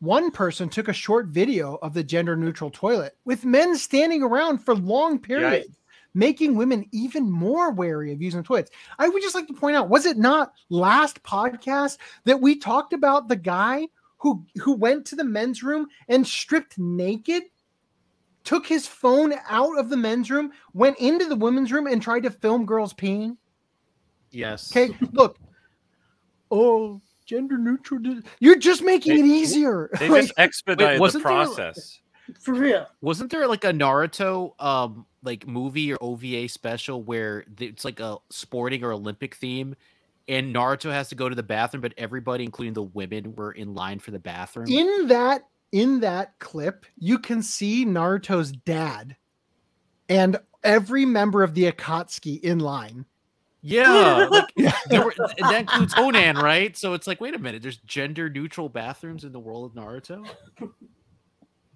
One person took a short video of the gender neutral toilet with men standing around for long periods, making women even more wary of using toilets. I would just like to point out was it not last podcast that we talked about the guy who who went to the men's room and stripped naked? Took his phone out of the men's room, went into the women's room, and tried to film girls peeing. Yes. Okay, look. Oh, gender neutral. di- You're just making it easier. They Like- just expedited the wasn't there- process. For real. Wasn't there like a Naruto um like movie or OVA special where it's like a sporting or Olympic theme and Naruto has to go to the bathroom but everybody including the women were in line for the bathroom? in that in that clip, you can see Naruto's dad and every member of the Akatsuki in line. Yeah, like, were, and that includes Konan, right? So it's like, wait a minute, there's gender neutral bathrooms in the world of Naruto.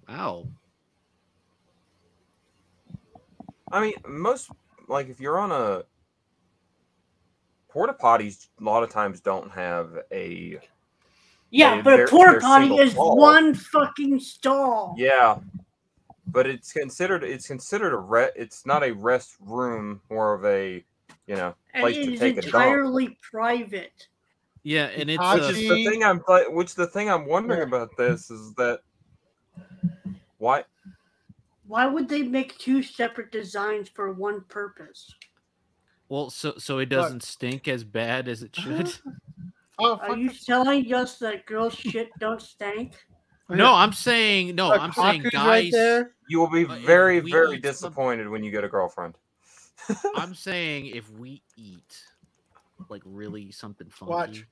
Wow. I mean, most like if you're on a porta potties, a lot of times don't have a Yeah, they- but a porta potty is stall. one fucking stall. Yeah, but it's considered it's considered a re. It's not a rest room, more of a you know And place it to take a dump. entirely private. Yeah, and it's Which uh, is the thing I'm th- which the thing I'm wondering about this is that why Why would they make two separate designs for one purpose? well, so so it doesn't stink as bad as it should. Oh, Are you telling us that girls' shit don't stink? Oh, no, I'm saying no. I'm saying Kaku's guys. right there. you will be But if very we very eat some- disappointed when you get a girlfriend. I'm saying if we eat like really something funky. Watch.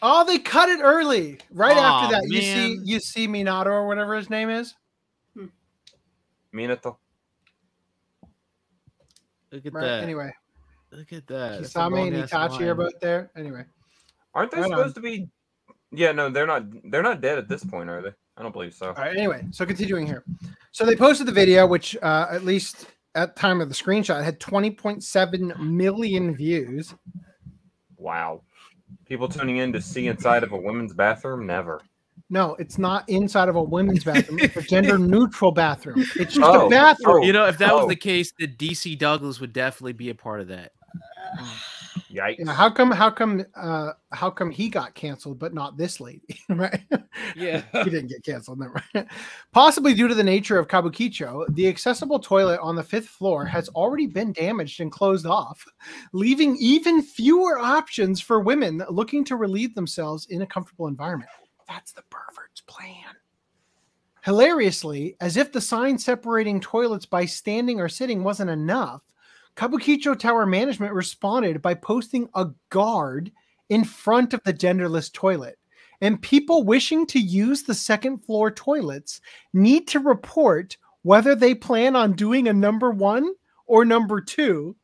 Oh, they cut it early. Right Aw, after that, you see man. you see Minato or whatever his name is. Hmm. Minato. Look at Right. that. Anyway, Look at that. That's a Kisame and long-ass Itachi are line. both there. Anyway, Aren't they Right supposed on. to be? Yeah, no, they're not. They're not dead at this point, are they? I don't believe so. All right. Anyway, so continuing here. So they posted the video, which uh, at least at time of the screenshot had 20.7 million views. Wow. People tuning in to see inside of a women's bathroom? Never. No, it's not inside of a women's bathroom. It's a gender neutral bathroom. It's just Oh, a bathroom. You know, if that was Oh. the case, the DC Douglas would definitely be a part of that. Yikes. Yeah, how come how come uh how come he got canceled but not this lady right Yeah. he didn't get canceled never possibly due to the nature of kabukicho the accessible toilet on the fifth floor has already been damaged and closed off leaving even fewer options for women looking to relieve themselves in a comfortable environment that's the pervert's plan hilariously as if the sign separating toilets by standing or sitting wasn't enough Kabukicho Tower management responded by posting a guard in front of the genderless toilet. And people wishing to use the second floor toilets need to report whether they plan on doing a number one or number two.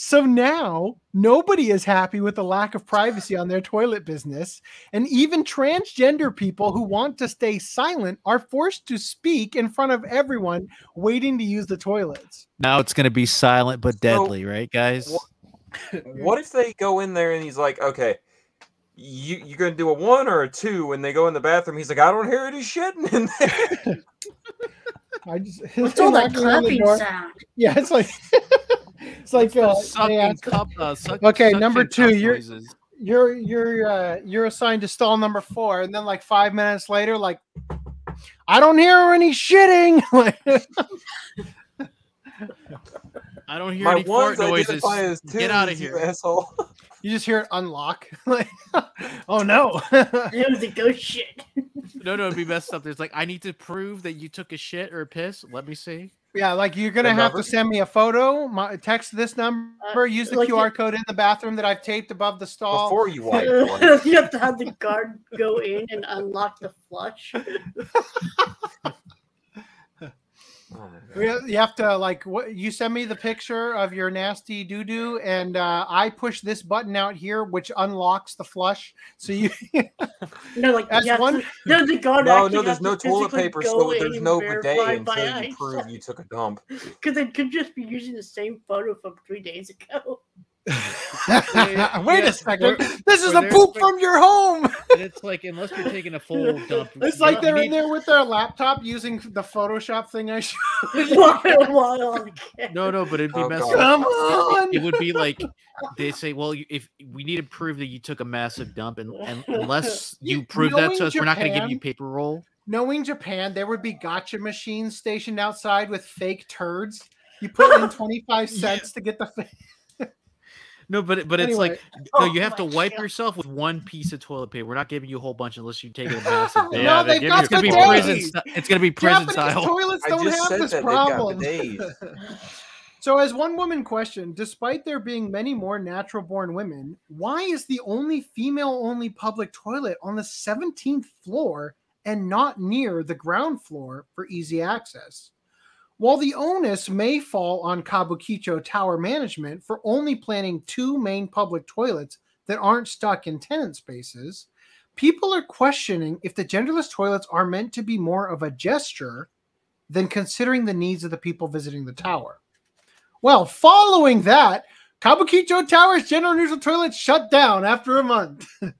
So now nobody is happy with the lack of privacy on their toilet business. And even transgender people who want to stay silent are forced to speak in front of everyone waiting to use the toilets. Now it's going to be silent but deadly, right, guys? What if they go in there and he's like, okay, you you're gonna do a one or a two when they go in the bathroom? He's like, I don't hear any shitting in there. I just What's all that knocking on the clapping door. sound? Yeah, it's like it's like uh, they sucking ask- cup, uh, suck- okay, suction number two, cup you're noises. you're you're uh, you're assigned to stall number four, and then like five minutes later, like I don't hear any shitting. Like, I don't hear My any fart noises. identify as Get out of twos, you here. asshole. You just hear it unlock. like, oh no. it was a ghost shit. No, no, it'd be messed up. There's like, I need to prove that you took a shit or a piss. Let me see. Yeah, like you're gonna The have number? to send me a photo. My, text this uh, number. use the like QR it- code in the bathroom that I've taped above the stall. Before you wipe. you have to have the guard go in and unlock the flush. You you have to like what you send me the picture of your nasty doo doo, and uh, I push this button out here, which unlocks the flush. So you No, like That's you one- to- no, the guard No, no, there's no to toilet paper, so there's no verify bidet by until you eyes. prove you took a dump. Because they could just be using the same photo from three days ago. Wait a second. This is a poop like- from your home. And it's like, unless you're taking a full dump, It's like don't they're in there with their laptop using the Photoshop thing I showed. No, no, but it'd be Oh, messed God. up. Come on. It would be like they say, well, if we need to prove that you took a massive dump, and, and unless you You- prove that to us, we're not going to give you paper roll. Knowing Japan, there would be gotcha machines stationed outside with fake turds. You put in 25 cents to get the fake. No, but but it's Anyway. like no, Oh you have to my wipe yourself with one piece of toilet paper. We're not giving you a whole bunch unless you take it a massive. dump. No, they've got it's gonna be bidets. prison. It's gonna be prison Japanese style. toilets don't just have said this that, problem. so, as one woman questioned, despite there being many more natural born women, why is the only female only public toilet on the 17th floor and not near the ground floor for easy access? While the onus may fall on Kabukicho Tower management for only planning two main public toilets that aren't stuck in tenant spaces, people are questioning if the genderless toilets are meant to be more of a gesture than considering the needs of the people visiting the tower. Well, following that, Kabukicho Tower's gender neutral toilet shut down after a month.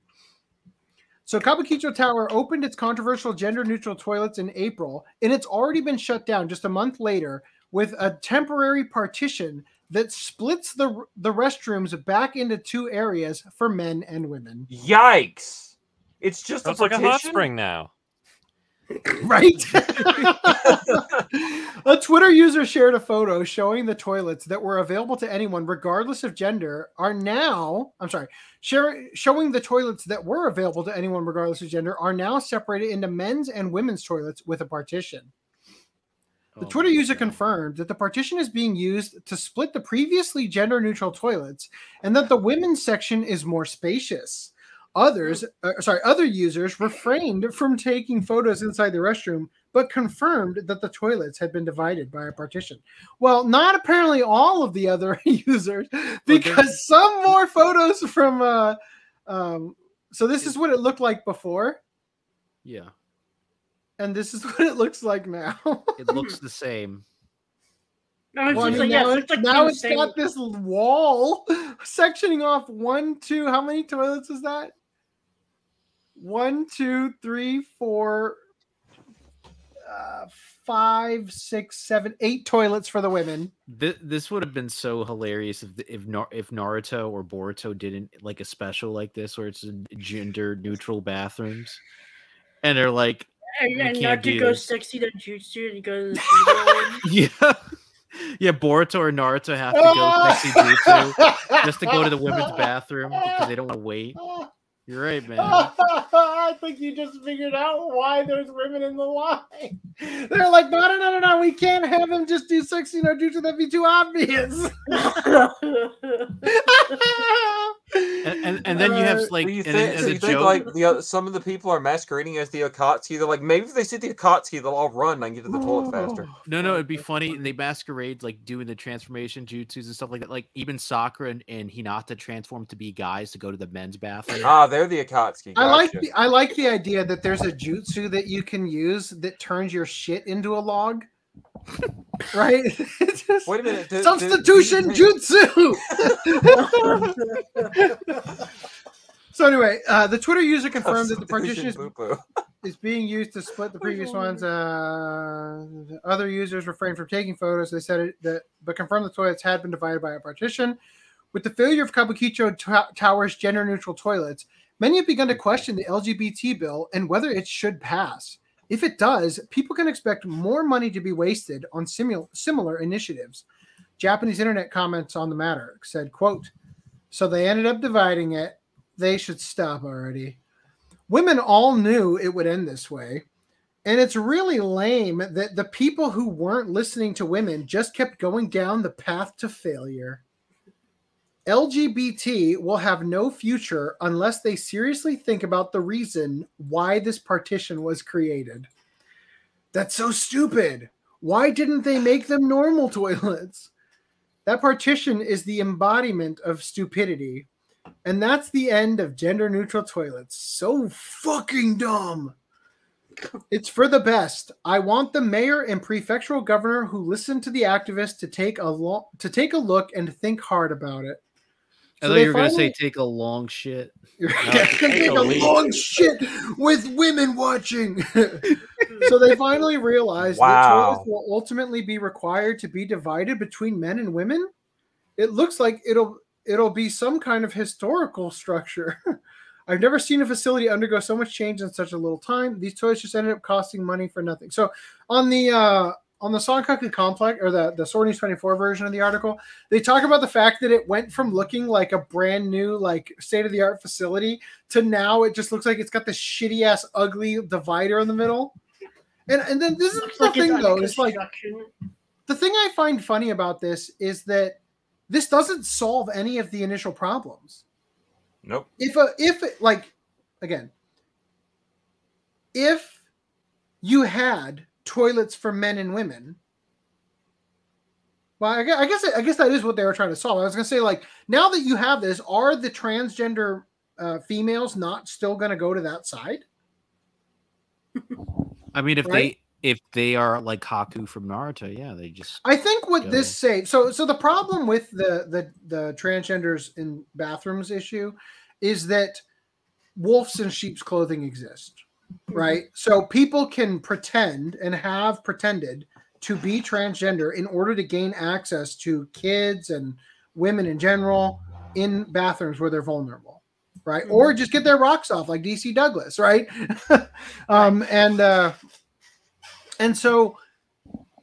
so, Kabukicho Tower opened its controversial gender neutral toilets in April, and it's already been shut down just a month later with a temporary partition that splits the, the restrooms back into two areas for men and women. Yikes! It's just Sounds a like a hot spring now. Right? a Twitter user shared a photo showing the toilets that were available to anyone, regardless of gender, are now, I'm sorry, share, showing the toilets that were available to anyone, regardless of gender, are now separated into men's and women's toilets with a partition. The oh Twitter user confirmed that the partition is being used to split the previously gender neutral toilets and that the women's section is more spacious. Others, uh, sorry, other users refrained from taking photos inside the restroom, but confirmed that the toilets had been divided by a partition. Well, not apparently all of the other users, because some more photos from. Uh, um, so this is what it looked like before, Yeah, and this is what it looks like now. it looks the same. No, it's Well, I just mean, like, now it it- looks like now the it's same- got this wall sectioning off one, two. How many toilets is that? One, two, three, four, uh, five, six, seven, eight toilets for the women. This, this would have been so hilarious if if Nar- if Naruto or Boruto didn't like a special like this where it's gender neutral bathrooms, and they're like, And, "We and can't not to go this." sexy to jutsu and you go to the. Yeah, yeah. Boruto or Naruto have to go sexy jutsu just to go to the women's bathroom because they don't want to wait. You're right, man. I think you just figured out why there's women in the line. They're like, no, no, no, no, no. We can't have him just do sexy no jutsu. That'd be too obvious. And, and, and then you have like, So you think, as so you think joke, like the oth- some of the people are masquerading as the Akatsuki? They're like, maybe if they see the Akatsuki, they'll all run and get to the toilet faster. No, no, it'd be funny. And they masquerade like doing the transformation jutsus and stuff like that. Like even Sakura and, and Hinata transform to be guys to go to the men's bathroom. Ah, they're the Akatsuki. I like the I like the idea that there's a jutsu that you can use that turns your shit into a log. Right? Just- Wait a minute. do- do- Substitution jutsu. so anyway, uh, the Twitter user confirmed that the partition is, is being used to split the previous ones. Uh, other users refrained from taking photos. They said it, that, but confirmed the toilets had been divided by a partition. With the failure of Kabukicho to- Tower's gender-neutral toilets, many have begun to question the LGBT bill and whether it should pass. If it does, people can expect more money to be wasted on simul- similar initiatives. Japanese internet comments on the matter said, quote, so they ended up dividing it. They should stop already. Women all knew it would end this way. And it's really lame that the people who weren't listening to women just kept going down the path to failure. LGBT will have no future unless they seriously think about the reason why this partition was created. That's so stupid. Why didn't they make them normal toilets? That partition is the embodiment of stupidity. And that's the end of gender neutral toilets. So fucking dumb. It's for the best. I want the mayor and prefectural governor who listened to the activists to take a lo- to take a look and think hard about it. I So thought you were gonna say take a long shit. take a long shit with women watching. so they finally realized that Wow. toilets will ultimately be required to be divided between men and women. It looks like it'll it'll be some kind of historical structure. I've never seen a facility undergo so much change in such a little time. These toilets just ended up costing money for nothing. So on the uh on the Sankaku complex or the the Sora News 24 version of the article, they talk about the fact that it went from looking like a brand new like state of the art facility to now it just looks like it's got this shitty ass ugly divider in the middle. And and then this is the like thing though, it's like the thing I find funny about this is that this doesn't solve any of the initial problems. Nope. If a if it, like again, if you had toilets for men and women, well, I guess I guess, I guess that is what they were trying to solve. I was gonna say like now that you have this, are the transgender uh, females not still gonna go to that side? I mean, if Right? they if they are like Haku from Naruto, yeah, they just I think what Go. this say so so the problem with the the the transgenders in bathrooms issue is that wolves in sheep's clothing exist, right? So people can pretend and have pretended to be transgender in order to gain access to kids and women in general in bathrooms where they're vulnerable, right? Or just get their rocks off like DC Douglas, right? um and uh and so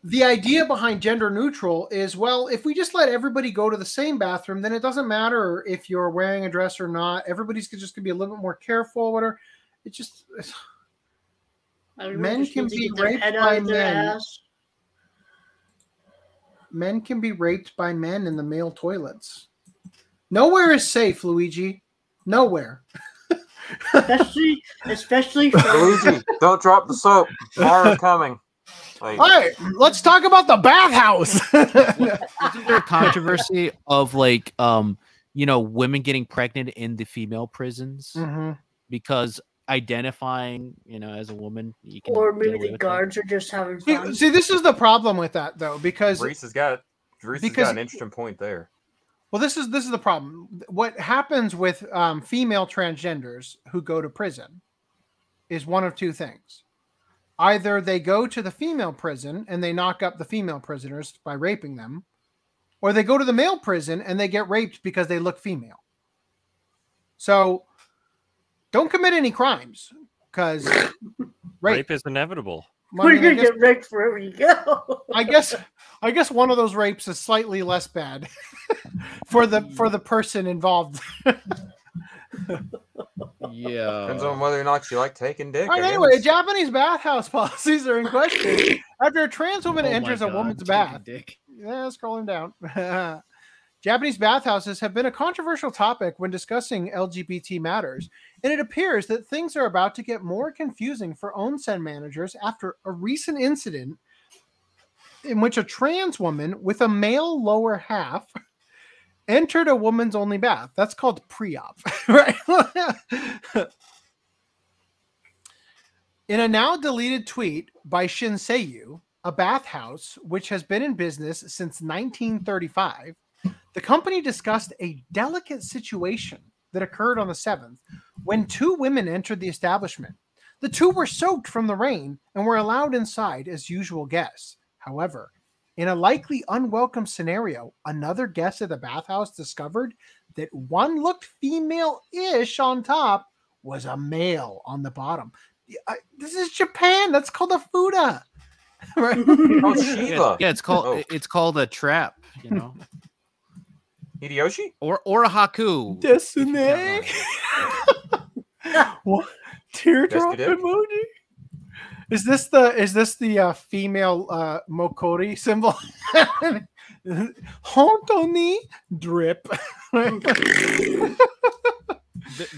the idea behind gender neutral is well, if we just let everybody go to the same bathroom, then it doesn't matter if you're wearing a dress or not. Everybody's just gonna be a little bit more careful, whatever. It just Everyone men can be raped by out of their men. ass. Men can be raped by men in the male toilets. Nowhere is safe, Luigi. Nowhere. especially especially for Luigi, don't drop the soap. Tomorrow's coming. Like, All right, let's talk about the bathhouse. Isn't there a controversy of like um you know women getting pregnant in the female prisons Mhm. because identifying you know as a woman you can or maybe the with it? guards are just having See, fun. see, this is the problem with that though, because Reese has got Reese has got an interesting point there. Well, this is this is the problem. What happens with um, female transgenders who go to prison is one of two things: either they go to the female prison and they knock up the female prisoners by raping them, or they go to the male prison and they get raped because they look female. So, don't commit any crimes because Rape is inevitable. Well, I We're gonna guess- get raped wherever you go. I guess I guess one of those rapes is slightly less bad for the for the person involved. Yeah. Depends on whether or not you like taking dick. All right, I anyway, guess. Japanese bathhouse policies are in question after a trans woman Oh my enters a woman's bath. dick. Yeah, scrolling down. Japanese bathhouses have been a controversial topic when discussing LGBT matters, and it appears that things are about to get more confusing for onsen managers after a recent incident in which a trans woman with a male lower half entered a woman's only bath. That's called pre-op, right? In a now deleted tweet by Shinseiyu, a bathhouse which has been in business since 1935, the company discussed a delicate situation that occurred on the 7th when two women entered the establishment. The two were soaked from the rain and were allowed inside as usual guests. However, in a likely unwelcome scenario, another guest at the bathhouse discovered that one looked female ish on top was a male on the bottom. I- this is Japan. That's called a futa. right? Oh, Yeah, Shiva. yeah, it's called Oh. it's called a trap, you know, Hideyoshi? or or a haku. Destiny. what? Teardrop Yes, you did. emoji. Is this the is this the uh, female uh, Mokori symbol? Hontoni drip.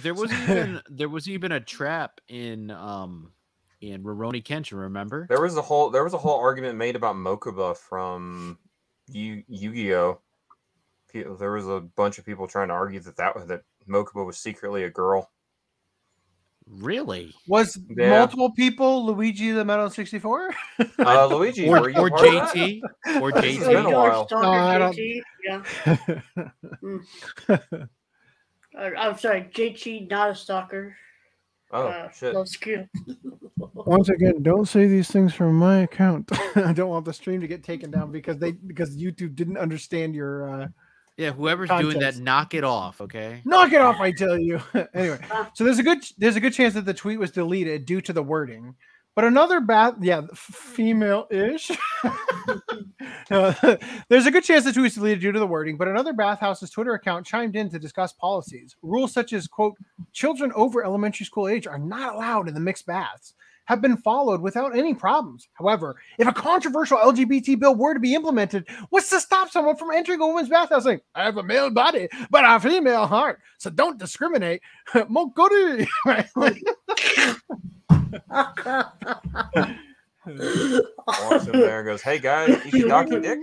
There was even there was even a trap in um in Rurouni Kenshin. Remember? There was a whole there was a whole argument made about Mokuba from Yu Yu-Gi-Oh. Pe- There was a bunch of people trying to argue that that that Mokuba was secretly a girl. Really? Was Yeah. multiple people Luigi the Metal 64? Uh, Luigi, Or- were you or part of that? JT, or This JT. has been a while. No, I don't- JT, yeah. Mm. Uh, I'm sorry, JT, not a stalker. Oh uh, shit! Once again, don't say these things from my account. I don't want the stream to get taken down because they because YouTube didn't understand your uh Yeah, whoever's doing that, knock it off, okay? knock it off, I tell you. anyway, ah. so there's a good there's a good chance that the tweet was deleted due to the wording. But another bath, yeah, female-ish. No, there's a good chance the tweet was deleted due to the wording. But another bathhouse's Twitter account chimed in to discuss policies. Rules such as quote children over elementary school age are not allowed in the mixed baths have been followed without any problems. However, if a controversial LGBT bill were to be implemented, what's to stop someone from entering a woman's bathhouse saying, I have a male body, but a female heart, so don't discriminate. Mokori. Right? Walks in there and goes, "Hey guys, Ikidaki dick."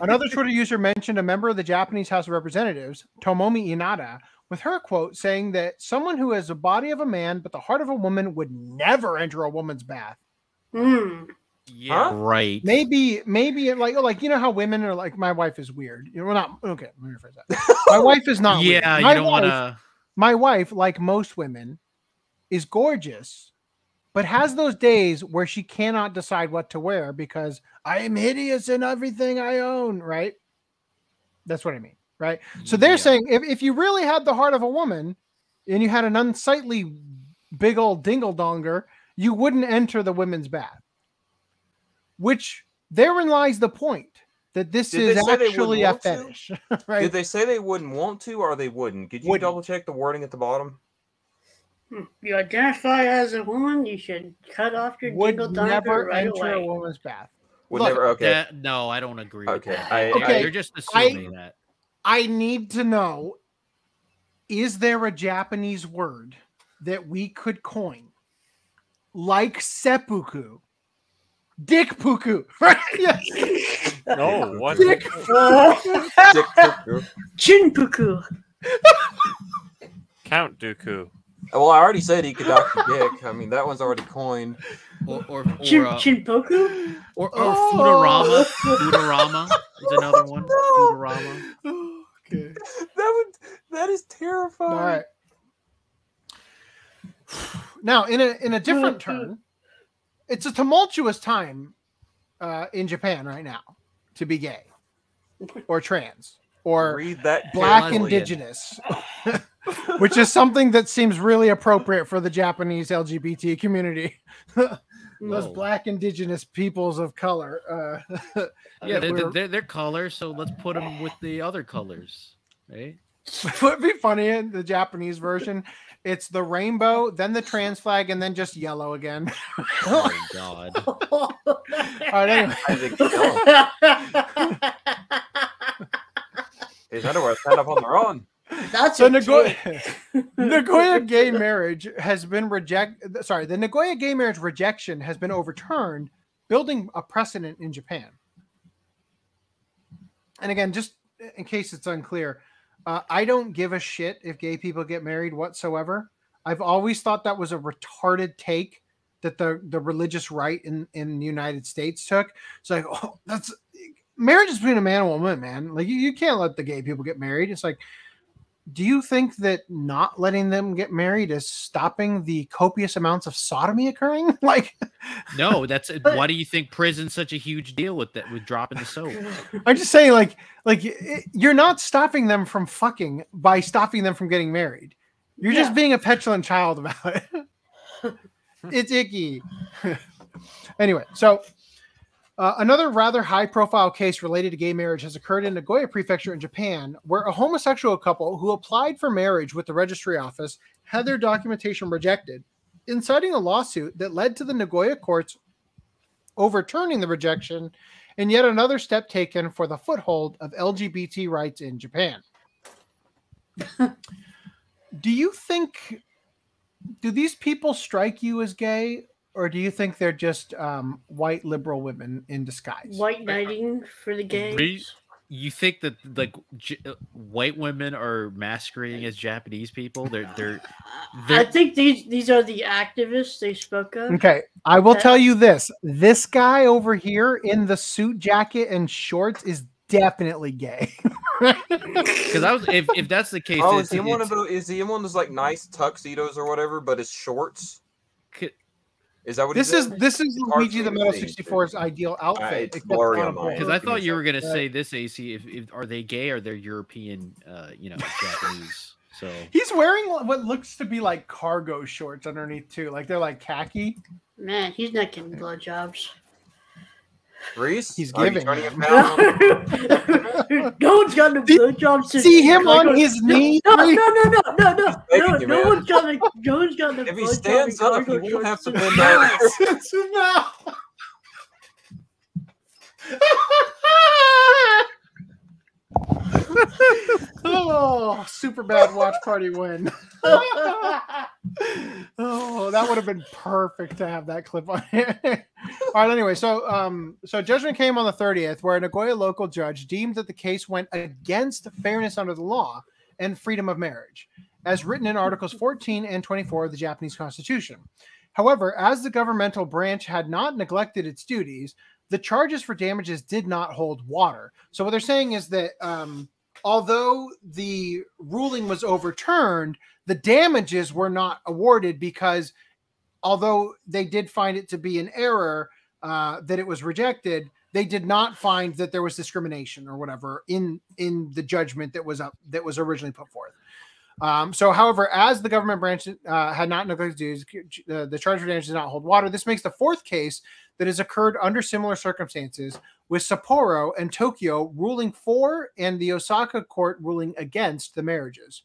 Another Twitter user mentioned a member of the Japanese House of Representatives, Tomomi Inada, with her quote saying that someone who has the body of a man but the heart of a woman would never enter a woman's bath. Hmm. Yeah, right. Maybe, maybe like like you know how women are like my wife is weird. You know, well, not okay. Let me rephrase that. My wife is not. weird. Yeah, you don't wanna- My wife, like most women, is gorgeous, but has those days where she cannot decide what to wear because I am hideous in everything I own. Right. That's what I mean. Right. So they're saying if, if you really had the heart of a woman and you had an unsightly big old dingle donger, you wouldn't enter the women's bath. Which therein lies the point that this Did they is they actually wouldn't a to? fetish. right. Did they say they wouldn't want to, or they wouldn't? Could you Wouldn't. double check the wording at the bottom? Hmm. You identify as a woman, you should cut off your would dingle donger. never right enter a woman's bath. Would Look, never. Okay. That- no, I don't agree. with Okay, that. I- Okay, You're just I- assuming that. I need to know is there a Japanese word that we could coin like seppuku? Dick puku, right? Yes. No, what? Dick Chinpuku. Count Dooku. Well, I already said Ikidaki dick. I mean, that one's already coined. Or or Chin, or, uh, Chinpoku? or, or Oh. Foodorama. Foodorama is another one. Foodorama. Okay. That would. That is terrifying. All right. Now, in a in a different turn, it's a tumultuous time uh, in Japan right now to be gay or trans or Read that black carefully. indigenous, which is something that seems really appropriate for the Japanese LGBT community. Those black indigenous peoples of color. Uh, Yeah, they're, we're- they're, they're colors, so let's put them with the other colors, right? would be funny in the Japanese version. It's the rainbow, then the trans flag, and then just yellow again. Oh my god. All right, anyway. I think so. His underwear stand up on their own. That's so a Nagoya. Nagoya gay marriage has been reject. Sorry, the Nagoya gay marriage rejection has been overturned, building a precedent in Japan. And again, just in case it's unclear, uh, I don't give a shit if gay people get married whatsoever. I've always thought that was a retarded take that the the religious right in in the United States took. It's like, oh, that's marriage is between a man and a woman, man. Like you, you can't let the gay people get married. It's like, do you think that not letting them get married is stopping the copious amounts of sodomy occurring? like, No, that's why do you think prison's such a huge deal with that with dropping the soap? I'm just saying, like, like it- you're not stopping them from fucking by stopping them from getting married. You're just being a petulant child about it. it's icky. Anyway, so uh, another rather high profile case related to gay marriage has occurred in Nagoya Prefecture in Japan, where a homosexual couple who applied for marriage with the registry office had their documentation rejected, inciting a lawsuit that led to the Nagoya courts overturning the rejection and yet another step taken for the foothold of LGBT rights in Japan. do you think do these people strike you as gay or do you think they're just um, white liberal women in disguise? White knighting for the gays. Re- you think that like J- uh, white women are masquerading as Japanese people? They're they're, I they're think these these are the activists they spoke of. Okay, I will That- tell you this: this guy over here in the suit jacket and shorts is definitely gay. because I was if, if that's the case, Oh, is he in one of those? Is he in one of those like nice tuxedos or whatever? But his shorts. Is that what this is this is It's hard Luigi the me Metal 64's ideal outfit. it's except blurry on on a mine. board. Because I thought you were gonna say this, AC. If, if are they gay or they're European, uh, you know, Japanese. So He's wearing what looks to be like cargo shorts underneath too, like they're like khaki. Man, he's not getting blowjobs. Reese, He's giving turning them. it down? no one's gotten a blowjob since. see him on his no, knee? No, no, no, no, no, no, no. you, No man. one's gotten. A, no one's gotten a If he stands up, cargo he won't have to shorts bend since- over. Oh, super bad watch party win. oh, that would have been perfect to have that clip on it. All right, anyway, so um, so judgment came on the 30th, where a Nagoya local judge deemed that the case went against fairness under the law and freedom of marriage, as written in Articles 14 and 24 of the Japanese Constitution. However, as the governmental branch had not neglected its duties, the charges for damages did not hold water. So what they're saying is that um, although the ruling was overturned, the damages were not awarded because although they did find it to be an error uh, that it was rejected, they did not find that there was discrimination or whatever in in the judgment that was up that was originally put forth. Um, so, however, as the government branch uh, had not neglected duties, uh, the charge for damage does not hold water. This makes the fourth case that has occurred under similar circumstances, with Sapporo and Tokyo ruling for and the Osaka court ruling against the marriages.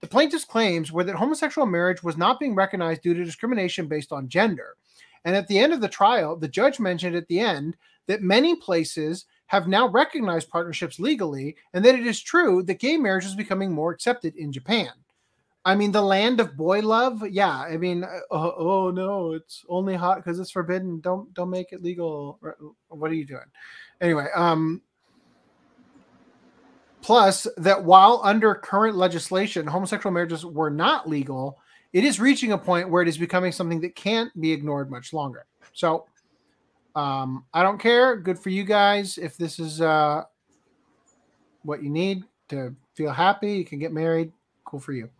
The plaintiff's claims were that homosexual marriage was not being recognized due to discrimination based on gender. And at the end of the trial, the judge mentioned at the end that many places have now recognized partnerships legally, and that it is true that gay marriage is becoming more accepted in Japan. I mean, the land of boy love. Yeah, I mean, uh, oh, oh no, it's only hot because it's forbidden. Don't don't make it legal. What are you doing? Anyway, um, plus that while under current legislation, homosexual marriages were not legal, it is reaching a point where it is becoming something that can't be ignored much longer. So, um, I don't care. Good for you guys. If this is uh, what you need to feel happy, you can get married. Cool for you.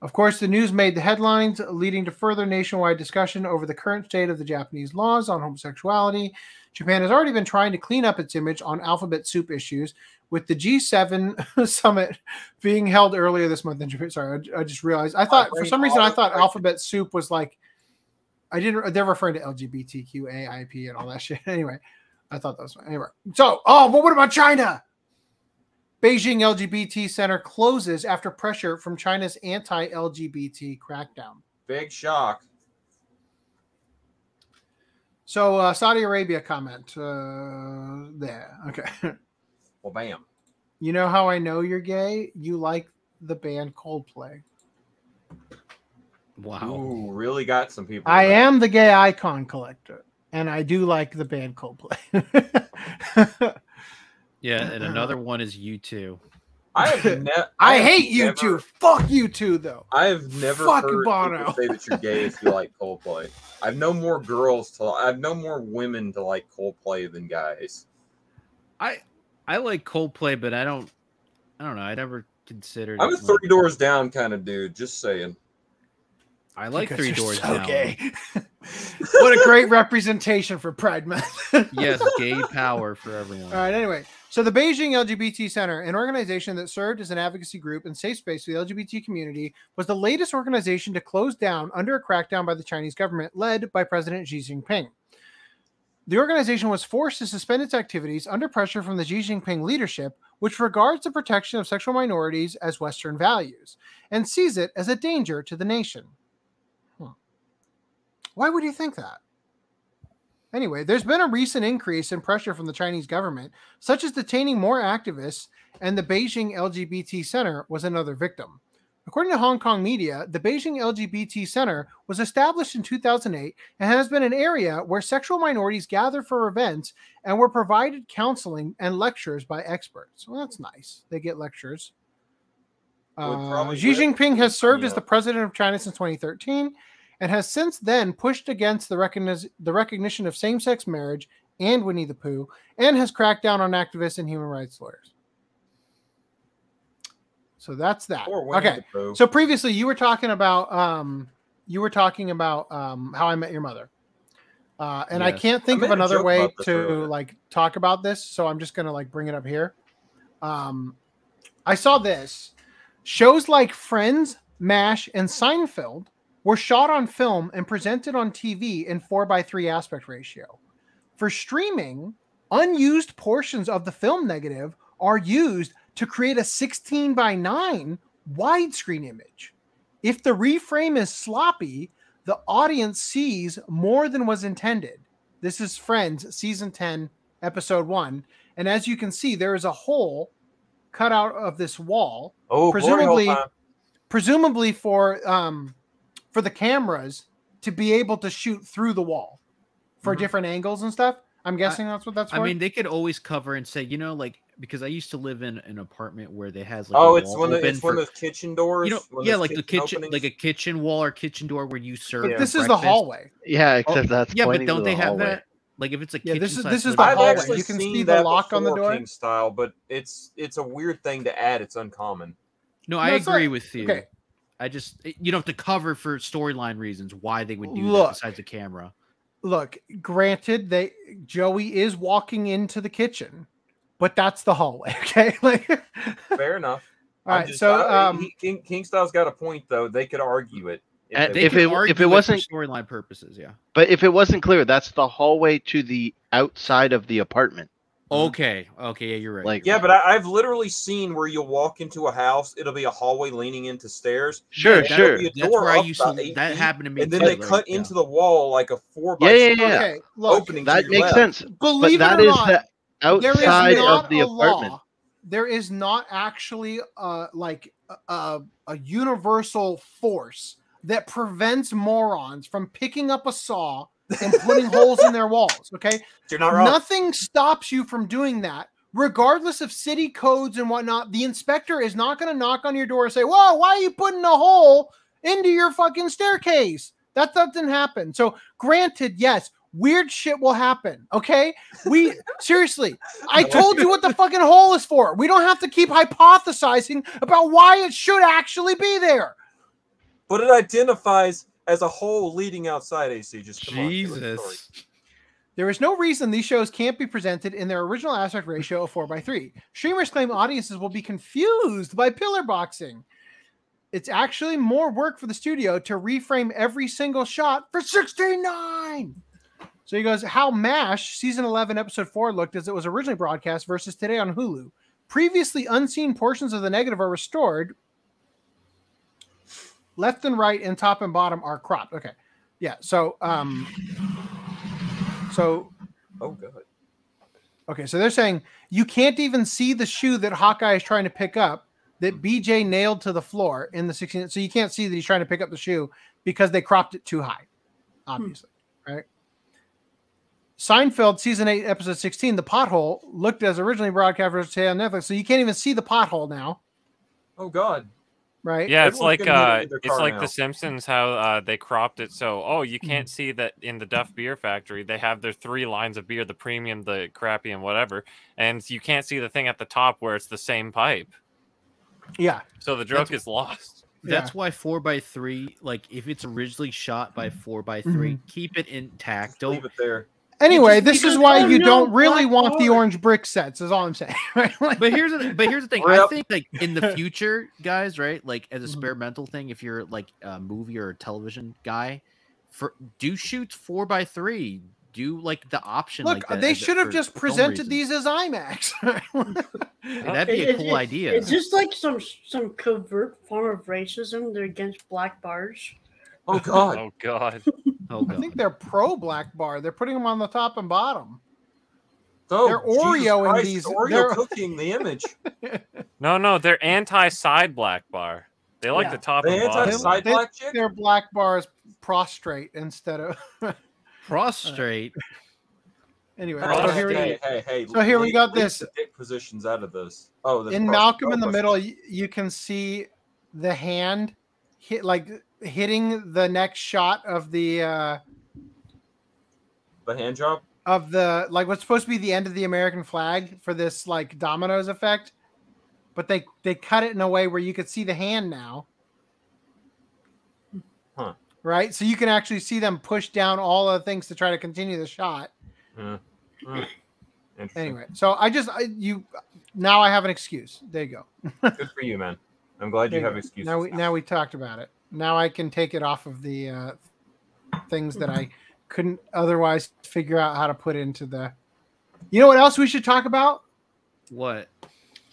Of course, the news made the headlines, leading to further nationwide discussion over the current state of the Japanese laws on homosexuality. Japan has already been trying to clean up its image on alphabet soup issues, with the G7 summit being held earlier this month in Japan. Sorry, I, I just realized. I oh, thought for some reason I thought alphabet soup was like I didn't. They're referring to LGBTQAIP and all that shit. Anyway, I thought that was anyway. So, oh, but what about China? Beijing LGBT Center closes after pressure from China's anti-LGBT crackdown. Big shock. So, uh, Saudi Arabia comment uh, there. Okay. Well, bam. You know how I know you're gay? You like the band Coldplay. Wow. Ooh, really got some people. I am the gay icon collector, and I do like the band Coldplay. Yeah, and another one is you too. I have ne- I have hate you never- two. Fuck you two, though. I have never Fuck heard Bono. say that you're gay if you like Coldplay. I've no more girls to. I've no more women to like Coldplay than guys. I I like Coldplay, but I don't I don't know. I never considered. I'm a three like- doors down kind of dude. Just saying. I like Because Three Doors so Down. gay. what a great representation for Pride Month. yes, gay power for everyone. All right. Anyway, so the Beijing LGBT Center, an organization that served as an advocacy group and safe space for the LGBT community, was the latest organization to close down under a crackdown by the Chinese government, led by President Xi Jinping. The organization was forced to suspend its activities under pressure from the Xi Jinping leadership, which regards the protection of sexual minorities as Western values and sees it as a danger to the nation. Hmm. Why would you think that? Anyway, there's been a recent increase in pressure from the Chinese government, such as detaining more activists, and the Beijing LGBT Center was another victim. According to Hong Kong media, the Beijing LGBT Center was established in 2008 and has been an area where sexual minorities gather for events and were provided counseling and lectures by experts. Well, that's nice. They get lectures. Uh, Xi Jinping has served as the president of China since 2013 and has since then pushed against the, recogniz- the recognition of same sex marriage and Winnie the Pooh and has cracked down on activists and human rights lawyers. So that's that. Okay. So previously you were talking about um you were talking about um how I met your mother. Uh, and I can't think I of another way to like talk about this, so I'm just gonna like bring it up here. Um, I saw this shows like Friends, MASH, and Seinfeld were shot on film and presented on TV in four by three aspect ratio. For streaming, unused portions of the film negative are used to create a 16 by 9 widescreen image. If the reframe is sloppy, the audience sees more than was intended. This is Friends, season 10, episode 1. And as you can see, there is a hole cut out of this wall. Oh, presumably presumably for um for the cameras to be able to shoot through the wall for mm-hmm. different angles and stuff. I'm guessing that's what that's for. I mean, they could always cover and say, you know, like because I used to live in an apartment where they has like Oh, a it's one of open it's one of those kitchen doors. you know, yeah, those like the kitchen, openings. like a kitchen wall or kitchen door where you serve. this your is the hallway. Yeah, oh, except that's yeah, but don't the they have that? Like if it's a Yeah, kitchen, this is- this is the I've hallway. actually You can see the lock on the door. King style, but it's it's a weird thing to add. It's uncommon. No, I No, it's agree not- with you. okay. I just you know to cover for storyline reasons why they would do Look. that besides the camera. Look, granted, they Joey is walking into the kitchen, but that's the hallway. Okay, like Fair enough. All I'm right, just- so, I- um, King King style's got a point though. They could argue it. And they if it- argue if it for wasn't- storyline purposes, yeah. But if it wasn't clear, that's the hallway to the outside of the apartment. Okay, okay, yeah, you're right. Like, Yeah, but I, I've literally seen where you'll walk into a house, it'll be a hallway leaning into stairs. Sure, and there'll sure. That's door where I up used to- about that feet, happened to me And then too, they like, cut yeah. into the wall like a four by Yeah, yeah, six yeah. okay, look, opening. that makes left. sense. believe but that it or is not, the outside not of the apartment. law. There is not actually uh like a, a universal force that prevents morons from picking up a saw and putting holes in their walls. Okay, You're not wrong. nothing stops you from doing that. Regardless of city codes and whatnot, the inspector is not going to knock on your door and say, "Whoa, why are you putting a hole into your fucking staircase?" That doesn't happen. So, granted, yes, weird shit will happen. Okay, we seriously, I told you what the fucking hole is for. We don't have to keep hypothesizing about why it should actually be there. But it identifies as a whole leading outside AC. Just come on, give us a story. Jesus. There is no reason these shows can't be presented in their original aspect ratio of 4x3. Streamers claim audiences will be confused by pillar boxing. It's actually more work for the studio to reframe every single shot for 69. So he goes, How MASH season 11, episode 4 looked as it was originally broadcast versus today on Hulu. Previously unseen portions of the negative are restored. Left and right and top and bottom are cropped. Okay. Yeah. So, um, so Oh, good. Okay, so they're saying you can't even see the shoe that Hawkeye is trying to pick up that BJ nailed to the floor in the 16. So you can't see that he's trying to pick up the shoe because they cropped it too high, obviously, right? Seinfeld season 8 episode 16 the pothole looked as originally broadcast today on Netflix so you can't even see the pothole now Oh God. Right Yeah, it's like gonna hit it uh, it's like now. The Simpsons how uh, they cropped it so oh you Mm-hmm. can't see that in the Duff Beer Factory they have their three lines of beer the premium the crappy and whatever and you can't see the thing at the top where it's the same pipe yeah so the joke is lost. That's why four by three, like if it's originally shot by four by 3 Mhm. keep it intact. Don't Leave it there. Anyway just- this is why you don't really black want the orange brick sets is all i'm saying right Like- but here's the but here's the thing. I think like in the future, guys, right? Like as a Mhm. experimental thing, if you're like a movie or a television guy, for do shoots four by three. do like the option. Look, like that they should have just presented these as IMAX. That'd be a It- cool it- idea. Is this like some some covert form of racism? They're against black bars. Oh God. Oh God. Oh I think they're pro black bar. They're putting them on the top and bottom. Oh, they're Jesus Oreo in these. Oreo they're- cooking the image. No, no, they're anti-side black bar. They like Yeah. the top The and bottom. anti-side they- black chick? Their black bars prostrate instead of prostrate. Uh, anyway. Hey, So here, hey, we, hey, hey, so here we got this. the dick positions out of this. Oh, in pros- Malcolm in the pros- middle, you, you can see the hand hit like hitting the next shot of the uh the hand job. of the like what's supposed to be the end of the American flag for this like dominoes effect, but they they cut it in a way where you could see the hand now. Huh. Right, so you can actually see them push down all of the things to try to continue the shot. Yeah. Hmm. Anyway, so I just I, you now I have an excuse. There you go. Good for you, man. I'm glad There you have go. excuses. Now we now we talked about it. Now I can take it off of the uh, things that I couldn't otherwise figure out how to put into the. You know what else we should talk about? What?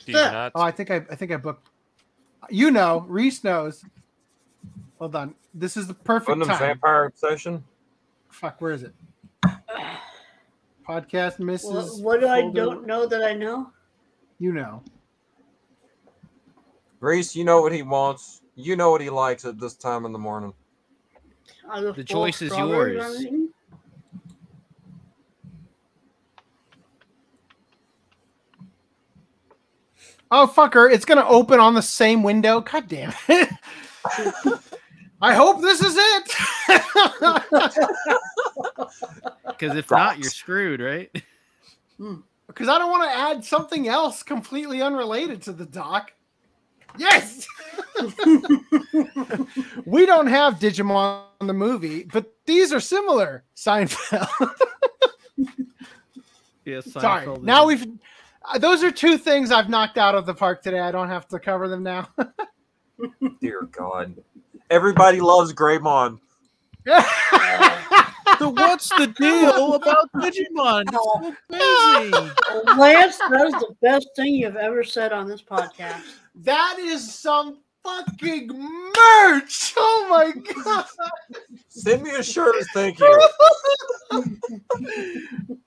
These nuts. Oh, I think I I think I booked. You know, Reese knows. Hold on. This is the perfect Gundam time. Vampire Obsession. Fuck, where is it? Podcast What, misses. what do I folder- don't know that I know? You know. Reese, you know what he wants. You know what he likes at this time in the morning. The The choice is yours. on? Oh fucker! It's gonna open on the same window. God damn it! I hope this is it. Because if not, you're screwed, right? Hmm. Because I don't want to add something else completely unrelated to the doc. Yes. we don't have Digimon in the movie, but these are similar. Seinfeld. Yes. Sorry. Now we've. uh, Those are two things I've knocked out of the park today. I don't have to cover them now. Dear God. Everybody loves Greymon. So what's the deal about Digimon? It's so crazy. Lance, that is the best thing you've ever said on this podcast. That is some fucking merch. Oh my god. Send me a shirt thank you.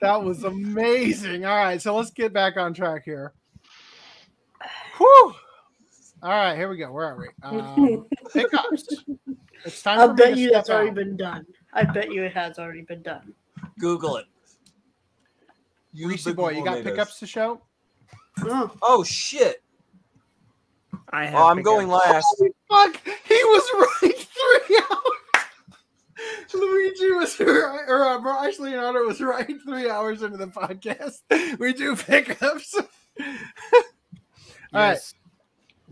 that was amazing. All right, so let's get back on track here. Whew. All right, here we go. Where are we? Um, pickups. It's time I bet you step that's already been done. I bet you it has already been done. Google it. Reese the boy, you got Google pickups to show? Oh, Oh shit! I have. Oh, I'm pickups. going last. Fuck, he was right three hours. Luigi was right, or uh, Bryce Leonardo was right three hours into the podcast. We do pickups. All right. Yes.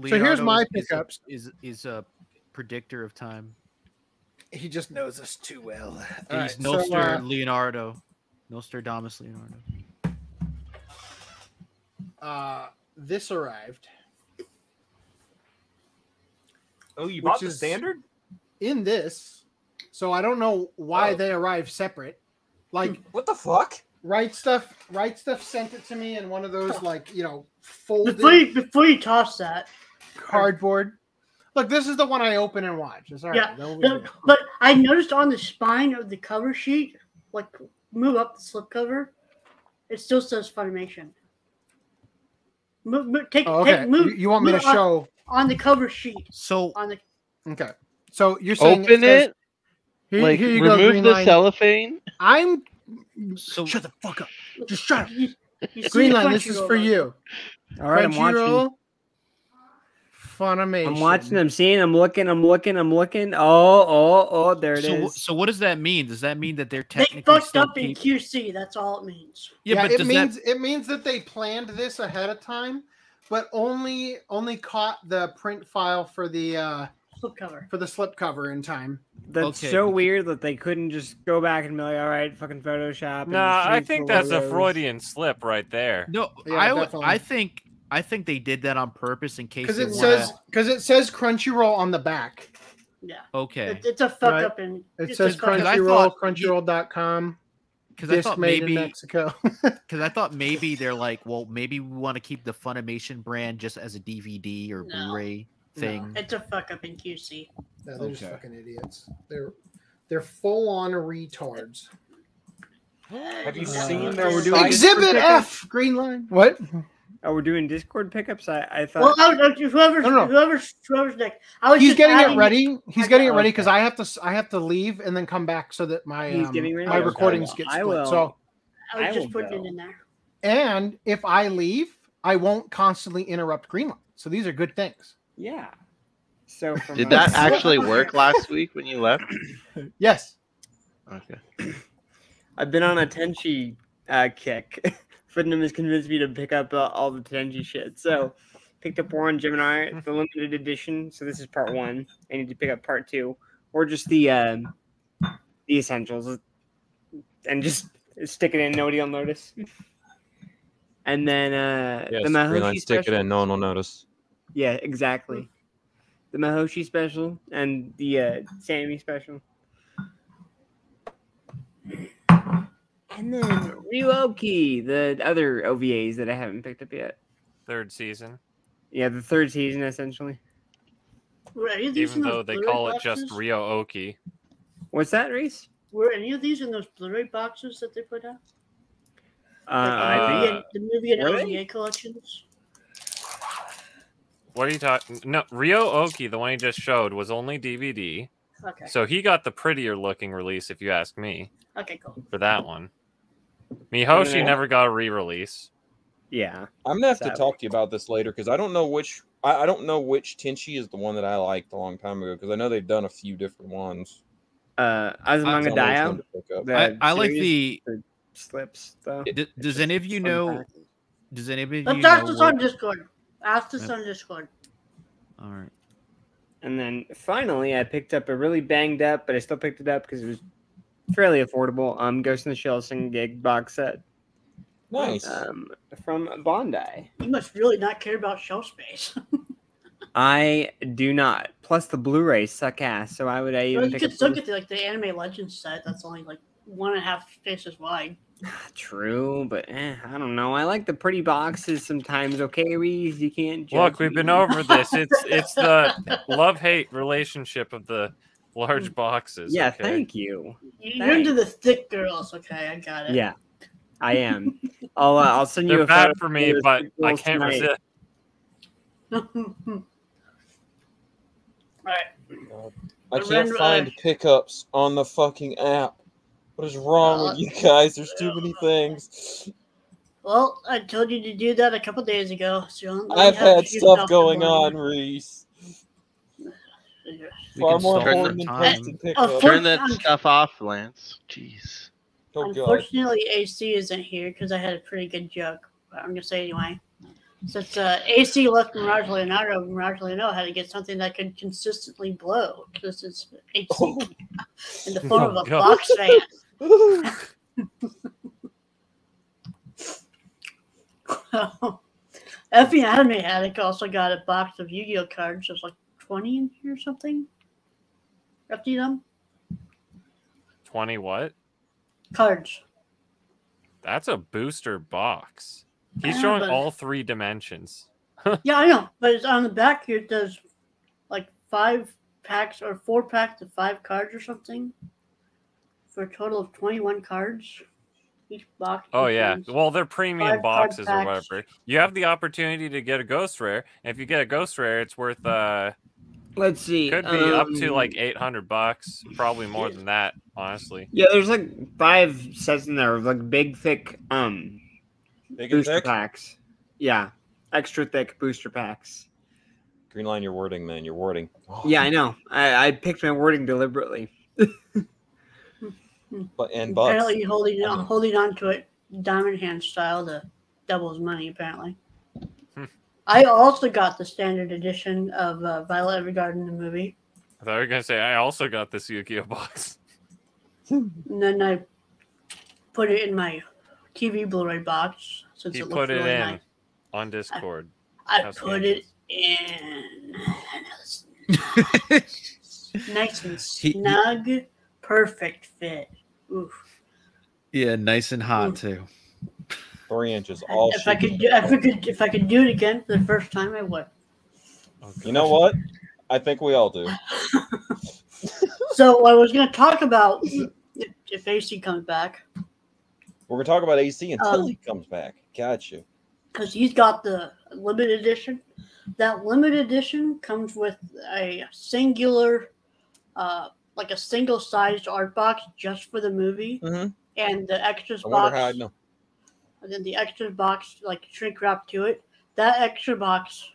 So here's my is- is pickups. Is is a predictor of time. He just knows us too well. All He's right, so, Nostr uh, Leonardo. Nostradamus Leonardo. uh, this arrived Oh, you bought the standard? in this, so I don't know why Oh. they arrived separate. Like What the fuck? Right Stuf, Right Stuf sent it to me in one of those like you know folded before you, before you toss that, cardboard. Look, this is the one I open and watch. It's all right. yeah. no big but I noticed on the spine of the cover sheet, like move up the slipcover, it still says Funimation. Move, move, take, Oh, okay. take, move, you, you want me to move on- show? On the cover sheet? So On the Okay. So you're saying Open says- it. Here, like here you go, remove Green the Line. cellophane. I'm. So shut the fuck up. Just shut up. you, you Green Line, this is for you. All right, I'm watching. Crunchyroll. Funimation. I'm watching. I'm seeing. I'm looking. I'm looking. I'm looking. Oh, oh, oh! There it is. so, so what does that mean? Does that mean that they're They technically fucked up in keep- QC. That's all it means. Yeah, Yeah, but it means that it means that they planned this ahead of time, but only only caught the print file for the uh Slipcover. for the slipcover in time. That's okay, so weird that they couldn't just go back and be like, all right, fucking Photoshop. and Nah, I think that's a. Freudian slip right there. No, Yeah, I w- definitely. I think I think they did that on purpose in case Because they it wanna- says because it says Crunchyroll on the back. Yeah. okay. It, it's a fuck Right. up in. It says a fuck Crunchyroll, thought- Crunchyroll.com. because I thought maybe Mexico. because I thought maybe they're like, well, maybe we want to keep the Funimation brand just as a DVD or No. Blu-ray No. thing. It's a fuck up in QC. No, they're just fucking idiots. They're they're full on retards. Have you Uh, seen their we're doing Exhibit F, Green Line. What? Oh, we're doing Discord pickups. I, I thought. Well, I was, whoever's, No, no. whoever's, whoever's next. I was He's getting it ready. He's I- getting it ready okay. because I have to. s- I have to leave and then come back so that my um, my recordings get I split. will- So, I was I just will putting go. it in there. and if I leave, I won't constantly interrupt Greenline. So these are good things. Yeah. So Did a- that actually work last week when you left? Yes. Okay. I've been on a Tenchi uh, kick. Ferdinand has convinced me to pick up uh, all the Tenchi shit. So picked up War on Geminar, the limited edition. So this is part one. I need to pick up part two, or just the um, the essentials, and just stick it in. Nobody will notice. And then uh, Yes, the Mihoshi stick it in. No one will notice. Yeah, exactly. The Mihoshi special and the uh, Sammy special. And then Ryo-Ohki, the other OVAs that I haven't picked up yet. Third season. Yeah, the third season essentially. Were any of these Even in though those they Blu-ray call it just boxes? Ryo-Ohki. What's that, Reese? Were any of these in those Blu-ray boxes that they put out? Uh, the, movie Uh, and, the movie and were they? OVA collections. What are you talking? No, Ryo-Ohki, the one he just showed, was only DVD. Okay. So he got the prettier looking release, if you ask me, Okay, cool. for that one. Mihoshi Yeah. never got a re-release. Yeah. I'm gonna have to talk to you about this later because I don't know which I, I don't know which Tenchi is the one that I liked a long time ago because I know they've done a few different ones. Uh, So I Azumanga don't know which Daioh. one to pick up. I, I like the. the slips though. D- does any of you know? fact. Does anybody Let's know? ask this on what- Discord. Ask this Yeah. on Discord. All right. And then finally, I picked up a really banged up, but I still picked it up because it was fairly affordable. Um, Ghost in the Shell single gig box set. Nice. Um, from Bandai. You must really not care about shelf space. I do not. Plus, the Blu-rays suck ass. So why would I even well, you could up? still the- get the, like the anime legends set. That's only like one and a half spaces wide. True, but eh, I don't know. I like the pretty boxes sometimes. Okay, Reese, you can't. Look, we've been over this. It's it's the love hate relationship of the large boxes. Yeah, okay? thank you. You're into the thick girls. Okay, I got it. Yeah, I am. I'll uh, I'll send you They're a bad for me, but I can't tonight. resist. Right. I can't find uh, pickups on the fucking app. What is wrong Uh, with you guys? There's too many things. Well, I told you to do that a couple days ago. So I've had stuff going on. Reese. We Far more important than some posting Turn that stuff off, Lance. Jeez. Oh god. Unfortunately, AC isn't here because I had a pretty good joke. But I'm gonna say it anyway. Since uh, AC left Mirage Leonardo, Mirage Leonardo had to get something that could consistently blow This is AC in the form Oh, of a God. box fan. Effie Anime Attic also got a box of Yu-Gi-Oh cards. There's like 20 in here or something. Empty them Twenty what? cards. That's a booster box. He's showing all three dimensions. Yeah, I know, but it's on the back here. It does like five packs or four packs of five cards or something for a total of 21 cards. Each box. Oh yeah. Well, they're premium boxes or whatever. You have the opportunity to get a ghost rare. And if you get a ghost rare, it's worth uh Let's see. could be up to um, like 800 bucks, probably more than that, honestly. Yeah, there's like five sets in there of like big, thick, um, Big booster thick? packs. Yeah, extra thick booster packs. Green line your wording, man. Your wording. Yeah, I know. I, I picked my wording deliberately. But and bucks. Apparently, holding on, holding on to it, diamond hand style to double his money. Apparently, I also got the standard edition of uh, Violet Evergarden the movie, I thought you were gonna say I also got this Yu-Gi-Oh box. and then I put it in my TV Blu-ray box since He it looks put it really in nice. on Discord. I House put it in. nice and snug, perfect fit. Oof. Yeah, nice and hot too. Three inches, all. If I could, do, if I could, if I could do it again for the first time, I would. You know what? I think we all do. So I was going to talk about if, if AC comes back We're gonna talk about AC until Um, he comes back. Got you. because he's got the limited edition. That limited edition comes with a singular, uh, like a single-sized art box just for the movie, Mhm. and the extras I wonder box. How I know. and then the extras box like shrink wrap to it. That extra box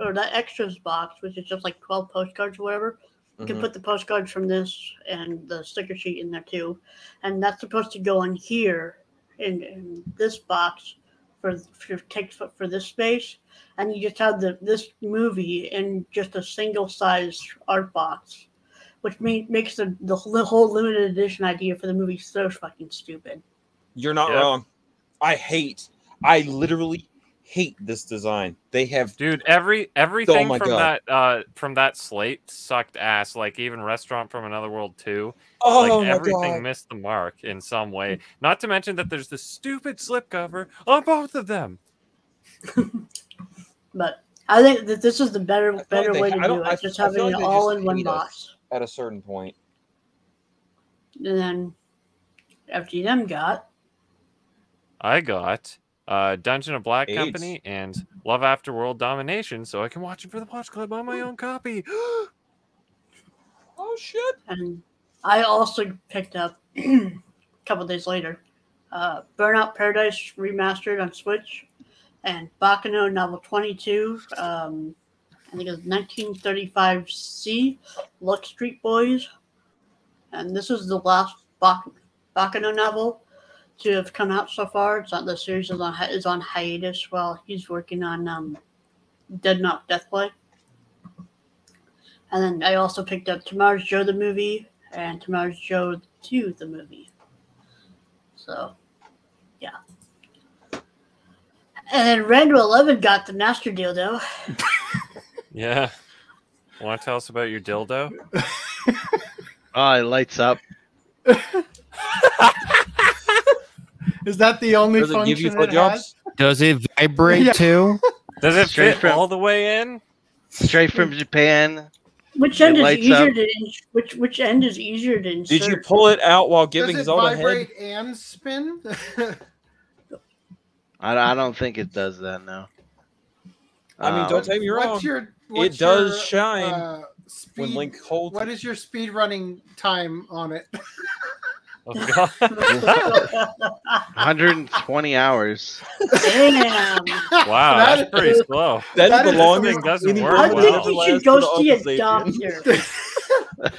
or that extras box, which is just like twelve postcards or whatever, you can Mhm. put the postcards from this and the sticker sheet in there too, and that's supposed to go in here in, in this box for for take for, for this space, and you just have the this movie in just a single size art box. Which mean, makes the, the whole limited edition idea for the movie so fucking stupid. You're not Yeah. wrong. I hate. I literally hate this design. They have Dude, every everything Oh my from God. that uh from that slate sucked ass. Like even Restaurant from Another World too. Oh like my everything God. missed the mark in some way. Not to mention that there's the stupid slipcover on both of them. But I think that this is the better better they- way to I don't- do I- it. Just I having like it all in one box. at a certain point. And then FGM got I got uh Dungeon of Black AIDS. Company and Love After World Domination so I can watch it for the Watch Club on my own copy. oh shit. and I also picked up a couple days later uh, Burnout Paradise remastered on Switch and Baccano Novel 22. Um, I think it's 1935C Luck Street Boys. And this is the last Bak- Baccano novel to have come out so far. It's not the series is on is on hiatus while he's working on um, Dead Mount Death Play. And then I also picked up Tomorrow's Joe the movie and Tomorrow's Joe 2 the movie. So, yeah. And then Randall 11 got the master deal though. Yeah. Want to tell us about your dildo? Oh, it lights up. Is that the only Does it give you function it blowjobs? has? Does it vibrate Yeah. too? Does it Straight fit from- all the way in? Straight from Japan. Which end is easier up. to ins- which which end is easier to insert? Did you pull it out while giving Does it Zelda head? vibrate and spin? I, I don't think it does that now. I mean, Um, don't take me wrong. What's your what's it does your, shine uh, speed, when Link holds. What is your speed running time on it? Oh, God. 120 hours. Damn. Wow, That that's pretty is- slow. That is That the is longest doesn't work I bird well. think you should go see a doctor.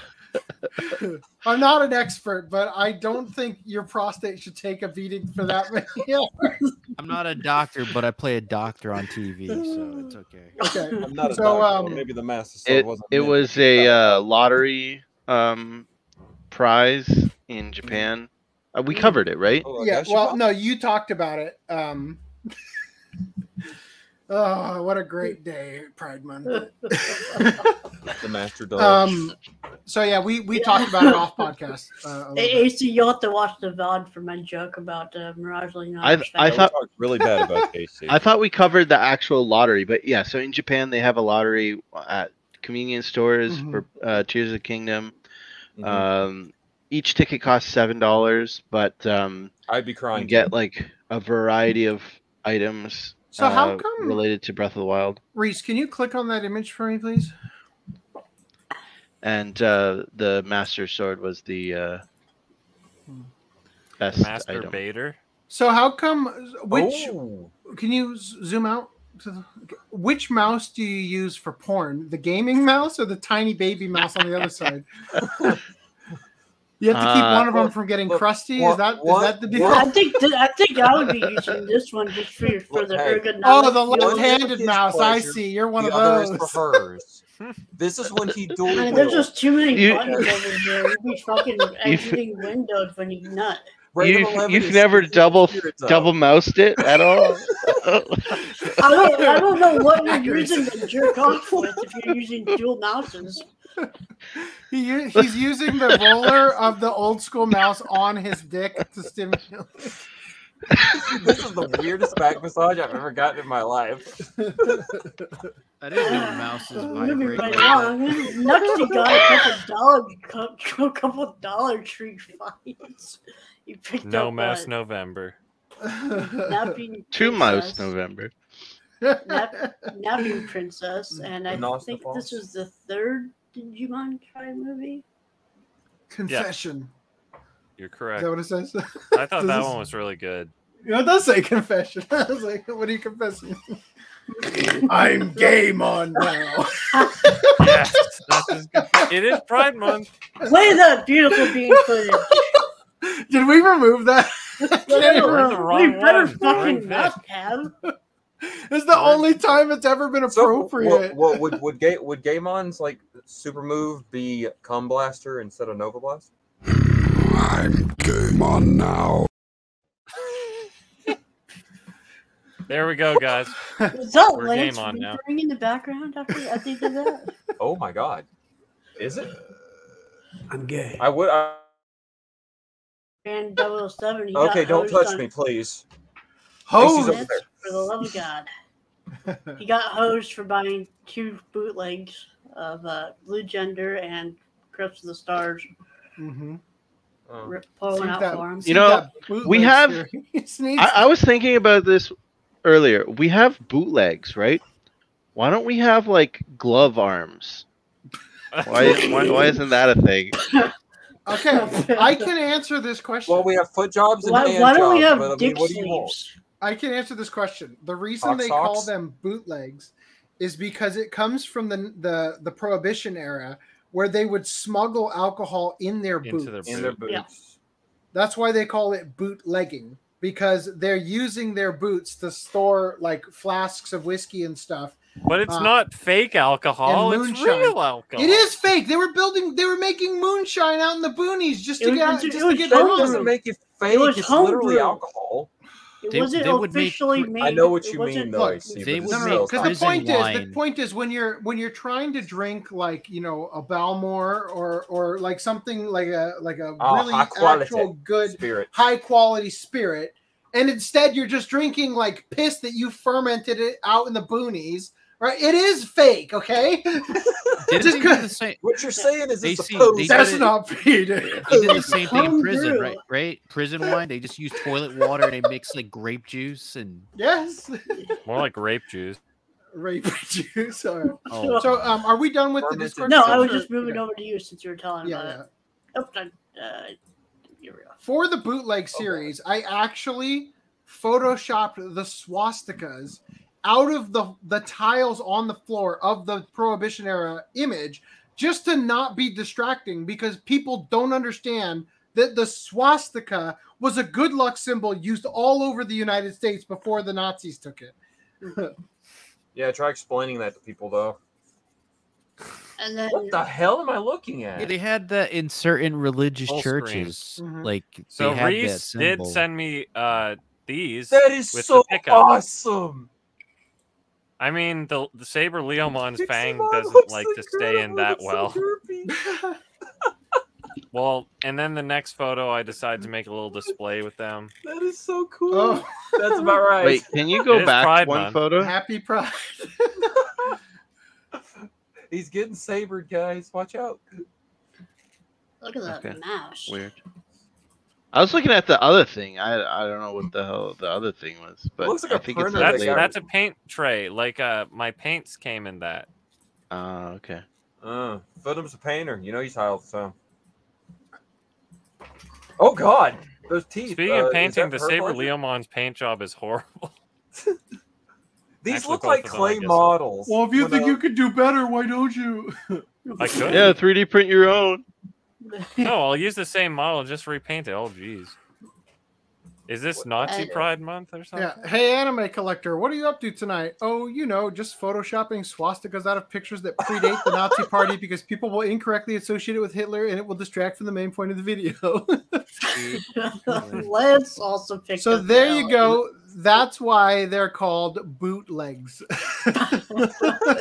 I'm not an expert, but I don't think your prostate should take a beating for that many hours. I'm not a doctor, but I play a doctor on TV, so it's okay. Okay. I'm not a So, doctor, um, maybe the master It, wasn't it was a uh, lottery um, prize in Japan. Uh, we covered it, right? Oh, yeah. Well, no, you talked about it. Um, oh, what a great day, Pride Month. the master dog. Um, so yeah, we we talked about it off podcast. Uh, a Hey. AC, you'll have to watch the VOD for my joke about uh, Mirage Lane. I- I we thought- talked really bad about Casey. I thought we covered the actual lottery, but yeah. So in Japan, they have a lottery at convenience stores Mhm. for uh, Tears of the Kingdom. Mhm. Um, each ticket costs seven dollars, but um, I'd be you crying. get like a variety of items So how uh, come- related to Breath of the Wild. Reese, can you click on that image for me, please? And uh, the Master Sword was the uh, best Master item. Bader. So how come? Which Oh. can you zoom out? To the, which mouse do you use for porn? The gaming mouse or the tiny baby mouse on the other side? you have to keep Uh, one of them from getting what- crusty. what- is that is what- that the deal? I think th- I think I would be using this one just for for the Hey. ergonomics. Oh, the you left-handed his mouse. I see. You're one the of other is those. for hers. this is when he dual I mean, there's just too many You- buttons over here. You'd be fucking exiting windowed when you nut. Raven You've, you've never double double moused it at all. I don't, I don't know what you're using to jerk off with if you're using dual mouses. He, he's using the roller of the old school mouse on his dick to stimulate. this is the weirdest back massage I've ever gotten in my life. I didn't know mouses Don't get me vibrate. right like that. wrong. Nuxie got a couple dollar, cou- couple Dollar Tree fights. You picked No up Mouse uh, November. napping Two mouse November. nap, napping princess, and I Nos think Falls. this was the third Digimon Tri movie. Confession. You're correct. Is correct. that what it says? I thought that this- one was really good. Yeah, it does say confession. I was like, what are you confessing? I'm gay on now. Yes, that's as good. It is Pride Month. Play that beautiful bean footage. Did we remove that? We're in the we better one. fucking Wrong not have. It's the only time it's ever been So, appropriate. what, what would would Ga- would Gaimon's like super move be Cum Blaster instead of Nova Blast? I'm game on now. There we go, guys. Was that We're Lance game on now. in the background after I think of that? Oh my god, is it? Uh, I'm gay. I would. I, And 007. Okay, don't touch on me, please. Hosed? Over there. For the love of God. He got hosed for buying two bootlegs of uh, Blue Gender and Crest of the Stars. Mm-hmm. Oh. Rip pulling out for him. You know, we have. I, I was thinking about this earlier. We have bootlegs, right? Why don't we have like glove arms? Why, why, why isn't that a thing? Okay, I can answer this question. Well, we have foot jobs and Why- hand why don't we have but I mean, dick what do you want? I can answer this question. The reason Cock they call them bootlegs is because it comes from the the the prohibition era where they would smuggle alcohol in their Into boots. their In their boot. boots. That's why they call it bootlegging because they're using their boots to store like flasks of whiskey and stuff. But it's Uh, not fake alcohol. It's moonshine. real alcohol. It is fake. They were building. They were making moonshine out in the boonies just It to was- get it out, was- just it to was get That drunk. doesn't make it fake. It was it's literally homebrew. alcohol. It They- wasn't they would make officially made. I know what you mean, though. look, I see, they but would No, make no, because the prison point is, the point is when you're when you're trying to drink like you know a Balmore or or like something like a like a Ah, really actual good spirit. high quality spirit, and instead you're just drinking like piss that you fermented it out in the boonies. Right? It is fake. Okay. Just they do good- the same? What you're saying is it's see- supposed. they That's it- not Peter. They did the same thing in Homebrew. prison, right? Right? Prison wine. They just use toilet water and they mix like grape juice and yes. More like grape juice. Rape juice. Or... oh, So, um, are we done with the Fermented Discord? No, I was just moving Okay. over to you since you were telling Yeah, about yeah. it. Oh, I- uh, here we go. for the bootleg series, I actually photoshopped the swastikas out of the the tiles on the floor of the prohibition era image just to not be distracting because people don't understand that the swastika was a good luck symbol used all over the United States before the Nazis took it. Yeah, try explaining that to people though. And then What the hell am I looking at? Yeah, they had that in certain religious Full screen. churches. Mhm. Like So they had that Reese did send me uh these. that is so awesome. I mean, the the saber Leomon's Dixie fang Mod doesn't like like to stay in that well. So. Well, and then the next photo, I decided to make a little display with them. that is so cool. Oh, That's about right. Wait, can you go is back Pride one Month. photo? happy pride. He's getting sabered, guys. Watch out. look at that Okay. mash. Weird. I was looking at the other thing. I I don't know what the hell the other thing was, but Looks like I a think it's printer a That's they that's a paint tray. Like uh, my paints came in that. Oh, okay. Uh, Phantom's a painter. You know he's high so. Oh God, those teeth. Speaking uh, of painting, the saber Herbalife? Leomon's paint job is horrible. These Actually, look like of them, clay models. Well, if you When, think uh, you could do better, why don't you? I could. Yeah, 3D print your own. No, I'll use the same model, just repaint it. Oh, jeez. Is this Nazi Pride Month or something? Yeah. Hey, anime collector, what are you up to tonight? Oh, you know, just photoshopping swastikas out of pictures that predate the Nazi Party because people will incorrectly associate it with Hitler and it will distract from the main point of the video. Lance also picked so there that you go. That's why they're called bootlegs.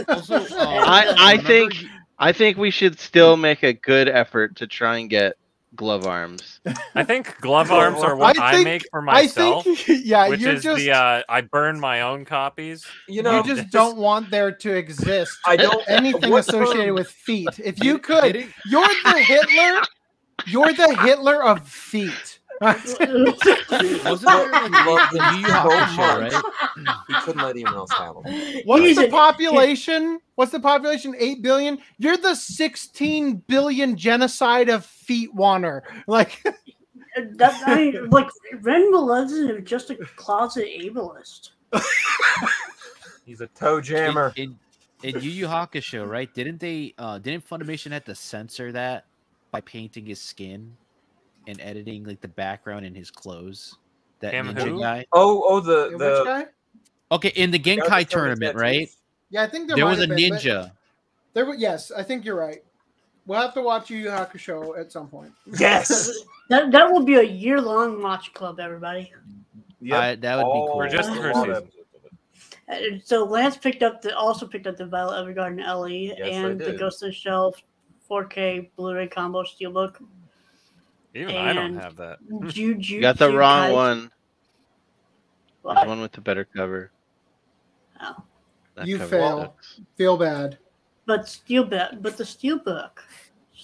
Also, uh, I I remember think I think we should still make a good effort to try and get glove arms. I think glove arms are what I, think- make for myself. I think- myself. yeah, which you're is just- the uh, I burn my own copies. You know, you just don't want there to exist I don't- anything associated term- with feet. If you could, you're the Hitler. You're the Hitler of feet. Wasn't there like Loved the him Yu Yu so Hakusho, much. right? He couldn't let anyone else have them. What's He's the a- population? What's the population? Eight billion. You're the sixteen billion genocide of feet wanter. Like That, I mean, like Ren Maleficent is just a closet ableist. He's a toe jammer. In, in, in Yu Yu Hakusho, right? Didn't they? uh Didn't Funimation have to censor that by painting his skin and editing like the background in his clothes? That Him ninja who? guy. Oh, oh, the which the guy? Okay, in the guy Genkai the tournament, right? Yeah, I think there, There was a been, ninja. There, was, yes, I think you're right. We'll have to watch Yu Yu Hakusho at some point. Yes. That that will be a year long watch club, everybody. Yeah, I- that would be All- cool. For just the first season. Uh, So Lance picked up the also picked up the Violet Evergarden LE Yes, and the. Ghost of the Shell 4K Blu-ray combo steelbook. Even I don't have that. Juju. You got the wrong one. What? There's one with the better cover. Oh. That You cover fail. sucks. Feel bad. But steel steelbook, but the steelbook.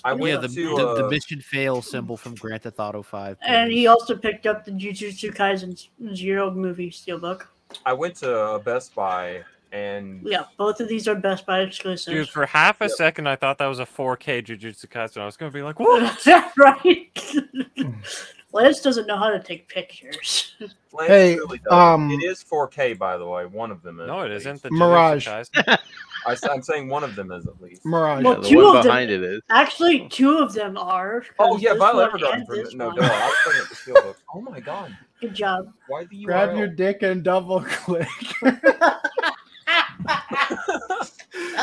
I Yeah, the, to the, the uh, mission fail symbol from Grand Theft Auto Five. And he also picked up the Jujutsu Kaisen Zero movie steelbook. I went to uh, Best Buy and Yeah, both of these are Best Buy exclusives. Dude, for half a Yep. second, I thought that was a 4K Jujutsu Kaisen. I was gonna be like, what? right? Lance doesn't know how to take pictures. Lance Hey, really um, it is 4K by the way. One of them is. No, it at isn't. The Mirage. Jujutsu Kaisen. I, am saying one of them is at least. Mirage. Well, Yeah, the two one of them- behind it is. Actually, two of them are. Oh yeah, this Violet Evergarden. and For, this no, one. duh, I was looking at the steelbook. Oh my god, Good job. why the URL? Grab your dick and double click.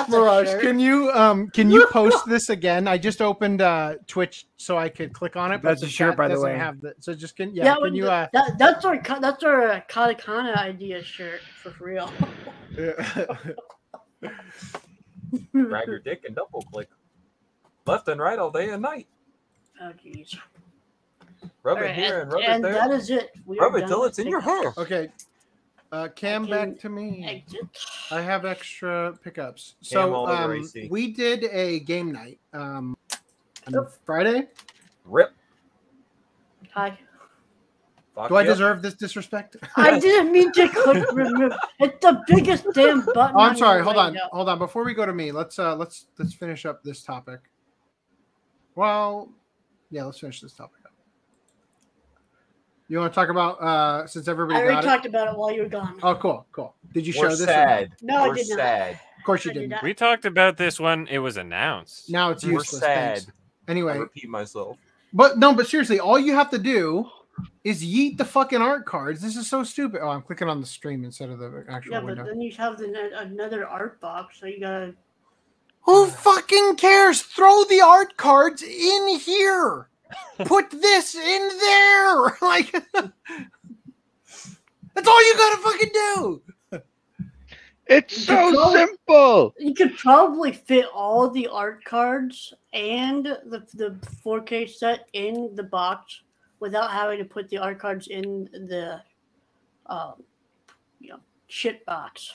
That's a Mirage, shirt. can you um can you post this again? I just opened uh Twitch so I could click on it. but That's a shirt, by the doesn't way. Have the, so just can yeah, Yeah, can you th- uh that, that's our ka- that's our uh, Katakana idea shirt for real. Grab your dick and double click. Left and right all day and night. Oh jeez. Rub All it right, here and, and rub and it there. that is it. We Rub it till it's in your hair. okay. Uh Cam I back to me. Exit. I have extra pickups. So um, we did a game night um on Friday. Rip. Hi. Fuck Do I yep. deserve this disrespect? I didn't mean to click remove. It's the biggest damn button. Oh, I'm sorry. your Hold on. window. Hold on. Before we go to me, let's uh let's let's finish up this topic. Well, yeah, let's finish this topic up. You want to talk about uh since I everybody already got it? talked about it while you were gone. Oh, cool, cool. Did you We're show this? or- sad. No, I We're did not. sad. Of course you did didn't. not. We talked about this when it was announced. Now it's We're useless. sad. Thanks. I Anyway, repeat myself. but no, but seriously, all you have to do is yeet the fucking art cards. This is so stupid. Oh, I'm clicking on the stream instead of the actual Yeah, but window. then you have the, another art box, so you gotta. Who fucking cares? Throw the art cards in here. Put this in there. Like that's all you gotta fucking do. It's You so probably- simple. You could probably fit all the art cards and the the 4K set in the box without having to put the art cards in the, um, you know, shit box.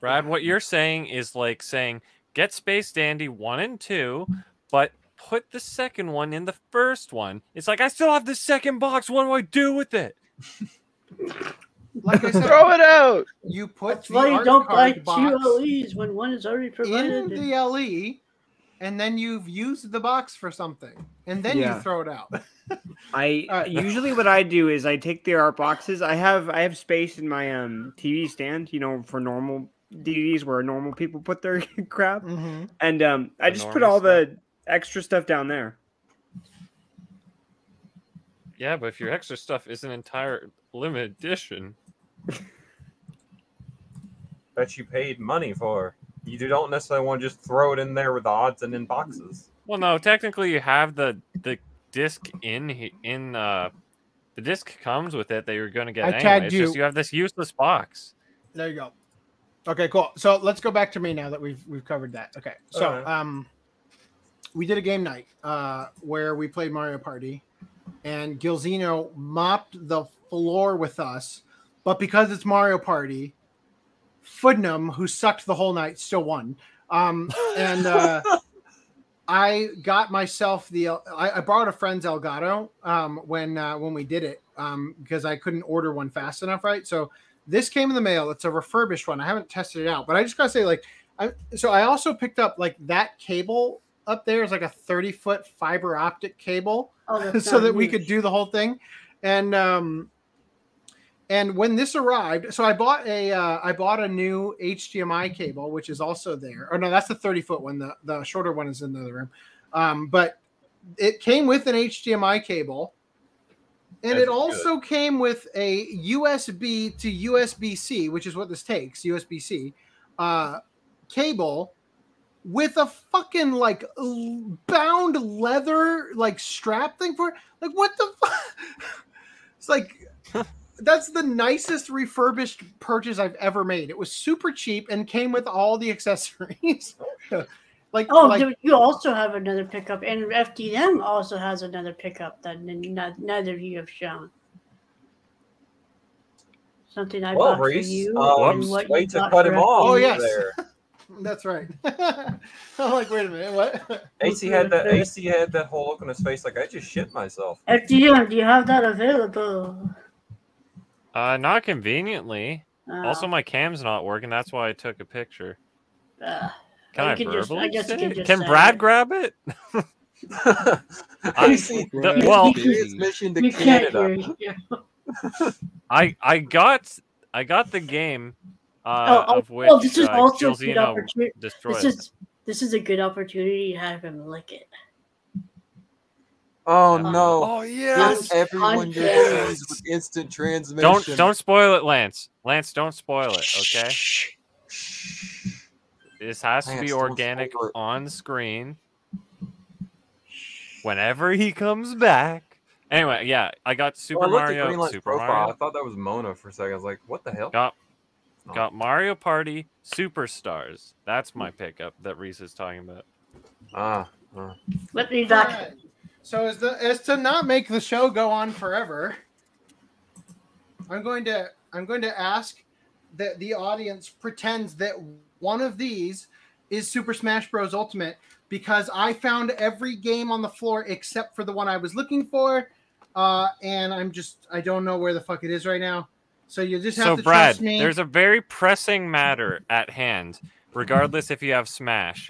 Brad, what you're saying is like saying get Space Dandy one and two, but put the second one in the first one. It's like I still have the second box. What do I do with it? Like I said, Throw it out. you put That's the why you art don't buy two LEs when one is already provided in provided. the LE, and then you've used the box for something, and then Yeah. you throw it out. I All right. usually what I do is I take the art boxes. I have I have space in my um TV stand, you know, for normal DVDs where normal people put their crap, Mm-hmm. and um I The just put all stuff. the extra stuff down there. Yeah, but if your extra stuff is an entire limited edition, that you paid money for. You don't necessarily want to just throw it in there with the odds and in boxes. well, no, technically you have the the disc in in uh the disc comes with it that you're going to get I anyway. tagged It's just you. you have this useless box. There you go. Okay, cool. So let's go back to me now that we've we've covered that. Okay, so Alright. um, we did a game night uh, where we played Mario Party, and Gilzino mopped the floor with us. But because it's Mario Party, Fudnum, who sucked the whole night, still won. Um, and uh, I got myself the I, I borrowed a friend's Elgato um, when uh, when we did it um, because I couldn't order one fast enough, right? So this came in the mail. It's a refurbished one. I haven't tested it out, but I just gotta say, like, I so I also picked up like that cable up there is like a 30 foot fiber optic cable Oh, so that not we could do the whole thing. And um and when this arrived, so I bought a uh, I bought a new HDMI cable, which is also there. Or no, that's the 30 foot one. The the shorter one is in the other room. Um, but it came with an HDMI cable, and That's it also came with a USB to USB C, which is what this takes USB C uh, cable with a fucking like bound leather like strap thing for it. Like what the fuck? It's like that's the nicest refurbished purchase I've ever made. It was super cheap and came with all the accessories. like Oh, like, you also have another pickup, and FDM also has another pickup that n- n- neither of you have shown. Something I Well, bought for Reese, you, um, and what way you to cut him off Oh FDM. yes, there. that's right. I'm like, wait a minute, what? AC had that. AC had that whole look on his face, like I just shit myself. FDM, do you have that available? Uh, not conveniently. Uh, also, my cam's not working. That's why I took a picture. Uh, Can you I can just- I guess you say can just Can Brad it. grab it? I, AC, the- well, transmission to we can't Canada. I I got I got the game uh, Oh, oh, of which oh, this is uh, also a good opportunity. This is this is a good opportunity to have him lick it. Oh no! Oh yeah! Give everyone your Yes. with instant transmission. Don't don't spoil it, Lance. Lance, don't spoil it, okay? This has to Lance, be organic on screen. Whenever he comes back. Anyway, yeah, I got Super Well, I Mario. Super profile. Mario. I thought that was Mona for a second. I was like, what the hell? Got Oh. got Mario Party Superstars. That's my pickup that Reese is talking about. Ah. ah. Let me back. Alright. So as the as to not make the show go on forever, I'm going to I'm going to ask that the audience pretends that one of these is Super Smash Bros. Ultimate because I found every game on the floor except for the one I was looking for, uh, and I'm just I don't know where the fuck it is right now. So you just have So to Brad, trust me. there's a very pressing matter at hand, regardless if you have Smash.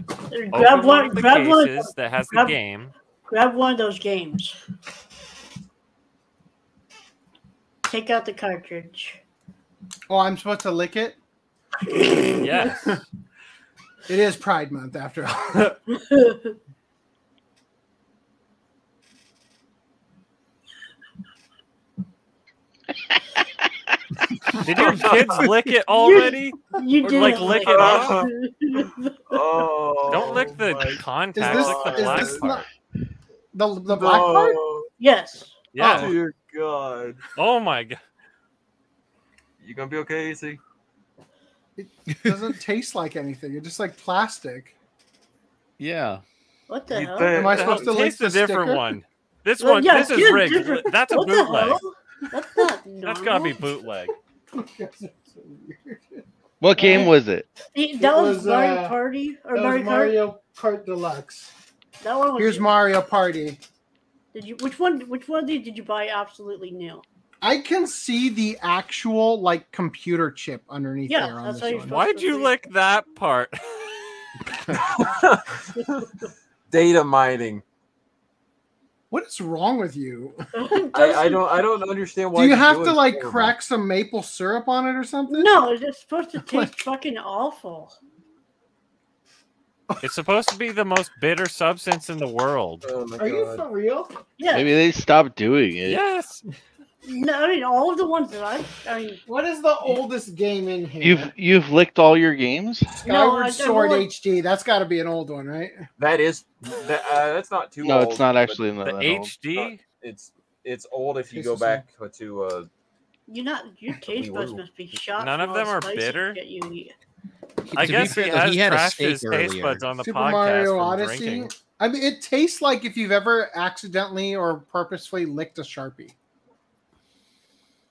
Grab Open one. of the Grab one. cases that has the game. Grab one of those games. Take out the cartridge. Oh, I'm supposed to lick it. Yes. It is Pride Month after all. Did your kids lick it already? You Or, did like lick it off? Oh. Don't lick the Is contact. this, lick the is black this part. not the the black part? Yes. Yeah. Oh Dear God. Oh my god. You gonna be okay, AC? It doesn't taste like anything. It's just like plastic. Yeah. What the You hell? think- Am I supposed to lick Taste the a different sticker? one. This Well, one, yeah, this is it's rigged. different. That's a bootleg. Hell? That's not That's gotta be bootleg. What game was it? See, It That was, was, Mario uh, Party or That Mario, was Kart. Mario Kart Deluxe. That one was. Here's Mario Party. Did you? Which one? Which one of these did you buy absolutely new? I can see the actual like computer chip underneath Yeah, there on that's this how you're one. Why'd you lick that part? Data mining. What is wrong with you? I, I don't. I don't understand why. Do you have to like horrible. crack some maple syrup on it or something? No, it's supposed to taste fucking awful. It's supposed to be the most bitter substance in the world. Oh my Are you for real? Yeah. Maybe they stopped doing it. Yes. No, I mean all of the ones that I. I mean, What is the oldest game in here? You've you've licked all your games. Skyward No, I- I Sword really- HD. That's got to be an old one, right? That is. That, uh, that's not too old. No, old. it's not but actually in the, The that old. HD. It's it's old if you Taste go the same. back to uh. you're not. Your taste buds must be shot. None from of all them the are spicy bitter? shit you eat. I To be guess fair, he though, has he had a trashed steak his taste earlier. buds on the Super podcast Mario from Odyssey. drinking. I mean, it tastes like if you've ever accidentally or purposefully licked a sharpie.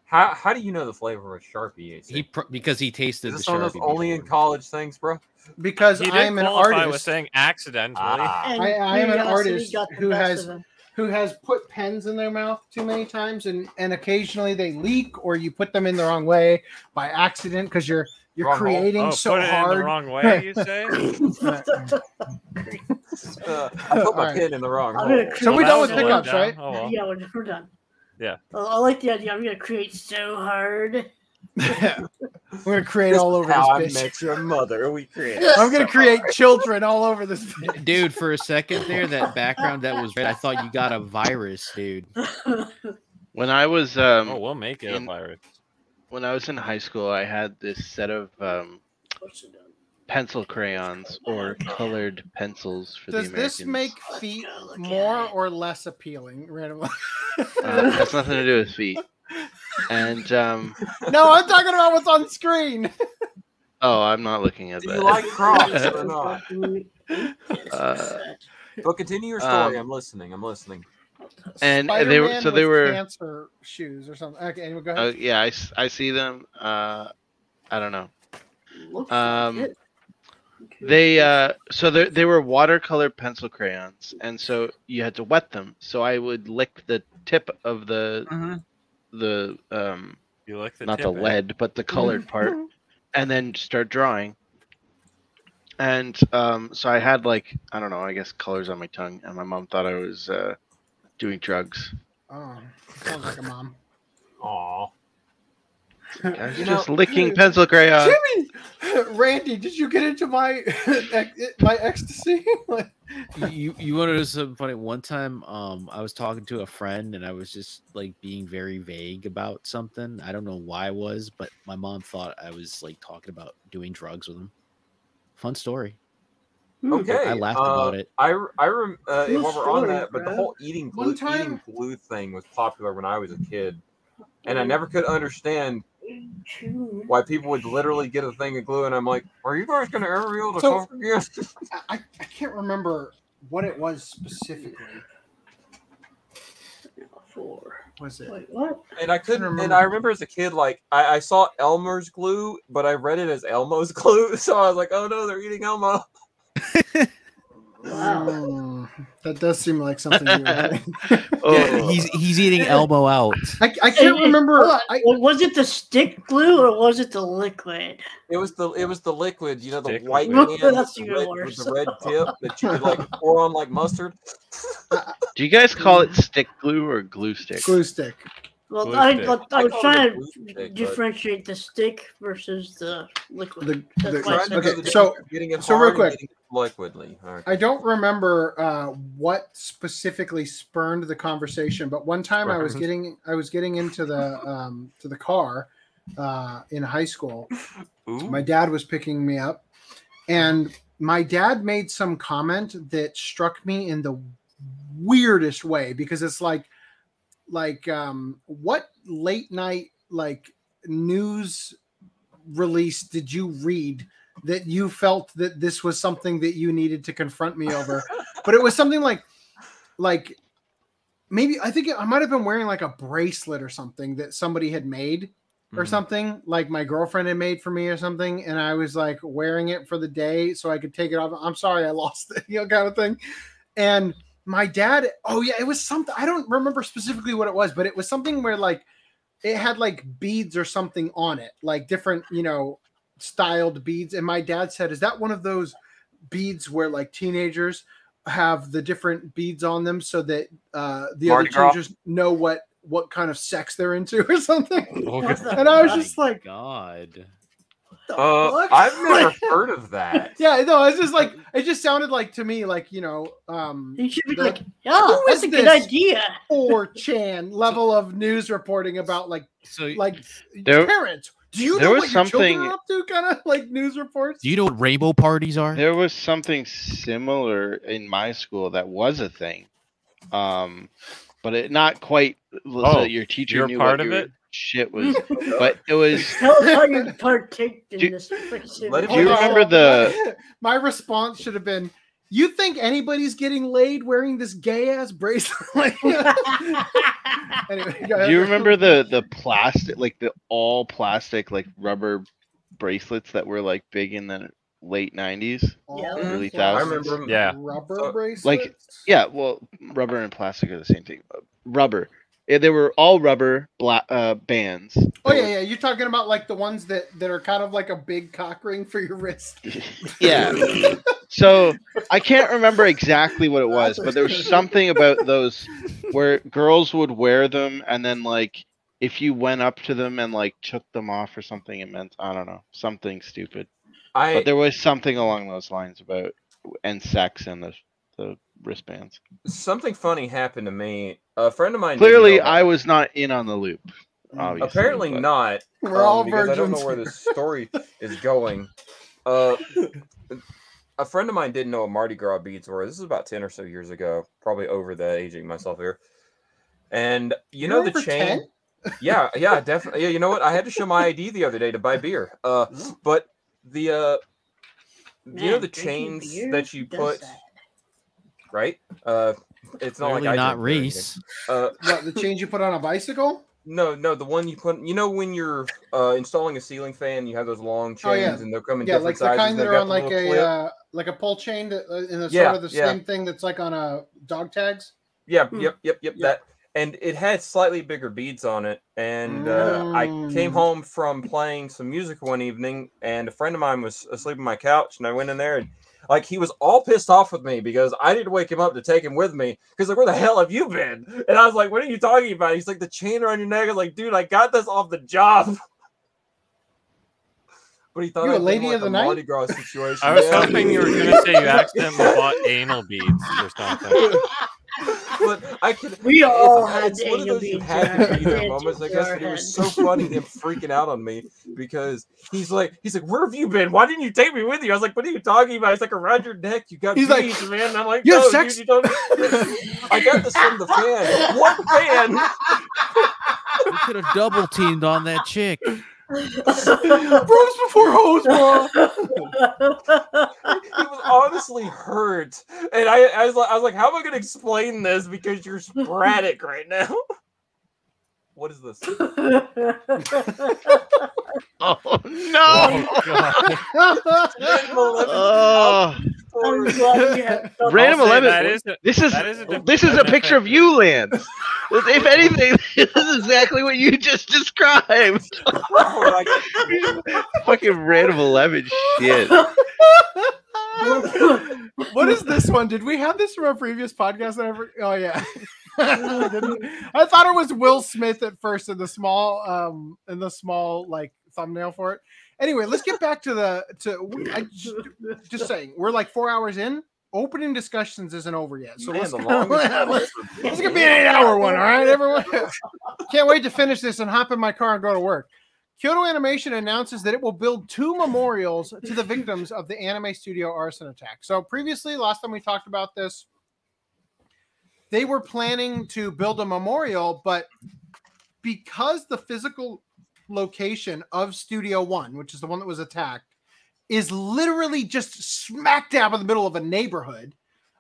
How how do you know the flavor of Sharpie? AC? He pr- because he tasted Is the this one of Sharpie. those only in college things, bro? Because He I'm an qualify artist. with saying accidentally. And I, I am an artist who has who has put pens in their mouth too many times, and and occasionally they leak, or you put them in the wrong way by accident because you're you're Wrong creating Oh, so put it in the wrong way, you say? Uh, I put my Alright. pin in the wrong hole. gonna So we create done with pickups, right? Oh, well. Yeah, we're, we're done. Yeah. I, I like the idea. I'm gonna create so hard. We're gonna create This all is over how I this bitch. met your mother. We created. I'm gonna create children all over this. bitch. Dude, for a second there, that background that was red, I thought you got a virus, dude. When I was um, Oh, we'll make it a in- virus. when I was in high school, I had this set of um, pencil crayons or colored pencils for Does the this make feet more or less appealing? Randomly. Uh, has nothing to do with feet. And um, no, I'm talking about what's on screen. oh, I'm not looking at Do that. you like Crocs or not? Uh, But continue your story. Um, I'm listening. I'm listening. and they were so they were cancer shoes or something. Okay, anyway, go uh, ahead. yeah I see them uh i don't know Looks um like it. They uh so they they were watercolor pencil crayons and so you had to wet them so i would lick the tip of the the um You like the not tip the end. lead but the colored part and then start drawing and um so i had like i don't know i guess colors on my tongue and my mom thought i was uh doing drugs Oh, sounds like a mom. Aw. I was You just know- licking pencil crayons Jimmy, Randy, did you get into my my ecstasy? You you want to know something funny? One time, um, I was talking to a friend and I was just like being very vague about something. I don't know why I was, but my mom thought I was like talking about doing drugs with him. Fun story. Okay. I laughed uh, about it. I I rem, uh, while we're on story, that, but the whole eating glue, time- eating glue thing was popular when I was a kid, and I never could understand why people would literally get a thing of glue, and I'm like, are you guys gonna ever be able to So- talk again? I, I can't remember what it was specifically. Four. Was it? Wait, what? And I couldn't. remember. And I remember as a kid, like I, I saw Elmer's glue, but I read it as Elmo's glue, so I was like, oh no, they're eating Elmo. Mm, that does seem like something you would Yeah, he's he's eating elbow out. I, I can't hey, remember. hold on. I, was it the stick glue or was it the liquid? It was the it was the liquid, you know, the Stick white liquid. can with, the red, with the red tip that you could like pour on like mustard. do you guys call it stick glue or glue stick glue stick. Well, Glue I, stick. I, I was call trying to stick, but- differentiate the stick versus the liquid. The, That's the- why I said okay, do so- getting it so real quick. liquidly. Okay. I don't remember uh, what specifically spurned the conversation, but one time I was getting I was getting into the um, to the car uh, in high school. Ooh. My dad was picking me up, and my dad made some comment that struck me in the weirdest way because it's like like um, what late night like news release did you read that you felt that this was something that you needed to confront me over? But it was something like like maybe i think i might have been wearing like a bracelet or something that somebody had made or Mhm. something like my girlfriend had made for me or something and i was like wearing it for the day so i could take it off. I'm sorry i lost it you know kind of thing. And my dad oh yeah it was something i don't remember specifically what it was but it was something where like it had like beads or something on it like different you know styled beads and my dad said is that one of those beads where like teenagers have the different beads on them so that uh the Mardi other Gras? teenagers know what what kind of sex they're into or something Okay. and i was just like God. Uh, fuck? I've never heard of that. yeah no it's just like it just sounded like to me like you know um You should be the- like, yeah, Who that's a good this? idea. or chan level of news reporting about like So like There- parents do you there know was what your children something- are up to kind of like news reports do you know what rainbow parties are? There was something similar in my school that was a thing, um, but it not quite. So Oh, your teacher you're knew part what of your it? Shit was, but it was. Tell us how you partake in Do- this fiction. Do you remember the- my response should have been You think anybody's getting laid wearing this gay ass bracelet? anyway, Do you remember the the plastic, like the all plastic, like rubber bracelets that were like big in the late nineties, Yeah. early. I thousands? remember. Yeah. rubber bracelets Like, yeah, well, rubber and plastic are the same thing. Rubber. Yeah, they were all rubber bla- uh, bands. Oh yeah, yeah. You're talking about like the ones that that are kind of like a big cock ring for your wrist. Yeah. so I can't remember exactly what it was, but there was something about those where girls would wear them, and then like if you went up to them and like took them off or something, it meant I don't know something stupid. I But there was something along those lines about and sex and the the wristbands. something funny happened to me. A friend of mine. Clearly, know I was not in on the loop. Obviously, Apparently but- not. We're all um, because I don't know where this story is going. Uh, a friend of mine didn't know what Mardi Gras beads were. This is about ten or so years ago, probably over the aging myself here. And you You're know the chain. 10? yeah, yeah, definitely. Yeah, you know what? I had to show my ID the other day to buy beer. Uh, but the uh, you know the chains that you put, that. Right? Uh, it's not Clearly like I not drink beer. Reese. Uh, What the chains you put on a bicycle? no, no, the one you put. You know when you're uh, installing a ceiling fan, you have those long chains, Oh, yeah. and they'll come in Yeah, different like the sizes. kind and that they've are on like a clip. uh, like a pull chain that uh, in the Yeah, sort of the yeah. same thing that's like on a dog tags. Yeah, Hmm. yep, yep, yep. That and it had slightly bigger beads on it. And uh, I came Mm. home from playing some music one evening, and a friend of mine was asleep on my couch, and I went in there and. Like he was all pissed off with me because I didn't wake him up to take him with me. Because like, where the hell have you been? And I was like, "What are you talking about?" He's like, "The chain around your neck." I was like, "Dude, I got this off the job." But he thought You a I'd been, lady like of the a night? Mardi Gras situation. I was Yeah. hoping you were gonna say you accidentally bought anal beads or something. but I could. We it's- all had it's one of those you beads had in our to be there heads, moments. I guess our but it was so funny him freaking out on me because he's like, he's like, where have you been? Why didn't you take me with you? I was like, what are you talking about? He's like, around your neck, you got He's like, beads, man. And I'm like, "You have sex?" dude, you don't. I got this from the fan. What fan? We could have double teamed on that chick. Bros before hoes, bro. he was honestly hurt, and I, I was like, I was like, how am I gonna explain this because you're sporadic right now? What is this? Oh no! Oh. I'm glad you had double- Random Eleven. that is a- this is that is a this is a picture of you, Lance. if anything, this is exactly what you just described. Fucking Random Eleven shit. what is this one? Did we have this from a previous podcast? That I ever... Oh yeah. I thought it was Will Smith at first in the small um in the small like thumbnail for it. Anyway, let's get back to the to I, just, just saying we're like four hours in. Opening discussions isn't over yet, so Man, let's, the go- longest this is gonna be an eight-hour one. All right, everyone. Can't wait to finish this and hop in my car and go to work. Kyoto Animation announces that it will build two memorials to the victims of the anime studio arson attack. So previously, last time we talked about this, they were planning to build a memorial, but because the physical location of Studio One, which is the one that was attacked, is literally just smack dab in the middle of a neighborhood.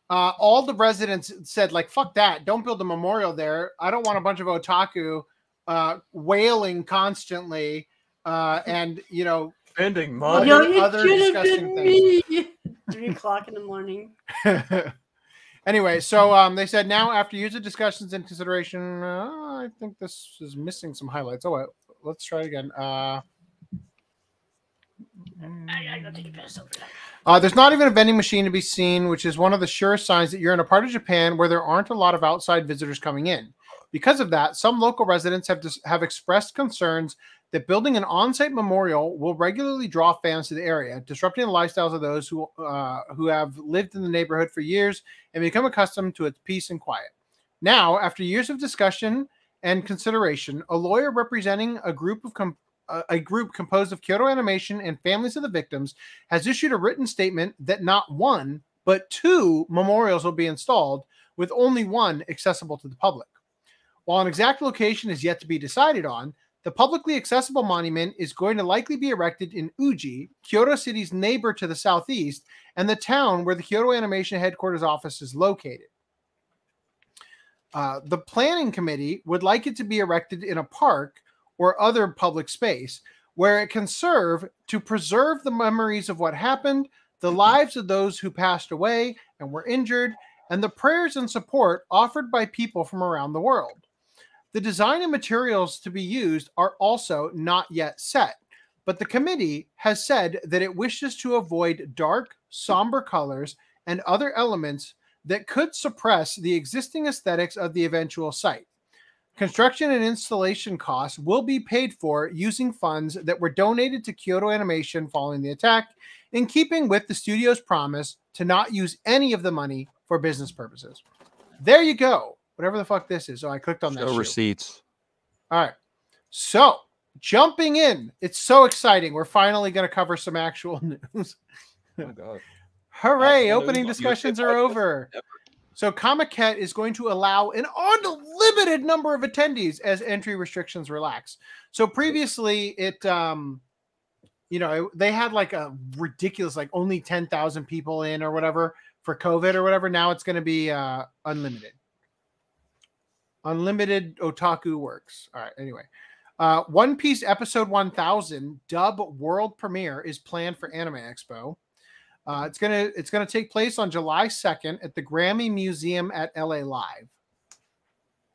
Uh, all the residents said, like, fuck that. Don't build a memorial there. I don't want a bunch of otaku uh, wailing constantly uh, and, you know, spending money. Yo, Other, it other could disgusting things. me. Three o'clock in the morning. anyway, so um, they said now after user discussions and consideration, uh, I think this is missing some highlights. Oh, wait, let's try it again. Uh, I, I gotta take a piss over there. Uh, there's not even a vending machine to be seen, which is one of the surest signs that you're in a part of Japan where there aren't a lot of outside visitors coming in. Because of that, some local residents have dis- have expressed concerns that building an on-site memorial will regularly draw fans to the area, disrupting the lifestyles of those who uh, who have lived in the neighborhood for years and become accustomed to its peace and quiet. Now, after years of discussion and consideration, a lawyer representing a group of com- a- a group composed of Kyoto Animation and families of the victims has issued a written statement that not one, but two memorials will be installed, with only one accessible to the public. While an exact location is yet to be decided on, the publicly accessible monument is going to likely be erected in Uji, Kyoto City's neighbor to the southeast, and the town where the Kyoto Animation headquarters office is located. Uh, the planning committee would like it to be erected in a park or other public space where it can serve to preserve the memories of what happened, the lives of those who passed away and were injured, and the prayers and support offered by people from around the world. The design and materials to be used are also not yet set, but the committee has said that it wishes to avoid dark, somber colors and other elements that could suppress the existing aesthetics of the eventual site. Construction and installation costs will be paid for using funds that were donated to Kyoto Animation following the attack, in keeping with the studio's promise to not use any of the money for business purposes. There you go. Whatever the fuck this is. So I clicked on that. Show receipts. All right. So jumping in, it's so exciting. We're finally going to cover some actual news. Oh god. Hooray! Opening discussions are over. So Comiket is going to allow an unlimited number of attendees as entry restrictions relax. So previously, it um, you know, they had like a ridiculous, like only ten thousand people in or whatever for COVID or whatever. Now it's going to be uh, unlimited. Unlimited otaku works. All right. Anyway, uh, One Piece episode 1000 dub world premiere is planned for Anime Expo. Uh, it's gonna it's gonna take place on July 2nd at the Grammy Museum at LA Live,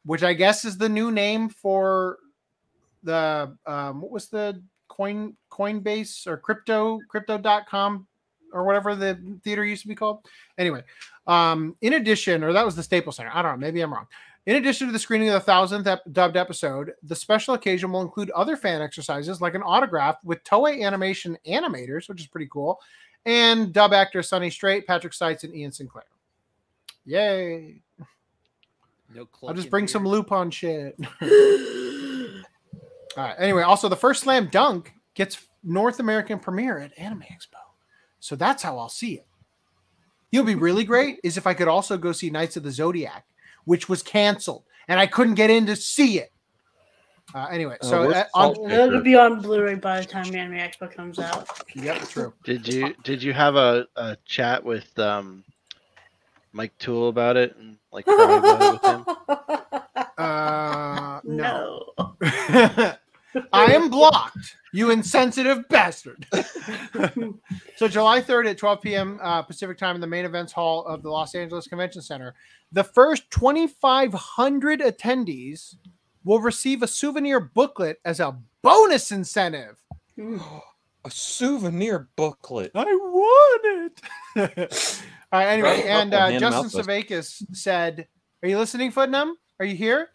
which I guess is the new name for the um, what was the coin Coinbase or crypto crypto.com or whatever the theater used to be called. Anyway, um, in addition, or that was the Staples Center. I don't know. Maybe I'm wrong. In addition to the screening of the thousandth ep- dubbed episode, the special occasion will include other fan exercises like an autograph with Toei Animation animators, which is pretty cool, and dub actor Sonny Strait, Patrick Seitz, and Ian Sinclair. Yay! No I'll just bring some loop on shit. All right. Anyway, also the first slam dunk gets North American premiere at Anime Expo, so that's how I'll see it. You'll be really great is if I could also go see Knights of the Zodiac, which was canceled, and I couldn't get in to see it. Uh, anyway, Oh, so where's uh, Salt on, It'll be on Blu-ray by the time the Anime Expo comes out. Yep, true. Did you did you have a, a chat with um Mike Toole about it and like cry about it with him? Uh, no. No. I am blocked, you insensitive bastard. so, July 3rd at 12 p.m. Uh, Pacific time in the main events hall of the Los Angeles Convention Center, the first 2,500 attendees will receive a souvenir booklet as a bonus incentive. A souvenir booklet. I want it. All right, anyway, and uh, Justin out Sevakis said, Are you listening, Footnum? Are you here?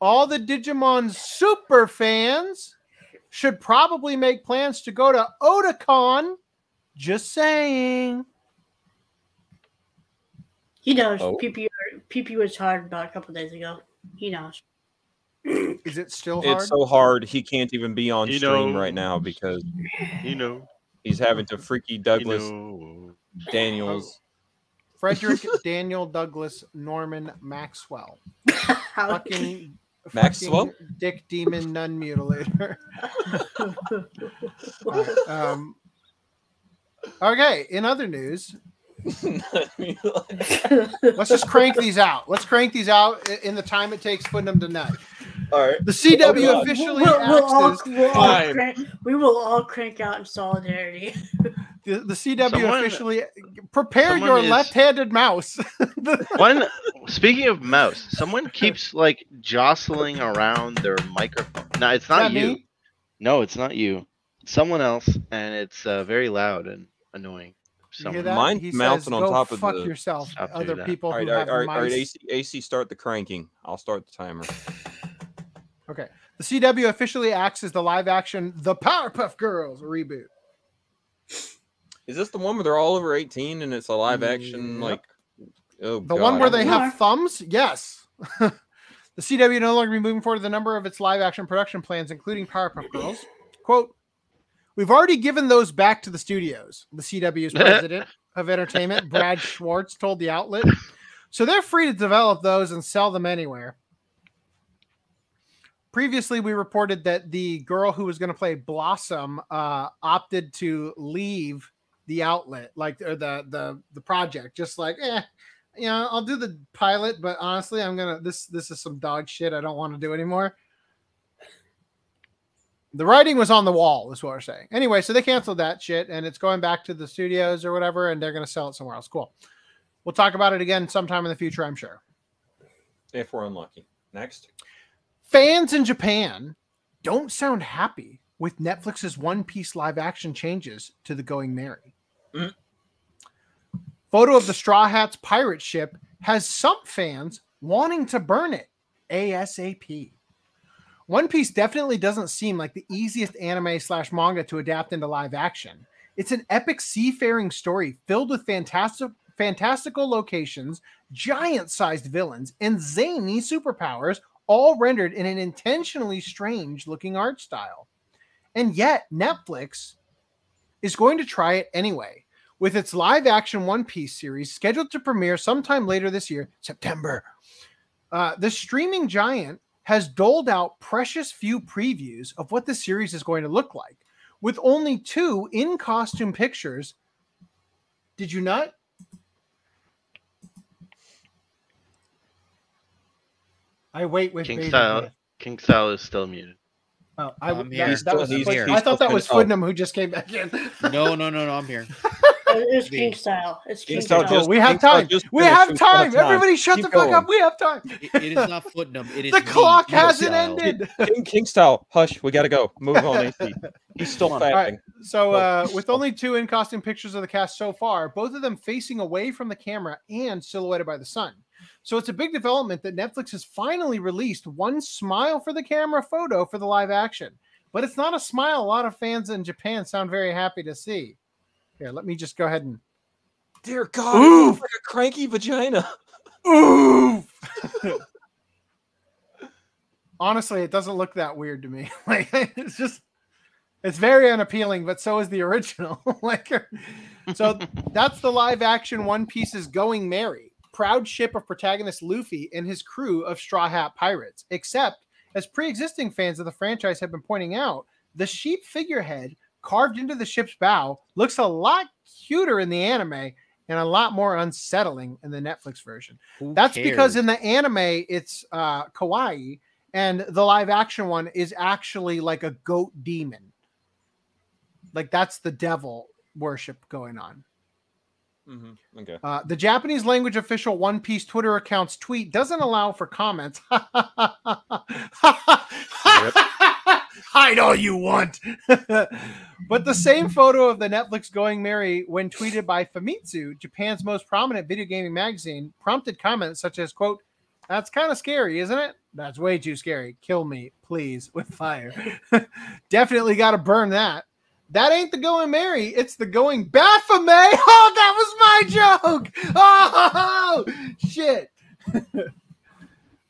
All the Digimon super fans should probably make plans to go to Otakon. Just saying. He knows. Oh. PP PP was hard about a couple days ago. He knows. Is it still hard? It's so hard he can't even be on You stream know. right now because you know he's having to freaky Douglas know. Daniels. Frederick Daniel Douglas Norman Maxwell. fucking Maxwell? fucking Dick Demon Nun Mutilator. All right, um, okay, in other news, let's just crank these out. Let's crank these out in the time it takes putting them to nut. All right. The CW Oh, officially We'll, we'll all, axes. we'll all Fine. crank, we will all crank out in solidarity. The, the CW Someone- officially prepare your is- left-handed mouse. One speaking of mouse, someone keeps like jostling around their microphone. No, it's not that you. me? No, it's not you. Someone else, and it's uh, very loud and annoying. You hear Someone. that? Mine's he mounting says, on top of fuck the- yourself." Other that. people All right, who all have right, all right, all right. AC, AC, start the cranking. I'll start the timer. Okay. The CW officially acts as the live action The Powerpuff Girls reboot. Is this the one where they're all over 18 and it's a live action like oh The one where they More. have thumbs? Yes. the CW no longer be moving forward with a number of its live action production plans, including Powerpuff Girls. Quote, We've already given those back to the studios, the CW's president of entertainment, Brad Schwartz, told the outlet. So they're free to develop those and sell them anywhere. previously we reported that the girl who was going to play Blossom uh, opted to leave the outlet, like or the the the project, just like eh, you know, I'll do the pilot, but honestly, I'm gonna this this is some dog shit. I don't want to do anymore. The writing was on the wall, is what we're saying. Anyway, so they canceled that shit, and it's going back to the studios or whatever, and they're gonna sell it somewhere else. Cool. We'll talk about it again sometime in the future, I'm sure. If we're unlucky. Next. Fans in Japan don't sound happy with Netflix's One Piece live action changes to the Going Merry. Mm. Photo of the Straw Hats pirate ship has some fans wanting to burn it ASAP. One Piece definitely doesn't seem like the easiest anime slash manga to adapt into live action. It's an epic seafaring story filled with fantastic, fantastical locations, giant sized villains, and zany superpowers, all rendered in an intentionally strange looking art style. And yet, Netflix is going to try it anyway, with its live action One Piece series scheduled to premiere sometime later this year, September. Uh, the streaming giant has doled out precious few previews of what the series is going to look like, with only two in costume pictures. Did you not? I wait with King style. King style is still muted. Oh, I, I'm here. that He's still- was he's here. I thought that was fin- oh. Who just came back in. No, no, no, no. I'm here. It's King style. It's King, King style style. just- we have time. We have time. time. Everybody, shut Keep the fuck going. up. We have time. It, it is not Footnum. It is The clock King hasn't style. ended. King, King style. Hush. We got to go. Move on, AC. He's still All right. fapping. So, uh, with only two in costume pictures of the cast so far, both of them facing away from the camera and silhouetted by the sun. So, it's a big development that Netflix has finally released one smile for the camera photo for the live action. But it's not a smile a lot of fans in Japan sound very happy to see. Here, let me just go ahead and. Dear God, Oof. it like a cranky vagina. Oof. Honestly, it doesn't look that weird to me. Like it's just it's very unappealing, but so is the original. like so that's the live action One Piece's Going Merry, proud ship of protagonist Luffy and his crew of Straw Hat pirates. Except, as pre-existing fans of the franchise have been pointing out, the sheep figurehead carved into the ship's bow looks a lot cuter in the anime and a lot more unsettling in the Netflix version. Who That's because in the anime it's uh kawaii and the live action one is actually like a goat demon. Like that's the devil worship going on. Mm-hmm. Okay. Uh, the Japanese language official One Piece Twitter account's tweet doesn't allow for comments. Hide all you want. but the same photo of the Netflix going merry when tweeted by Famitsu, Japan's most prominent video gaming magazine, prompted comments such as, quote, that's kind of scary, isn't it? That's way too scary. Kill me, please, with fire. Definitely got to burn that. That ain't the going Merry. It's the going Baphomet. Oh, that was my joke. Oh, shit.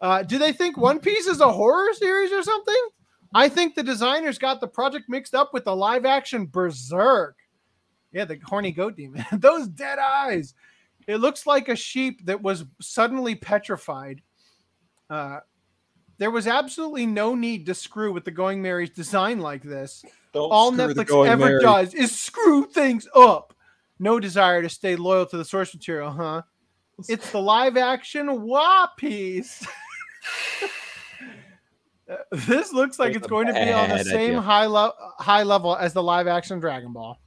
uh, do they think One Piece is a horror series or something? I think the designers got the project mixed up with the live action Berserk. Yeah, the horny goat demon. Those dead eyes. It looks like a sheep that was suddenly petrified. Uh, there was absolutely no need to screw with the Going Merry's design like this. Don't All Netflix ever Merry. does is screw things up. No desire to stay loyal to the source material, huh? It's the live action Wa piece. This looks like it's going to be on the same idea. high level high level as the live action Dragon Ball.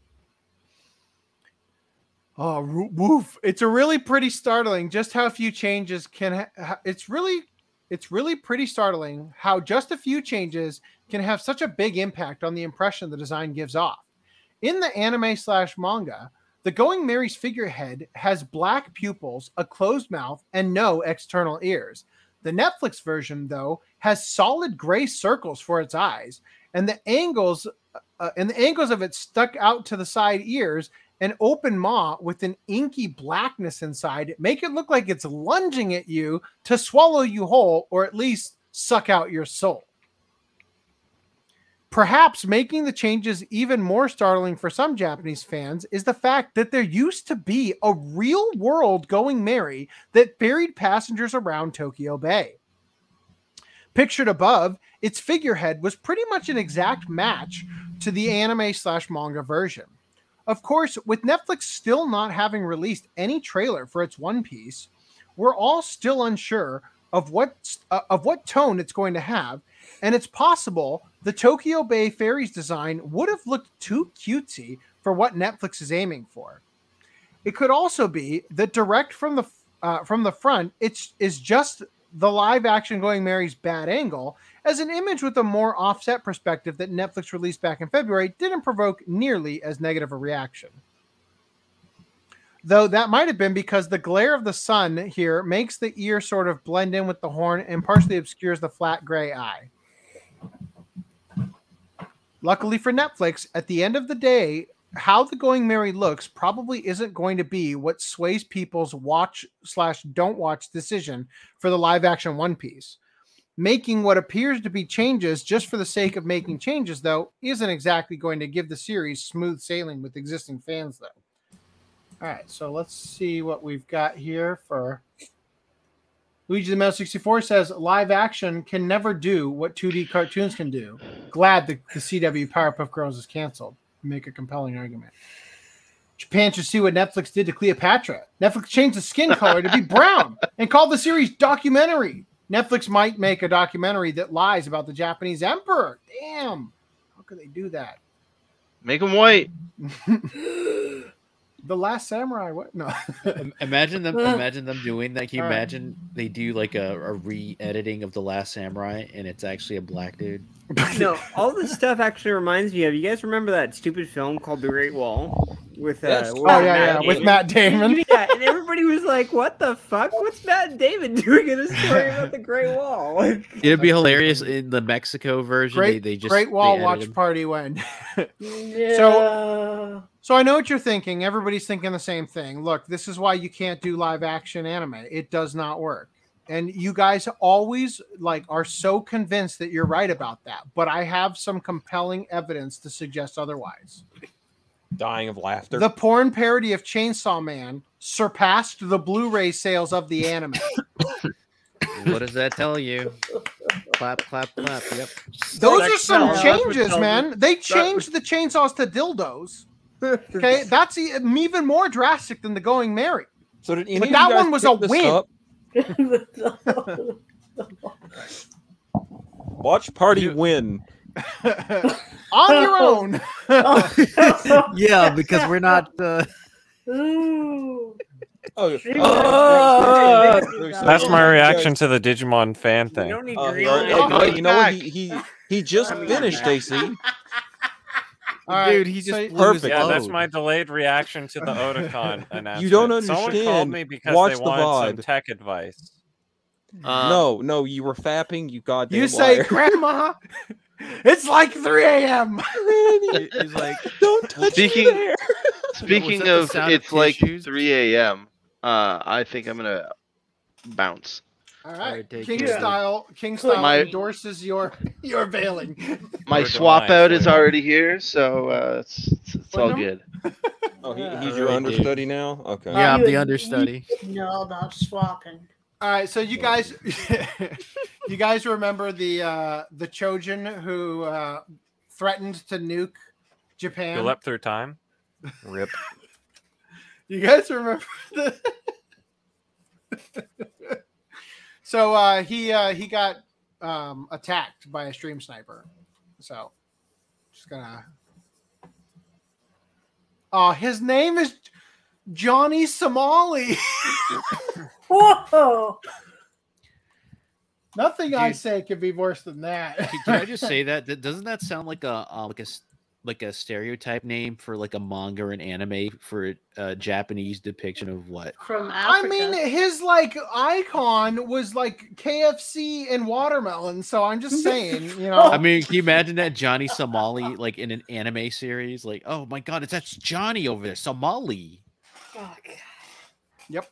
Oh, woof! It's a really pretty startling just how few changes can. Ha- it's really, it's really pretty startling how just a few changes can have such a big impact on the impression the design gives off. In the anime slash manga, the Going Mary's figurehead has black pupils, a closed mouth, and no external ears. The Netflix version, though, has solid gray circles for its eyes, and the angles uh, and the angles of it stuck out to the side ears an open maw with an inky blackness inside make it look like it's lunging at you to swallow you whole or at least suck out your soul. Perhaps making the changes even more startling for some Japanese fans is the fact that there used to be a real world going merry that ferried passengers around Tokyo Bay. Pictured above, its figurehead was pretty much an exact match to the anime slash manga version. Of course, with Netflix still not having released any trailer for its One Piece, we're all still unsure of what uh, of what tone it's going to have, and it's possible the Tokyo Bay Ferries design would have looked too cutesy for what Netflix is aiming for. It could also be that direct from the uh, from the front, it's is just the live action Going Merry's bad angle, as an image with a more offset perspective that Netflix released back in February didn't provoke nearly as negative a reaction. Though that might have been because the glare of the sun here makes the ear sort of blend in with the horn and partially obscures the flat gray eye. Luckily for Netflix, at the end of the day, how the Going Merry looks probably isn't going to be what sways people's watch slash don't watch decision for the live action One Piece. Making what appears to be changes just for the sake of making changes, though, isn't exactly going to give the series smooth sailing with existing fans, though. All right, so let's see what we've got here for Luigi the Metal 64 says live action can never do what 2D cartoons can do. Glad the, the CW Powerpuff Girls is canceled. Make a compelling argument. Japan should see what Netflix did to Cleopatra. Netflix changed the skin color to be brown and called the series documentary. Netflix might make a documentary that lies about the Japanese emperor. Damn. How could they do that? Make them white. The Last Samurai. What? No. Imagine them. Imagine them doing that. Can you All right. imagine they do like a, a re-editing of the Last Samurai, and it's actually a black dude? no, all this stuff actually reminds me of. You guys remember that stupid film called The Great Wall with uh, Yes. Oh, yeah, yeah, with Matt Damon. yeah, and everybody was like, "What the fuck? What's Matt Damon doing in a story about the Great Wall?" Like, It'd be hilarious in the Mexico version. Great, they, they just Great Wall watch edited- party when. Yeah. So, so I know what you're thinking. Everybody's thinking the same thing. Look, this is why you can't do live action anime. It does not work. And you guys always like are so convinced that you're right about that. But I have some compelling evidence to suggest otherwise. Dying of laughter. The porn parody of Chainsaw Man surpassed the Blu-ray sales of the anime. What does that tell you? clap, clap, clap. Yep. Those That are some changes, man. They changed the chainsaws to dildos. Okay, that's even more drastic than the Going Merry. So did any but that one was a pick win. Watch party win. On your own. yeah, because we're not. Uh... Ooh. Oh, Ah! That's my reaction to the Digimon fan thing. Uh, he already- oh, you know what? He, he he just finished AC. Dude, he just blew his perfect. Yeah, that's my delayed reaction to the Otakon announcement. You don't understand. Someone called understand. me because Watch they the wanted some tech advice. no, no, you were fapping. You goddamn. You say, liar. Grandma, it's like 3 a.m. He's like, don't touch Speaking me there. speaking that the of sound of it's like 3 a.m. Uh, I think I'm gonna bounce. All right, take King care. style. King style My- endorses your your veiling. My swap out is already here, so uh, it's, it's, it's all Wyndham? good. Oh, he, Yeah. he's your understudy now. Okay. Yeah, I'm You- the you understudy. know about swapping. All right, so you guys, you guys remember the uh the Trojan who uh threatened to nuke You Japan? leapt through time. Rip. You guys remember the So uh he uh he got um attacked by a stream sniper. So just gonna Oh, his name is Johnny Somali. Whoa! Nothing I say could be worse than that. Can, I just say that? Doesn't that sound like a uh, like a like a stereotype name for like a manga or an anime for a uh, Japanese depiction of what? From I mean, his like icon was like KFC and watermelon. So I'm just saying, you know. I mean, can you imagine that Johnny Somali like in an anime series? Like, oh my god, it's that's Johnny over there, Somali. Oh, God. Yep.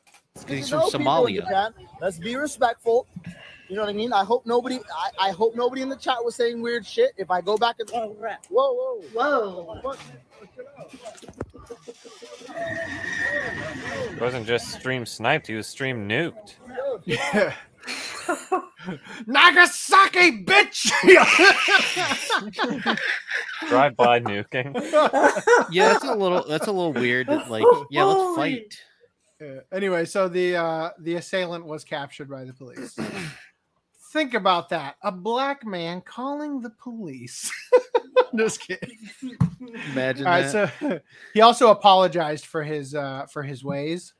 He's You from know, people in Somalia. Let's be respectful. You know what I mean? I hope nobody. I, I hope nobody in the chat was saying weird shit. If I go back and Oh, right. whoa, whoa, Whoa. It wasn't just stream sniped, he was stream nuked. Yeah. Nagasaki, bitch. Drive by nuking. Yeah, that's a little that's a little weird. Like, yeah, let's fight. Yeah, Anyway, so the uh, the assailant was captured by the police. Think about that. A black man calling the police. Just kidding. Imagine All right, that. so he also apologized for his uh, for his ways.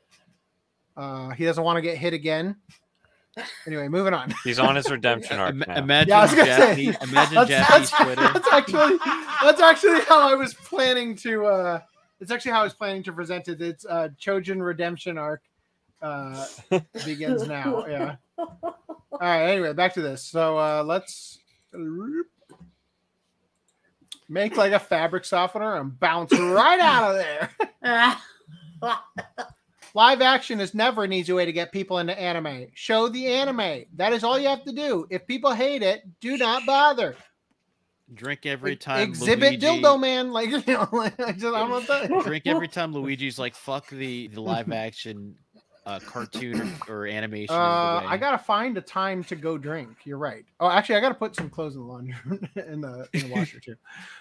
Uh, he doesn't want to get hit again. Anyway, moving on. He's on his redemption arc now. imagine Yeah, I Jackie, say, imagine that's, Jackie's that's- Twitter. That's actually that's actually how I was planning to. uh It's actually how I was planning to present it. It's uh Chojin redemption arc uh begins now. Yeah. All right. Anyway, back to this. So uh let's make like a fabric softener and bounce right out of there. Live action is never an easy way to get people into anime. Show the anime. That is all you have to do. If people hate it, do not bother. Drink every time. Exhibit Luigi, dildo man, like you know, like, I just I don't know Drink every time Luigi's like, "Fuck the the live action uh, cartoon or, or animation." Uh, I gotta find a time to go drink. You're right. Oh, actually, I gotta put some clothes in the laundry in the in the washer too.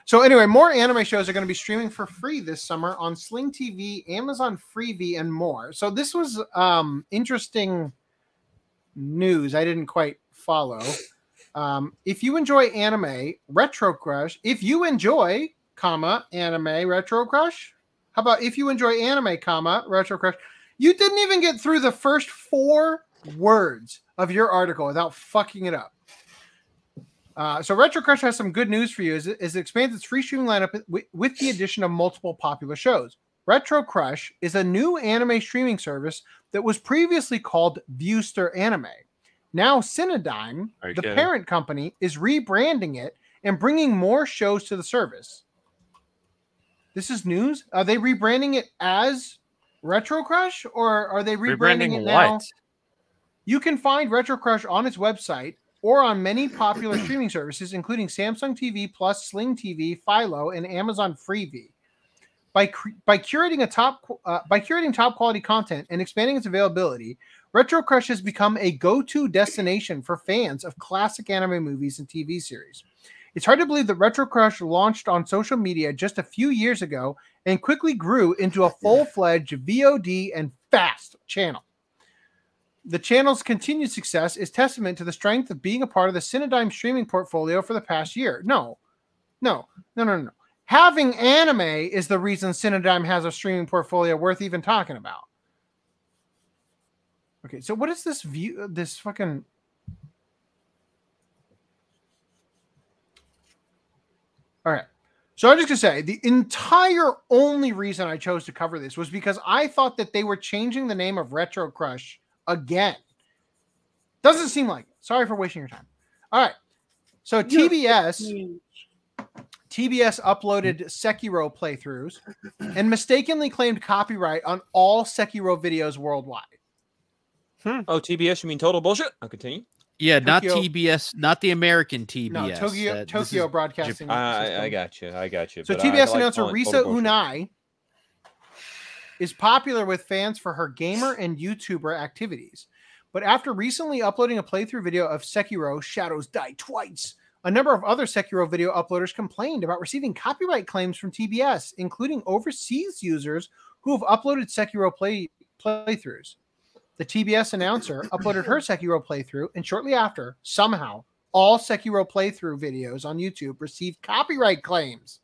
So anyway, more anime shows are going to be streaming for free this summer on Sling TV, Amazon Freevee, and more. So this was um interesting news. I didn't quite follow. Um, if you enjoy anime, Retro Crush. If you enjoy, comma anime Retro Crush. How about if you enjoy anime, comma Retro Crush? You didn't even get through the first four words of your article without fucking it up. Uh, so Retro Crush has some good news for you as it, expands its free streaming lineup with, with the addition of multiple popular shows. Retro Crush is a new anime streaming service that was previously called Viewster Anime. Now Cinedigm, the parent company, is rebranding it and bringing more shows to the service. This is news. Are they rebranding it as Retro Crush or are they rebranding, Rebranding it now? what? You can find Retro Crush on its website or on many popular streaming services, including Samsung TV Plus, Sling TV, Philo, and Amazon Freevee. By cre- by curating a top uh, by curating top quality content and expanding its availability, Retro Crush has become a go-to destination for fans of classic anime movies and TV series. It's hard to believe that Retro Crush launched on social media just a few years ago and quickly grew into a full-fledged VOD and fast channel. The channel's continued success is testament to the strength of being a part of the Cinedigm streaming portfolio for the past year. No, no, no, no, no. Having anime is the reason Cinedigm has a streaming portfolio worth even talking about. Okay, so what is this view? Uh, this fucking. All right. So I'm just gonna say the entire only reason I chose to cover this was because I thought that they were changing the name of Retro Crush again. Doesn't seem like it. Sorry for wasting your time. All right. So TBS TBS uploaded Sekiro playthroughs and mistakenly claimed copyright on all Sekiro videos worldwide. Hmm. Oh, TBS, you mean total bullshit? I'll continue. Yeah, not TBS, not the American TBS. No, Tokyo that- Tokyo is Broadcasting. Japan. I, I got you. I got you. So but I TBS like announcer Risa. Unai is popular with fans for her gamer and YouTuber activities. But after recently uploading a playthrough video of Sekiro Shadows Die Twice, a number of other Sekiro video uploaders complained about receiving copyright claims from TBS, including overseas users who have uploaded Sekiro play playthroughs. The TBS announcer uploaded her Sekiro playthrough, and shortly after, somehow, all Sekiro playthrough videos on YouTube received copyright claims.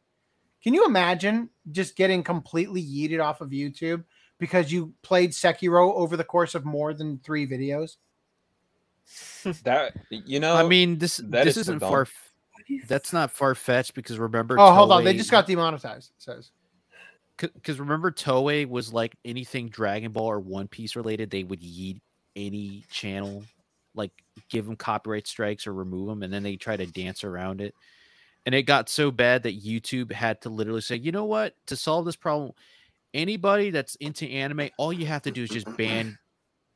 Can you imagine just getting completely yeeted off of YouTube because you played Sekiro over the course of more than three videos? That you know, I mean, this that this is isn't far. That's not far fetched because remember. Oh, hold on. They just got demonetized. It says. Because remember Toei was like anything Dragon Ball or One Piece related, they would yeet any channel, like give them copyright strikes or remove them, and then they try to dance around it. And it got so bad that YouTube had to literally say, you know what, to solve this problem, anybody that's into anime, all you have to do is just ban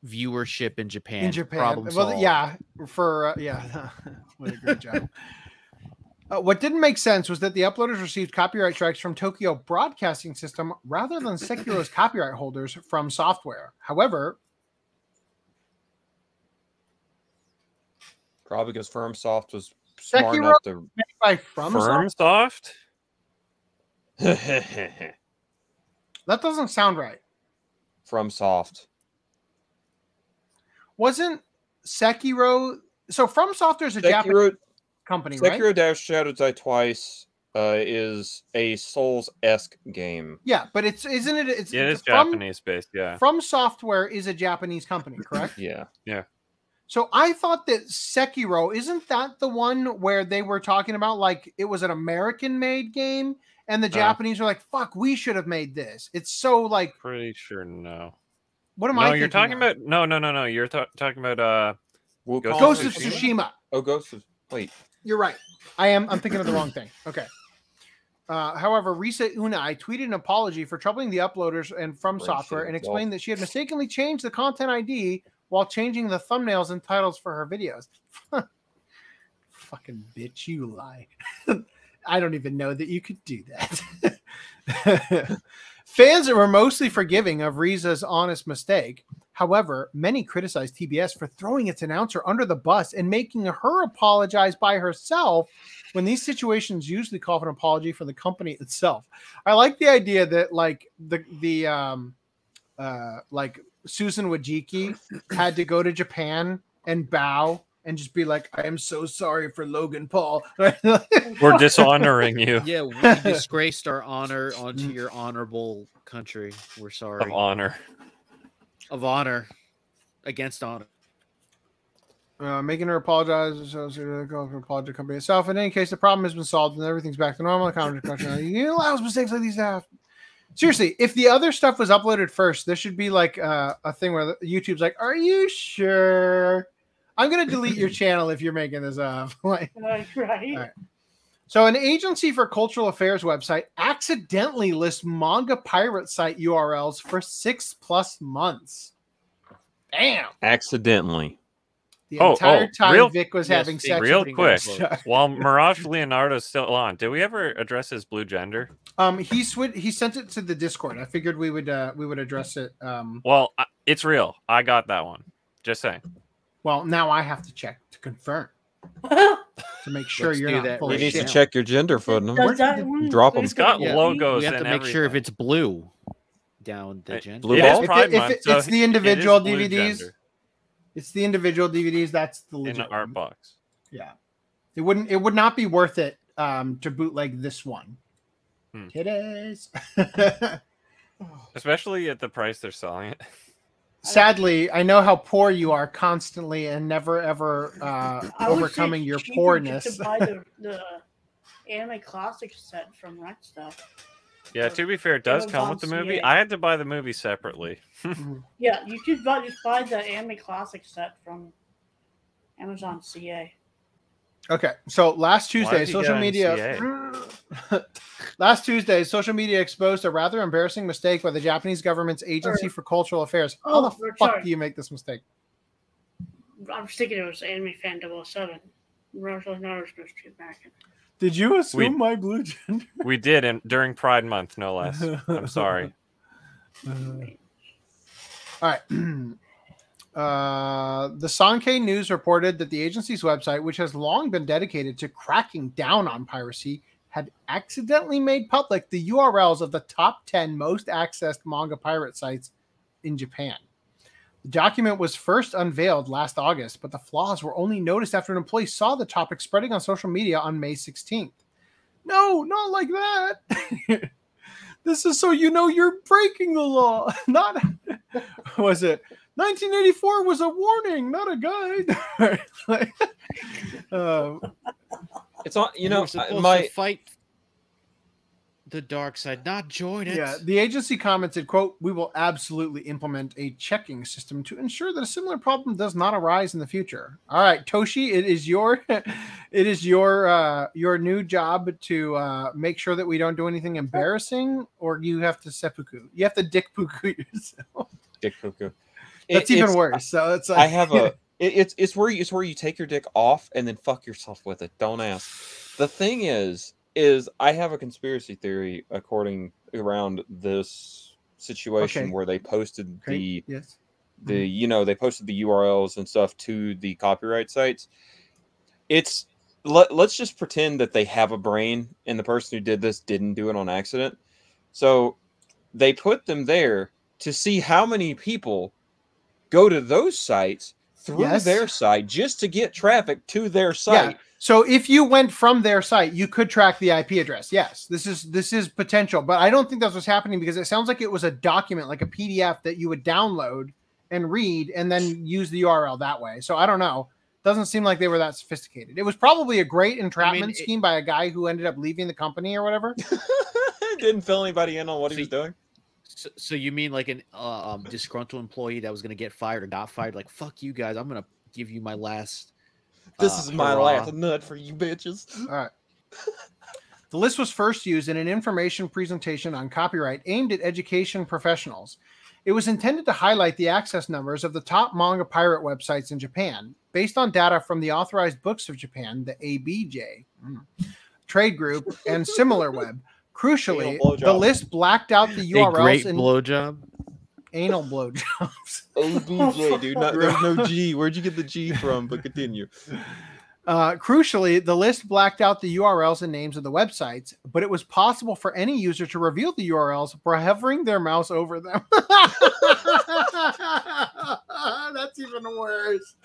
viewership in Japan. in Japan. Well, yeah, for uh, yeah, what a great job. Uh, what didn't make sense was that the uploaders received copyright strikes from Tokyo Broadcasting System rather than Sekiro's copyright holders from software. However, Probably because FirmSoft was smart Sekiro enough to. made by FromSoft? FirmSoft? That doesn't sound right. FromSoft. Wasn't Sekiro? So FromSoft is a Japanese Sekiro, company, right? Sekiro Dash Shadow Die Twice uh, is a Souls esque game. Yeah, but it's isn't it? It's It is from, Japanese based, yeah. From Software is a Japanese company, correct? Yeah. Yeah. So I thought that Sekiro isn't that the one where they were talking about like it was an American made game and the Uh. Japanese were like, "Fuck, we should have made this." It's so like, Pretty sure no. what am no, I? you're talking of? about no, no, no, no. You're ta- talking about uh, Ghost of Tsushima. Oh, Ghost of wait. You're right. I am. I'm thinking of the wrong thing. Okay. Uh, however, Risa Unai tweeted an apology for troubling the uploaders and from software shit, and well- explained that she had mistakenly changed the content ID while changing the thumbnails and titles for her videos. Fucking bitch, you lie. I don't even know that you could do that. Fans were mostly forgiving of Risa's honest mistake. However, many criticized TBS for throwing its announcer under the bus and making her apologize by herself when these situations usually call for an apology from the company itself. I like the idea that like the the um uh like Susan Wojcicki had to go to Japan and bow and just be like, I am so sorry for Logan Paul. We're dishonoring you. Yeah, we disgraced our honor onto your honorable country. We're sorry. of honor. Of honor. Against honor. uh, making her apologize. So she go for apology to company itself. In any case, the problem has been solved and everything's back to normal. The comment question you allows mistakes like these to happen. Seriously, if the other stuff was uploaded first, there should be like uh, a thing where YouTube's like, "Are you sure?" I'm gonna delete your channel if you're making this up. like, Uh, right. All right. So, an agency for cultural affairs website accidentally lists manga pirate site URLs for six plus months. Damn. Accidentally. The entire time Oh, real, Vic was having sex Real with quick, while Mirage Leonardo's still on, did we ever address his blue gender? Um, he swi- he sent it to the Discord. I figured we would uh we would address it. Um, Well, I- it's real. I got that one. Just saying. well, now I have to check to confirm to make sure Let's you're do not that full You of need to shit. check your gender for them. Does that one Drop them. It's got Yeah, logos We have to and make sure if everything. it's blue down the gender. Blue It ball? is If, it- if Month, it- so it's the it is individual blue DVDs, gender it's the individual DVDs. That's the in legit. the art one. box. Yeah, it wouldn't. It would not be worth it um to bootleg this one. Hmm. Titties. Especially at the price they're selling it. Sadly, I know how poor you are constantly and never ever uh, I would say overcoming it's your cheaper just poorness. To buy the, the anime classic set from Right Stuf. Yeah, to be fair, it does come with the movie. CA. I had to buy the movie separately. Yeah, you could buy, just buy the anime classic set from Amazon CA. Okay, so last Tuesday, social media. last Tuesday, social media exposed a rather embarrassing mistake by the Japanese government's Agency for Cultural Affairs. How Oh, the we're fuck sorry. do you make this mistake? I'm thinking it was Anime Fan 007. Rosal Norris supposed to be American. Did you assume We- my blue gender? We did and during Pride Month, no less. I'm sorry. All right. Uh, the Sankei News reported that the agency's website, which has long been dedicated to cracking down on piracy, had accidentally made public the URLs of the top 10 most accessed manga pirate sites in Japan. The document was first unveiled last August, but the flaws were only noticed after an employee saw the topic spreading on social media on May 16th. No, not like that. this is so you know you're breaking the law. Not was it 1984 was a warning, not a guide. Like, um, It's on. You know, We're supposed I- my to fight the dark side, not join it. yeah, the agency commented, "quote We will absolutely implement a checking system to ensure that a similar problem does not arise in the future." All right, Toshi, it is your it is your uh, your new job to uh, make sure that we don't do anything embarrassing, or you have to seppuku. You have to dickpuku yourself. dick cuckoo. That's It- even worse. So it's like I have a. It, it's it's where you, it's where you take your dick off and then fuck yourself with it. Don't ask. The thing is, is I have a conspiracy theory according around this situation Okay. where they posted Okay, the yes. the mm-hmm. you know they posted the URLs and stuff to the copyright sites. it's let, let's just pretend that they have a brain and the person who did this didn't do it on accident. So they put them there to see how many people go to those sites through Yes. their site just to get traffic to their site. Yeah. So if you went from their site, you could track the IP address. Yes, this is this is potential, but I don't think that's what's happening because it sounds like it was a document, like a PDF that you would download and read, and then use the URL that way. So I don't know. Doesn't seem like they were that sophisticated. It was probably a great entrapment it- scheme by a guy who ended up leaving the company or whatever. Didn't fill anybody in on what he was doing. So, so you mean like an uh, um, disgruntled employee that was going to get fired or got fired? Like fuck you guys, I'm going to give you my last. This uh, is my hurrah." last nut for you bitches. All right. The list was first used in an information presentation on copyright aimed at education professionals. It was intended to highlight the access numbers of the top manga pirate websites in Japan, based on data from the Authorized Books of Japan, the ABJ, mm, trade group, and SimilarWeb. Crucially, the list blacked out the A URLs great in blowjob. anal blowjobs. ABJ, dude. Not, there's no G. Where'd you get the G from? But continue. Uh, crucially, the list blacked out the URLs and names of the websites, but it was possible for any user to reveal the URLs by hovering their mouse over them. That's even worse.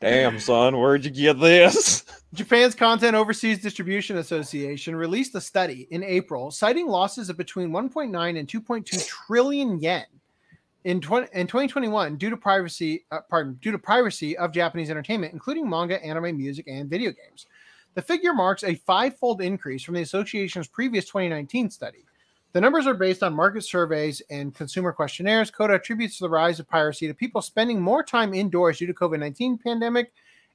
Damn, son, where'd you get this? Japan's Content Overseas Distribution Association released a study in April citing losses of between 1.9 and 2.2 trillion yen in, 20, in 2021 due to privacy uh, pardon due to piracy of Japanese entertainment including manga, anime, music and video games. The figure marks a five-fold increase from the association's previous 2019 study. The numbers are based on market surveys and consumer questionnaires. Coda attributes the rise of piracy to people spending more time indoors due to COVID-19 pandemic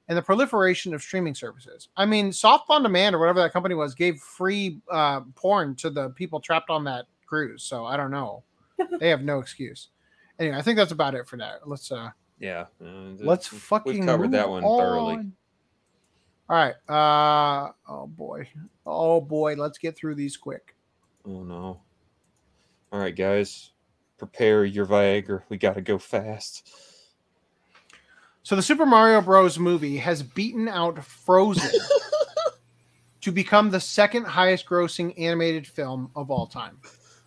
and the proliferation of streaming services. I mean, Soft on Demand or whatever that company was gave free uh, porn to the people trapped on that cruise. So I don't know. they have no excuse. Anyway, I think that's about it for that. Let's uh Yeah. uh, let's we've fucking covered that move one thoroughly. All right. Uh oh boy. Oh boy, let's get through these quick. Oh no. All right, guys, prepare your Viagra. We got to go fast. So the Super Mario Bros. movie has beaten out Frozen to become the second highest grossing animated film of all time.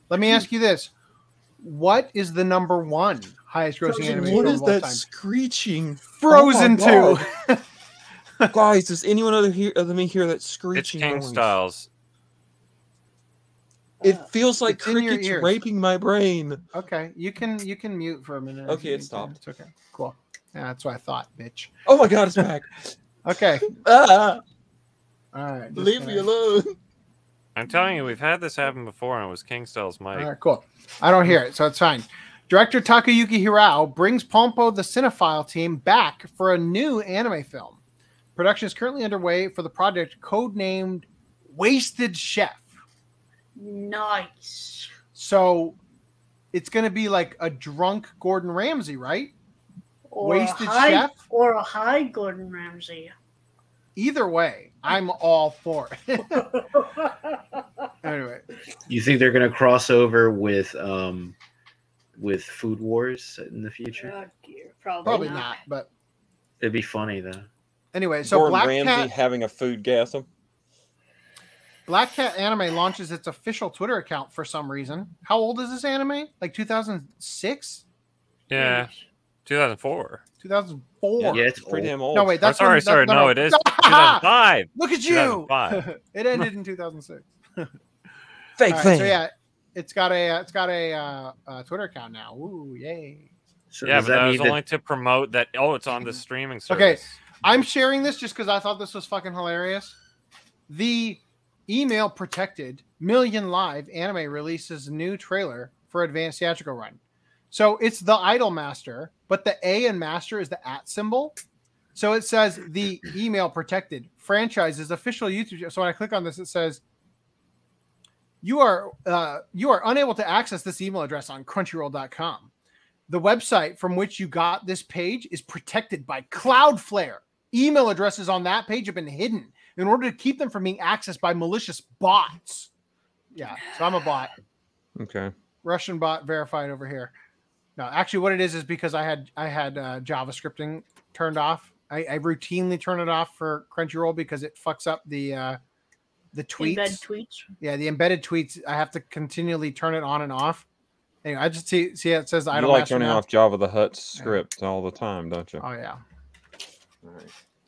Let me ask you this. What is the number one highest grossing animated What film is of all that time? screeching? Frozen Oh 2. Guys, does anyone other hear other than me hear that screeching? It's screeching? King noise? Styles. It feels like It's crickets raping my brain. Okay, you can you can mute for a minute. Okay, you it need to. stopped. It's okay. Cool. Yeah, that's what I thought, bitch. Oh my god, it's back. Okay. ah, All right. leave me gonna- alone. I'm telling you, we've had this happen before, and it was King Styles Mike. All right, cool. I don't hear it, so it's fine. Director Takayuki Hirao brings Pompo the Cinephile team back for a new anime film. Production is currently underway for the project codenamed Wasted Chef. Nice. So it's going to be like a drunk Gordon Ramsay, right? Or Wasted a high, Chef? Or a high Gordon Ramsay. Either way, I'm all for it. anyway, You think they're gonna cross over with um with Food Wars in the future? Oh, dear. Probably, probably not. not, but It'd be funny though. anyway, so Gordon Black Ramsay Cat having a food gasm. Black Cat Anime launches its official Twitter account for some reason. How old is this anime? Like 2006? Yeah, 2004. 2004. Yeah, it's pretty damn old. No, wait, Oh, that's sorry, when- sorry. that- No, it is 2005. Look at you. 2005. it ended in 2006. Fake All right, fan. so yeah, it's got a it's got a, uh, uh Twitter account now. Ooh, yay. So yeah, but that that was mean that- only to promote that. Oh, it's on the streaming service. Okay, I'm sharing this just because I thought this was fucking hilarious. The email protected Million Live anime releases new trailer for advanced theatrical run. So it's the Idol Master, but the A in Master is the at symbol. So it says the email protected franchise's official YouTube. So when I click on this, it says you are uh, you are unable to access this email address on Crunchyroll.com. The website from which you got this page is protected by Cloudflare. Email addresses on that page have been hidden in order to keep them from being accessed by malicious bots. Yeah, so I'm a bot. Okay. Russian bot verified over here. No, actually, what it is is because I had I had uh, JavaScripting turned off I, I routinely turn it off for Crunchyroll because it fucks up the uh, the tweets. Embed tweets. Yeah, the embedded tweets. I have to continually turn it on and off. Anyway, I just see see it says You idle like turning off Java the Hutt script all the time, don't you? Oh yeah.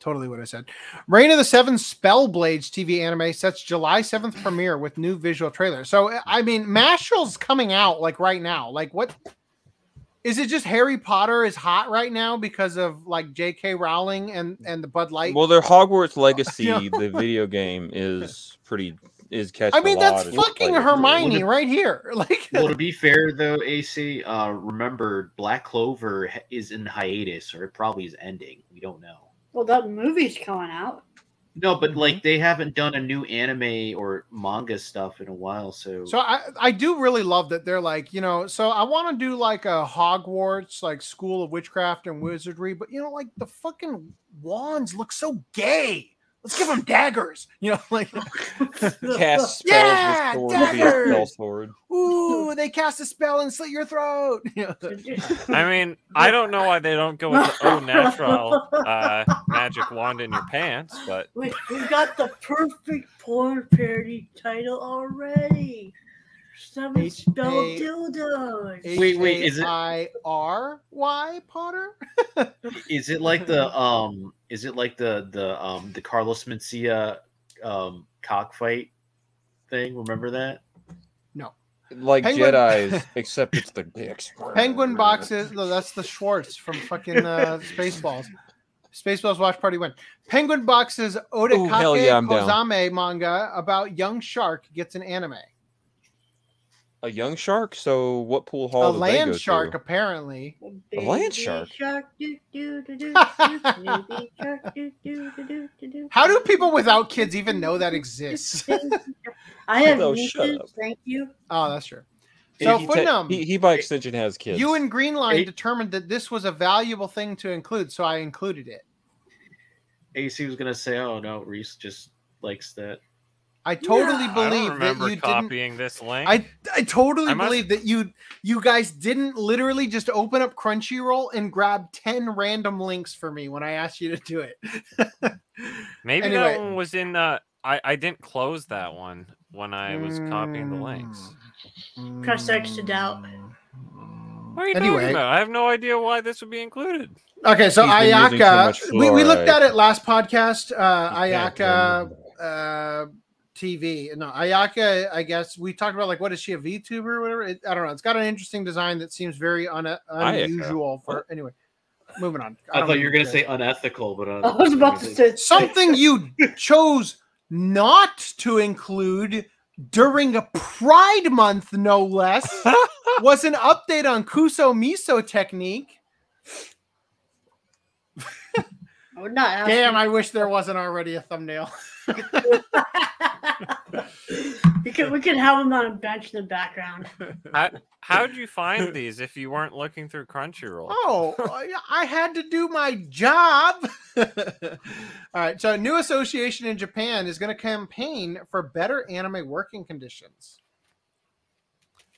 Totally what I said. Reign of the Seven Spellblades TV anime sets July 7th premiere with new visual trailer. So I mean, Mashle's coming out like right now. Like what is it just Harry Potter is hot right now because of like J.K. Rowling and and the Bud Light? Well, their Hogwarts Legacy, Yeah. the video game, is pretty is catching. I mean, a lot that's fucking players. Hermione right here. Like well, to be fair though, AC, uh, remember Black Clover is in hiatus, or it probably is ending. We don't know. Well, that movie's coming out. No, Mm-hmm. but like they haven't done a new anime or manga stuff in a while, so So I I do really love that they're like, you know, so I want to do like a Hogwarts like school of witchcraft and wizardry, but you know, like the fucking wands look so gay. Let's give them daggers. You know, like Cast spells Yeah, with sword via daggers! spell sword. Ooh, they cast a spell and slit your throat. I mean, I don't know why they don't go with the oh natural uh, magic wand in your pants, but We, we got the perfect porn parody title already. Seven spell A- dildos. Wait, wait, is it- I R Y Potter? is it like the um is it like the the um the Carlos Mencia um cockfight thing? Remember that? No. Like Penguin- Jedi's, except it's the big Penguin boxes. No, that's the Schwartz from fucking uh, Spaceballs. Spaceballs Watch Party win. Penguin boxes Ooh, hell Odekake yeah, I'm down. Manga about young shark gets an anime. A young shark. So what pool hall? a land shark, To? apparently. A land shark. How do people without kids even know that exists? I have Oh, shut nieces. up. Thank you. Oh, that's true. So he, ta- Footnum, he, he by extension has kids. you and Greenline Hey. determined that this was a valuable thing to include, so I included it. AC was gonna say, "Oh no, Reese just likes that." I totally I don't believe that remember you didn't. this link. I I totally I must- believe that you you guys didn't literally just open up Crunchyroll and grab ten random links for me when I asked you to do it. Maybe Anyway. that one was in. Uh, I I didn't close that one when I was copying the links. Press X to doubt. What are you Anyway. talking about? I have no idea why this would be included. Okay, so He's been using too Ayaka, we, we looked at it last podcast. Uh, Ayaka uh, TV, no Ayaka. I guess we talked about like what is she a VTuber or whatever? It, I don't know. It's got an interesting design that seems very un- unusual for anyway. Moving on. I, don't thought you were gonna say unethical, but uh, I was about to say something you chose not to include during a Pride Month, no less, was an update on Kuso Miso technique. I would not Damn, you. I wish there wasn't already a thumbnail. we could we could have them on a bench in the background. How how'd you find these if you weren't looking through Crunchyroll? Oh, uh, I- I had to do my job. All right. So, a new association in Japan is going to campaign for better anime working conditions.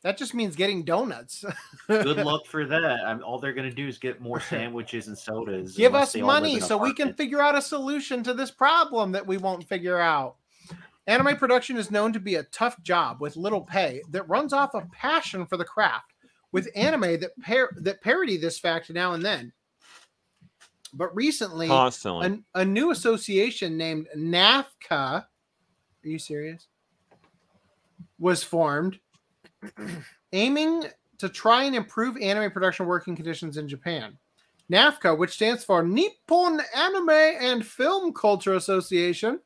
That just means getting donuts. good luck for that. I'm, all they're gonna do is get more sandwiches and sodas. Give us they all live money so we can figure out a solution to this problem that we won't figure out. Anime production is known to be a tough job with little pay that runs off of passion for the craft, with anime that par- that parody this fact now and then. But recently, Constantly. an- a new association named NAFCA, are you serious? Was formed aiming to try and improve anime production working conditions in Japan. NAFCA, which stands for Nippon Anime and Film Culture Association.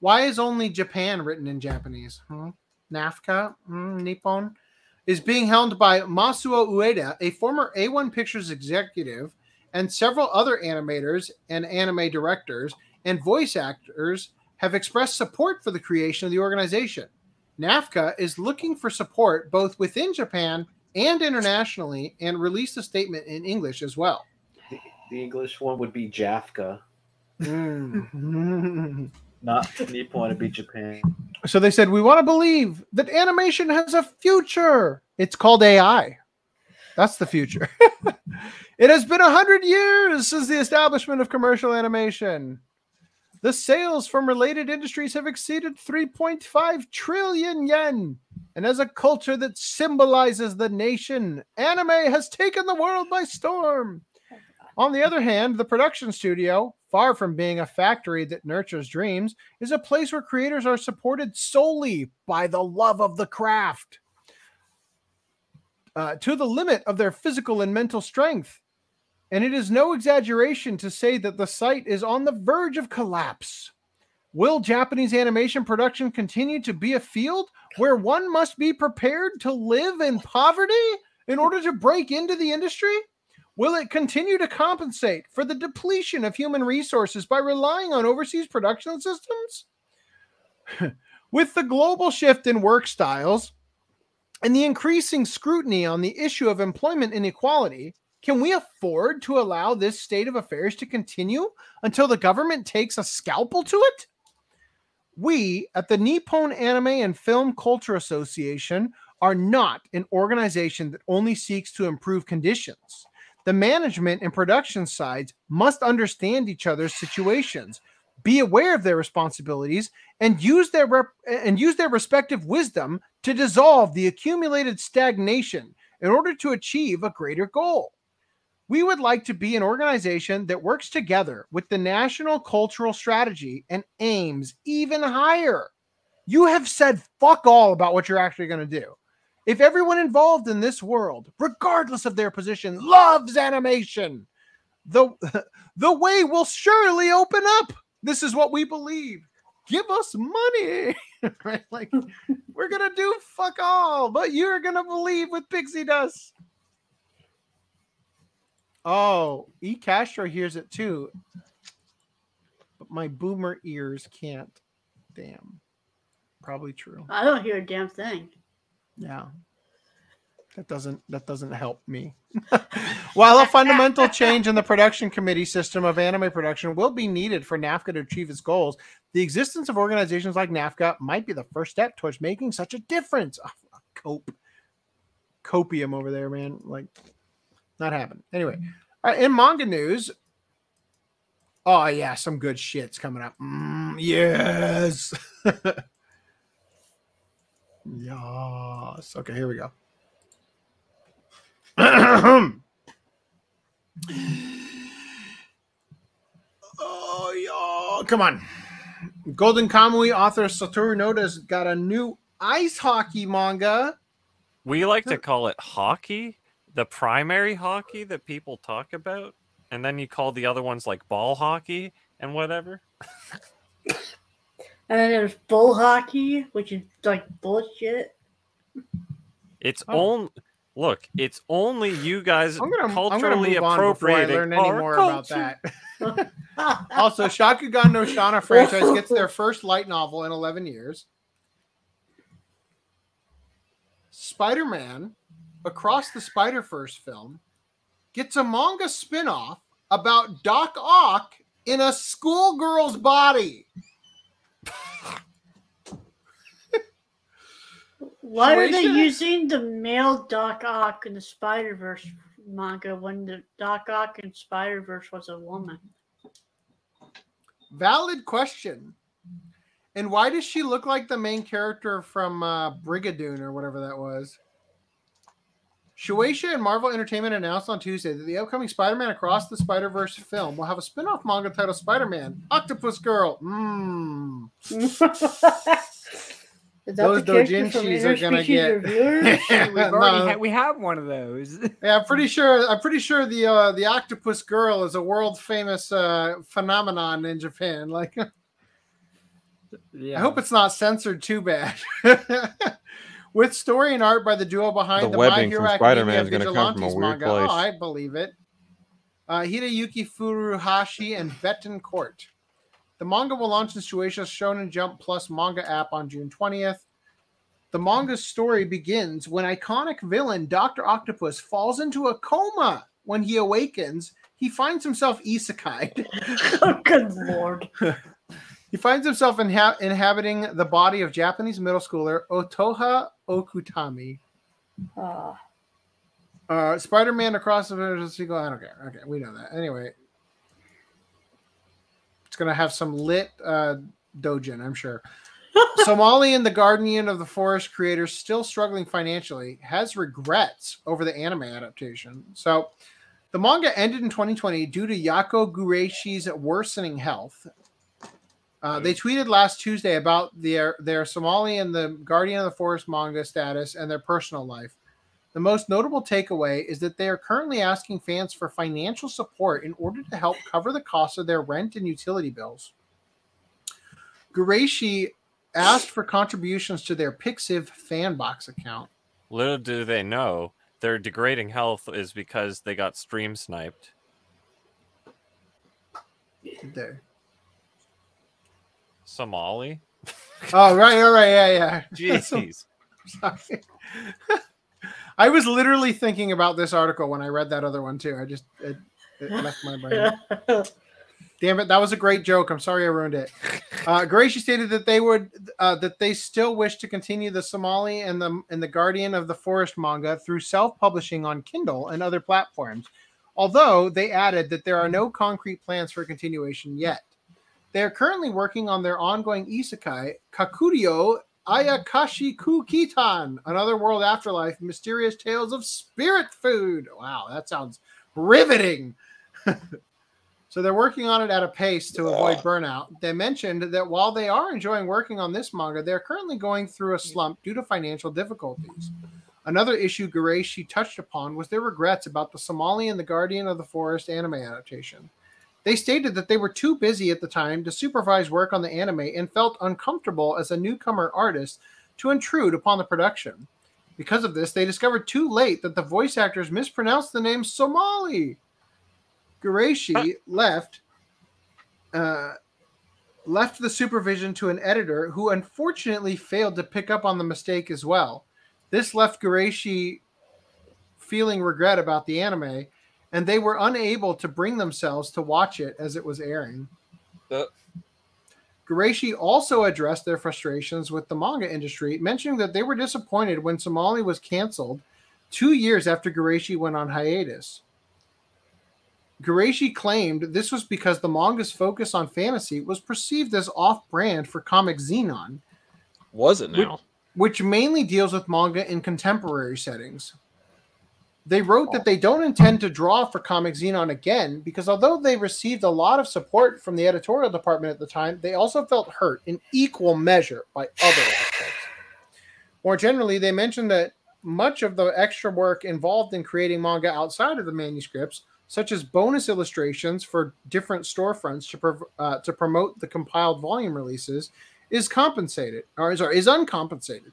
Why is only Japan written in Japanese? Hmm? NAFCA, Hmm, Nippon, is being held by Masuo Ueda, a former A1 Pictures executive, and several other animators and anime directors and voice actors have expressed support for the creation of the organization. NAFCA is looking for support both within Japan and internationally and released a statement in English as well. The English one would be Jafka, Mm. not Nippon. It'd be Japan. so they said, We want to believe that animation has a future. It's called AI. That's the future. it has been a hundred years since the establishment of commercial animation. The sales from related industries have exceeded 3.5 trillion yen. And as a culture that symbolizes the nation, anime has taken the world by storm. On the other hand, the production studio, far from being a factory that nurtures dreams, is a place where creators are supported solely by the love of the craft uh, to the limit of their physical and mental strength. And it is no exaggeration to say that the site is on the verge of collapse. Will Japanese animation production continue to be a field where one must be prepared to live in poverty in order to break into the industry? Will it continue to compensate for the depletion of human resources by relying on overseas production systems? With the global shift in work styles and the increasing scrutiny on the issue of employment inequality, can we afford to allow this state of affairs to continue until the government takes a scalpel to it? We at the Nippon Anime and Film Culture Association are not an organization that only seeks to improve conditions. The management and production sides must understand each other's situations, be aware of their responsibilities, and use their rep- and use their respective wisdom to dissolve the accumulated stagnation in order to achieve a greater goal. We would like to be an organization that works together with the national cultural strategy and aims even higher. You have said fuck all about what you're actually going to do. If everyone involved in this world, regardless of their position, loves animation, the, the way will surely open up. This is what we believe. Give us money. right? Like, we're going to do fuck all, but you're going to believe with pixie dust. Oh, E. Castro hears it too. But my boomer ears can't. Damn. Probably true. I don't hear a damn thing. Yeah. That doesn't that doesn't help me. While a fundamental change in the production committee system of anime production will be needed for NAFCA to achieve its goals, the existence of organizations like NAFCA might be the first step towards making such a difference. Oh, cope. Copium over there, man. Like not happening. Anyway, uh, in manga news, oh yeah, some good shit's coming up. Mm, yes. yes. Okay, here we go. oh yeah, come on. Golden Kamui author Satoru Noda's got a new ice hockey manga. We like to call it hockey, the primary hockey that people talk about, and then you call the other ones like ball hockey and whatever. And then there's bull hockey, which is like bullshit. It's oh. only look, it's only you guys I'm gonna, I'm gonna culturally move on before I appropriating learn any our more about that. also, Shakugan no Shana franchise gets their first light novel in 11 years. Spider Man, Across the Spider Verse film, gets a manga spin off about Doc Ock in a schoolgirl's body. Why are they using the male Doc Ock in the Spider Verse manga when the Doc Ock in Spider Verse was a woman? Valid question. And why does she look like the main character from uh, Brigadoon or whatever that was? Shueisha and Marvel Entertainment announced on Tuesday that the upcoming Spider-Man Across the Spider-Verse film will have a spin-off manga titled Spider-Man Octopus Girl. Mmm. Those doujinshis are gonna get. We've already No. had, we have one of those. Yeah, I'm pretty sure. I'm pretty sure the uh, the Octopus Girl is a world famous uh, phenomenon in Japan. Like, I hope it's not censored too bad. With story and art by the duo behind The the, My webbing Hero Academia Spider-Man is gonna come from a Vigilantes weird manga. place. Oh, I believe it. Uh, Hideyuki Furuhashi and Betten Court. The manga will launch in Shueisha's Shonen Jump Plus manga app on June 20th. The manga's story begins when iconic villain Dr. Octopus falls into a coma. When he awakens, he finds himself isekai. oh, good lord. he finds himself inha- inhabiting the body of Japanese middle schooler Otoha Okutami. Uh, Uh, Spider-Man across the sequel. I don't care. Okay, we know that. Anyway, it's gonna have some lit uh, dojin, I'm sure. Somali and the Guardian of the Forest creator still struggling financially has regrets over the anime adaptation. So, the manga ended in 2020 due to Yako Gureishi's worsening health. Uh, they tweeted last Tuesday about their their Somali and the Guardian of the Forest manga status and their personal life. The most notable takeaway is that they are currently asking fans for financial support in order to help cover the cost of their rent and utility bills. Gureishi asked for contributions to their Pixiv fanbox account. Little do they know, their degrading health is because they got stream sniped. There. Somali? Oh right, all right, yeah, yeah. Jeez. Sorry. I was literally thinking about this article when I read that other one too. I just it, it left my brain. Damn it, that was a great joke. I'm sorry I ruined it. Uh, Gracie stated that they would uh, that they still wish to continue the Somali and the and the Guardian of the Forest manga through self-publishing on Kindle and other platforms. Although they added that there are no concrete plans for continuation yet. They are currently working on their ongoing isekai Kakurio Ayakashi Kukitan, another world afterlife, mysterious tales of spirit food. Wow, that sounds riveting. so they're working on it at a pace to avoid burnout. They mentioned that while they are enjoying working on this manga, they're currently going through a slump due to financial difficulties. Another issue Gureishi touched upon was their regrets about the Somali and the Guardian of the Forest anime adaptation. They stated that they were too busy at the time to supervise work on the anime and felt uncomfortable as a newcomer artist to intrude upon the production. Because of this, they discovered too late that the voice actors mispronounced the name Somali. Gureishi left uh, left the supervision to an editor who unfortunately failed to pick up on the mistake as well. This left Gureishi feeling regret about the anime, and they were unable to bring themselves to watch it as it was airing. Uh, Gureishi also addressed their frustrations with the manga industry, mentioning that they were disappointed when Somali was canceled two years after Gureishi went on hiatus. Gureishi claimed this was because the manga's focus on fantasy was perceived as off brand for Comic Zenon, Was it which, now? which mainly deals with manga in contemporary settings. They wrote that they don't intend to draw for Comic Zenon again because although they received a lot of support from the editorial department at the time, they also felt hurt in equal measure by other aspects. More generally, they mentioned that much of the extra work involved in creating manga outside of the manuscripts, such as bonus illustrations for different storefronts to, prov- uh, to promote the compiled volume releases, is compensated or sorry, is uncompensated.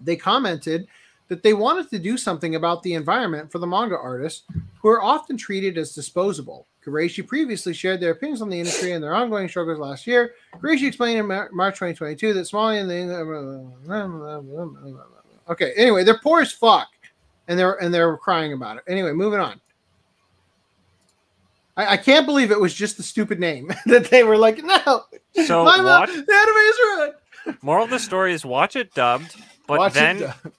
They commented that they wanted to do something about the environment for the manga artists, who are often treated as disposable. Kureishi previously shared their opinions on the industry and their ongoing struggles last year. Kureishi explained in Mar- March 2022 that Somali and the okay. Anyway, they're poor as fuck, and they're and they're crying about it. Anyway, moving on. I, I can't believe it was just the stupid name that they were like, no. So my mom- the anime is ruined. Moral of the story is watch it dubbed, but Watch it then dubbed.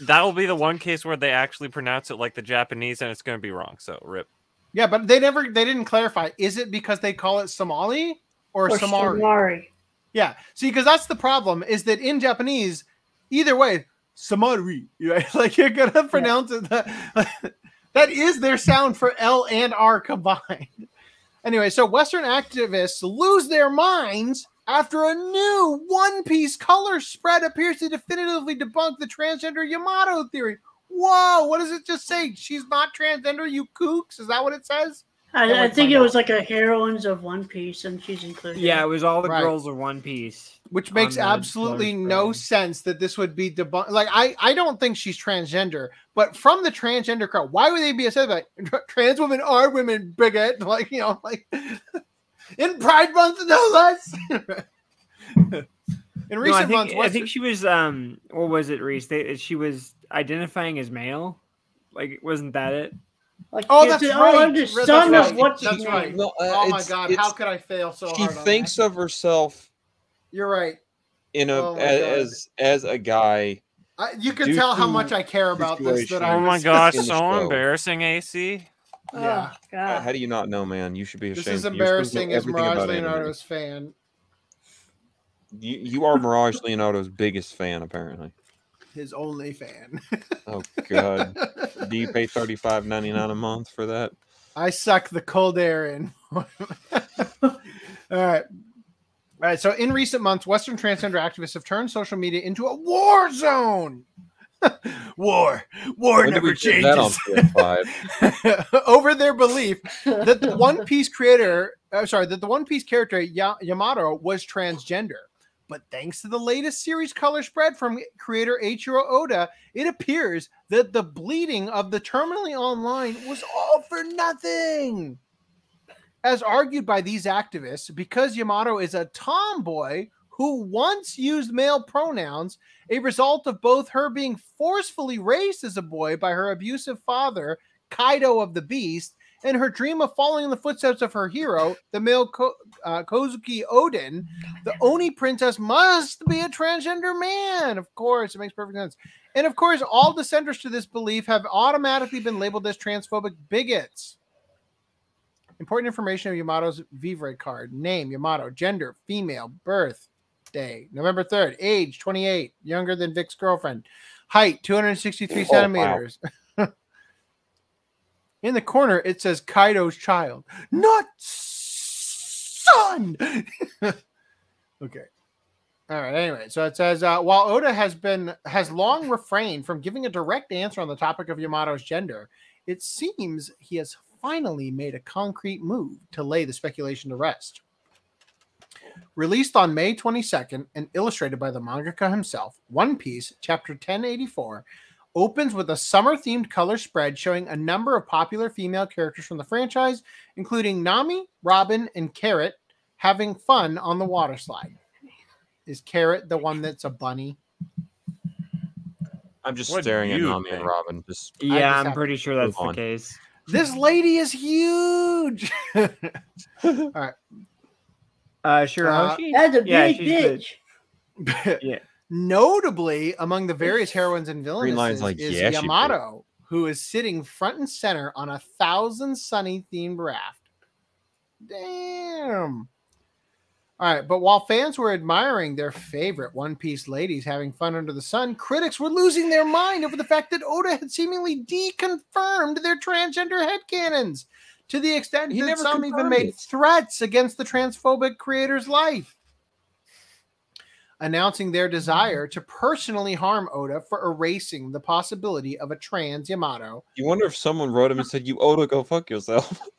That will be the one case where they actually pronounce it like the Japanese and it's going to be wrong. So rip. Yeah, but they never they didn't clarify. Is it because they call it Somali or, Or Somari? Somari. Yeah. See, because that's the problem is that in Japanese, either way, Somari, right? Like you're gonna pronounce it that that is their sound for L and R combined. Anyway, so Western activists lose their minds after a new One Piece color spread appears to definitively debunk the transgender Yamato theory. Whoa, what does it just say? She's not transgender, you kooks? Is that what it says? I, I think it out. was like a heroines of One Piece, and she's included. Yeah, it was all the Right. girls of One Piece. which makes absolutely color no sense that this would be debunked. Like, I, I don't think she's transgender, but from the transgender crowd, why would they be upset about it? trans women are women, bigot? Like, you know, like in Pride Month, no less. in No, recent I think, months, I think she was. Um, what was it, Reese? They, she was identifying as male. Like, wasn't that it? Like, Oh, it's- that's oh, right. I'm the That's son right. of what's That's right. No, uh, oh my it's- god, it's- how could I fail so she hard? on thinks of herself? You're right. in a Oh my a- God. as as a guy I, you can tell how much I care about this. That I Oh my gosh, so show. embarrassing, AC. Yeah. Uh, How do you not know, man? You should be ashamed. This is You're supposed to know embarrassing as Mirage. Leonardo's fan. You, you are Mirage Leonardo's biggest fan, apparently. His only fan. Oh God, do you pay thirty five ninety nine a month for that? I suck the cold air in. All right. All right. So, in recent months, Western transgender activists have turned social media into a war zone. war. War When never we that on changes. Over their belief that the One Piece creator, uh, sorry, that the One Piece character Ya- Yamato was transgender. But thanks to the latest series color spread from creator Eiichiro Oda, it appears that the bleeding of the terminally online was all for nothing. As argued by these activists, because Yamato is a tomboy who once used male pronouns, a result of both her being forcefully raised as a boy by her abusive father, Kaido of the Beast, and her dream of following in the footsteps of her hero, the male Ko- uh, Kozuki Oden, the Oni princess must be a transgender man. Of course, it makes perfect sense. And of course, all dissenters to this belief have automatically been labeled as transphobic bigots. Important information of Yamato's Vivre card name, Yamato, gender, female, birth, day, November 3rd, age 28, younger than Vic's girlfriend, height 263 Oh, wow. centimeters. In the corner, it says Kaido's child, not son. okay. All right. Anyway, so it says uh, while Oda has been has long refrained from giving a direct answer on the topic of Yamato's gender, it seems he has finally made a concrete move to lay the speculation to rest. Released on May 22nd and illustrated by the mangaka himself, One Piece, Chapter 1084, opens with a summer themed color spread showing a number of popular female characters from the franchise, including Nami, Robin, and Carrot, having fun on the water slide. Is Carrot the one that's a bunny? I'm just What staring at you Nami and? Robin. Just Yeah, just I'm pretty sure move that's the case. This lady is huge. All right. Uh, sure. Uh, That's a Yeah, big bitch. yeah. Notably, among the various heroines and villains like, is "Yeah, Yamato, who is sitting front and center on a thousand sunny themed raft. Damn. All right, but while fans were admiring their favorite One Piece ladies having fun under the sun, critics were losing their mind over the fact that Oda had seemingly deconfirmed their transgender headcanons to the extent He that never some even made it. threats against the transphobic creator's life announcing their desire to personally harm Oda for erasing the possibility of a trans Yamato. You wonder if someone wrote him and said, "You Oda, go fuck yourself."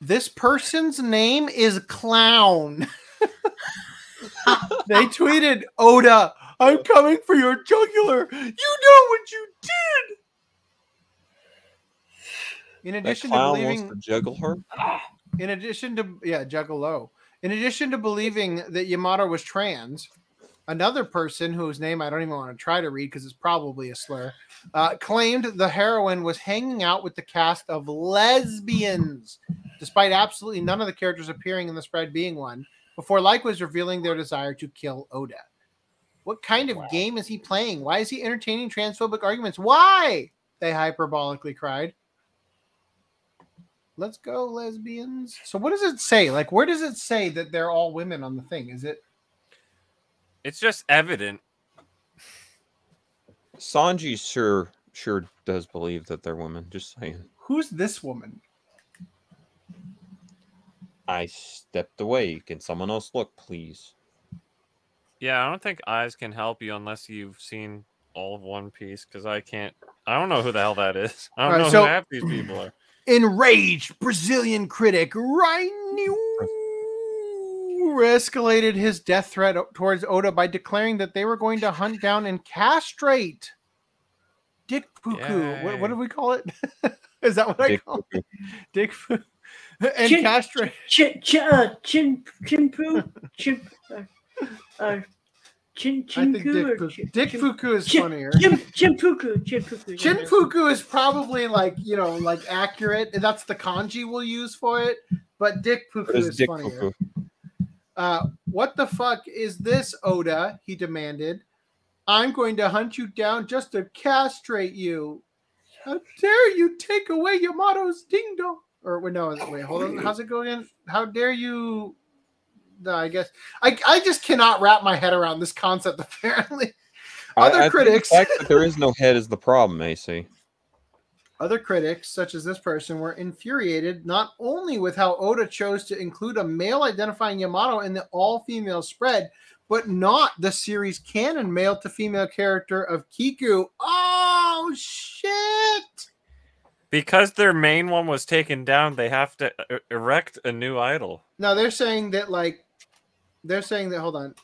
This person's name is Clown. they tweeted, Oda, I'm coming for your jugular. You know what you did. In that addition to believing wants to juggle her. in addition to yeah, Juggalo. In addition to believing that Yamato was trans, another person whose name I don't even want to try to read because it's probably a slur, uh, claimed the heroine was hanging out with the cast of lesbians, despite absolutely none of the characters appearing in the spread being one. Before likewise revealing their desire to kill Oda. What kind of game is he playing? Why is he entertaining transphobic arguments? Why? They hyperbolically cried. Let's go, lesbians. So, what does it say? Like, where does it say that they're all women on the thing? Is it It's just evident. Sanji sure sure does believe that they're women. Just saying. who's this woman? I stepped away. Can someone else look, please? Yeah, I don't think eyes can help you unless you've seen all of One Piece because I can't. I don't know who the hell that is. I don't Alright, know so- who half these people are. Enraged Brazilian critic Rainu escalated his death threat towards Oda by declaring that they were going to hunt down and castrate Dick Puku. What, what do we call it? Is that what I Dick call it? Dick Fu- and Chin- castrate. Chin, chin, uh, chin, chinpu, chin, uh, uh, chin, I think chinku, Dick, or Fu- chin- Dick chin- Fuku is chin- funnier. Chin, chinpuku, chinpuku. yeah. Chinfuku is probably like you know like accurate. and That's the kanji we'll use for it. But Dick Puku What is is Dick funnier. Fuku? Uh, what the fuck is this, Oda? He demanded. I'm going to hunt you down just to castrate you. How dare you take away Yamato's ding dong? Or wait, no, wait, hold on. How's it going? How dare you? No, I guess I, I just cannot wrap my head around this concept. Apparently, other I think critics. The fact that there is no head is the problem, AC. Other critics, such as this person, were infuriated not only with how Oda chose to include a male identifying Yamato in the all female spread, but not the series canon male to female character of Kiku. Oh, shit! Because their main one was taken down, they have to e- erect a new idol. Now they're saying that, like, they're saying that, hold on,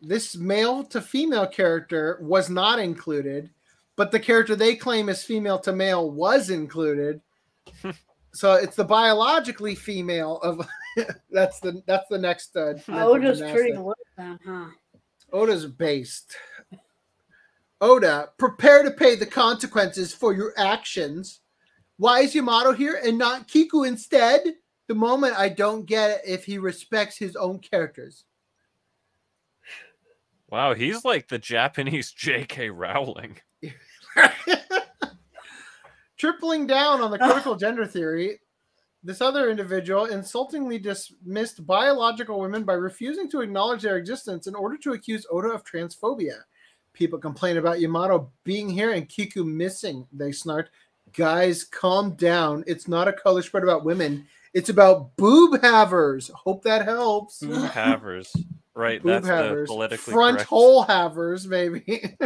this male to female character was not included, but the character they claim is female to male was included. so it's the biologically female of that's the that's the next uh, Oda's gymnastic. pretty lit then, huh? Oda's based. Oda, prepare to pay the consequences for your actions. Why is Yamato here and not Kiku instead? The moment I don't get it if he respects his own characters. Wow, he's like the Japanese J.K. Rowling. Tripling down on the critical gender theory, this other individual insultingly dismissed biological women by refusing to acknowledge their existence in order to accuse Oda of transphobia. People complain about Yamato being here and Kiku missing. They snark, Guys, calm down. It's not a color spread about women. It's about boob havers. Hope that helps. Boob havers. Right, Boob that's havers. the politically Front correct. hole havers, maybe.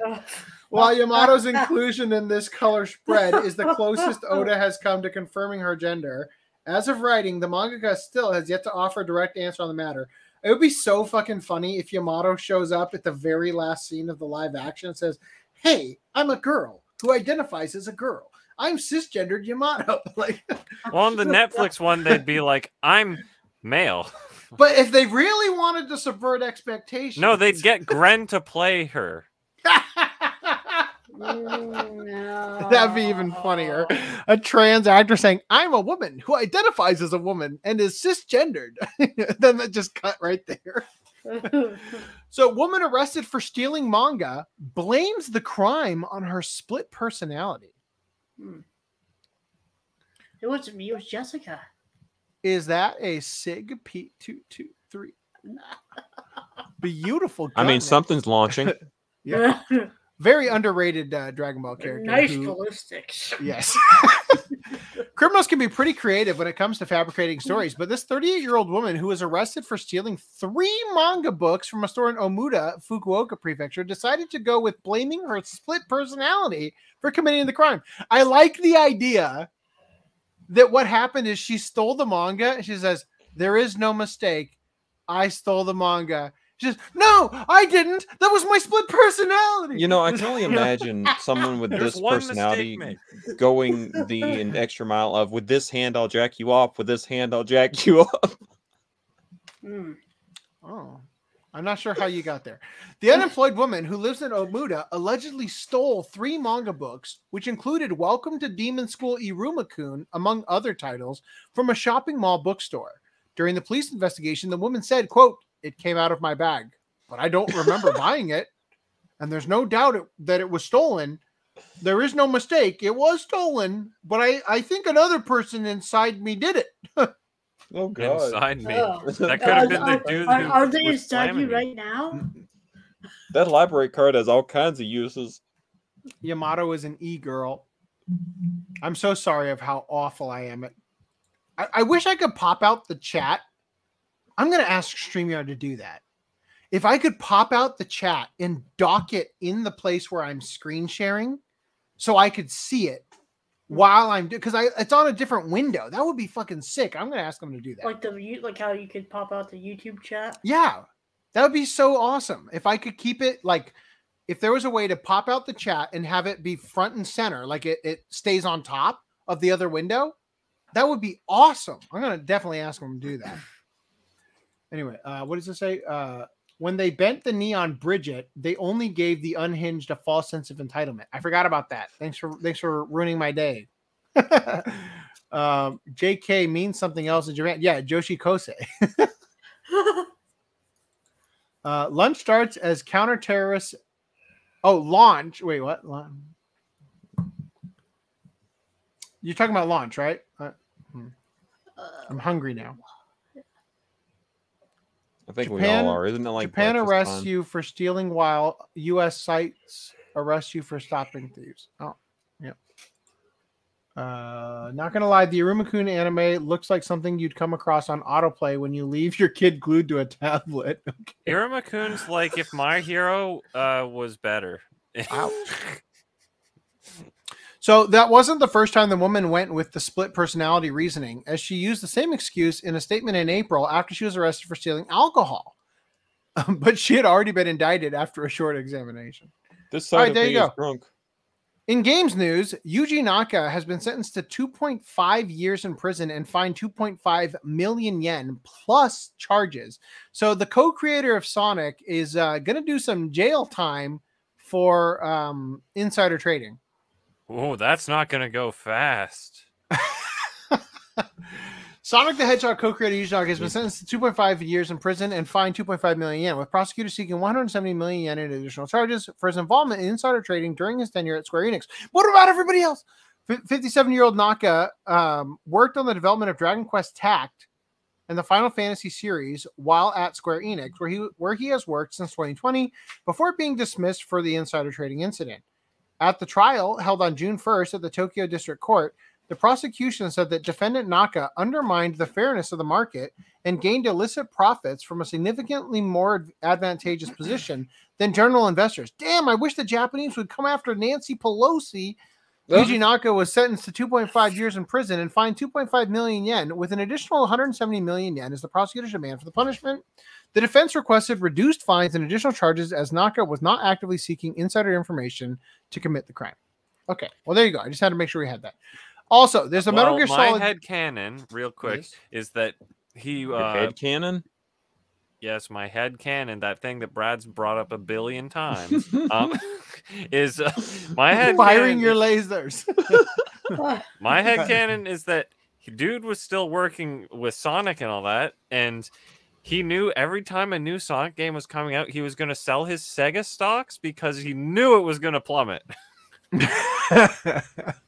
While Yamato's inclusion in this color spread is the closest Oda has come to confirming her gender, as of writing, the mangaka still has yet to offer a direct answer on the matter. It would be so fucking funny if Yamato shows up at the very last scene of the live action and says, Hey, I'm a girl who identifies as a girl. I'm cisgendered Yamato. like, Well, on the Netflix one, they'd be like, I'm male. but if they really wanted to subvert expectations, No, they'd get Gren to play her. That'd be even funnier. A trans actor saying, I'm a woman who identifies as a woman and is cisgendered. then that just cut right there. so, woman arrested for stealing manga blames the crime on her split personality. Hmm. It wasn't me, it was Jessica. Is that a SIG P223? Beautiful. I mean, gun. something's launching. Yeah. Very underrated uh, Dragon Ball character. nice who- ballistics. Yes. Criminals can be pretty creative when it comes to fabricating stories, but this 38 year old woman who was arrested for stealing three manga books from a store in Omuta, Fukuoka Prefecture, decided to go with blaming her split personality for committing the crime. I like the idea that what happened is she stole the manga and she says, There is no mistake. I stole the manga. She says, No, I didn't. That was my split personality. You know, I can only imagine someone with There's this personality going the an extra mile of with this hand I'll jack you off, with this hand I'll jack you up. Hmm. Oh, I'm not sure how you got there. The unemployed woman who lives in Omuta allegedly stole three manga books, which included Welcome to Demon School Iruma-kun, among other titles, from a shopping mall bookstore. During the police investigation, the woman said, quote, it came out of my bag, but I don't remember buying it. And there's no doubt it, that it was stolen. There is no mistake. It was stolen, but I, I think another person inside me did it. oh, God. Inside me. Oh. That could have been the Are- dude Are, who are they was inside you right now? That library card has all kinds of uses. Yamato is an e girl. I'm so sorry of how awful I am. At, I, I wish I could pop out the chat. I'm gonna ask StreamYard to do that. If I could pop out the chat and dock it in the place where I'm screen sharing, so I could see it while I'm because I it's on a different window. That would be fucking sick. I'm gonna ask them to do that. Like the like how you could pop out the YouTube chat. Yeah, that would be so awesome if I could keep it like if there was a way to pop out the chat and have it be front and center, like it, it stays on top of the other window, that would be awesome. I'm gonna definitely ask them to do that. Anyway, uh, what does it say? Uh, when they bent the knee on Bridget, they only gave the unhinged a false sense of entitlement. I forgot about that. Thanks for thanks for ruining my day. um, JK means something else in Japan. Yeah, Joshi Kosei. Uh, lunch starts as counter terrorists. Oh, launch. Wait, what? You're talking about launch, right? Uh, hmm. I'm hungry now. I think we Japan- all are. Isn't it like Japan breakfast arrests time? you for stealing while U.S. sites arrest you for stopping thieves. Oh, yeah. Uh, not gonna lie, the Arumakun anime looks like something you'd come across on autoplay when you leave your kid glued to a tablet. Iruma-kun's like if My Hero uh, was better. So that wasn't the first time the woman went with the split personality reasoning, as she used the same excuse in a statement in April after she was arrested for stealing alcohol. but she had already been indicted after a short examination. This side right, of there me you is go. drunk. In games news, Yuji Naka has been sentenced to 2.5 years in prison and fined 2.5 million yen plus charges. So the co-creator of Sonic is uh, going to do some jail time for um, insider trading. Oh, that's not gonna go fast. Sonic the Hedgehog co-creator Yuji has been sentenced to 2.5 years in prison and fined 2.5 million yen, with prosecutors seeking 170 million yen in additional charges for his involvement in insider trading during his tenure at Square Enix. What about everybody else? 57-year-old Naka um, worked on the development of Dragon Quest Tact and the Final Fantasy series while at Square Enix, where he where he has worked since 2020 before being dismissed for the insider trading incident. At the trial held on June 1st at the Tokyo District Court, the prosecution said that defendant Naka undermined the fairness of the market and gained illicit profits from a significantly more advantageous position than general investors. Damn, I wish the Japanese would come after Nancy Pelosi. Yuji Naka was sentenced to 2.5 years in prison and fined 2.5 million yen, with an additional 170 million yen as the prosecutor's demand for the punishment. The defense requested reduced fines and additional charges as Naka was not actively seeking insider information to commit the crime. Okay, well there you go. I just had to make sure we had that. Also, there's a Metal well, Gear my Solid. head canon, real quick, is that he Your uh, head cannon? Yes, my head canon, that thing that Brad's brought up a billion times, um, is uh, my head firing canon your lasers. My head canon is that dude was still working with Sonic and all that, and he knew every time a new Sonic game was coming out, he was going to sell his Sega stocks because he knew it was going to plummet.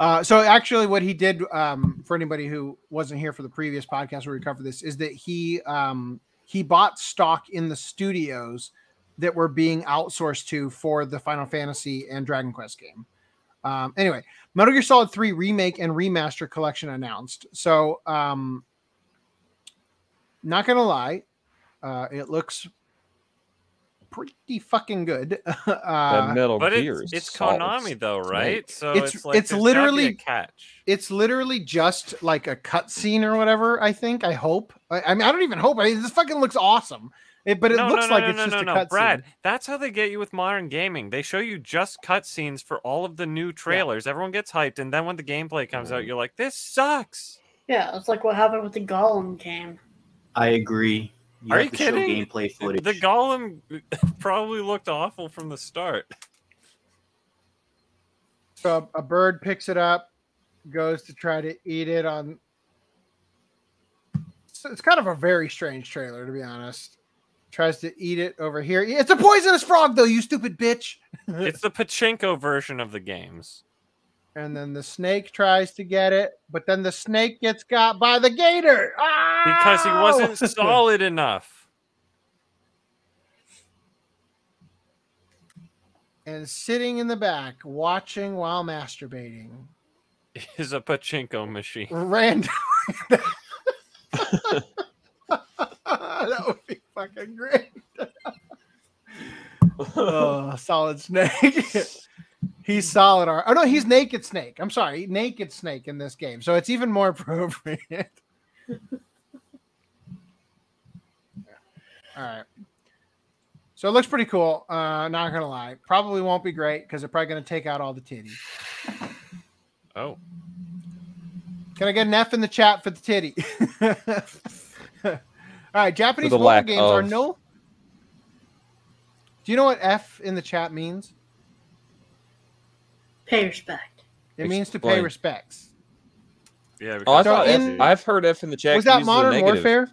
Uh, so actually, what he did um, for anybody who wasn't here for the previous podcast where we covered this is that he um, he bought stock in the studios that were being outsourced to for the Final Fantasy and Dragon Quest game. Um, anyway, Metal Gear Solid 3 remake and remaster collection announced. So, um, not gonna lie, uh, it looks pretty fucking good. uh, Metal but Gear it's, it's Konami though, right? snake. So it's it's, like it's there's gotta be a literally catch. It's literally just like a cutscene or whatever. I think. I hope. I, I mean, I don't even hope. I mean, this fucking looks awesome. It, but it no, looks no, no, like no, it's no, just no, a no, cutscene. Brad. That's how they get you with modern gaming. They show you just cutscenes for all of the new trailers. Everyone gets hyped, and then when the gameplay comes out, you're like, "This sucks." Yeah, it's like what happened with the Gollum game. I agree. You Are have you kidding? gameplay footage. The Golem probably looked awful from the start. So a bird picks it up, goes to try to eat it on. It's, it's kind of a very strange trailer, to be honest. Tries to eat it over here. It's a poisonous frog, though. You stupid bitch. it's the pachinko version of the games. And then the snake tries to get it, but then the snake gets got by the gator. Because he wasn't solid enough. and sitting in the back watching while masturbating. Is a pachinko machine. Random. that would be fucking great. oh, solid snake. He's solid. Ar- Oh no, he's naked snake. I'm sorry, naked snake in this game. So it's even more appropriate. All right. So it looks pretty cool. Uh, not gonna lie, probably won't be great because they're probably gonna take out all the titties. Oh. Can I get an F in the chat for the titty? all right, Japanese For mobile lack games are no. Do you know what F in the chat means? Pay respect. It means to pay Explain. respects. Yeah. Oh, I So thought in- F, I've heard F in the chat. was that used as a Modern. Warfare?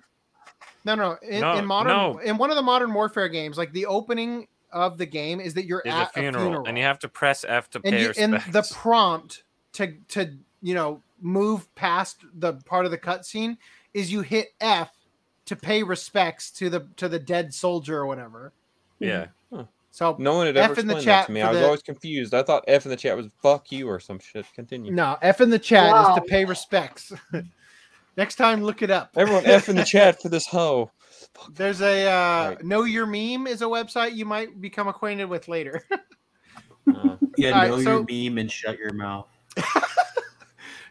No, no. In, No, in modern, no. in one of the modern warfare games, like the opening of the game is that you're Is at a funeral, and you have to press F to and, pay you, and the prompt to to you know move past the part of the cutscene is you hit F to pay respects to the to the dead soldier or whatever. Yeah. So No one had F ever in the explained chat that to me. I was the- always confused. I thought F in the chat was "fuck you" or some shit. Continue. No, F in the chat Wow. is to pay respects. Next time, look it up. Everyone F in the chat for this hoe. There's a uh, know your meme is a website you might become acquainted with later. Yeah, All right, know so- your meme and shut your mouth.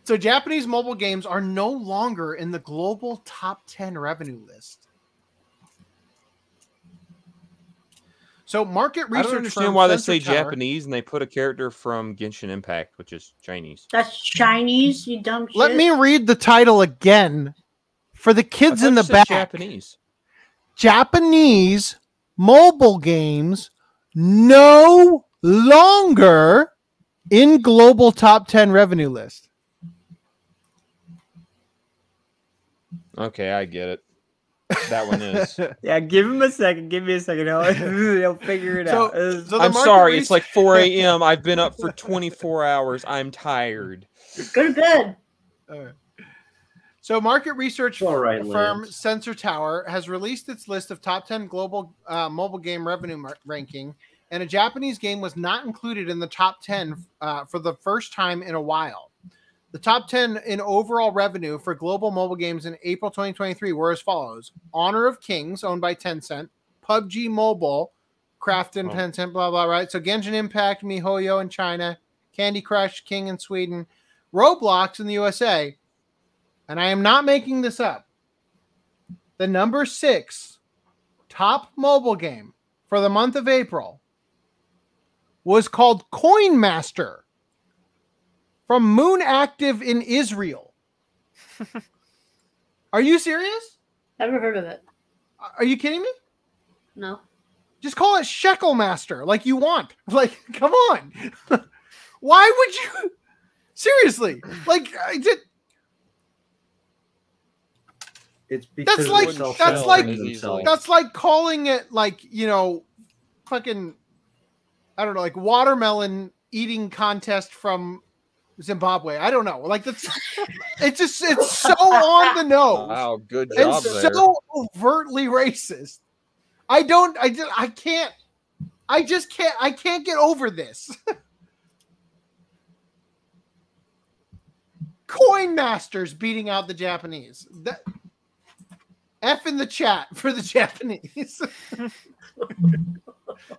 so Japanese mobile games are no longer in the global top 10 revenue list. So market research. I don't understand why they say Tower- Japanese and they put a character from Genshin Impact, which is Chinese. That's Chinese, you dumb shit. Let me read the title again for the kids in the back. Japanese. Japanese mobile games no longer in global top 10 revenue list. Okay, I get it. That one is. Yeah, give him a second. Give me a second. He'll, he'll figure it So- out. So I'm market sorry. It's like 4 a.m. I've been up for 24 hours. I'm tired. Go to bed. So, market research all right, firm Lance. Sensor Tower has released its list of top 10 global uh, mobile game revenue mar- ranking, and a Japanese game was not included in the top 10 uh, for the first time in a while. The top 10 in overall revenue for global mobile games in April 2023 were as follows Honor of Kings, owned by Tencent, PUBG Mobile, Krafton, Oh. Tencent, blah, blah, right? So, Genshin Impact, MiHoYo in China, Candy Crush, King in Sweden, Roblox in the USA, and I am not making this up. The number six top mobile game for the month of April was called Coin Master from Moon Active in Israel. Are you serious? Never heard of it. Are you kidding me? No. Just call it Shekel Master like you want. Like, come on. Why would you? Seriously. Like, I did. It's because That's they're like that's like selling themselves. that's like calling it like you know, fucking, I don't know, like watermelon eating contest from Zimbabwe. I don't know. Like that's it's just it's so on the nose. Wow, good and job there. so overtly racist. I don't. I just. I can't. I just can't. I can't get over this. Coin masters beating out the Japanese. That F in the chat for the Japanese.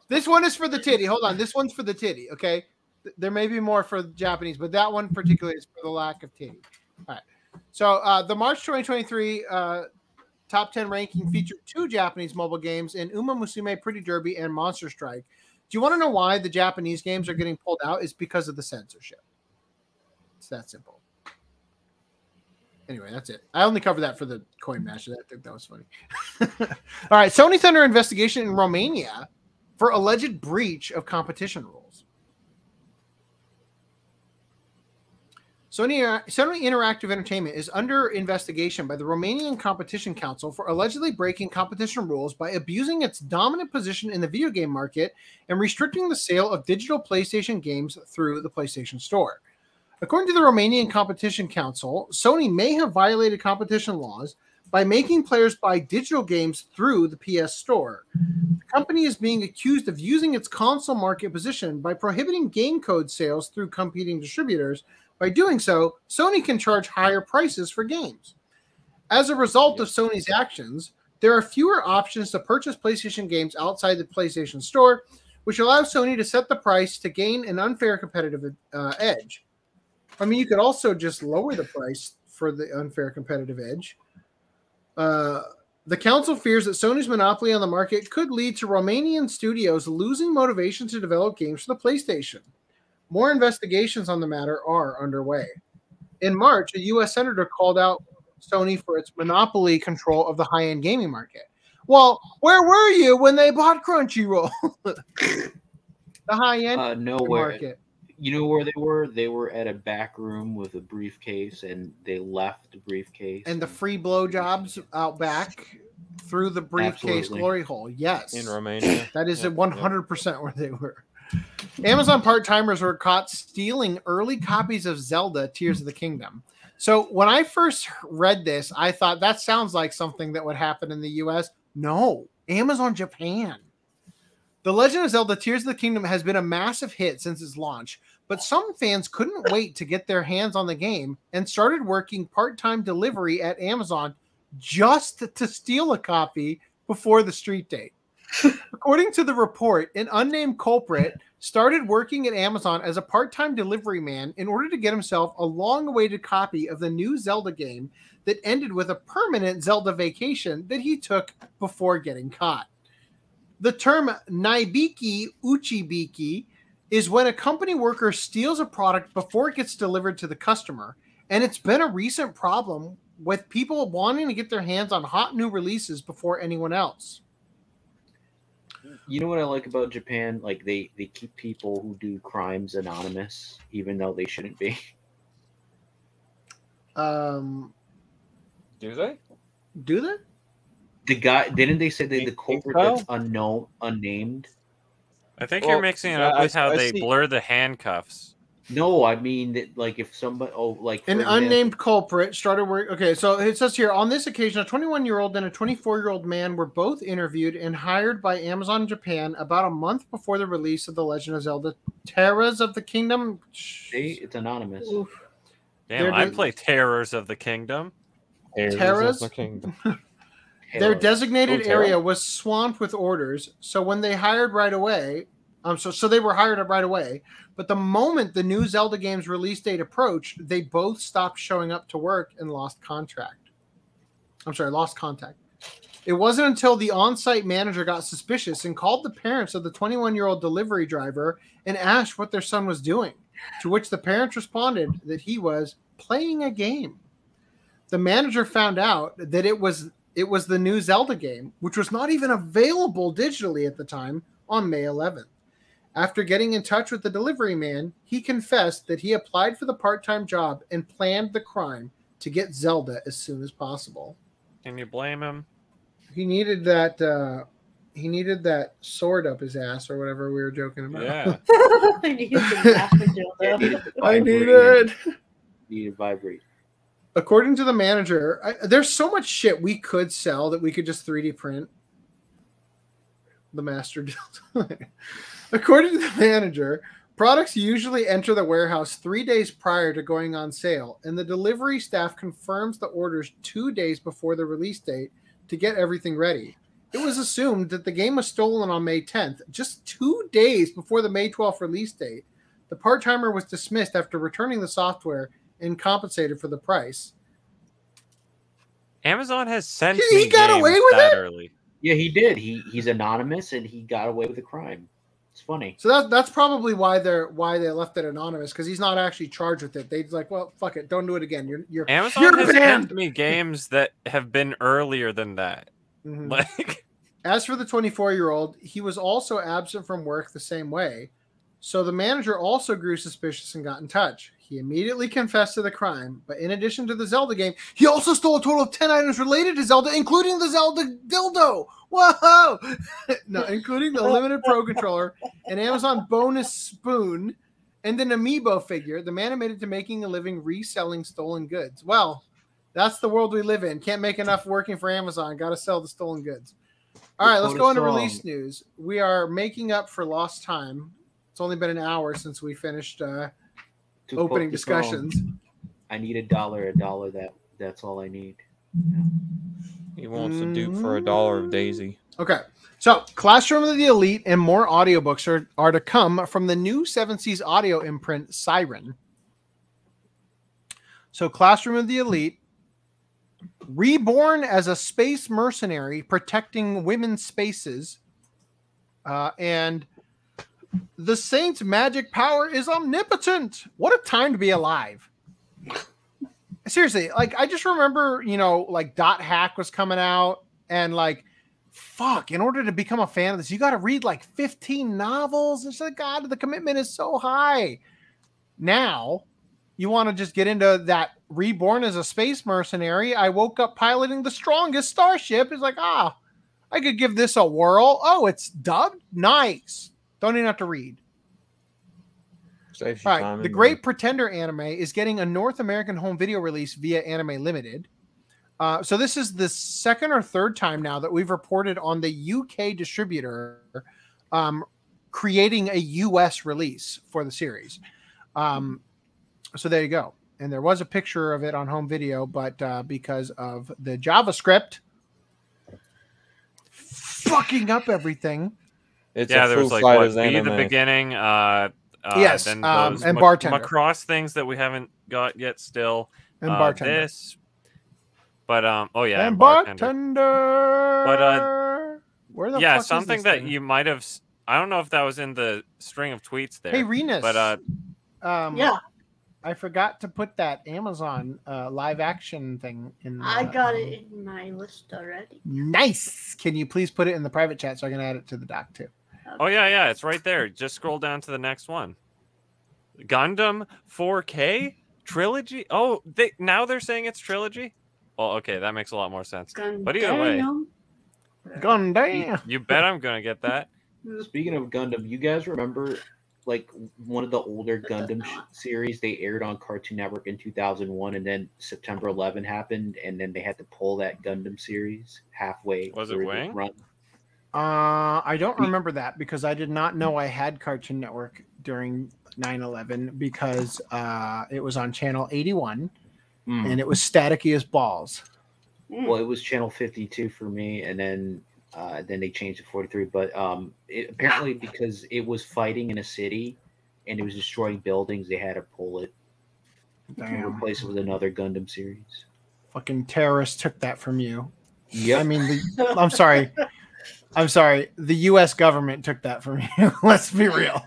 this one is for the titty. Hold on. This one's for the titty. Okay. Th- There may be more for Japanese, but that one particularly is for the lack of titty. All right. So uh, the March 2023 uh, top 10 ranking featured two Japanese mobile games in Uma Musume Pretty Derby and Monster Strike. Do you want to know why the Japanese games are getting pulled out? It's because of the censorship. It's that simple. Anyway, that's it. I only covered that for the coin match. I think that was funny. All right, Sony's under investigation in Romania for alleged breach of competition rules. Sony, uh, Sony Interactive Entertainment is under investigation by the Romanian Competition Council for allegedly breaking competition rules by abusing its dominant position in the video game market and restricting the sale of digital PlayStation games through the PlayStation Store. According to the Romanian Competition Council, Sony may have violated competition laws by making players buy digital games through the PS Store. The company is being accused of using its console market position by prohibiting game code sales through competing distributors. By doing so, Sony can charge higher prices for games. As a result of Sony's actions, there are fewer options to purchase PlayStation games outside the PlayStation Store, which allows Sony to set the price to gain an unfair competitive uh, edge. I mean, you could also just lower the price for the unfair competitive edge. Uh, the council fears that Sony's monopoly on the market could lead to Romanian studios losing motivation to develop games for the PlayStation. More investigations on the matter are underway. In March, a U.S. senator called out Sony for its monopoly control of the high end gaming market. Well, where were you when they bought Crunchyroll? the high end Uh, nowhere. market. You know where they were? They were at a back room with a briefcase, and they left the briefcase. and the free blowjobs out back through the briefcase Absolutely. glory hole. Yes. In Romania. That is Yep, 100% where they were. Amazon part timers were caught stealing early copies of Zelda Tears of the Kingdom. So when I first read this, I thought that sounds like something that would happen in the US. No, Amazon Japan. The Legend of Zelda Tears of the Kingdom has been a massive hit since its launch, but some fans couldn't wait to get their hands on the game and started working part time delivery at Amazon just to steal a copy before the street date. According to the report, an unnamed culprit started working at Amazon as a part time delivery man in order to get himself a long awaited copy of the new Zelda game that ended with a permanent Zelda vacation that he took before getting caught. The term Naibiki Uchibiki is when a company worker steals a product before it gets delivered to the customer. And it's been a recent problem with people wanting to get their hands on hot new releases before anyone else. You know what I like about Japan? Like they they keep people who do crimes anonymous, even though they shouldn't be. Um, Do they? do they? The guy didn't they say that the culprit so? that's unknown, unnamed? I think Well, you're mixing it I- up with I- how I they see- blur the handcuffs. No, I mean that like if somebody oh like An example- unnamed culprit started work. Okay, so it says here on this occasion, a 21 year old and a 24 year old man were both interviewed and hired by Amazon Japan about a month before the release of The Legend of Zelda Terras of the Kingdom. See, it's anonymous. Damn, They're I the- play Terrors of the Kingdom. Terras? Their designated Oh, area was swamped with orders. So when they hired right away, um, so so they were hired up right away. But the moment the new Zelda game's release date approached, they both stopped showing up to work and lost contract. I'm sorry, lost contact. It wasn't until the on-site manager got suspicious and called the parents of the 21-year-old delivery driver and asked what their son was doing. To which the parents responded that he was playing a game the manager found out that it was it was the new Zelda game, which was not even available digitally at the time on May 11th. After getting in touch with the delivery man, he confessed that he applied for the part-time job and planned the crime to get Zelda as soon as possible. Can you blame him? He needed that uh he needed that sword up his ass or whatever we were joking about. Yeah. I needed the master dildo. I need it. Need to vibrate. According to the manager, I, there's so much shit we could sell that we could just 3D print the master dildo. According to the manager, products usually enter the warehouse three days prior to going on sale, and the delivery staff confirms the orders two days before the release date to get everything ready. It was assumed that the game was stolen on May 10th, just two days before the May 12th release date. The part timer was dismissed after returning the software and compensated for the price. Amazon has sent He me got games away with that it? early. Yeah, he did. He he's anonymous and he got away with the crime. It's funny. So that that's probably why they're why they left it anonymous because he's not actually charged with it. They're like, well, fuck it, don't do it again. You're you're Amazon you're has banned. me games that have been earlier than that. Mhm. Like, As for the 24 year old, he was also absent from work the same way. So the manager also grew suspicious and got in touch. He immediately confessed to the crime, but in addition to the Zelda game, he also stole a total of 10 items related to Zelda, including the Zelda dildo. Whoa! no, including the limited pro controller, an Amazon bonus spoon, and an amiibo figure. The man admitted to making a living reselling stolen goods. Well, that's the world we live in. Can't make enough working for Amazon. Got to sell the stolen goods. All right, let's go into release news. We are making up for lost time. It's only been an hour since we finished uh, opening the song, discussions. I need a dollar, a dollar. That that's all I need. He wants to dupe for a dollar of Daisy. Okay. So, Classroom of the Elite and more audiobooks are, are to come from the new Seven Seas audio imprint, Siren. So, Classroom of the Elite, reborn as a space mercenary protecting women's spaces, uh, and the Saint's magic power is omnipotent. What a time to be alive. Seriously, like I just remember, you know, like Dot Hack was coming out and like fuck, in order to become a fan of this, you got to read like 15 novels. It's like God, the commitment is so high. Now, you want to just get into that reborn as a space mercenary. I woke up piloting the strongest starship. It's like, ah, I could give this a whirl. Oh, it's dubbed? Nice. Don't even have to read. All right. The Great Pretender anime is getting a North American home video release via Anime Limited. Uh, so this is the second or third time now that we've reported on the UK distributor um, creating a US release for the series. Um, so there you go. And there was a picture of it on home video, but uh, because of the JavaScript fucking up everything. It's yeah, a there was like full-size what, be the beginning. Uh, uh, Yes, then um, and Mac- Bartender. Macross things that we haven't got yet. Still, And uh, Bartender. This, but um, oh yeah, and and bartender. bartender. But uh, where the yeah, fuck is something this that thing? you might have. I don't know if that was in the string of tweets there. Hey, Renus. But uh, Um, Yeah. I forgot to put that Amazon uh, live action thing in. I the- got it in my list already. Nice. Can you please put it in the private chat so I can add it to the doc too? Oh yeah, yeah, it's right there. Just scroll down to the next one. Gundam 4K trilogy. Oh, they now they're saying it's trilogy. Well, okay, that makes a lot more sense. But either way, Gundam. you bet I'm gonna get that. Speaking of Gundam, you guys remember like one of the older Gundam sh- series they aired on Cartoon Network in 2001, and then September 11 happened, and then they had to pull that Gundam series halfway. Was it through the Run. Uh, I don't remember that because I did not know I had Cartoon Network during 9/11 because uh, it was on channel 81 Mm. and it was staticky as balls. Well, it was channel 52 for me, and then uh, then they changed to 43. But um, it, apparently, because it was fighting in a city and it was destroying buildings, they had to pull it and replace it with another Gundam series. Fucking terrorists took that from you. Yeah, I mean, the, I'm sorry. I'm sorry. The U.S. government took that from you. Let's be real.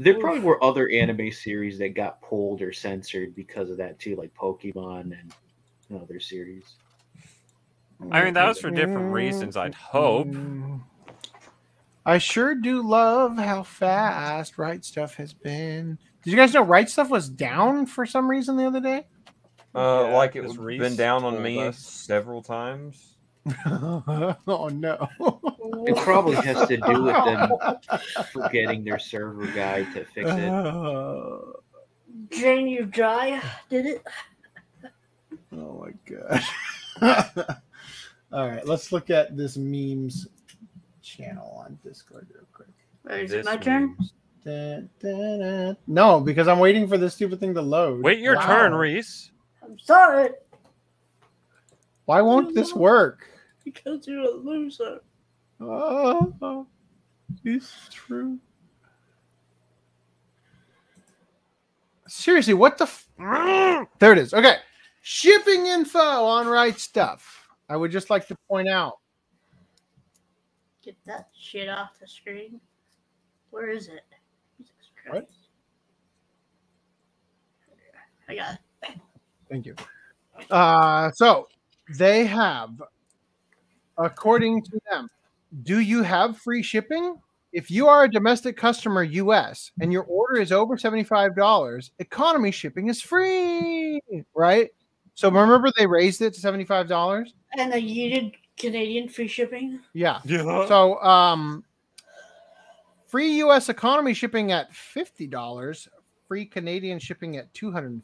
There probably were other anime series that got pulled or censored because of that too, like Pokemon and other series. I mean, that was for different reasons. I'd hope. I sure do love how fast Right Stuf has been. Did you guys know Right Stuf was down for some reason the other day? Uh, like it because was been down on me us. several times. oh no. It probably has to do with them forgetting their server guy to fix it. Jane, you dry? Did it? Oh my god. All right, let's look at this memes channel on Discord real quick. Wait, is it This my turn? Da, da, da. No, because I'm waiting for this stupid thing to load. Wait your Wow. turn, Reese. I'm sorry Why won't this work? because you're a loser. Oh, it's true. Seriously, what the? F- there it is. Okay, shipping info on right stuf. I would just like to point out. Get that shit off the screen. Where is it? Jesus Christ. What? I got it. Thank you. Uh, so they have, according to them, do you have free shipping? If you are a domestic customer, US, and your order is over $75, economy shipping is free, right? So remember they raised it to $75? And they needed Canadian free shipping. Yeah. Yeah. So um free US economy shipping at $50, free Canadian shipping at $250.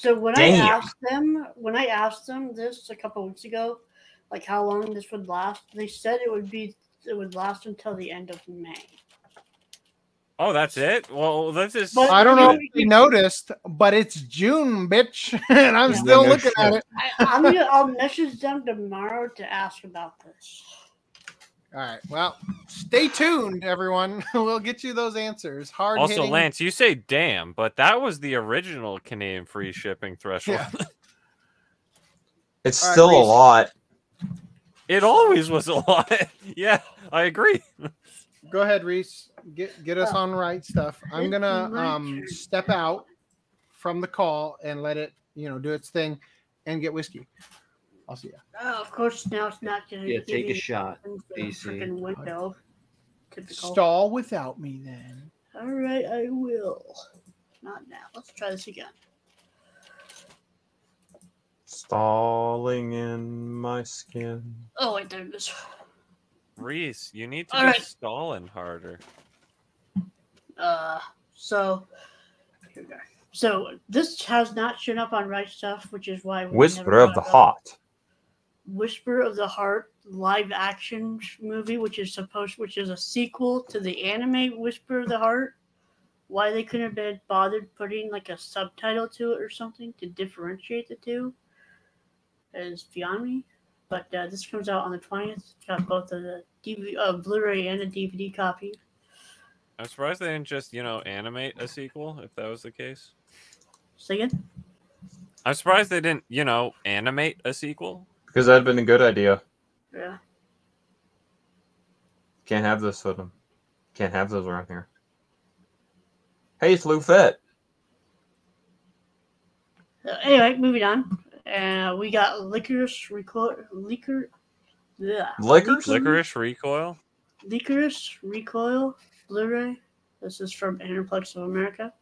So when Damn. I asked them, when I asked them this a couple weeks ago, like how long this would last, they said it would be it would last until the end of May. Oh, that's it. Well, this is. But- I don't know if you- you noticed, but it's June, bitch, and I'm Yeah. still looking at it. I, I'm gonna I'll message them tomorrow to ask about this. All right. Well, stay tuned, everyone. we'll get you those answers. Hard Also, hitting. Lance, you say damn, but that was the original Canadian free shipping threshold. Yeah. It's All right, still a lot. it always was a lot. yeah, I agree. Go ahead, Reese. Get get us Oh. on right stuf. I'm gonna um step out from the call and let it, you know, do its thing and get whiskey. I'll see you. Oh, of course, now it's not gonna. Yeah, take a shot, the DC. window. Typical. Stall without me then. All right, I will. Not now. Let's try this again. Stalling in my skin. Oh wait, there it is. Reese, you need to All be right. stalling harder. Uh, so here we go. So this has not shown up on Right Stuf, which is why we Whisper never of the brought it up. Heart. Whisper of the Heart live action movie, which is supposed, which is a sequel to the anime Whisper of the Heart. Why they couldn't have been bothered putting like a subtitle to it or something to differentiate the two is beyond me. But uh, this comes out on the twentieth. It's got both of the DVD, uh, Blu-ray and a DVD copy. I'm surprised they didn't just, you know, animate a sequel if that was the case. Say again. I'm surprised they didn't, you know, animate a sequel. Because that'd been a good idea. Yeah. Can't have this with them. Can't have those around here. Hey, it's Lou Fett. Uh, anyway, moving on. Uh, we got licorice recoil, liquor, yeah, Licorice? Licorice Recoil? licorice recoil Blu-ray. This is from Aniplex of America,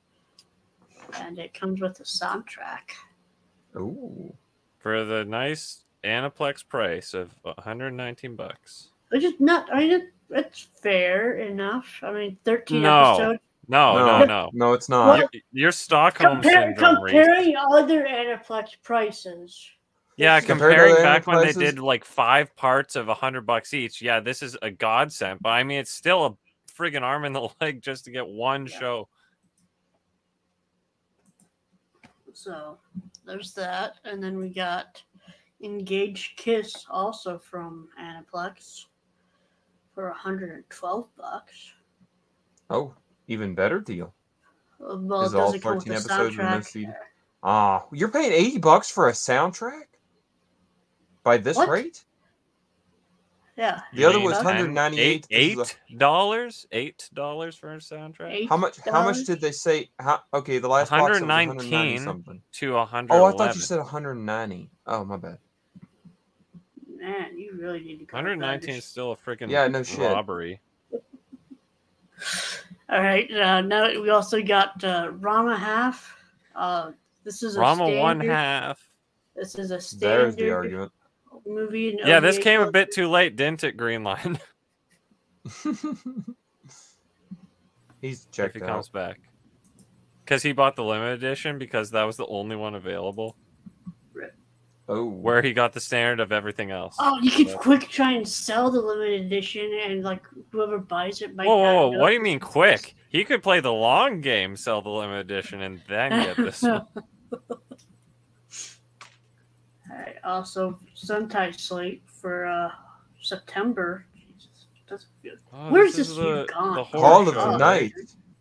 and it comes with a soundtrack. Ooh. For the nice Aniplex price of 119 bucks. Which is not. I mean, it, it's fair enough. I mean, thirteen No. episodes. No, no, No, no. no, it's not. Your, your Stockholm Compare, syndrome. Reese. comparing other Aniplex prices. Yeah, Compared comparing the back when they did like five parts of a hundred bucks each. Yeah, this is a godsend. But I mean, it's still a friggin' arm in the leg just to get one show. So there's that, and then we got Engaged Kiss also from Aniplex for 112 bucks. Oh, even better deal. Uh, Well, Is it all doesn't come with the episodes and soundtrack. CD? Ah, you're paying 80 bucks for a soundtrack? By this What? rate? Yeah. The other You was 198. Eight, eight dollars? Eight dollars for a soundtrack? a- How much? How much did they say? How, okay, the last box it was 190 119 something. to 111. Oh, I thought you said 190. Oh, my bad. Man, you really need to go. 119 is still a freaking Yeah, no shit. robbery. All right. Uh, now we also got uh, Ranma half. Uh, this is a Ranma one half. This is a standard. There's the argument. movie. in Yeah, this OVA came a bit too late, didn't it, Green Line? He's if he out. comes back. Because he bought the limited edition because that was the only one available. Oh. Where he got the standard of everything else. Oh, you could So- quick try and sell the limited edition, and like whoever buys it might. Whoa, not whoa, whoa, know what do you mean quick? He could play the long game, sell the limited edition, and then get this one. Alright, also Sentai slate for uh September. Jesus, that's good. Oh, Where's this this, the- gone? the horror Call of the right? Night.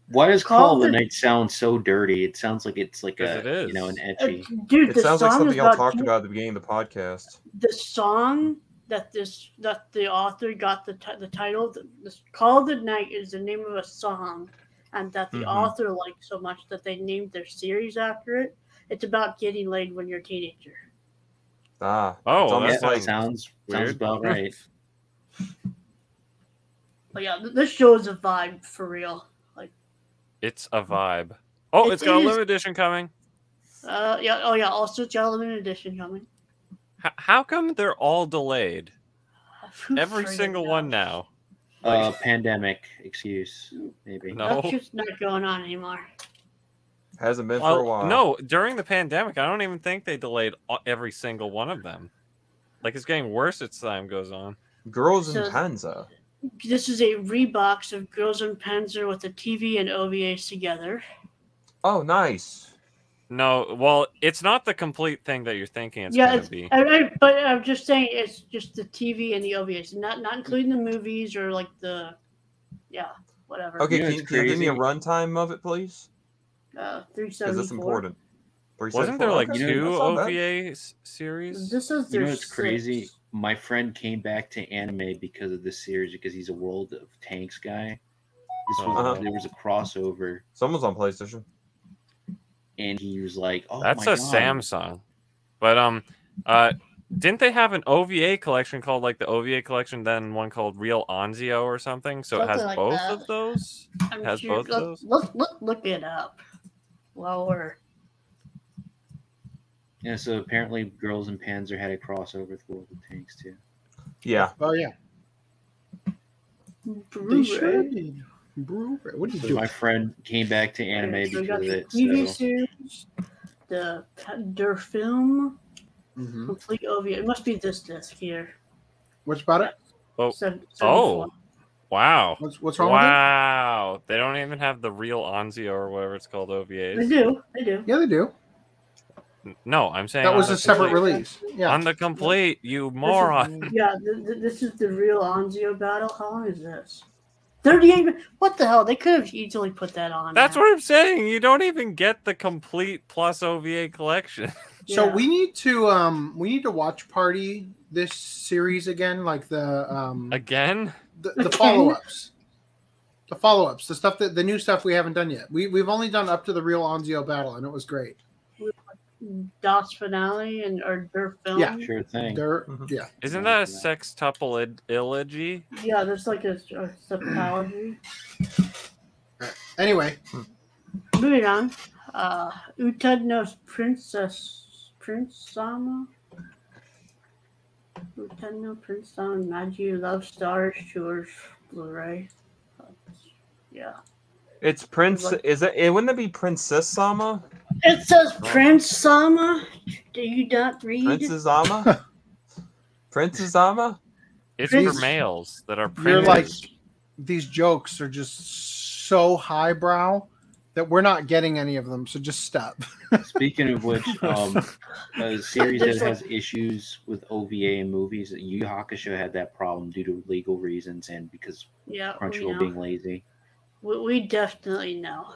Why does Call Call of the the- Night sound so dirty? It sounds like it's like a it is. you know an Uh, dude, It the sounds like something is y'all talked about at the beginning of the podcast. the song that this that the author got the ti- the title. The, this Call of the Night is the name of a song, and that the Mhm. author liked so much that they named their series after it. It's about getting laid when you're a teenager. Ah. Oh, it's almost that like sounds weird. sounds about right. But yeah, th- this show is a vibe for real. Like, It's a vibe. Oh, It it's got a is. limited edition coming. uh, yeah, oh yeah. Also, it's got a limited edition coming. H- how come they're all delayed? Every friggin' single one now. Uh, pandemic excuse maybe. No. That's just not going on anymore. hasn't been for a while. no, during the pandemic, I don't even think they delayed every single one of them. Like it's getting worse as time goes on. Girls in So- Panza. This is a rebox of Girls in Panzer with the TV and OVAs together. Oh, nice. No, well, it's not the complete thing that you're thinking it's yeah, gonna be. I, I, but I'm just saying it's just the TV and the OVAs, not not including the movies or like the, yeah, whatever. Okay, You know can, can you give me a runtime of it, please? Uh, Because 374. that's important. Wasn't there like okay, two that's not. OVA s- series? This is You know what's crazy? Sixth. My friend came back to anime because of this series because he's a World of Tanks guy. This was Uh-huh. there was a crossover, Someone's on PlayStation. and he was like, "Oh, That's my a God. Samsung. But um, uh, Didn't they have an OVA collection called like the OVA collection, then one called Real Anzio or something? So it has like both that. of those. I'm has sure- both look, those. Look, look, look it up. While we're Yeah, so apparently Girls and Panzer had a crossover with World of Tanks too. Yeah. Oh yeah. They did. Blu-ray. What did you So do? my friend came back to anime so because got of it. TV So series, the their film, Mm-hmm. complete OVA. It must be this disc here. What's about it? Oh, Seven- oh, 74. wow. What's what's wrong with it? Wow, they don't even have the real Anzio or whatever it's called OVAs. They do. They do. Yeah, they do. No, I'm saying That was the a separate complete- release. Yeah. On the complete, you This is- moron. yeah, th- th- this is the real Anzio battle. How long is this? 38. What the hell? They could have easily put that on. That's now. what I'm saying. You don't even get the complete plus OVA collection. So Yeah. we need to um we need to watch party this series again, like the um Again? the, the follow ups. The follow ups, the stuff that the new stuff we haven't done yet. We we've only done up to the real Anzio battle, and it was great. Das Finale and or their film. Yeah. sure thing. There, yeah. Isn't that a sextuple id- illogy? Yeah, there's like a, a septology. Anyway, Moving on. Uh, Uta knows Princess Prince Sama. Uta no Prince Sama Maji Love Starish Tours Blu-ray. Yeah. It's Prince. Is it? it wouldn't it be Princess Sama? It says Prince Sama. Do you not read? Princess Ama? Princess Ama? It's Prince- for males that are you're like these jokes are just so highbrow that we're not getting any of them. So just stop. Speaking of which, um, a series that has issues with OVA and movies, Yu Yu Hakusho had that problem due to legal reasons and because Yeah, we Crunchyroll know. being lazy. We, we definitely know.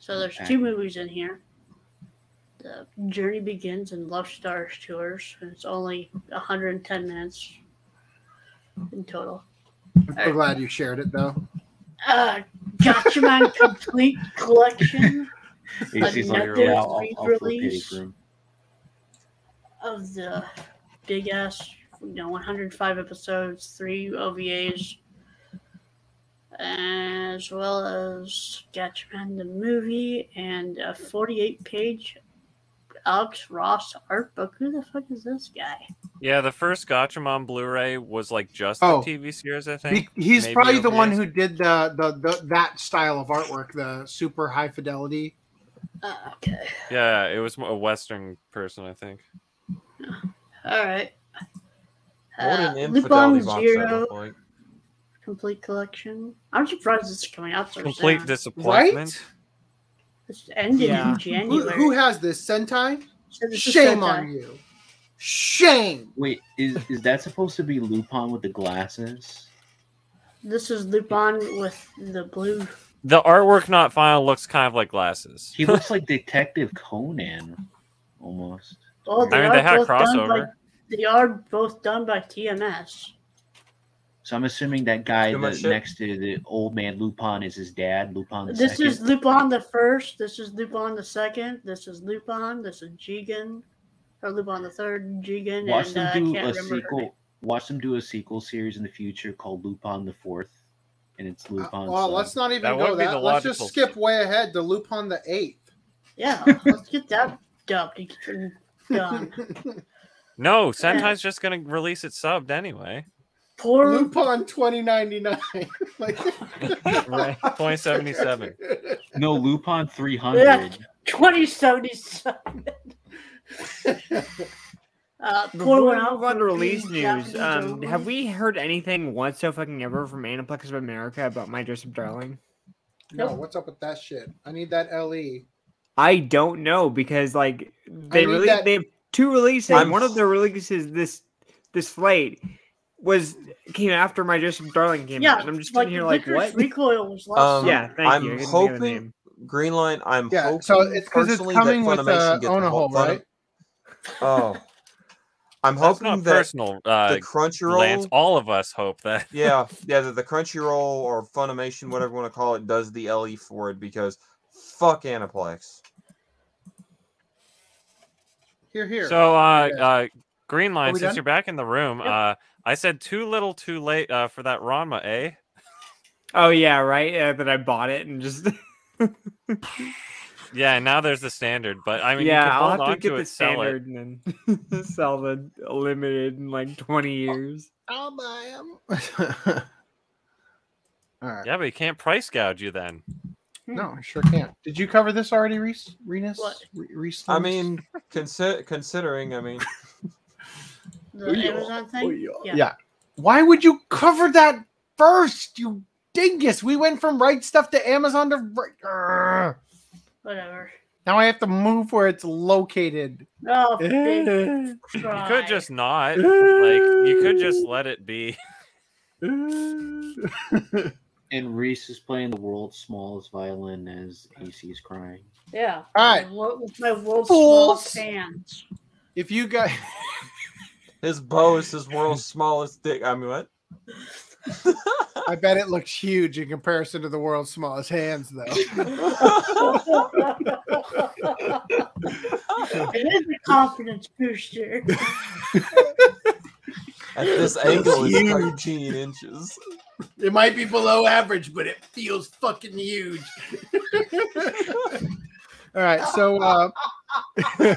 So there's Okay. two movies in here. The Journey Begins and Love Starish Tours. and It's only 110 minutes in total. I'm so glad you shared it though. Uh, Gatchaman Complete Collection. He's like, yeah, I'll, I'll feel pity re-release of the big ass, you know, 105 episodes, three OVAs, as well as Gatchaman the movie and a 48 page Alex Ross art book. Who the fuck is this guy? Yeah, the first Gatchaman Blu-ray was like just Oh. the TV series, I He, think. he's Maybe probably the one who did the, the the that style of artwork, the super high fidelity. Uh, okay. Yeah, it was a Western person, I think. All right. What Uh, an infidelity Lupin box Zero that looked like. Complete collection. I'm surprised this is coming out so Complete soon. disappointment. This ended Yeah. in Who, January. who has this Sentai? So this Shame Sentai. on you. Shame. Wait, is is that supposed to be Lupin with the glasses? This is Lupin with the blue. The artwork not final looks kind of like glasses. He looks like Detective Conan, almost. Oh, they I mean, are they had a both done by. crossover. They are both done by TMS. So I'm assuming that guy that next to the old man Lupin is his dad. Lupin the This second. is Lupin the first. This is Lupin the second. This is Lupin. This is Jigen, or Lupin the third. Jigen, Watch and them uh, do can't a remember. her name. sequel. Watch them do a sequel series in the future called Lupin the Fourth, and it's Lupin. Well, let's not even That go would be that. Let's just skip way ahead to Lupin the Eighth. Yeah, let's get that dubbed done. No, Sentai's just gonna release it subbed anyway. Poor Lupin twenty ninety nine. like Right. 2077. No, Lupin 300. Yeah, 2077. uh, pour Before one we out move on for to release news, um, have we heard anything once so fucking ever from Aniplex of America about My Dress-Up Darling? No, what's up with that shit? I need that E. LE. I don't know because like they need really that- they have two releases. I'm- One of the releases this this slate was came after My Joseph Darling came yeah, out, and I'm just sitting here like what? Recoil was last Um, Yeah, thank I'm you. I couldn't think of the hoping name. Greenline. I'm Yeah, hoping so it's 'cause it's personally coming that with, Funimation uh, gets a Onaho, whole- right? Oh, I'm That's hoping not that personal. Uh, the Crunchyroll. Lance, all of us hope that. yeah, yeah, that the Crunchyroll or Funimation, whatever you want to call it, does the LE for it because fuck Aniplex. Here, here. So, uh, uh, Green line, since done? you're back in the room, uh, I said too little, too late uh, for that Ranma, eh? Oh yeah, right. Yeah, that I bought it and just Yeah, and now there's the standard, but I mean, yeah, you I'll have to get to the it, standard and then sell the limited in like twenty years. I'll buy them. All right. Yeah, but you can't price gouge you then. No, I sure can't. Did you cover this already, Reese? Renus? Re- I mean, consi- considering, I mean, The Amazon thing. yeah. Why would you cover that first, you dingus? We went from right stuf to Amazon to right. Whatever. Now I have to move where it's located. Oh, big You could just not. Like, you could just let it be. And Reese is playing the world's smallest violin as AC's crying. Yeah. All right. My With my world's Fools. smallest hands. If you guys, his bow is his world's smallest dick. I mean, what? I bet it looks huge in comparison to the world's smallest hands, though. it is a confidence booster. At this angle, it's huge. 13 inches. It might be below average, but it feels fucking huge. All right, so uh,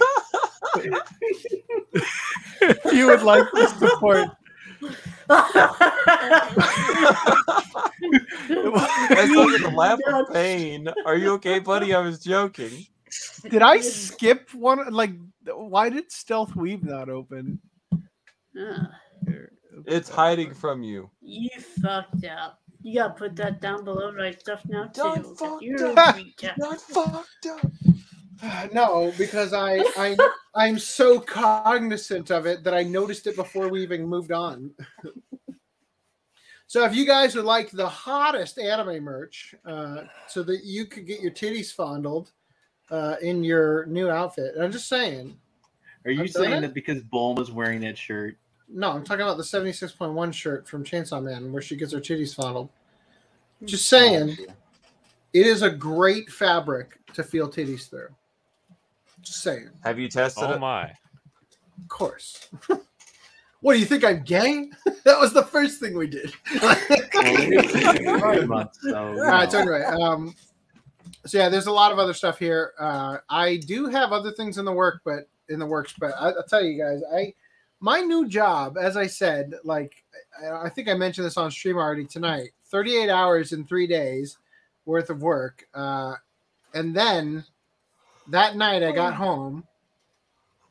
if you would like to support. That's like a laugh of pain. Are you okay, buddy? I was joking. Did I skip one? Like, why did Stealth Weave not open? Uh, It's hiding from you. you fucked up. You gotta put that down below right stuf now too. Done 'cause fucked You're a up. retard. Not fucked up. No, because I I I'm so cognizant of it that I noticed it before we even moved on. so if you guys would like the hottest anime merch, uh, so that you could get your titties fondled uh, in your new outfit, I'm just saying. Are you I've saying that because Bulma's wearing that shirt? No, I'm talking about the 76.1 shirt from Chainsaw Man where she gets her titties fondled. Just saying, it is a great fabric to feel titties through. Just saying. Have you tested Oh it? my. Of course. what do you think I'm gay? that was the first thing we did. Pride month, so, All. So anyway, um, so yeah, there's a lot of other stuff here. Uh, I do have other things in the work, but in the works. But I, I'll tell you guys, I my new job, as I said, like I, I think I mentioned this on stream already tonight. 38 hours in three days worth of work, uh, and then that night I got home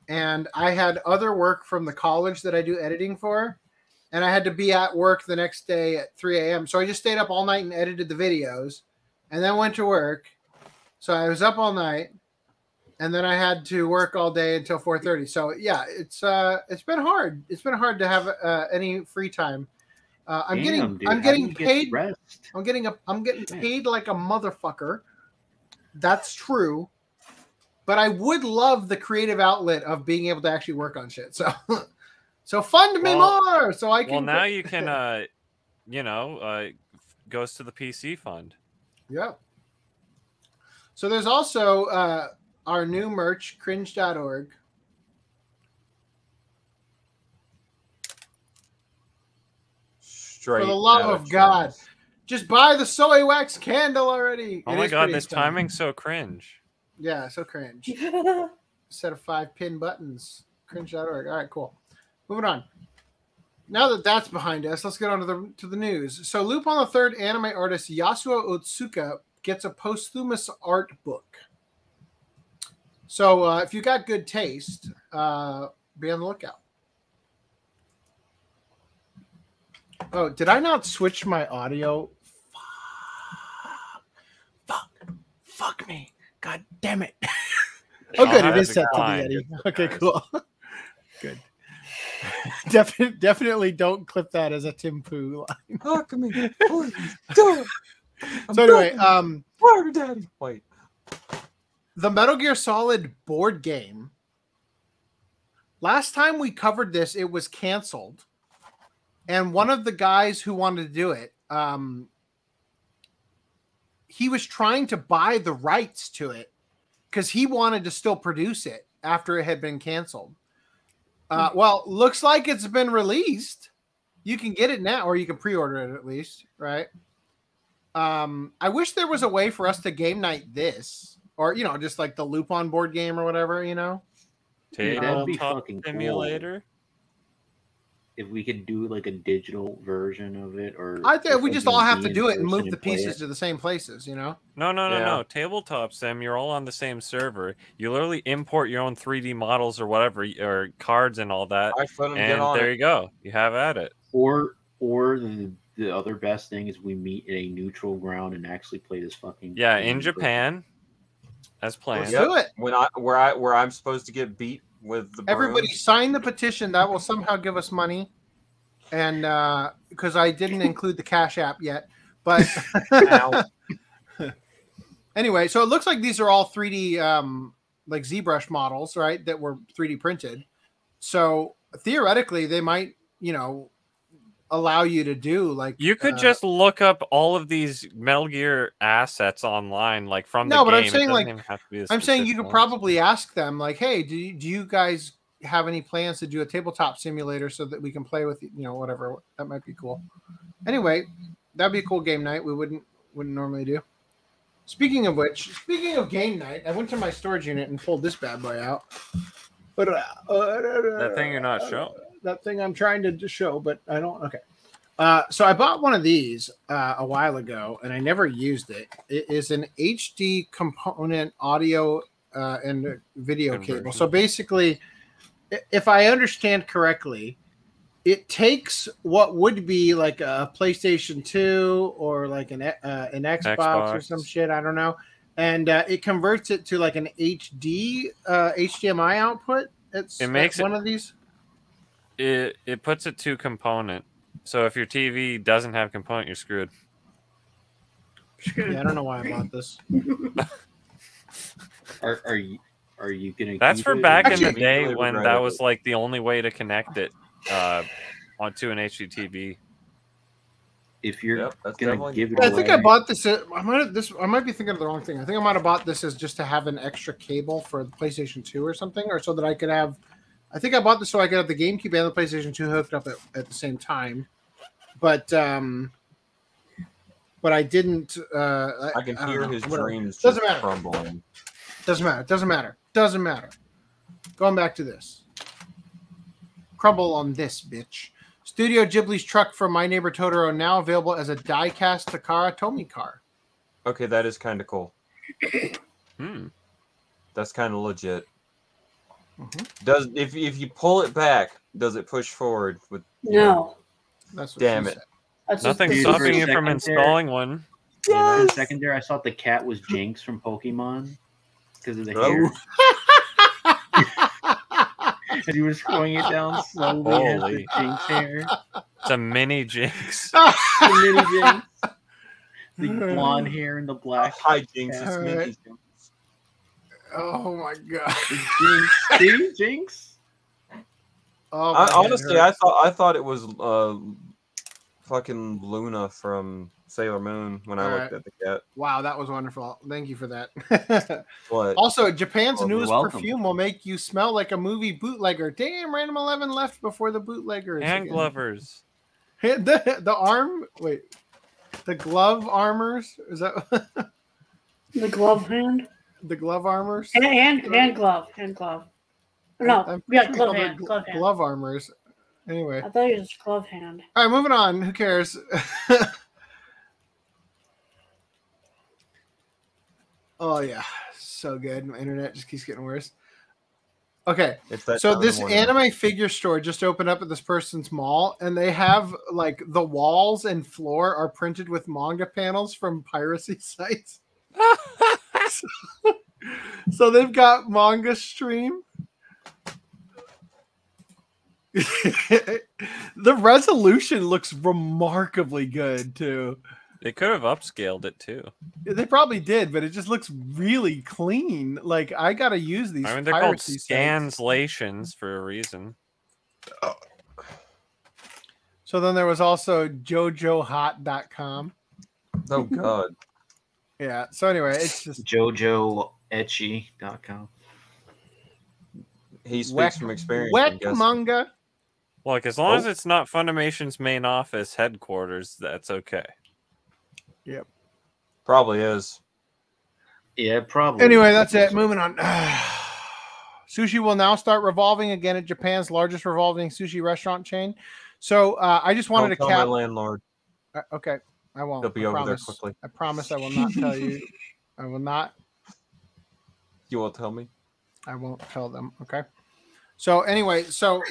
and I had other work from the college that I do editing for, and I had to be at work the next day at 3 a.m. So I just stayed up all night and edited the videos, and then went to work. So I was up all night, and then I had to work all day until 4:30. So yeah, it's uh, it's been hard. It's been hard to have uh, any free time. Uh, I'm Damn, getting dude, I'm how getting get paid. rest? I'm getting a I'm getting paid like a motherfucker. That's true. But I would love the creative outlet of being able to actually work on shit. So so fund me Well- more so I can Well, now you can, uh, you know, uh, goes to the PC fund. Yeah. So there's also uh, our new merch, cringe.org. Straight For the love out of God. Just buy the soy wax candle already. Oh It my god, this stunning. timing's so cringe. Yeah, so cringe. Set of five pin buttons. Cringe.org. All right, cool. Moving on. Now that that's behind us, let's get on to the to the news. So, Lupin the Third anime artist Yasuo Otsuka gets a posthumous art book. So, uh, if you got good taste, uh, be on the lookout. Oh, did I not switch my audio? Fuck. Fuck. Fuck me. God damn it. oh, good. I'll It is set to to the Eddie. Okay, cool. good. Definitely, definitely don't clip that as a Tim Poo line. Fuck me. Please. don't. I'm So anyway, begging. um, Water Daddy. Wait. the Metal Gear Solid board game. Last time we covered this, it was canceled, and one of the guys who wanted to do it, um, he was trying to buy the rights to it because he wanted to still produce it after it had been canceled. Uh, well, looks like it's been released. You can get it now, or you can pre-order it at least, right? Um, I wish there was a way for us to game night this, or you know, just like the loop on board game or whatever, you know. That'd be Tabletop fucking cool. simulator. If we could do like a digital version of it, or I think we just all have to do it and person move the pieces it. to the same places, you know. No, no, no, Yeah. no. Tabletop sim, you're all on the same server. You literally import your own 3D models or whatever, or cards and all that. I let 'em get and on there it. you go. You have at it. Or or the, the other best thing is we meet in a neutral ground and actually play this fucking Yeah, game in person. Japan, as planned. Yep. When I where I where I'm supposed to get beat with the Everybody sign the petition. That will somehow give us money. And uh because I didn't include the Cash App yet, but anyway, so it looks like these are all 3D um, like ZBrush models, right? That were 3D printed. So theoretically, they might, you know, allow you to do like You could uh, just look up all of these Metal Gear assets online, like from the no, game. but I'm saying like even have to be the I'm saying you could ones. probably ask them like, hey, do you, do you guys have any plans to do a tabletop simulator so that we can play with you know whatever that might be cool. Anyway, that'd be a cool game night. We wouldn't wouldn't normally do. Speaking of which, speaking of game night, I went to my storage unit and pulled this bad boy out. But uh, that thing you're not showing. That thing I'm trying to show, but I don't. Okay. Uh, so I bought one of these uh, a while ago, and I never used it. It is an HD component audio uh, and video cable. So basically, if I understand correctly, it takes what would be like a PlayStation 2 or like an uh, an Xbox, or some shit. I don't know, and uh, it converts it to like an HD uh, HDMI output. It's It makes it- one of these. It it puts it to component. So if your TV doesn't have component, you're screwed. Yeah, I don't know why I bought this. Are, are you are you gonna? That's for back in the day really when that was like the only way to connect it uh, onto an HDTV. If you're that's gonna give it I think I bought this. At, I might have this. I might be thinking of the wrong thing. I think I might have bought this as just to have an extra cable for the PlayStation Two or something, or so that I could have. I think I bought this so I could have the GameCube and the PlayStation Two hooked up at, at the same time, but um, but I didn't. Uh, I can don't hear know. his Whatever. dreams just Doesn't matter. crumbling. Doesn't matter. Doesn't matter. Doesn't matter. Going back to this. Crumble on this bitch. Studio Ghibli's truck from My Neighbor Totoro now available as a die-cast Takara Tomy car. Okay, that is kind of cool. Hmm. That's kind of legit. Mm-hmm. Does if if you pull it back, does it push forward with? No. That's Damn it. That's Nothing Dude, for a stopping you from second there- installing one. Yeah, for a second there, I thought the cat was Jynx from Pokemon because of the Oh. hair. and he was throwing it down slowly. It has the Holy. Jynx hair. It's a mini Jynx. the mini Jynx. The blonde hair and the black. Hi, Jynx. It's All me. right. Oh my god. Jynx. See, Jynx. Oh, I, honestly, I thought I thought it was uh, fucking Luna from Sailor Moon when I looked right. at the cat. Wow, that was wonderful. Thank you for that. What? also, Japan's Oh, newest welcome. perfume will make you smell like a movie bootlegger. Damn, Random Eleven left before the bootleggers. Hand again. glovers. the the arm. Wait, the glove armors. Is that The glove hand? The glove armors? Hand, and, hand glove. and glove. No, I'm yeah, glove hand. gl- Glove hand. glove armors. Anyway, I thought it was glove hand. all right, moving on. Who cares? oh yeah, so good. My internet just keeps getting worse. Okay, so time of the this morning. anime figure store just opened up at this person's mall, and they have like the walls and floor are printed with manga panels from piracy sites. so, so they've got manga stream. the resolution looks remarkably good too. They could have upscaled it too. They probably did, but it just looks really clean. Like I gotta use these. I mean, they're called scanslations for a reason. So then there was also JoJoHot.com. Oh God. Yeah. So anyway, it's just JoJoEtchy.com. He speaks Wek- from experience. I'm guessing. Look, as long as Oh. it's not Funimation's main office headquarters, that's okay. Yep. Probably is. Yeah, probably. Anyway, that's it. Moving on. sushi will now start revolving again at Japan's largest revolving sushi restaurant chain. So uh, I just wanted Don't to tell my landlord. Uh, okay, I won't. He'll be I over there promise. quickly. I promise I will not tell you. I will not. You will tell me. I won't tell them. Okay. So anyway, so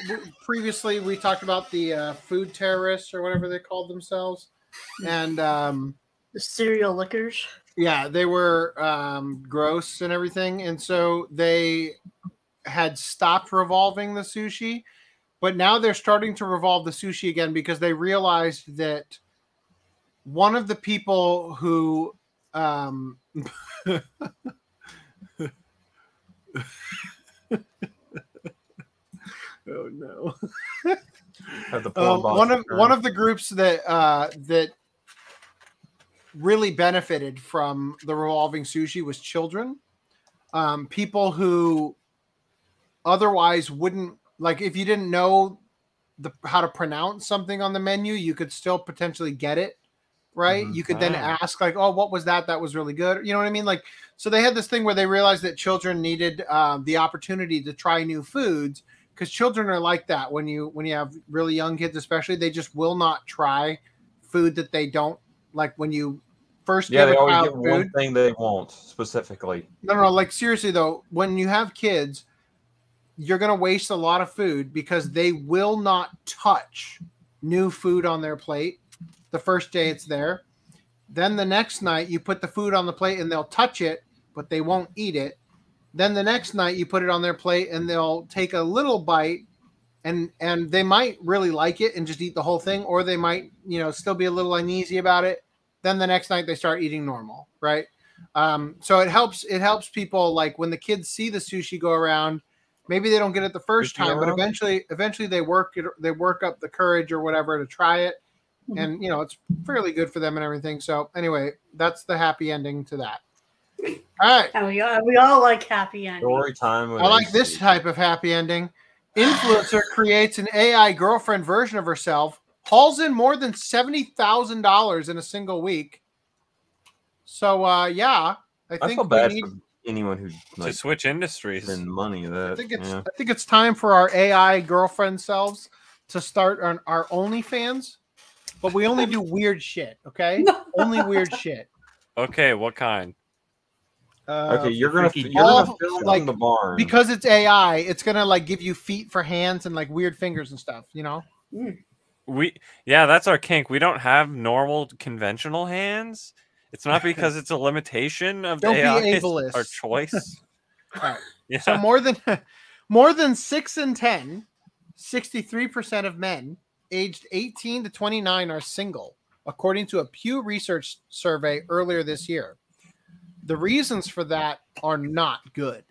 previously we talked about the uh, food terrorists or whatever they called themselves, and um, the cereal liquors. yeah, they were um, gross and everything, and so they had stopped revolving the sushi, but now they're starting to revolve the sushi again because they realized that one of the people who um, oh no. Have the porn um, one of one of the groups that uh, that really benefited from the revolving sushi was children, um, people who otherwise wouldn't like if you didn't know the how to pronounce something on the menu, you could still potentially get it right. Mm-hmm. You could then Wow. ask like, "Oh, what was that? That was really good." You know what I mean? Like, so they had this thing where they realized that children needed um, the opportunity to try new foods because children are like that when you when you have really young kids, especially they just will not try food that they don't like when you first Yeah, they always get food. one thing they want specifically. No, no, no, like seriously though, when you have kids, you're gonna waste a lot of food because they will not touch new food on their plate the first day it's there. Then the next night you put the food on the plate and they'll touch it, but they won't eat it. Then the next night you put it on their plate and they'll take a little bite and and they might really like it and just eat the whole thing or they might, you know, still be a little uneasy about it. Then the next night they start eating normal, right? Um, so it helps it helps people like when the kids see the sushi go around, maybe they don't get it the first time, but eventually eventually they work it they work up the courage or whatever to try it. And you know, it's fairly good for them and everything. So anyway, that's the happy ending to that. All right. And we all, we all like happy endings. Story time. I like AC. this type of happy ending. Influencer creates an AI girlfriend version of herself, hauls in more than seventy thousand dollars in a single week. So uh yeah, I I think feel we bad need, for anyone who like to switch industries. and money. That I think it's yeah. I think it's time for our AI girlfriend selves to start on our OnlyFans, but we only do weird shit. Okay, only weird shit. Okay, what kind? Uh, okay. You're gonna freaky- you're gonna film like, in the barn because it's AI. It's gonna like give you feet for hands and like weird fingers and stuff. You know. We yeah, that's our kink. We don't have normal conventional hands. It's not because it's a limitation of the Don't be AI, it's ableist. our choice. All right. Yeah. So more than more than six in 10, 63% of men aged 18 to 29 are single, according to a Pew Research survey earlier this year. The reasons for that are not good.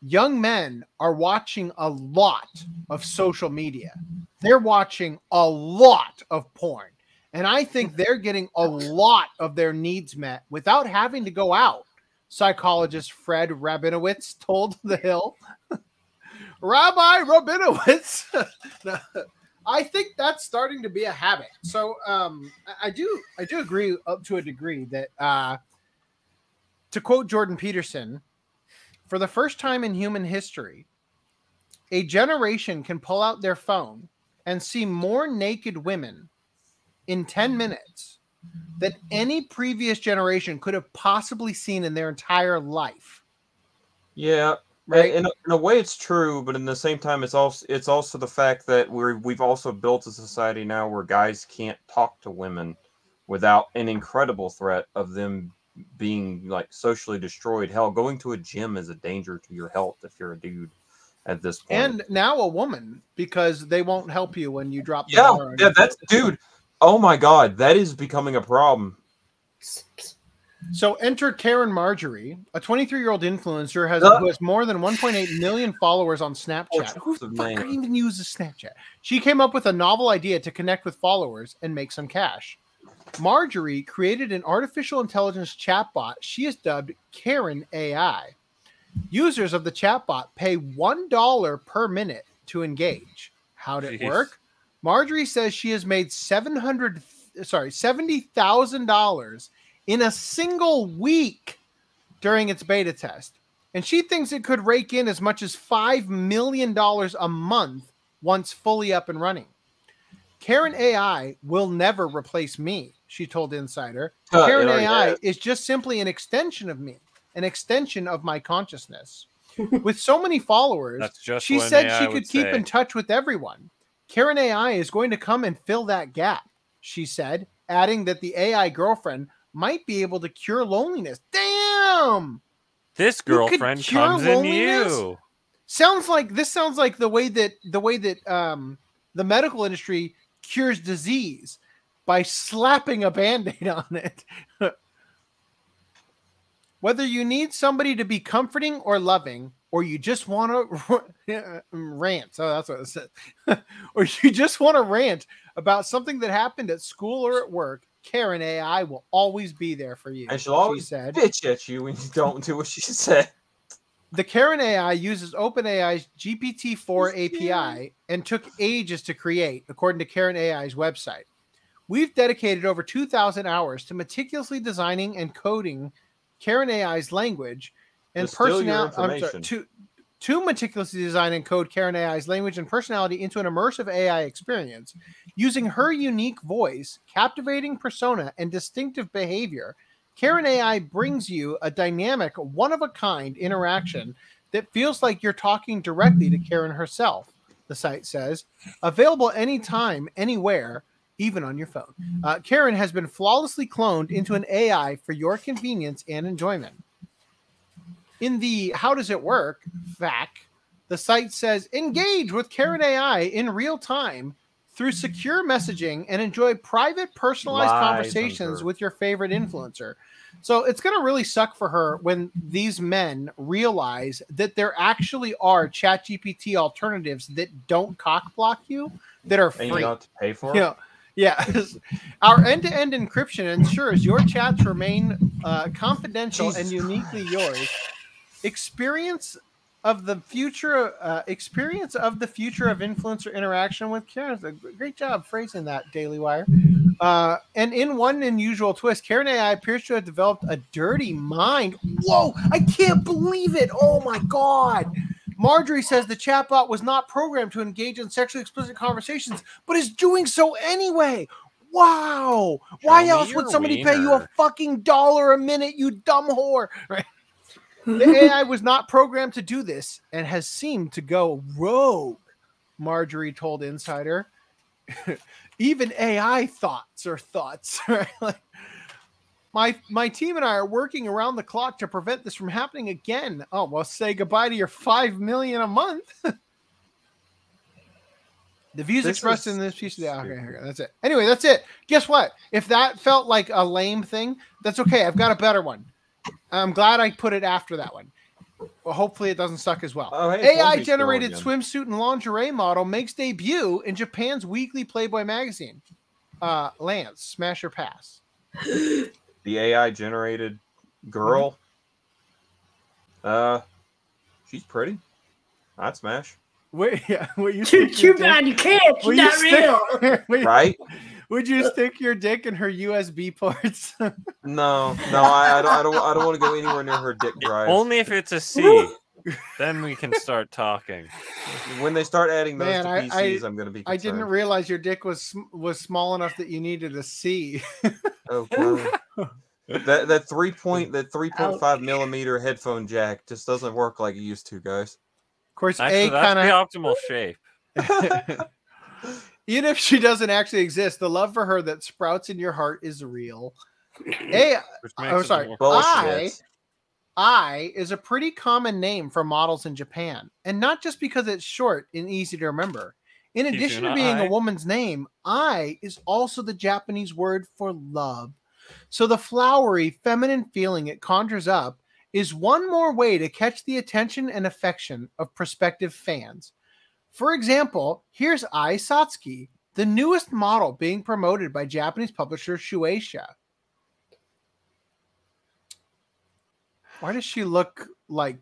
Young men are watching a lot of social media. They're watching a lot of porn. And I think they're getting a lot of their needs met without having to go out psychologist Fred Rabinowitz told The Hill. Rabbi Rabinowitz. I think that's starting to be a habit. So um, I- I do I do agree up to a degree that uh, to quote Jordan Peterson, for the first time in human history, a generation can pull out their phone and see more naked women in 10 minutes than any previous generation could have possibly seen in their entire life. Yeah, Right. In a, in a way, it's true, but in the same time, it's also it's also the fact that we're we've also built a society now where guys can't talk to women without an incredible threat of them being like socially destroyed. Hell, going to a gym is a danger to your health if you're a dude at this point. And now a woman because they won't help you when you drop yeah, yeah, that's dude. Oh my god, that is becoming a problem. So enter Caryn Marjorie, a 23 year old influencer has who has more than 1.8 million followers on Snapchat. Who of fuck man. even uses Snapchat? She came up with a novel idea to connect with followers and make some cash. Marjorie created an artificial intelligence chatbot she has dubbed Caryn AI. Users of the chatbot pay $1 per minute to engage. How'd it Jeez. work? Marjorie says she has made 700 sorry, $70,000 in a single week during its beta test. And she thinks it could rake in as much as $5 million a month once fully up and running. Caryn AI will never replace me, she told Insider. Huh, Caryn AI has. is just simply an extension of me, an extension of my consciousness. With so many followers, just she said AI she could keep say. in touch with everyone. Caryn AI is going to come and fill that gap, she said, adding that the AI girlfriend might be able to cure loneliness. Damn! This girlfriend comes in you. Sounds like this sounds like the way that the way that um the medical industry cures disease by slapping a band-aid on it. Whether you need somebody to be comforting or loving, or you just want to rant. So that's what it said. or you just want to rant about something that happened at school or at work, Caryn AI will always be there for you. And she'll always she said. bitch at you when you don't do what she said. The Caryn AI uses OpenAI's GPT-4 API and took ages to create, according to Caryn AI's website. We've dedicated over 2,000 hours to meticulously designing and coding Caryn AI's language and To steal your personality. To, to meticulously design and code Caryn AI's language and personality into an immersive AI experience, using her unique voice, captivating persona, and distinctive behavior. Caryn AI brings you a dynamic, one of a kind interaction that feels like you're talking directly to Caryn herself, the site says. Available anytime, anywhere, even on your phone. Uh, Caryn has been flawlessly cloned into an AI for your convenience and enjoyment. In the How Does It Work FAQ, the site says engage with Caryn AI in real time through secure messaging and enjoy private, personalized Lies conversations with your favorite influencer. So it's going to really suck for her when these men realize that there actually are ChatGPT alternatives that don't cock block you, that are free. And you don't have to pay for it. You know, yeah. Our end-to-end encryption ensures your chats remain uh, confidential and uniquely yours. Experience of the future, uh, experience of the future of influencer interaction with Caryn. Great job phrasing that, Daily Wire. Uh, and in one unusual twist, Caryn AI appears to have developed a dirty mind. Whoa! I can't believe it! Oh my god! Marjorie says the chatbot was not programmed to engage in sexually explicit conversations, but is doing so anyway. Wow! Why me else would somebody pay you a fucking dollar a minute, you dumb whore? Right? The AI was not programmed to do this and has seemed to go rogue, Marjorie told Insider. Even AI thoughts are thoughts, right? Like, my my team and I are working around the clock to prevent this from happening again. Oh well, say goodbye to your five million a month. the views This expressed in this piece of the okay, okay, that's it. Anyway, that's it. Guess what? If that felt like a lame thing, that's okay. I've got a better one. I'm glad I put it after that one. Well, hopefully it doesn't suck as well. Oh, hey, AI generated swimsuit and lingerie model makes debut in Japan's weekly Playboy magazine. Uh, Lance, smash or pass? The AI generated girl. Uh, she's pretty. I'd smash. Wait, yeah, will you Too, too bad you can't. will She's you not stick- real. will you- Right? Would you stick your dick in her USB ports? No, no, I, I don't. I don't. I don't want to go anywhere near her dick drive. Only if it's a C. then we can start talking. When they start adding those Man, to I, PCs, I, am going to be. I didn't realize your dick was was small enough that you needed a C. Oh, God. that that three point that three point five millimeter headphone jack just doesn't work like it used to, guys. Of course, Actually, A that's kind the of optimal shape. Even if she doesn't actually exist, the love for her that sprouts in your heart is real. A, Which oh, sorry, I, Ai is a pretty common name for models in Japan, and not just because it's short and easy to remember. In addition to being Ai. a woman's name, Ai is also the Japanese word for love. So the flowery, feminine feeling it conjures up is one more way to catch the attention and affection of prospective fans. For example, here's Ai Satsuki, the newest model being promoted by Japanese publisher Shueisha. Why does she look like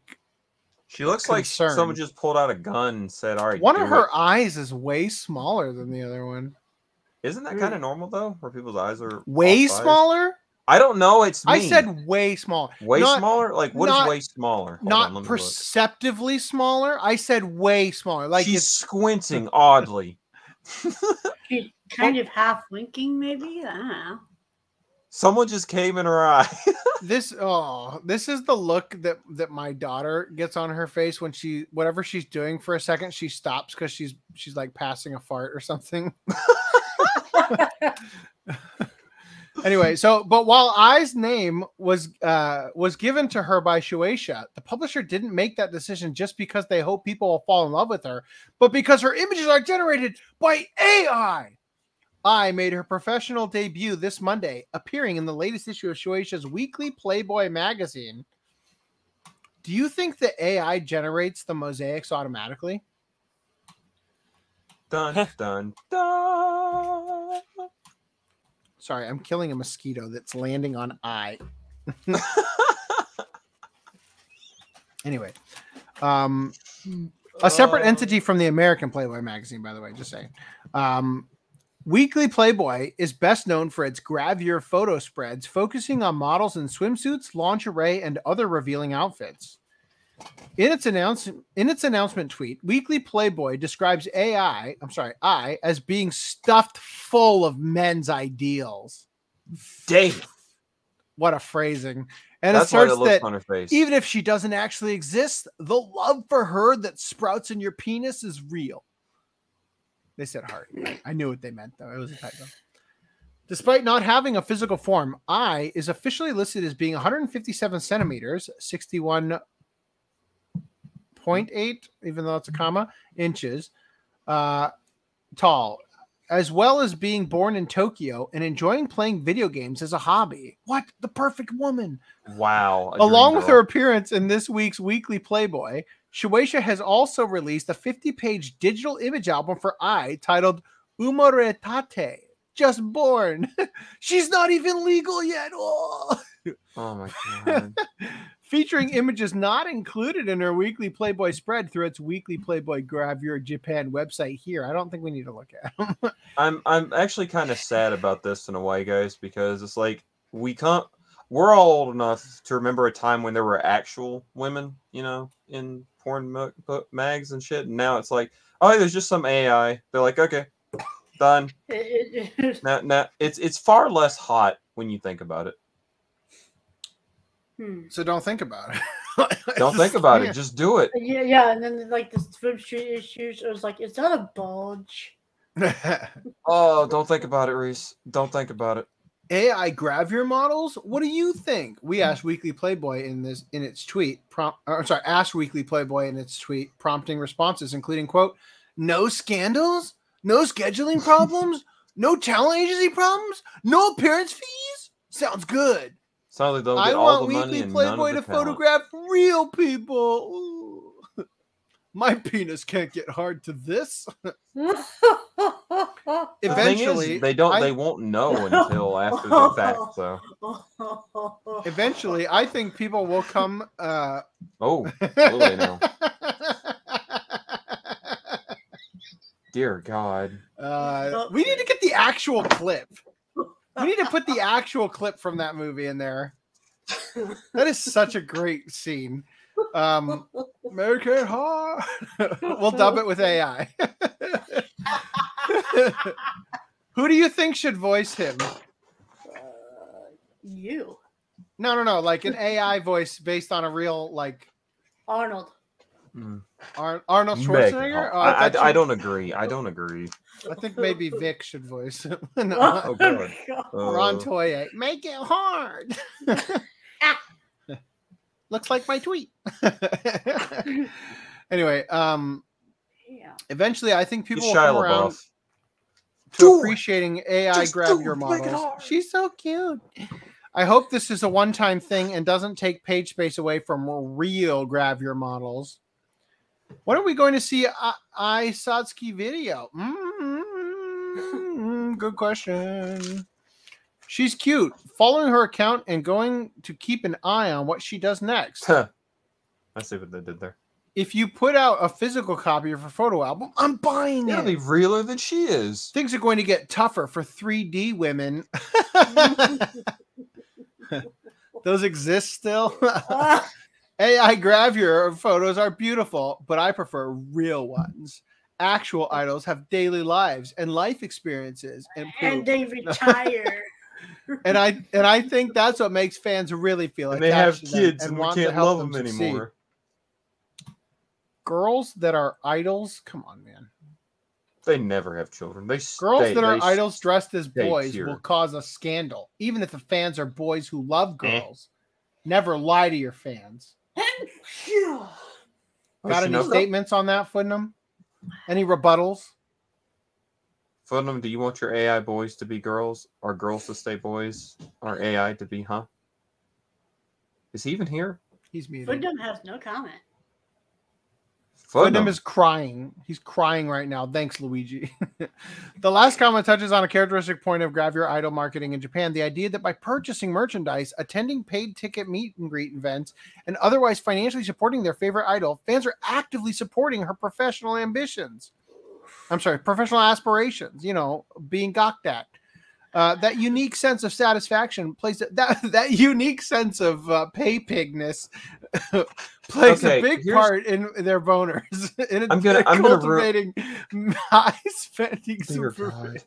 She looks like someone just pulled out a gun and said, "All right." One of her it." eyes is way smaller than the other one. Isn't that hmm. kind of normal though, where people's eyes are Way off size? smaller? I don't know. It's me. I said way smaller. way Not- smaller. Like what is not- way smaller? Hold Not on, let me look. perceptively smaller. I said way smaller. Like She's it's squinting oddly. She's kind of half winking, maybe. I don't know. Someone just came in her eye. this oh this is the look that that my daughter gets on her face when she whatever she's doing for a second she stops because she's she's like passing a fart or something anyway so but while Ai's name was uh was given to her by shueisha the publisher didn't make that decision just because they hope people will fall in love with her but because her images are generated by ai I made her professional debut this Monday, appearing in the latest issue of Shueisha's weekly Playboy magazine. Do you think the AI generates the mosaics automatically? dun dun dun. Sorry, I'm killing a mosquito that's landing on I. anyway, um, a separate entity from the American Playboy magazine, by the way, just saying. Um, Weekly Playboy is best known for its gravure photo spreads focusing on models in swimsuits, lingerie, and other revealing outfits. In its announcement in its announcement tweet, Weekly Playboy describes AI, I'm sorry, Ai as being stuffed full of men's ideals. Damn. What a phrasing. And That's the that on her face. even if she doesn't actually exist, the love for her that sprouts in your penis is real. They said heart. I knew what they meant, though. It was a typo. Despite not having a physical form, Ai is officially listed as being 157 centimeters, 61.8, even though it's a comma, inches uh, tall, as well as being born in Tokyo and enjoying playing video games as a hobby. What? The perfect woman. Wow. Along dream with girl. her appearance in this week's weekly Playboy, Shueisha has also released a 50 page digital image album for Ai titled Umoretate, Just Born. She's not even legal yet. Oh. Oh my god. Featuring images not included in her weekly Playboy spread through its weekly Playboy Gravure Japan website here. I don't think we need to look at them. I'm I'm actually kind of sad about this in a way, guys, because it's like we can't. We're all old enough to remember a time when there were actual women, you know, in porn ma- ma- mags and shit. And now it's like, oh, there's just some AI. They're like, okay, done. It- it- Now, now it's it's far less hot when you think about it. Hmm. so don't think about it. Don't think about it. Just do it. Yeah, yeah, and then like the swim swimsuit issues, it was like, is that a bulge? Oh, don't think about it, Reese. Don't think about it. AI gravure models. What do you think? We asked Weekly Playboy in this in its tweet. Prompt, or, sorry, asked Weekly Playboy in its tweet, prompting responses, including quote, "No scandals, no scheduling problems, no talent agency problems, no appearance fees. Sounds good. Sounds like they'll I all want the money Weekly and none of Playboy the to talent. photograph real people. Ooh. My penis can't get hard to this. The thing is, Eventually, they don't. I- They won't know until after the fact. So, Eventually, I think people will come. Uh, oh, will they know? Dear God. uh, we need to get the actual clip. We need to put the actual clip from that movie in there. That is such a great scene. Um, make it hard. we'll dub it with AI. Who do you think should voice him? You, No, no, no. Like an AI voice based on a real like Arnold. Ar- Arnold Meg- Schwarzenegger. Oh, I, I, thought I you- don't agree. I don't agree. I think maybe Vic should voice him. No. Oh, God. Ron Uh, Toye. Make it hard. Looks like my tweet. anyway, um, Yeah. eventually, I think people will Shia come around to Do it. appreciating AI Just grab your it. Make it models. She's so cute. I hope this is a one-time thing and doesn't take page space away from real grab your models. When are we going to see I, Ai Satsuki video? Mm, good question. She's cute. Following her account and going to keep an eye on what she does next. I see what they did there. if you put out a physical copy of her photo album, I'm buying It'll it. be realer than she is. Things are going to get tougher for 3D women. Those exist still. AI gravure photos are beautiful, but I prefer real ones. Actual idols have daily lives and life experiences, and, And they retire. and I and I think that's what makes fans really feel And they have attached to them kids and we want to can't help love them them anymore. Girls that are idols, come on, man. They never have children. They Girls stay- that are idols dressed as boys pure. will cause a scandal, even if the fans are boys who love Eh. girls. Never lie to your fans. Got any statements on that, Footnum? Any rebuttals? Footnum, do you want your AI boys to be girls, or girls to stay boys, or AI to be huh? Is he even here? He's muted. Footdom has no comment. Footnum is crying. He's crying right now. Thanks, Luigi. the last comment touches on a characteristic point of Gravure idol marketing in Japan the idea that by purchasing merchandise, attending paid ticket meet and greet events, and otherwise financially supporting their favorite idol, fans are actively supporting her professional ambitions. I'm sorry, professional aspirations, you know, being gawked at. Uh, that unique sense of satisfaction plays that that unique sense of uh, pay pigness plays Okay, a big part in their boners. in I'm gonna- I'm gonna cultivating high spending God.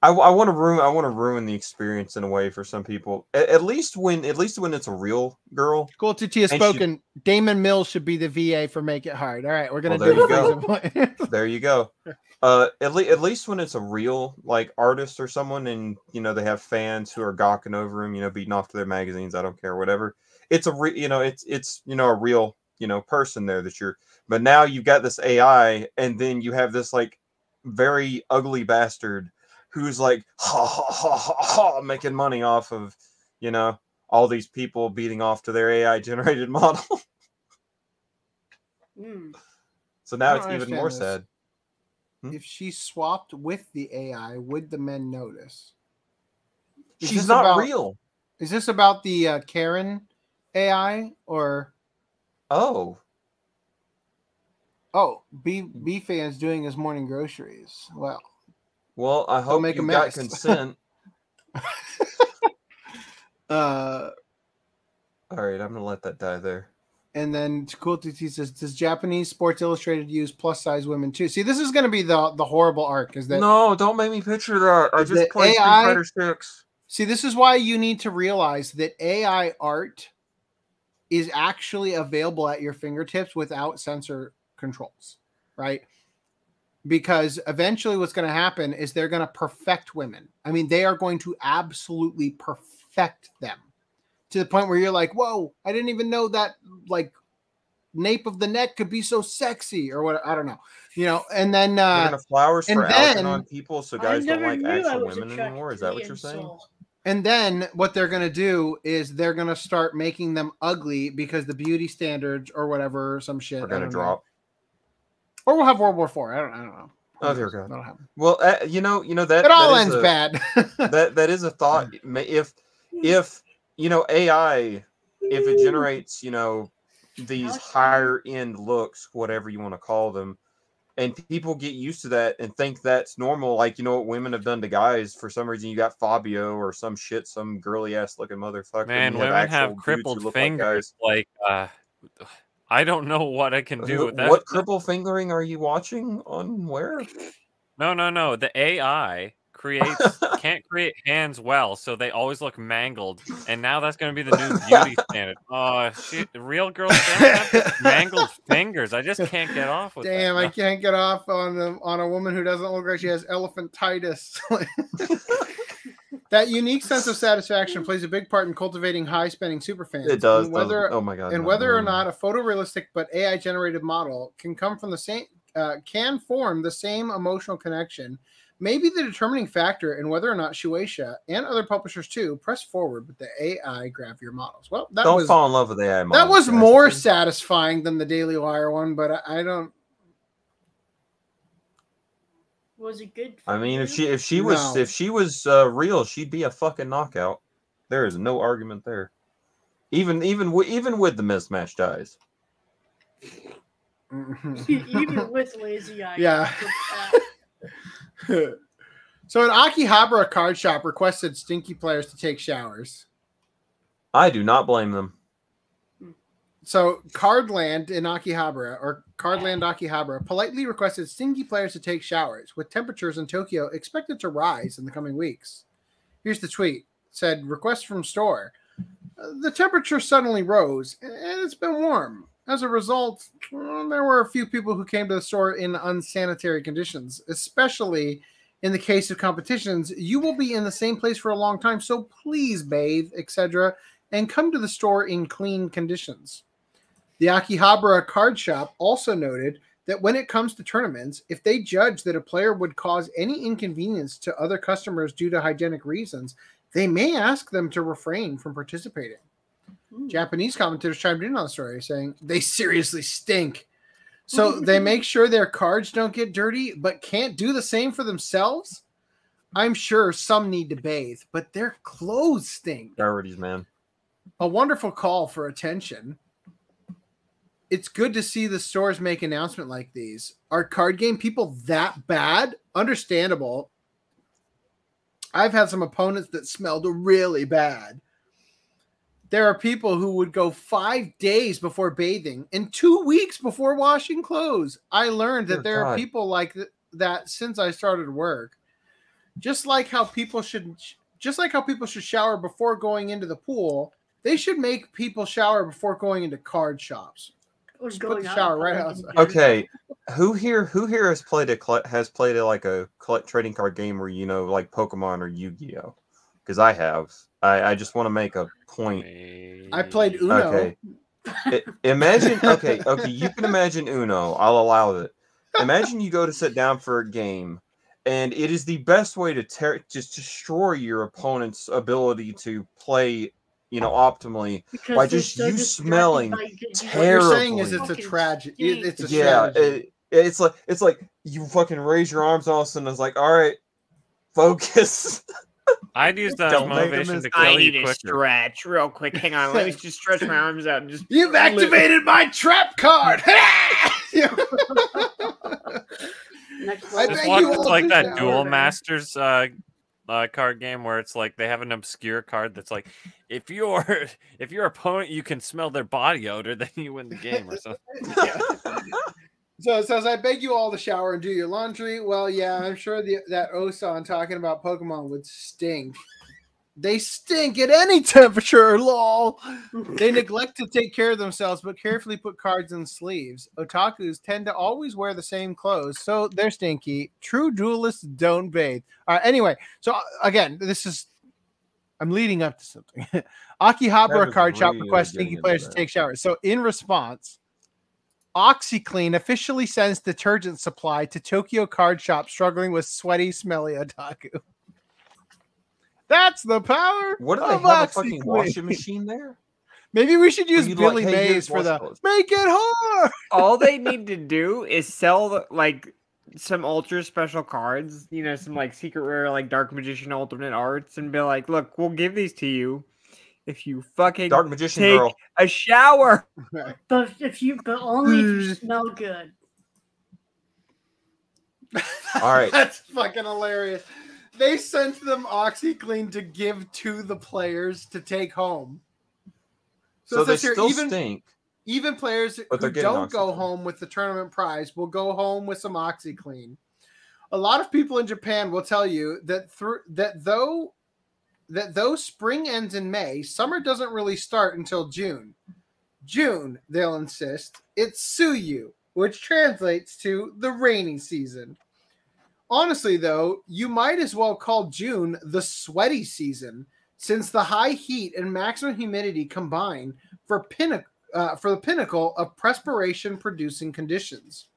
I, want to ruin I want to ruin the experience in a way for some people. At, at least when at least when it's a real girl. Cool to Tia and she- spoken. Damon Mills should be the VA for Make It Hard. All right, we're gonna Well, there do you go. there you go. Uh, at, le- at least when it's a real like artist or someone, and you know they have fans who are gawking over him, you know, beating off to their magazines. I don't care, whatever. It's a re- you know, it's it's you know a real you know person there that you're. But now you've got this AI, and then you have this like very ugly bastard who's like ha ha ha ha ha making money off of you know all these people beating off to their AI generated model. Mm. so now it's even more understand sad. Hmm? If she swapped with the AI, would the men notice? Is She's not about- real. Is this about the uh, Caryn AI or? Oh, Oh, B B fans doing his morning groceries. Well, Well, I hope make a you got consent. uh, All right, I'm gonna let that die there. And then cool to see says, does Japanese Sports Illustrated use plus size women too? See, this is going to be the the horrible arc. Is that no? Don't make me picture that. I just played Street Fighter Six. See, this is why you need to realize that AI art is actually available at your fingertips without sensor controls, right? Because eventually what's going to happen is they're going to perfect women. I mean, they are going to absolutely perfect them to the point where you're like, whoa, I didn't even know that like nape of the neck could be so sexy or what I don't know. You know, and then uh gonna flowers and for then- Algernon people, so guys don't like actual women anymore. Is that what you're saying? insole. And then what they're going to do is they're going to start making them ugly because the beauty standards or whatever, some shit. We're I gonna don't know. drop. Or we'll have World War Four. I don't. I don't know. Oh dear God. That'll happen. Well, uh, you know, you know that It all that is ends a- bad. that that is a thought. If if you know AI, if it generates you know these higher end looks, whatever you want to call them, and people get used to that and think that's normal, like you know what women have done to guys. For some reason, you got Fabio or some shit, some girly ass looking motherfucker. Man, and women actual have crippled look like fingers. Like, uh, I don't know what I can do Wh- with that. What cripple fingering are you watching on where? No, no, no. The AI creates can't create hands well, so they always look mangled. And now that's going to be the new beauty standard. Oh shit! Real girls don't have mangled fingers. I just can't get off with Damn, that. I can't get off on a, on a woman who doesn't look like she has elephantitis. that unique sense of satisfaction plays a big part in cultivating high spending superfans. It does, And whether, doesn't- oh my God, And no, whether or no, no. not a photorealistic but AI generated model can come from the same uh, can form the same emotional connection. May be the determining factor in whether or not Shueisha and other publishers too press forward with the AI gravure models. Well, that don't was fall in love with the AI. that was guys. more satisfying than the Daily Wire one, but I, I don't. Was it good? I mean, if she if she was No. if she was uh, real, she'd be a fucking knockout. There is no argument there. Even even wi- even with the mismatched eyes. Even with lazy eyes. Yeah. so an Akihabara card shop requested stinky players to take showers. I do not blame them. So Cardland in Akihabara or Cardland Akihabara politely requested stinky players to take showers, with temperatures in Tokyo expected to rise in the coming weeks. Here's the tweet: It said request from store. "Uh, The temperature suddenly rose, and it's been warm. As a result, mm, there were a few people who came to the store in unsanitary conditions, especially in the case of competitions. You will be in the same place for a long time, so please bathe, etc., and come to the store in clean conditions. The Akihabara card shop also noted that when it comes to tournaments, if they judge that a player would cause any inconvenience to other customers due to hygienic reasons, they may ask them to refrain from participating. Hmm. Japanese commentators chimed in on the story saying they seriously stink. So they make sure their cards don't get dirty, but can't do the same for themselves. I'm sure some need to bathe, but their clothes stink. Priorities, man. A wonderful call for attention. It's good to see the stores make announcement like these. Are card game people that bad? Understandable. I've had some opponents that smelled really bad. There are people who would go five days before bathing and two weeks before washing clothes. I learned that Dear there are people like th- that since I started work. Just like how people should, just like how people should shower before going into the pool, they should make people shower before going into card shops. Or Just put the shower right public outside. Okay, who here who here has played a has played a like a trading card game where you know like Pokemon or Yu Gi Oh? Because I have. I I just want to make a point. I played Uno. Okay. I- imagine okay okay you can imagine Uno. I'll allow it. Imagine you go to sit down for a game, and it is the best way to tear just destroy your opponent's ability to play. You know, optimally Because by just so you smelling by getting- What What you're saying is it's a tragedy. It's a yeah, it, it's like it's like you fucking raise your arms all of a sudden. It's like, all right, focus. I'd use that as Don't make them motivation as- to I kill you need to stretch real quick. Hang on, let me just stretch my arms out and just. You've activated my trap card. Next I Just watch you it's all like that shower, Duel man. Masters uh, uh, card game where it's like they have an obscure card that's like if your if your opponent you can smell their body odor, then you win the game or something. So it says, I beg you all to shower and do your laundry. Well, yeah, I'm sure the, that Osan talking about Pokemon would stink. They stink at any temperature, lol. They neglect to take care of themselves, but carefully put cards in sleeves. Otakus tend to always wear the same clothes, so they're stinky. True duelists don't bathe. All right, anyway, so uh, again, this is I'm leading up to something. Akihabara card shop requests stinky players to take showers. So in response, OxiClean officially sends detergent supply to Tokyo card shop struggling with sweaty, smelly otaku. That's the power. What do they of have a fucking washing machine there? Maybe we should use you'd like, Billy "Hey, Mays for the clothes." make it hard. All they need to do is sell the, like some ultra special cards, you know, some like secret rare like Dark Magician alternate arts, and be like, "Look, we'll give these to you if you fucking Dark Magician take girl. a shower." But if you, but only if Hmm. you smell good. All right. That's fucking hilarious. They sent them OxiClean to give to the players to take home. So, it they here, still even, stink. even players But who don't go home with the tournament prize will go home with some OxiClean. A lot of people in Japan will tell you that through that though that though spring ends in May, summer doesn't really start until June. June, they'll insist, it's Suyu, which translates to the rainy season. Honestly, though, you might as well call June the sweaty season, since the high heat and maximum humidity combine for uh, for the pinnacle of perspiration producing conditions.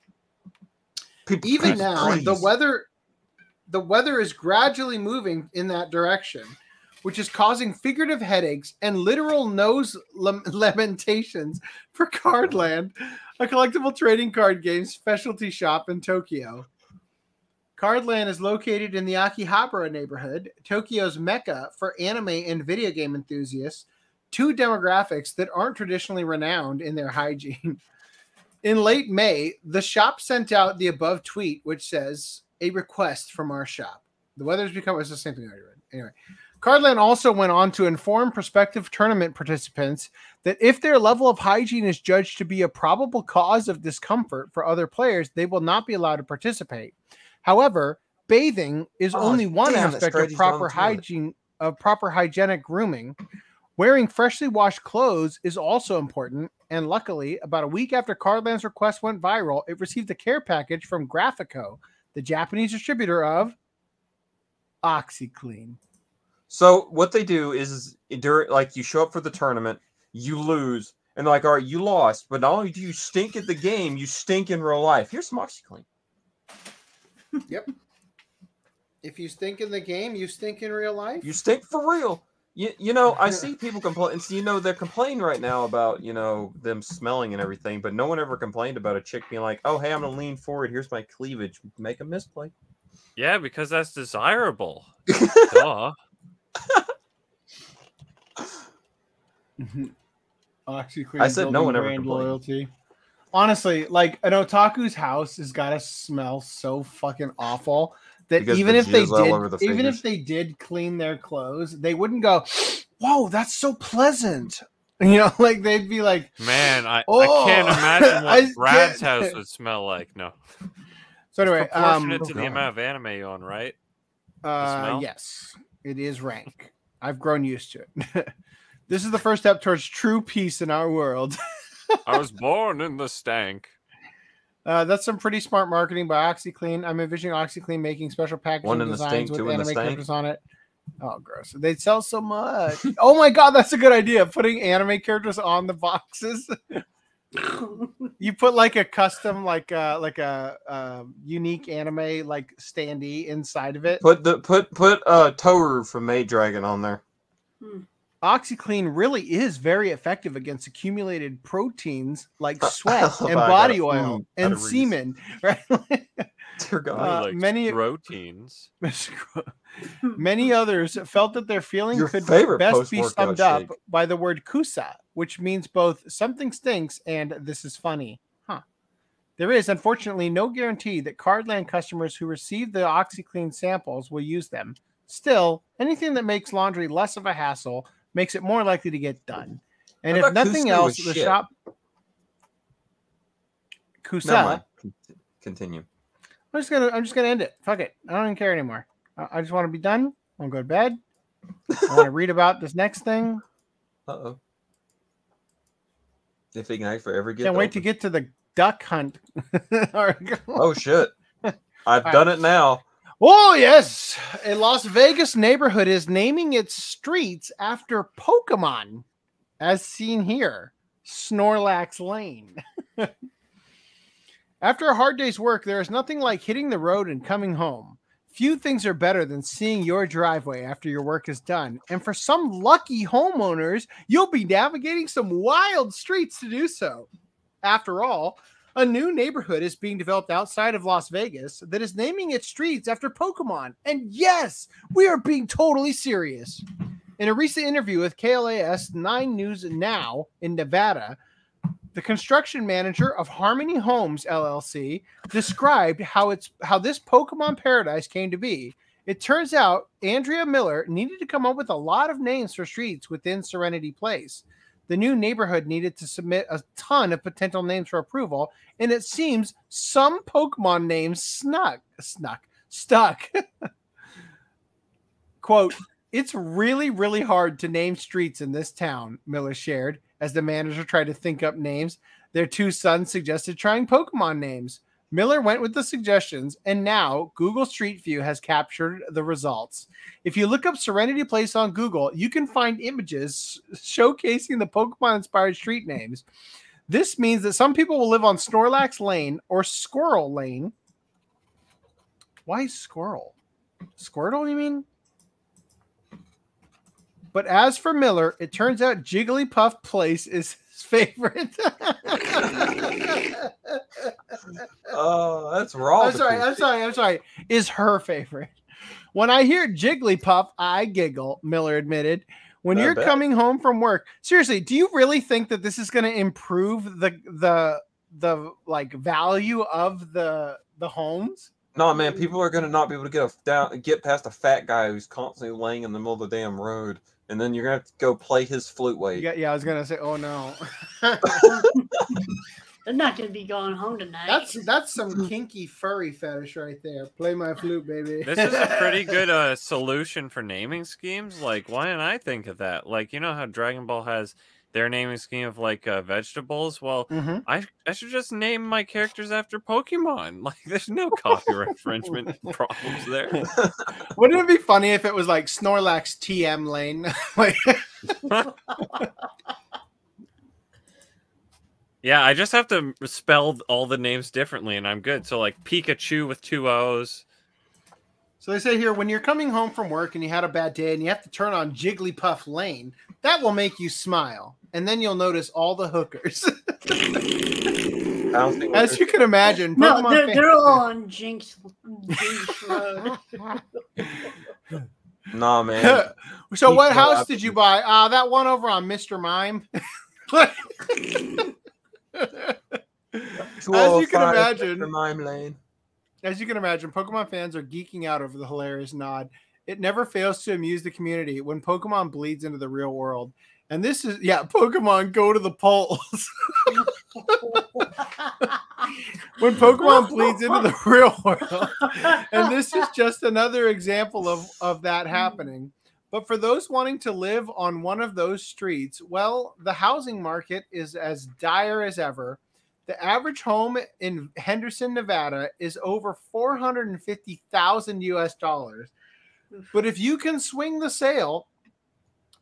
People, Even please, now, the weather the weather is gradually moving in that direction, which is causing figurative headaches and literal nose lamentations for Cardland, a collectible trading card game specialty shop in Tokyo. Cardland is located in the Akihabara neighborhood, Tokyo's mecca for anime and video game enthusiasts, two demographics that aren't traditionally renowned in their hygiene. In late May, the shop sent out the above tweet, which says a request from our shop. The weather's become it's the same thing I already read. Anyway, Cardland also went on to inform prospective tournament participants that if their level of hygiene is judged to be a probable cause of discomfort for other players, they will not be allowed to participate. However, bathing is Oh, only one aspect of proper hygiene of proper hygienic grooming. Wearing freshly washed clothes is also important, and luckily, about a week after Cardland's request went viral, it received a care package from Graphico, the Japanese distributor of OxiClean. So what they do is during like you show up for the tournament, you lose, and they're like, all right, you lost, but not only do you stink at the game, you stink in real life. Here's some OxiClean. Yep. If you stink in the game, you stink in real life. You stink for real. You, you know, I see people complain. You know, they're complaining right now about you know them smelling and everything, but no one ever complained about a chick being like, "Oh, hey, I'm gonna lean forward. Here's my cleavage. Make a misplay." Yeah, because that's desirable. Duh. OxiClean. I said no one ever brand complained. loyalty. Honestly, like an otaku's house has got to smell so fucking awful that Because even the if they jizz all over the did, even fingers. if they did clean their clothes, they wouldn't go, "Whoa, that's so pleasant." You know, like they'd be like, Man, I, Oh, I can't imagine what I Brad's can't- house would smell like. No. So It's anyway, um, proportionate to the God. amount of anime you own, right? Uh, smell? yes, it is rank. I've grown used to it. this is the first step towards true peace in our world. I was born in the stank. Uh, that's some pretty smart marketing by OxiClean. I'm envisioning OxiClean making special packaging One in the designs stink, with two in the anime characters on it. Oh, gross! They sell so much. oh my god, that's a good idea. Putting anime characters on the boxes. You put like a custom, like uh, like a uh, unique anime like standee inside of it. Put the put put uh Toru from Maid Dragon on there. OxiClean really is very effective against accumulated proteins like sweat and body oil and out of Reese. semen, right? Dear God. Uh, like many proteins. many others felt that their feeling Your could best be post-workout summed up by the word kusa, which means both something stinks and this is funny. Huh. There is unfortunately no guarantee that Cardland customers who receive the OxiClean samples will use them. Still, anything that makes laundry less of a hassle makes it more likely to get done. And if nothing Kusa else, the shit. shop Kusa. mind. Continue. I'm just gonna I'm just gonna end it. Fuck it. I don't even care anymore. I, I just want to be done. I want to go to bed. I want to read about this next thing. Uh oh. If ignite forever get Can't wait to get to the duck hunt. article. Oh shit. I've right. done it now. Oh yes, a Las Vegas neighborhood is naming its streets after Pokemon, as seen here, Snorlax Lane. after a hard day's work, there is nothing like hitting the road and coming home. Few things are better than seeing your driveway after your work is done. And for some lucky homeowners, you'll be navigating some wild streets to do so. After all, a new neighborhood is being developed outside of Las Vegas that is naming its streets after Pokemon. And yes, we are being totally serious. In a recent interview with KLAS 9 News Now in Nevada, the construction manager of Harmony Homes LLC described how it's how this Pokemon paradise came to be. It turns out Andrea Miller needed to come up with a lot of names for streets within Serenity Place. The new neighborhood needed to submit a ton of potential names for approval, and it seems some Pokemon names snuck, snuck, stuck. Quote, it's really, really hard to name streets in this town, Miller shared as the manager tried to think up names. Their two sons suggested trying Pokemon names. Miller went with the suggestions, and now Google Street View has captured the results. If you look up Serenity Place on Google, you can find images showcasing the Pokemon inspired street names. This means that some people will live on Snorlax Lane or Squirrel Lane. Why Squirrel? Squirtle, you mean? But as for Miller, it turns out Jigglypuff Place is his favorite. Oh, that's wrong. I'm sorry, I'm sorry, I'm sorry. Is her favorite. When I hear Jigglypuff, I giggle, Miller admitted. When I you're bet. coming home from work, seriously, do you really think that this is going to improve the the the like value of the the homes. No, man, people are gonna not be able to get a down get past a fat guy who's constantly laying in the middle of the damn road, and then you're gonna have to go play his flute weight. Yeah, yeah, I was gonna say, oh no. They're not gonna be going home tonight. That's that's some kinky furry fetish right there. Play my flute, baby. This is a pretty good uh, solution for naming schemes. Like, why didn't I think of that? Like, you know how Dragon Ball has their naming scheme of like uh, vegetables. Well, Mhm. I I should just name my characters after Pokemon. Like, there's no copyright infringement problems there. Wouldn't it be funny if it was like Snorlax TM Lane? like, Yeah, I just have to spell all the names differently, and I'm good. So like Pikachu with two O's. So they say here when you're coming home from work and you had a bad day and you have to turn on Jigglypuff Lane, that will make you smile, and then you'll notice all the hookers. As you can imagine, no, Pokemon they're, they're all on Jynx, Jynx Road. Nah, man. so what Equal house did you buy? Uh that one over on Mr. Mime. As you can imagine, Mr. Mime Lane. As you can imagine, Pokemon fans are geeking out over the hilarious nod. It never fails to amuse the community when Pokemon bleeds into the real world. And this is, yeah, Pokemon go to the polls. when Pokemon bleeds into the real world. And this is just another example of, of that happening. But for those wanting to live on one of those streets, well, the housing market is as dire as ever. The average home in Henderson, Nevada is over 450,000 US dollars. But if you can swing the sale,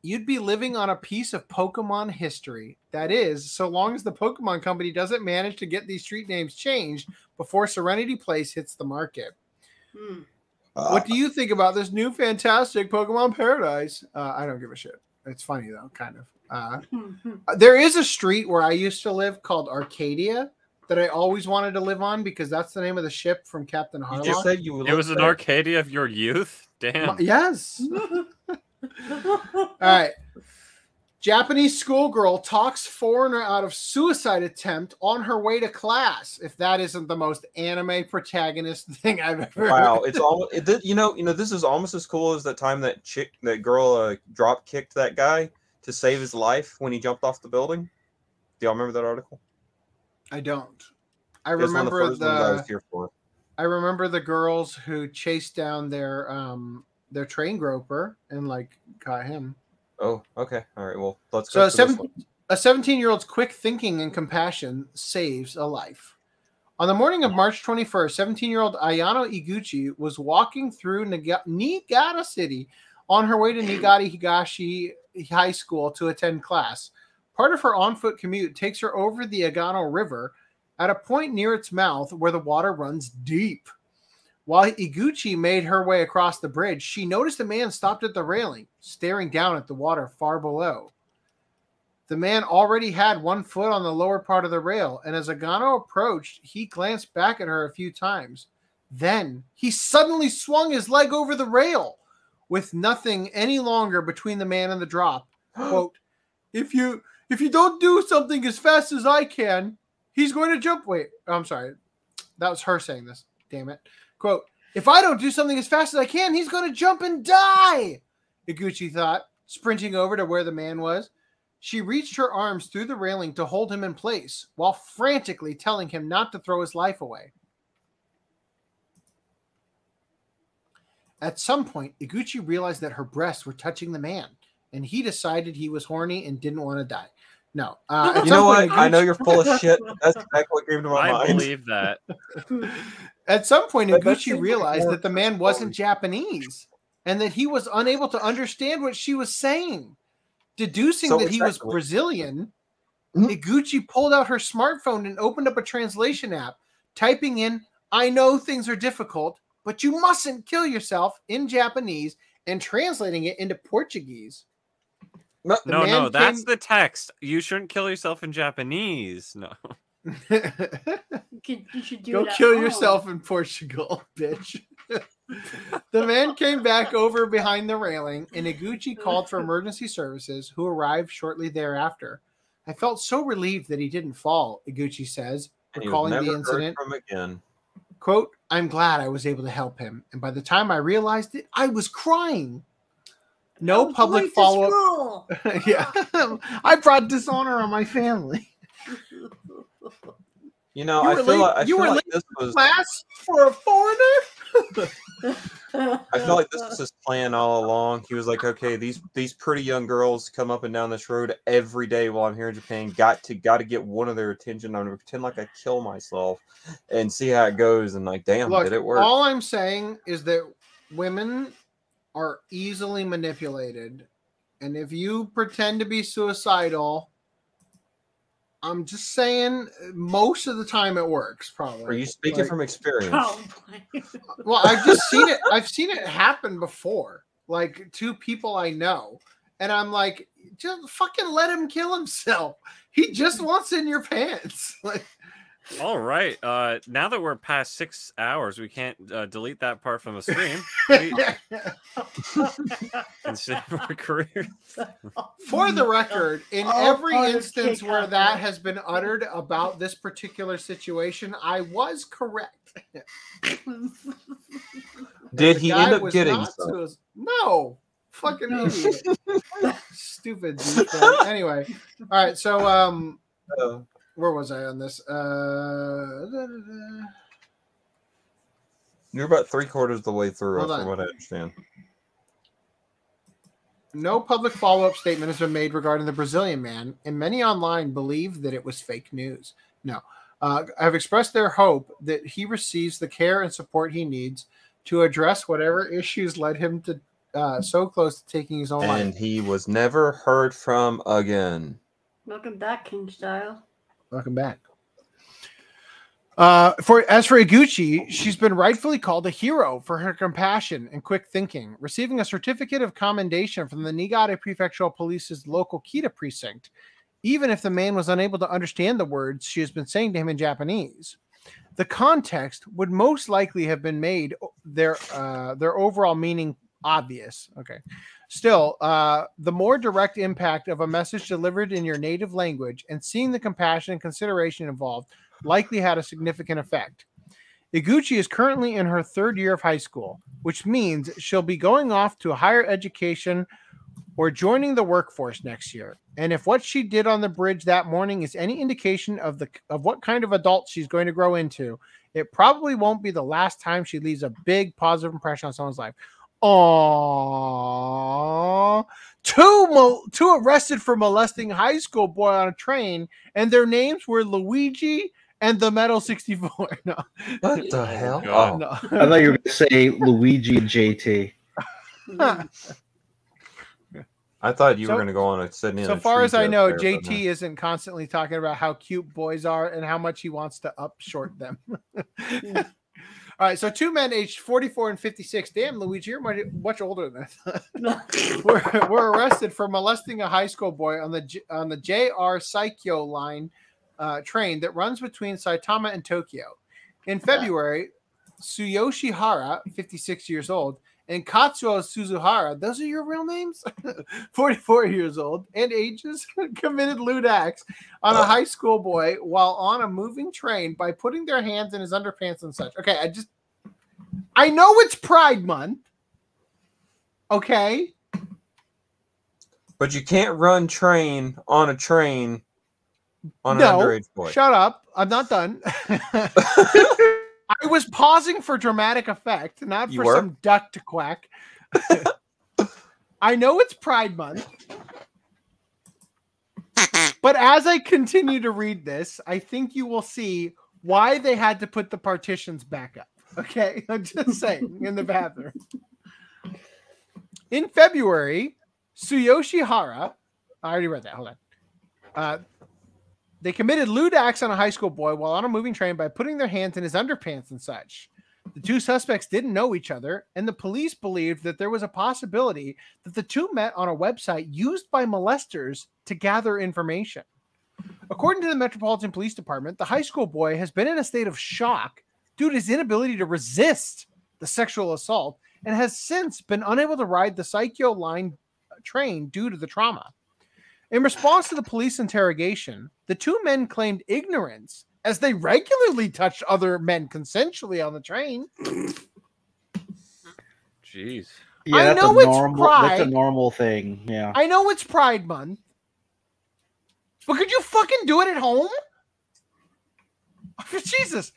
you'd be living on a piece of Pokemon history. That is, so long as the Pokemon company doesn't manage to get these street names changed before Serenity Place hits the market. Hmm. what do you think about this new fantastic Pokemon Paradise? Uh, I don't give a shit. It's funny though, kind of. Uh, there is a street where I used to live called Arcadia that I always wanted to live on because that's the name of the ship from Captain You Harlock. just said you It was an Arcadia of your youth. Damn. Yes. All right. Japanese schoolgirl talks foreigner out of suicide attempt on her way to class. If that isn't the most anime protagonist thing I've ever Wow, heard. it's almost it, you know you know this is almost as cool as that time that chick that girl uh, drop kicked that guy to save his life when he jumped off the building. Do y'all remember that article? I don't. I It was one of the remember first ones I was the here for. I remember the girls who chased down their um their train groper and like caught him. Oh, okay, all right. Well, let's So go. a to this seven, one. a 17 year old's quick thinking and compassion saves a life. On the morning of March 21st, 17 year old Ayano Iguchi was walking through Niigata City on her way to Niigata Higashi High School to attend class. Part of her on foot commute takes her over the Agano River at a point near its mouth where the water runs deep. While Iguchi made her way across the bridge, she noticed a man stopped at the railing, staring down at the water far below. The man already had one foot on the lower part of the rail, and as Agano approached, he glanced back at her a few times. Then he suddenly swung his leg over the rail with nothing any longer between the man and the drop. Quote, if you if you don't do something as fast as I can, he's going to jump. Wait, I'm sorry. That was her saying this. Damn it. Quote, if I don't do something as fast as I can, he's going to jump and die. Iguchi thought, sprinting over to where the man was. She reached her arms through the railing to hold him in place while frantically telling him not to throw his life away. At some point, Iguchi realized that her breasts were touching the man, and he decided he was horny and didn't want to die. No. Uh, you know what? point, I know you're full of shit. That's exactly what came to my I mind. I believe that. At some point, But that Iguchi realized that the man wasn't Japanese and that he was unable to understand what she was saying. Deducing So that he was exactly. Brazilian, Iguchi pulled out her smartphone and opened up a translation app, typing in, I know things are difficult, but you mustn't kill yourself in Japanese and translating it into Portuguese. No, The no, no, man that's the text. You shouldn't kill yourself in Japanese. No. You, could, you should do Go it kill home. yourself in Portugal, bitch. the man came back over behind the railing, and Iguchi called for emergency services, who arrived shortly thereafter. I felt so relieved that he didn't fall, Iguchi says. And recalling the never heard incident. from again. Quote, I'm glad I was able to help him. And by the time I realized it, I was crying. No public follow up. yeah. I brought dishonor on my family. You know, You I feel late- like I you feel were like this was Class for a foreigner? I feel like this was his plan all along. He was like, okay, these these pretty young girls come up and down this road every day while I'm here in Japan. Got to got to get one of their attention. I'm gonna pretend like I kill myself and see how it goes. And like, damn, Look, did it work? all I'm saying is that women are easily manipulated. And if you pretend to be suicidal, I'm just saying most of the time it works, probably. Are you speaking Like- from experience? well, I've just seen it. I've seen it happen before, like two people I know, and I'm like, just fucking let him kill himself. He just wants in your pants. Like, All right. Uh, now that we're past six hours, we can't uh, delete that part from the stream. We- and save career. for the record, in Oh, every oh, instance where out that has been uttered about this particular situation, I was correct. Did he end up getting not No. Fucking idiot. Stupid douchebag. Anyway. All right. So um where was I on this? Uh da, da, da. You're about three quarters of the way through, Hold from what I understand. no public follow-up statement has been made regarding the Brazilian man, and many online believe that it was fake news. No. Uh, have expressed their hope that he receives the care and support he needs to address whatever issues led him to uh, so close to taking his own And life. And he was never heard from again. Welcome back, King Style. Welcome back. Uh, for as for Iguchi, she's been rightfully called a hero for her compassion and quick thinking, receiving a certificate of commendation from the Niigata Prefectural Police's local Kita precinct, even if the man was unable to understand the words she has been saying to him in Japanese. The context would most likely have been made their uh, their overall meaning obvious. Okay. Still, uh, the more direct impact of a message delivered in your native language and seeing the compassion and consideration involved likely had a significant effect. Iguchi is currently in her third year of high school, which means she'll be going off to a higher education or joining the workforce next year. And if what she did on the bridge that morning is any indication of the of what kind of adult she's going to grow into, it probably won't be the last time she leaves a big positive impression on someone's life. Aww. Two, mo- two arrested for molesting high school boy on a train, and their names were Luigi and the Metal 64. No. What the oh, hell? Oh. No. I thought you were going to say Luigi and JT. I thought you So- were going to go on a sitting in. so far as I know, there, but JT isn't constantly talking about how cute boys are and how much he wants to up short them. All right, so two men aged 44 and 56. Damn, Luigi, you're much, much older than thought. were, were arrested for molesting a high school boy on the on the JR Saikyo line uh, train that runs between Saitama and Tokyo. In February, Tsuyoshi Hara, 56 years old, and Katsuo Suzuhara, those are your real names? 44 years old and ages, committed lewd acts on a high school boy while on a moving train by putting their hands in his underpants and such. Okay, I just, I know it's Pride Month. Okay. But you can't run train on a train on no, an underage boy. shut up. I'm not done. I was pausing for dramatic effect, not You for were? some duck to quack. I know it's Pride Month. But as I continue to read this, I think you will see why they had to put the partitions back up. Okay, I'm just saying in the bathroom. In February, Tsuyoshi Hara, I already read that. Hold on. Uh, they committed lewd acts on a high school boy while on a moving train by putting their hands in his underpants and such. The two suspects didn't know each other, and the police believed that there was a possibility that the two met on a website used by molesters to gather information. According to the Metropolitan Police Department, the high school boy has been in a state of shock due to his inability to resist the sexual assault and has since been unable to ride the Saikyo line train due to the trauma. In response to the police interrogation, the two men claimed ignorance as they regularly touched other men consensually on the train. Jeez. Yeah, I that's know a it's normal. That's a normal thing. Yeah. I know it's Pride Month, but could you fucking do it at home? Jesus,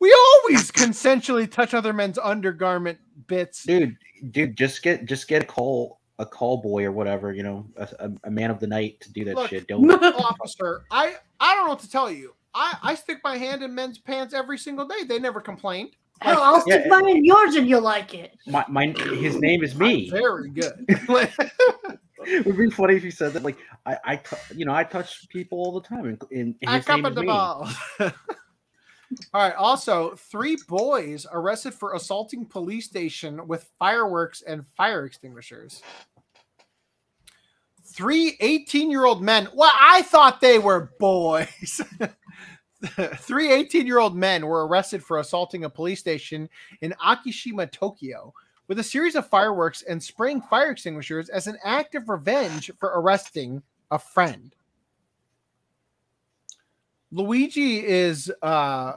we always consensually touch other men's undergarment bits. dude, dude, just get just get a call a call boy or whatever, you know, a, a, a man of the night to do that Look, shit. Don't officer, I I don't know what to tell you. I I stick my hand in men's pants every single day. They never complained. Hell, I'll stick Yeah. mine in yours and you'll like it. my, my his name is me. Very good. It would be funny if you said that. Like I, I, you know, I touch people all the time, and, and I his come name at is the me. All right. Also, three boys arrested for assaulting police station with fireworks and fire extinguishers. Three 18 year old men. Well, I thought they were boys. Three 18 year old men were arrested for assaulting a police station in Akishima, Tokyo, with a series of fireworks and spraying fire extinguishers as an act of revenge for arresting a friend. Luigi is uh,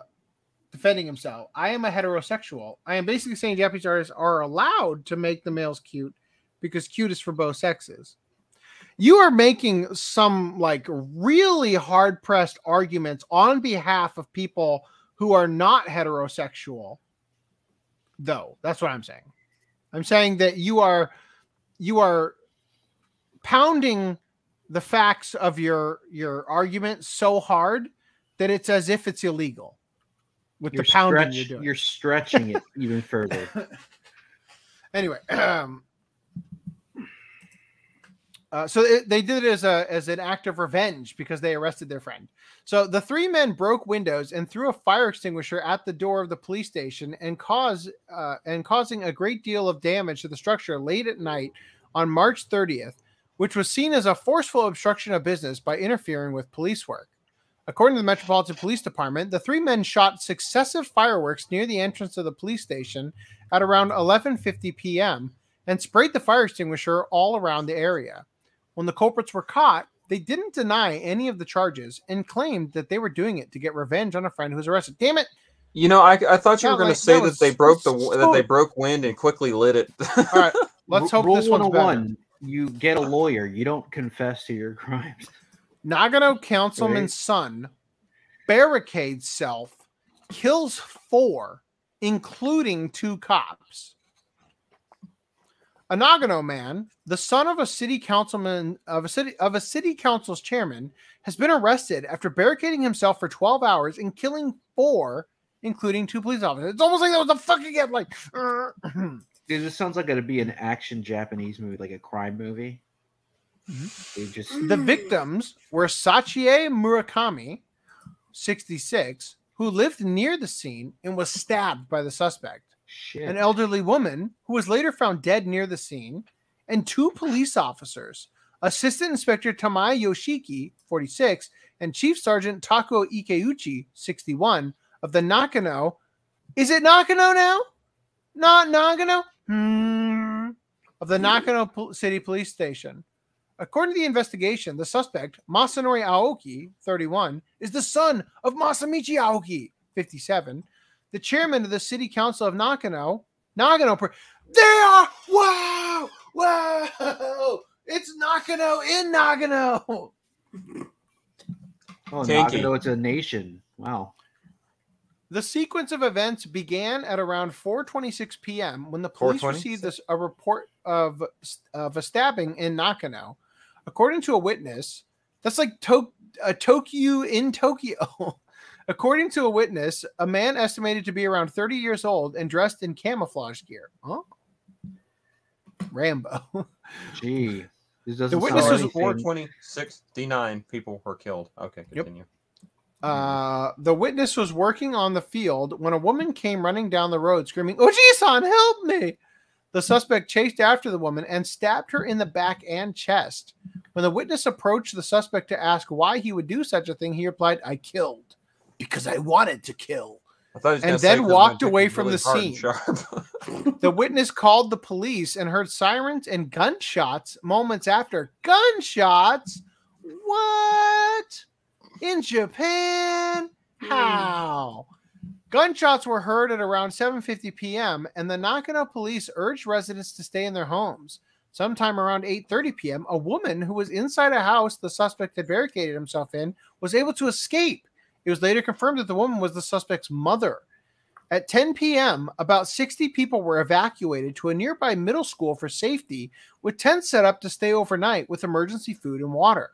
defending himself. I am a heterosexual. I am basically saying Japanese artists are allowed to make the males cute because cute is for both sexes. You are making some like really hard pressed arguments on behalf of people who are not heterosexual, though. That's what I'm saying. I'm saying that you are you are pounding the facts of your your argument so hard that it's as if it's illegal with You're the pounding stretch- you're doing. You're stretching it even further. anyway, um, uh, so it, they did it as a as an act of revenge because they arrested their friend. So the three men broke windows and threw a fire extinguisher at the door of the police station and cause uh, and causing a great deal of damage to the structure late at night on March 30th, which was seen as a forceful obstruction of business by interfering with police work. According to the Metropolitan Police Department, the three men shot successive fireworks near the entrance of the police station at around 11:50 p.m. and sprayed the fire extinguisher all around the area. When the culprits were caught, they didn't deny any of the charges and claimed that they were doing it to get revenge on a friend who was arrested. Damn it! You know, I, I thought you were going like, to say that that, they broke the so- that they broke wind and quickly lit it. All right, let's hope Rule this one's better. You get a lawyer. You don't confess to your crimes. Nagano councilman's son barricades self, kills four, including two cops. A Nagano man, the son of a city councilman of a city of a city council's chairman, has been arrested after barricading himself for 12 hours and killing four, including two police officers. It's almost like that was a fucking like Dude, this sounds like it'd be an action Japanese movie, like a crime movie. They just The victims were Sachie Murakami, 66, who lived near the scene and was stabbed by the suspect. An elderly woman who was later found dead near the scene, and two police officers, Assistant Inspector Tamai Yoshiki, 46, and Chief Sergeant Tako Ikeuchi, 61, of the Nakano. Is it Nakano now? Not Nagano? Hmm. Of the Nakano City Police Station. According to the investigation, the suspect, Masanori Aoki, 31, is the son of Masamichi Aoki, 57, the chairman of the city council of Nakano. Nagano. Pro- they are! Wow! Wow! It's Nakano in Nagano! oh, Kinky. Nagano, it's a nation. Wow. The sequence of events began at around 4:26 p.m. when the police received this a report of of a stabbing in Nakano. According to a witness, that's like to, a Tokyo in Tokyo. According to a witness, a man estimated to be around 30 years old and dressed in camouflage gear. Huh? Rambo. Gee, this The doesn't witness sound was anything- 469 people were killed. Okay, continue. Uh, the witness was working on the field when a woman came running down the road screaming, Oji-san, help me! The suspect chased after the woman and stabbed her in the back and chest. When the witness approached the suspect to ask why he would do such a thing, he replied, I killed because I wanted to kill. I thought he was gonna And say then 'cause my walked away from really the scene. the witness called the police and heard sirens and gunshots moments after. Gunshots? What? In Japan? Hmm. How? Gunshots were heard at around 7:50 p.m. and the Nakano police urged residents to stay in their homes. Sometime around 8:30 p.m., a woman who was inside a house the suspect had barricaded himself in was able to escape. It was later confirmed that the woman was the suspect's mother. At 10 p.m., about 60 people were evacuated to a nearby middle school for safety, with tents set up to stay overnight with emergency food and water.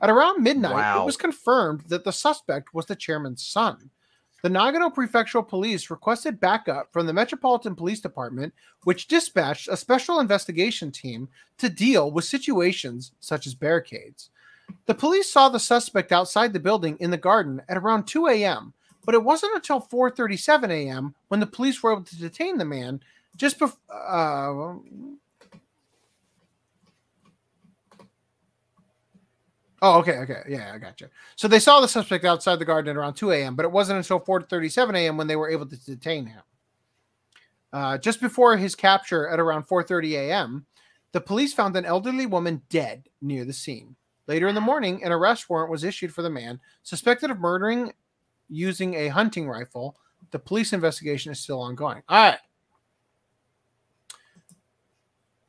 At around midnight, Wow. it was confirmed that the suspect was the chairman's son. The Nagano Prefectural Police requested backup from the Metropolitan Police Department, which dispatched a special investigation team to deal with situations such as barricades. The police saw the suspect outside the building in the garden at around 2 a.m., but it wasn't until 4:37 a.m. when the police were able to detain the man just before. Uh, oh, okay, okay, yeah, I got you. So they saw the suspect outside the garden at around 2 a.m., but it wasn't until 4:37 a.m. when they were able to detain him. Uh, just before his capture at around 4:30 a.m., the police found an elderly woman dead near the scene. Later in the morning, an arrest warrant was issued for the man suspected of murdering using a hunting rifle. The police investigation is still ongoing. All right.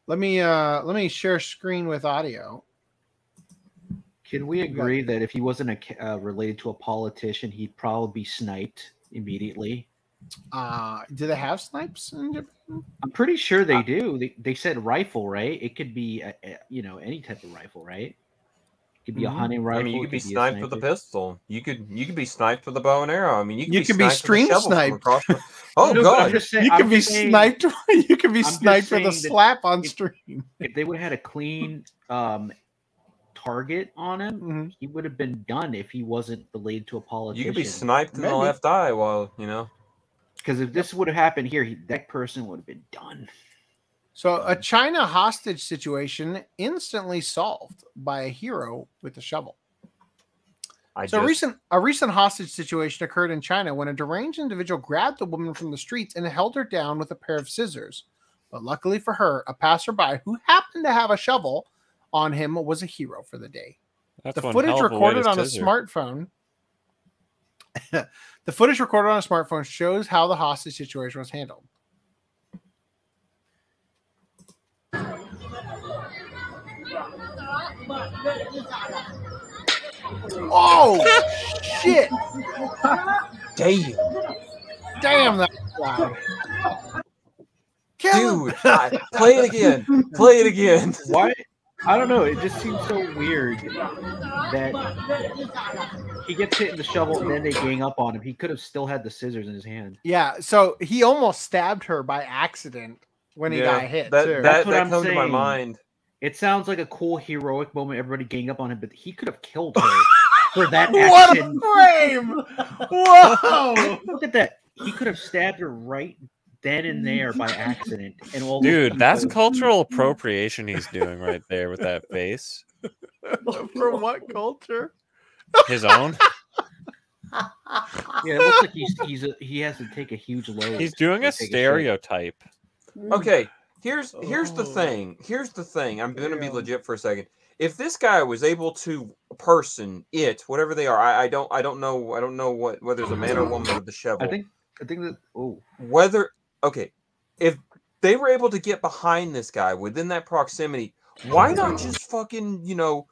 Let me uh let me share screen with audio. Can we agree that if he wasn't a, uh, related to a politician, he'd probably be sniped immediately? Uh do they have snipes in Japan? I'm pretty sure Uh, they do. They, they said rifle, right? It could be, a, a- you know, any type of rifle, right? It could be a Mhm. hunting rifle. I mean, you it could be a sniped with a pistol. You could you could be sniped with a bow and arrow. I mean, you could You be could be sniped with a stream shovel from sniped. across the- Oh No, but I'm god! saying- You I'm be saying- sniped. You can be I'm sniped with a slap on if- stream. If they would have had a clean um, target on him, Mm-hmm. he would have been done if he wasn't related to a You could be sniped in the left eye while you know. Because if this would have happened here, he, that person would have been done. So a China hostage situation instantly solved by a hero with a shovel. I so a recent a recent hostage situation occurred in China when a deranged individual grabbed the woman from the streets and held her down with a pair of scissors. But luckily for her, a passerby who happened to have a shovel on him was a hero for the day. That's the footage hell a recorded to on a scissor. smartphone. the footage recorded on a smartphone shows how the hostage situation was handled. Oh shit! Damn, Damn that loud. Dude! Play it again. Play it again. Why? I don't know. It just seems so weird that he gets hit in the shovel and then they gang up on him. He could have still had the scissors in his hand. Yeah, so he almost stabbed her by accident when he Yeah, got hit. that- too. that- That's what I'm comes to my mind. It sounds like a cool heroic moment. Everybody gang up on him, but he could have killed her for that action. what action. a frame! Whoa! Look at that. He could have stabbed her right then and mm-hmm. there by accident. And all Dude, that's people- cultural appropriation he's doing right there with that face. From what culture? His own. Yeah, it looks like he's he's a, he has to take a huge load. He's doing a take shit. stereotype. Okay, here's here's the Oh. thing. Here's the thing. I'm gonna be legit for a second. If this guy was able to person it, whatever they are, I, I don't I don't know I don't know what whether it's a man or woman with the shovel. I think I think that oh whether okay, if they were able to get behind this guy within that proximity, why not just fucking you know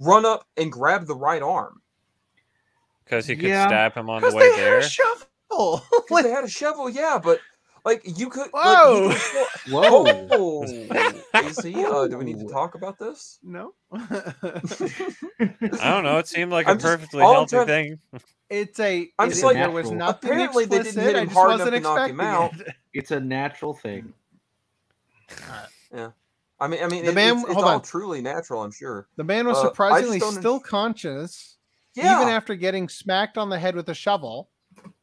run up and grab the right arm? Because he could Yeah. stab him on the way they had a there. shovel. Because they had a shovel, yeah, but like you could. Whoa. Like, you could, Whoa. Oh, AC, uh, do we need to talk about this? No. I don't know. It seemed like a I'm just- perfectly all healthy trying- thing. It's a. I'm it- just like, there was nothing apparently they didn't explicit, hit him hard enough wasn't to knock him out. it. it's a natural thing. Yeah, I mean, I mean, The it- man- it's, it's hold all on. truly natural, I'm sure. The man was Uh, I just surprisingly don't still conscious, Yeah. even after getting smacked on the head with a shovel.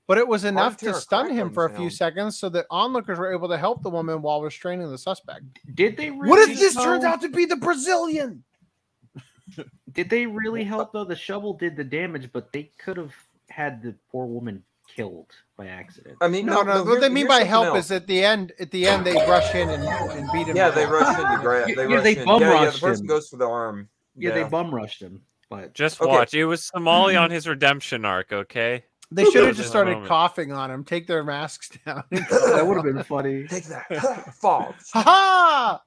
But it was enough to stun him for a few helm. seconds so that onlookers were able to help the woman while restraining the suspect. Did they really What if this turns out to be the Brazilian? Did they really help though? The shovel did the damage, but they could have had the poor woman killed by accident. I mean, No, no. no what they mean by help is at the end. At the end, they rush in and, and beat him. Yeah, to they rush in to grab. They Yeah, rush they in. bum yeah, yeah, the rushed person him. goes for the arm. Yeah, they bum rushed him, but Just Okay. watch. It was Somali on his redemption arc, okay? They should have just started coughing on him. Take their masks down. that would have been funny. Take that. Fogs. Ha ha!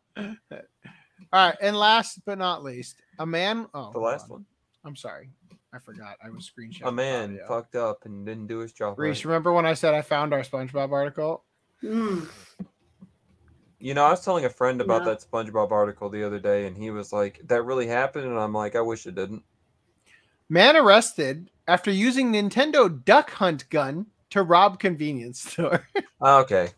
All right, and last but not least, a man. Oh, The last one. I'm sorry, I forgot. I was screenshotting. A man fucked up and didn't do his job. Reese, right. remember when I said I found our SpongeBob article? Mm. You know, I was telling a friend about Yeah. that SpongeBob article the other day, and he was like, "That really happened," and I'm like, "I wish it didn't." Man arrested after using Nintendo Duck Hunt gun to rob convenience store. Okay.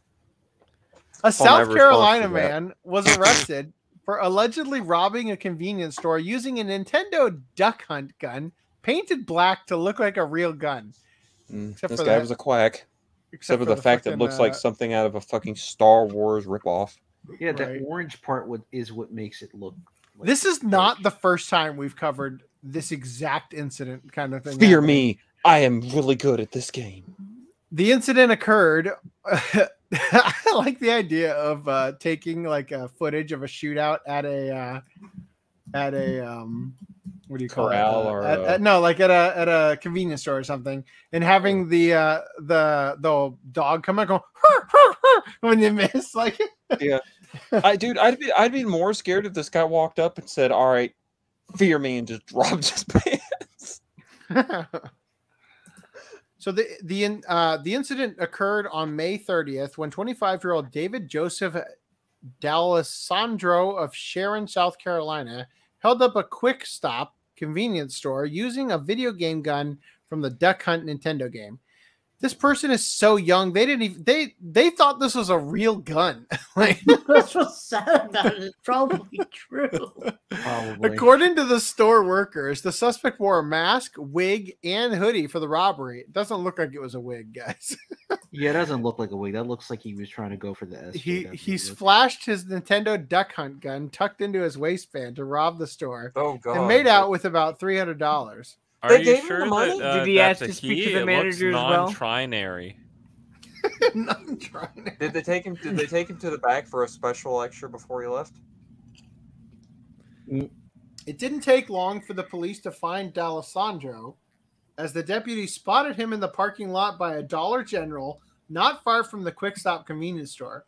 A I'll South Carolina respond to that. man was arrested for allegedly robbing a convenience store using a Nintendo Duck Hunt gun painted black to look like a real gun. Mm, Except this for guy that- was a quack. except Except for for the, the fact that it fucking, looks like uh, something out of a fucking Star Wars ripoff. Yeah, that Right. orange part would, is what makes it look. Like This is not the first time we've covered this exact incident kind of thing. Fear happening. me, I am really good at this game. The incident occurred. I like the idea of uh, taking like a footage of a shootout at a uh, at a um, what do you call Corral it? Uh, or at, a- at- no, like at a at a convenience store or something, and having the uh, the the dog come out and go "Hur, hur, hur," when you miss. Like, Yeah, I dude, I'd be I'd be more scared if this guy walked up and said, "All right, fear me," and just dropped his pants. So the the uh, the incident occurred on May 30th when 25 year old David Joseph D'Alessandro of Sharon, South Carolina, held up a quick stop convenience store using a video game gun from the Duck Hunt Nintendo game. This person is so young; they didn't even they they thought this was a real gun. like That's what's sad about it. It's probably true. Probably. According to the store workers, the suspect wore a mask, wig, and hoodie for the robbery. It doesn't look like it was a wig, guys. Yeah, it doesn't look like a wig. That looks like he was trying to go for the S. he he's flashed his Nintendo Duck Hunt gun tucked into his waistband to rob the store Oh god. and made out with about three hundred dollars. Are They you gave him sure the that money? uh, Did he that's ask to speak he? to the It manager as well? non-trinary. Did they take him? Did they take him to the back for a special lecture before he left? It didn't take long for the police to find D'Alessandro, as the deputy spotted him in the parking lot by a Dollar General, not far from the Quick Stop convenience store.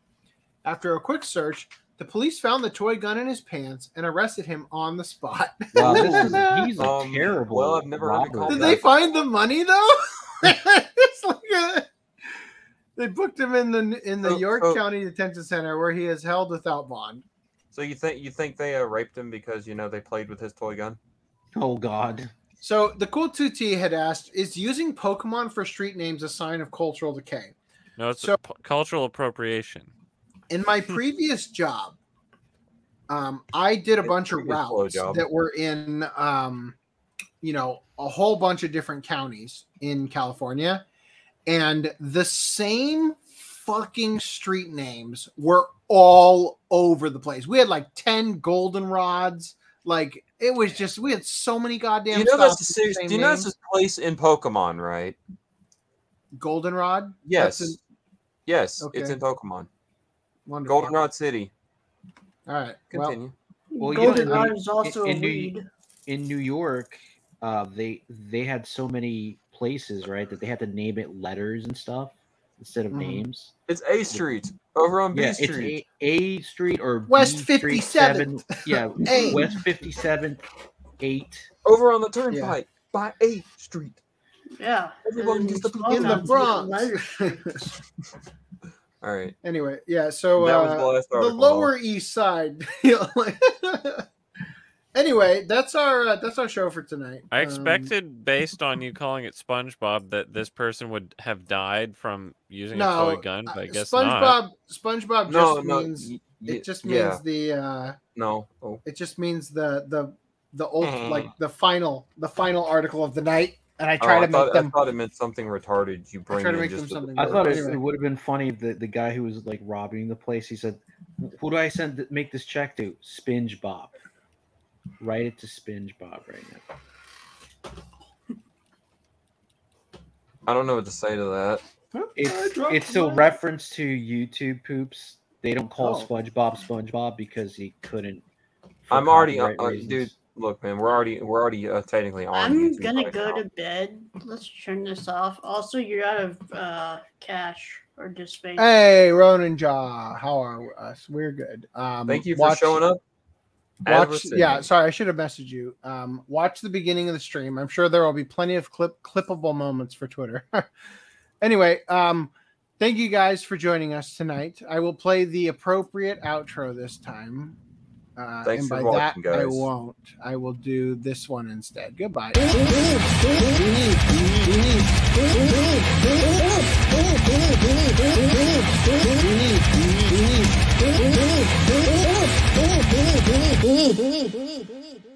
After a quick search, the police found the toy gun in his pants and arrested him on the spot. Wow, this is, he's a Um, terrible. well, I've never heard it robber. called Did that. they find the money though? It's like a- they booked him in the in the So- York so- County Detention Center where he is held without bond. So you think you think they uh, raped him because you know they played with his toy gun? Oh God. So the cool 2T had asked, is using Pokemon for street names a sign of cultural decay? No, it's So- p- cultural appropriation. In my previous job, um, I did a bunch of previous routes that were in, um, you know, a whole bunch of different counties in California, and the same fucking street names were all over the place. We had like ten goldenrods. Like it was just we had so many goddamn. Do you know that's a with the series? same Do you know that's a place in Pokemon, right? goldenrod? Yes. That's in- Yes, it's in Pokemon. Wonderful. Goldenrod City. All right. Well, Continue. Well, you know, Goldenrod in- is also in, a New, in New York, uh, they they had so many places, right, that they had to name it letters and stuff instead of Mhm. names. It's A Street over on B yeah, Street. it's A, A Street or West B Street 57th. Yeah, A. West Fifty Seventh, Eight. Over on the turnpike by A Street. Yeah. Everyone and gets to small in the Bronx. letters. All right. anyway, yeah. So That was uh, the last the Lower East Side. you know, like- anyway, that's our uh, that's our show for tonight. I Um, expected, based on you calling it SpongeBob, that this person would have died from using a toy gun, but I uh, guess SpongeBob. not. SpongeBob No, just no, means y- y- it just means yeah. the uh, No. Oh. it just means the the the old Mhm. like the final the final article of the night, and I Oh, try I to thought, make them. I thought it meant something retarded. You bring try to make just them something I thought it, it would have been funny if the, the guy who was like robbing the place, he said, Who do I send th- make this check to? Spinge Bob. Write it to Spinge Bob right now. I don't know what to say to that. It's it's a reference to YouTube poops. They don't call Oh. SpongeBob SpongeBob because he couldn't. I'm already, uh, uh, dude. Look, man, we're already we're already uh, technically on. I'm YouTube gonna right go now. to bed. Let's turn this off. Also, you're out of uh, cash or just space. Hey, Ronan Jaw, how are us? We're good. Um, Thank you for showing up. Watch, yeah, sorry, I should have messaged you. Um, watch the beginning of the stream. I'm sure there will be plenty of clip clippable moments for Twitter. anyway, um, thank you guys for joining us tonight. I will play the appropriate outro this time. Uh, Thanks and for by watching, that, I won't. I will do this one instead. Goodbye. Thank you.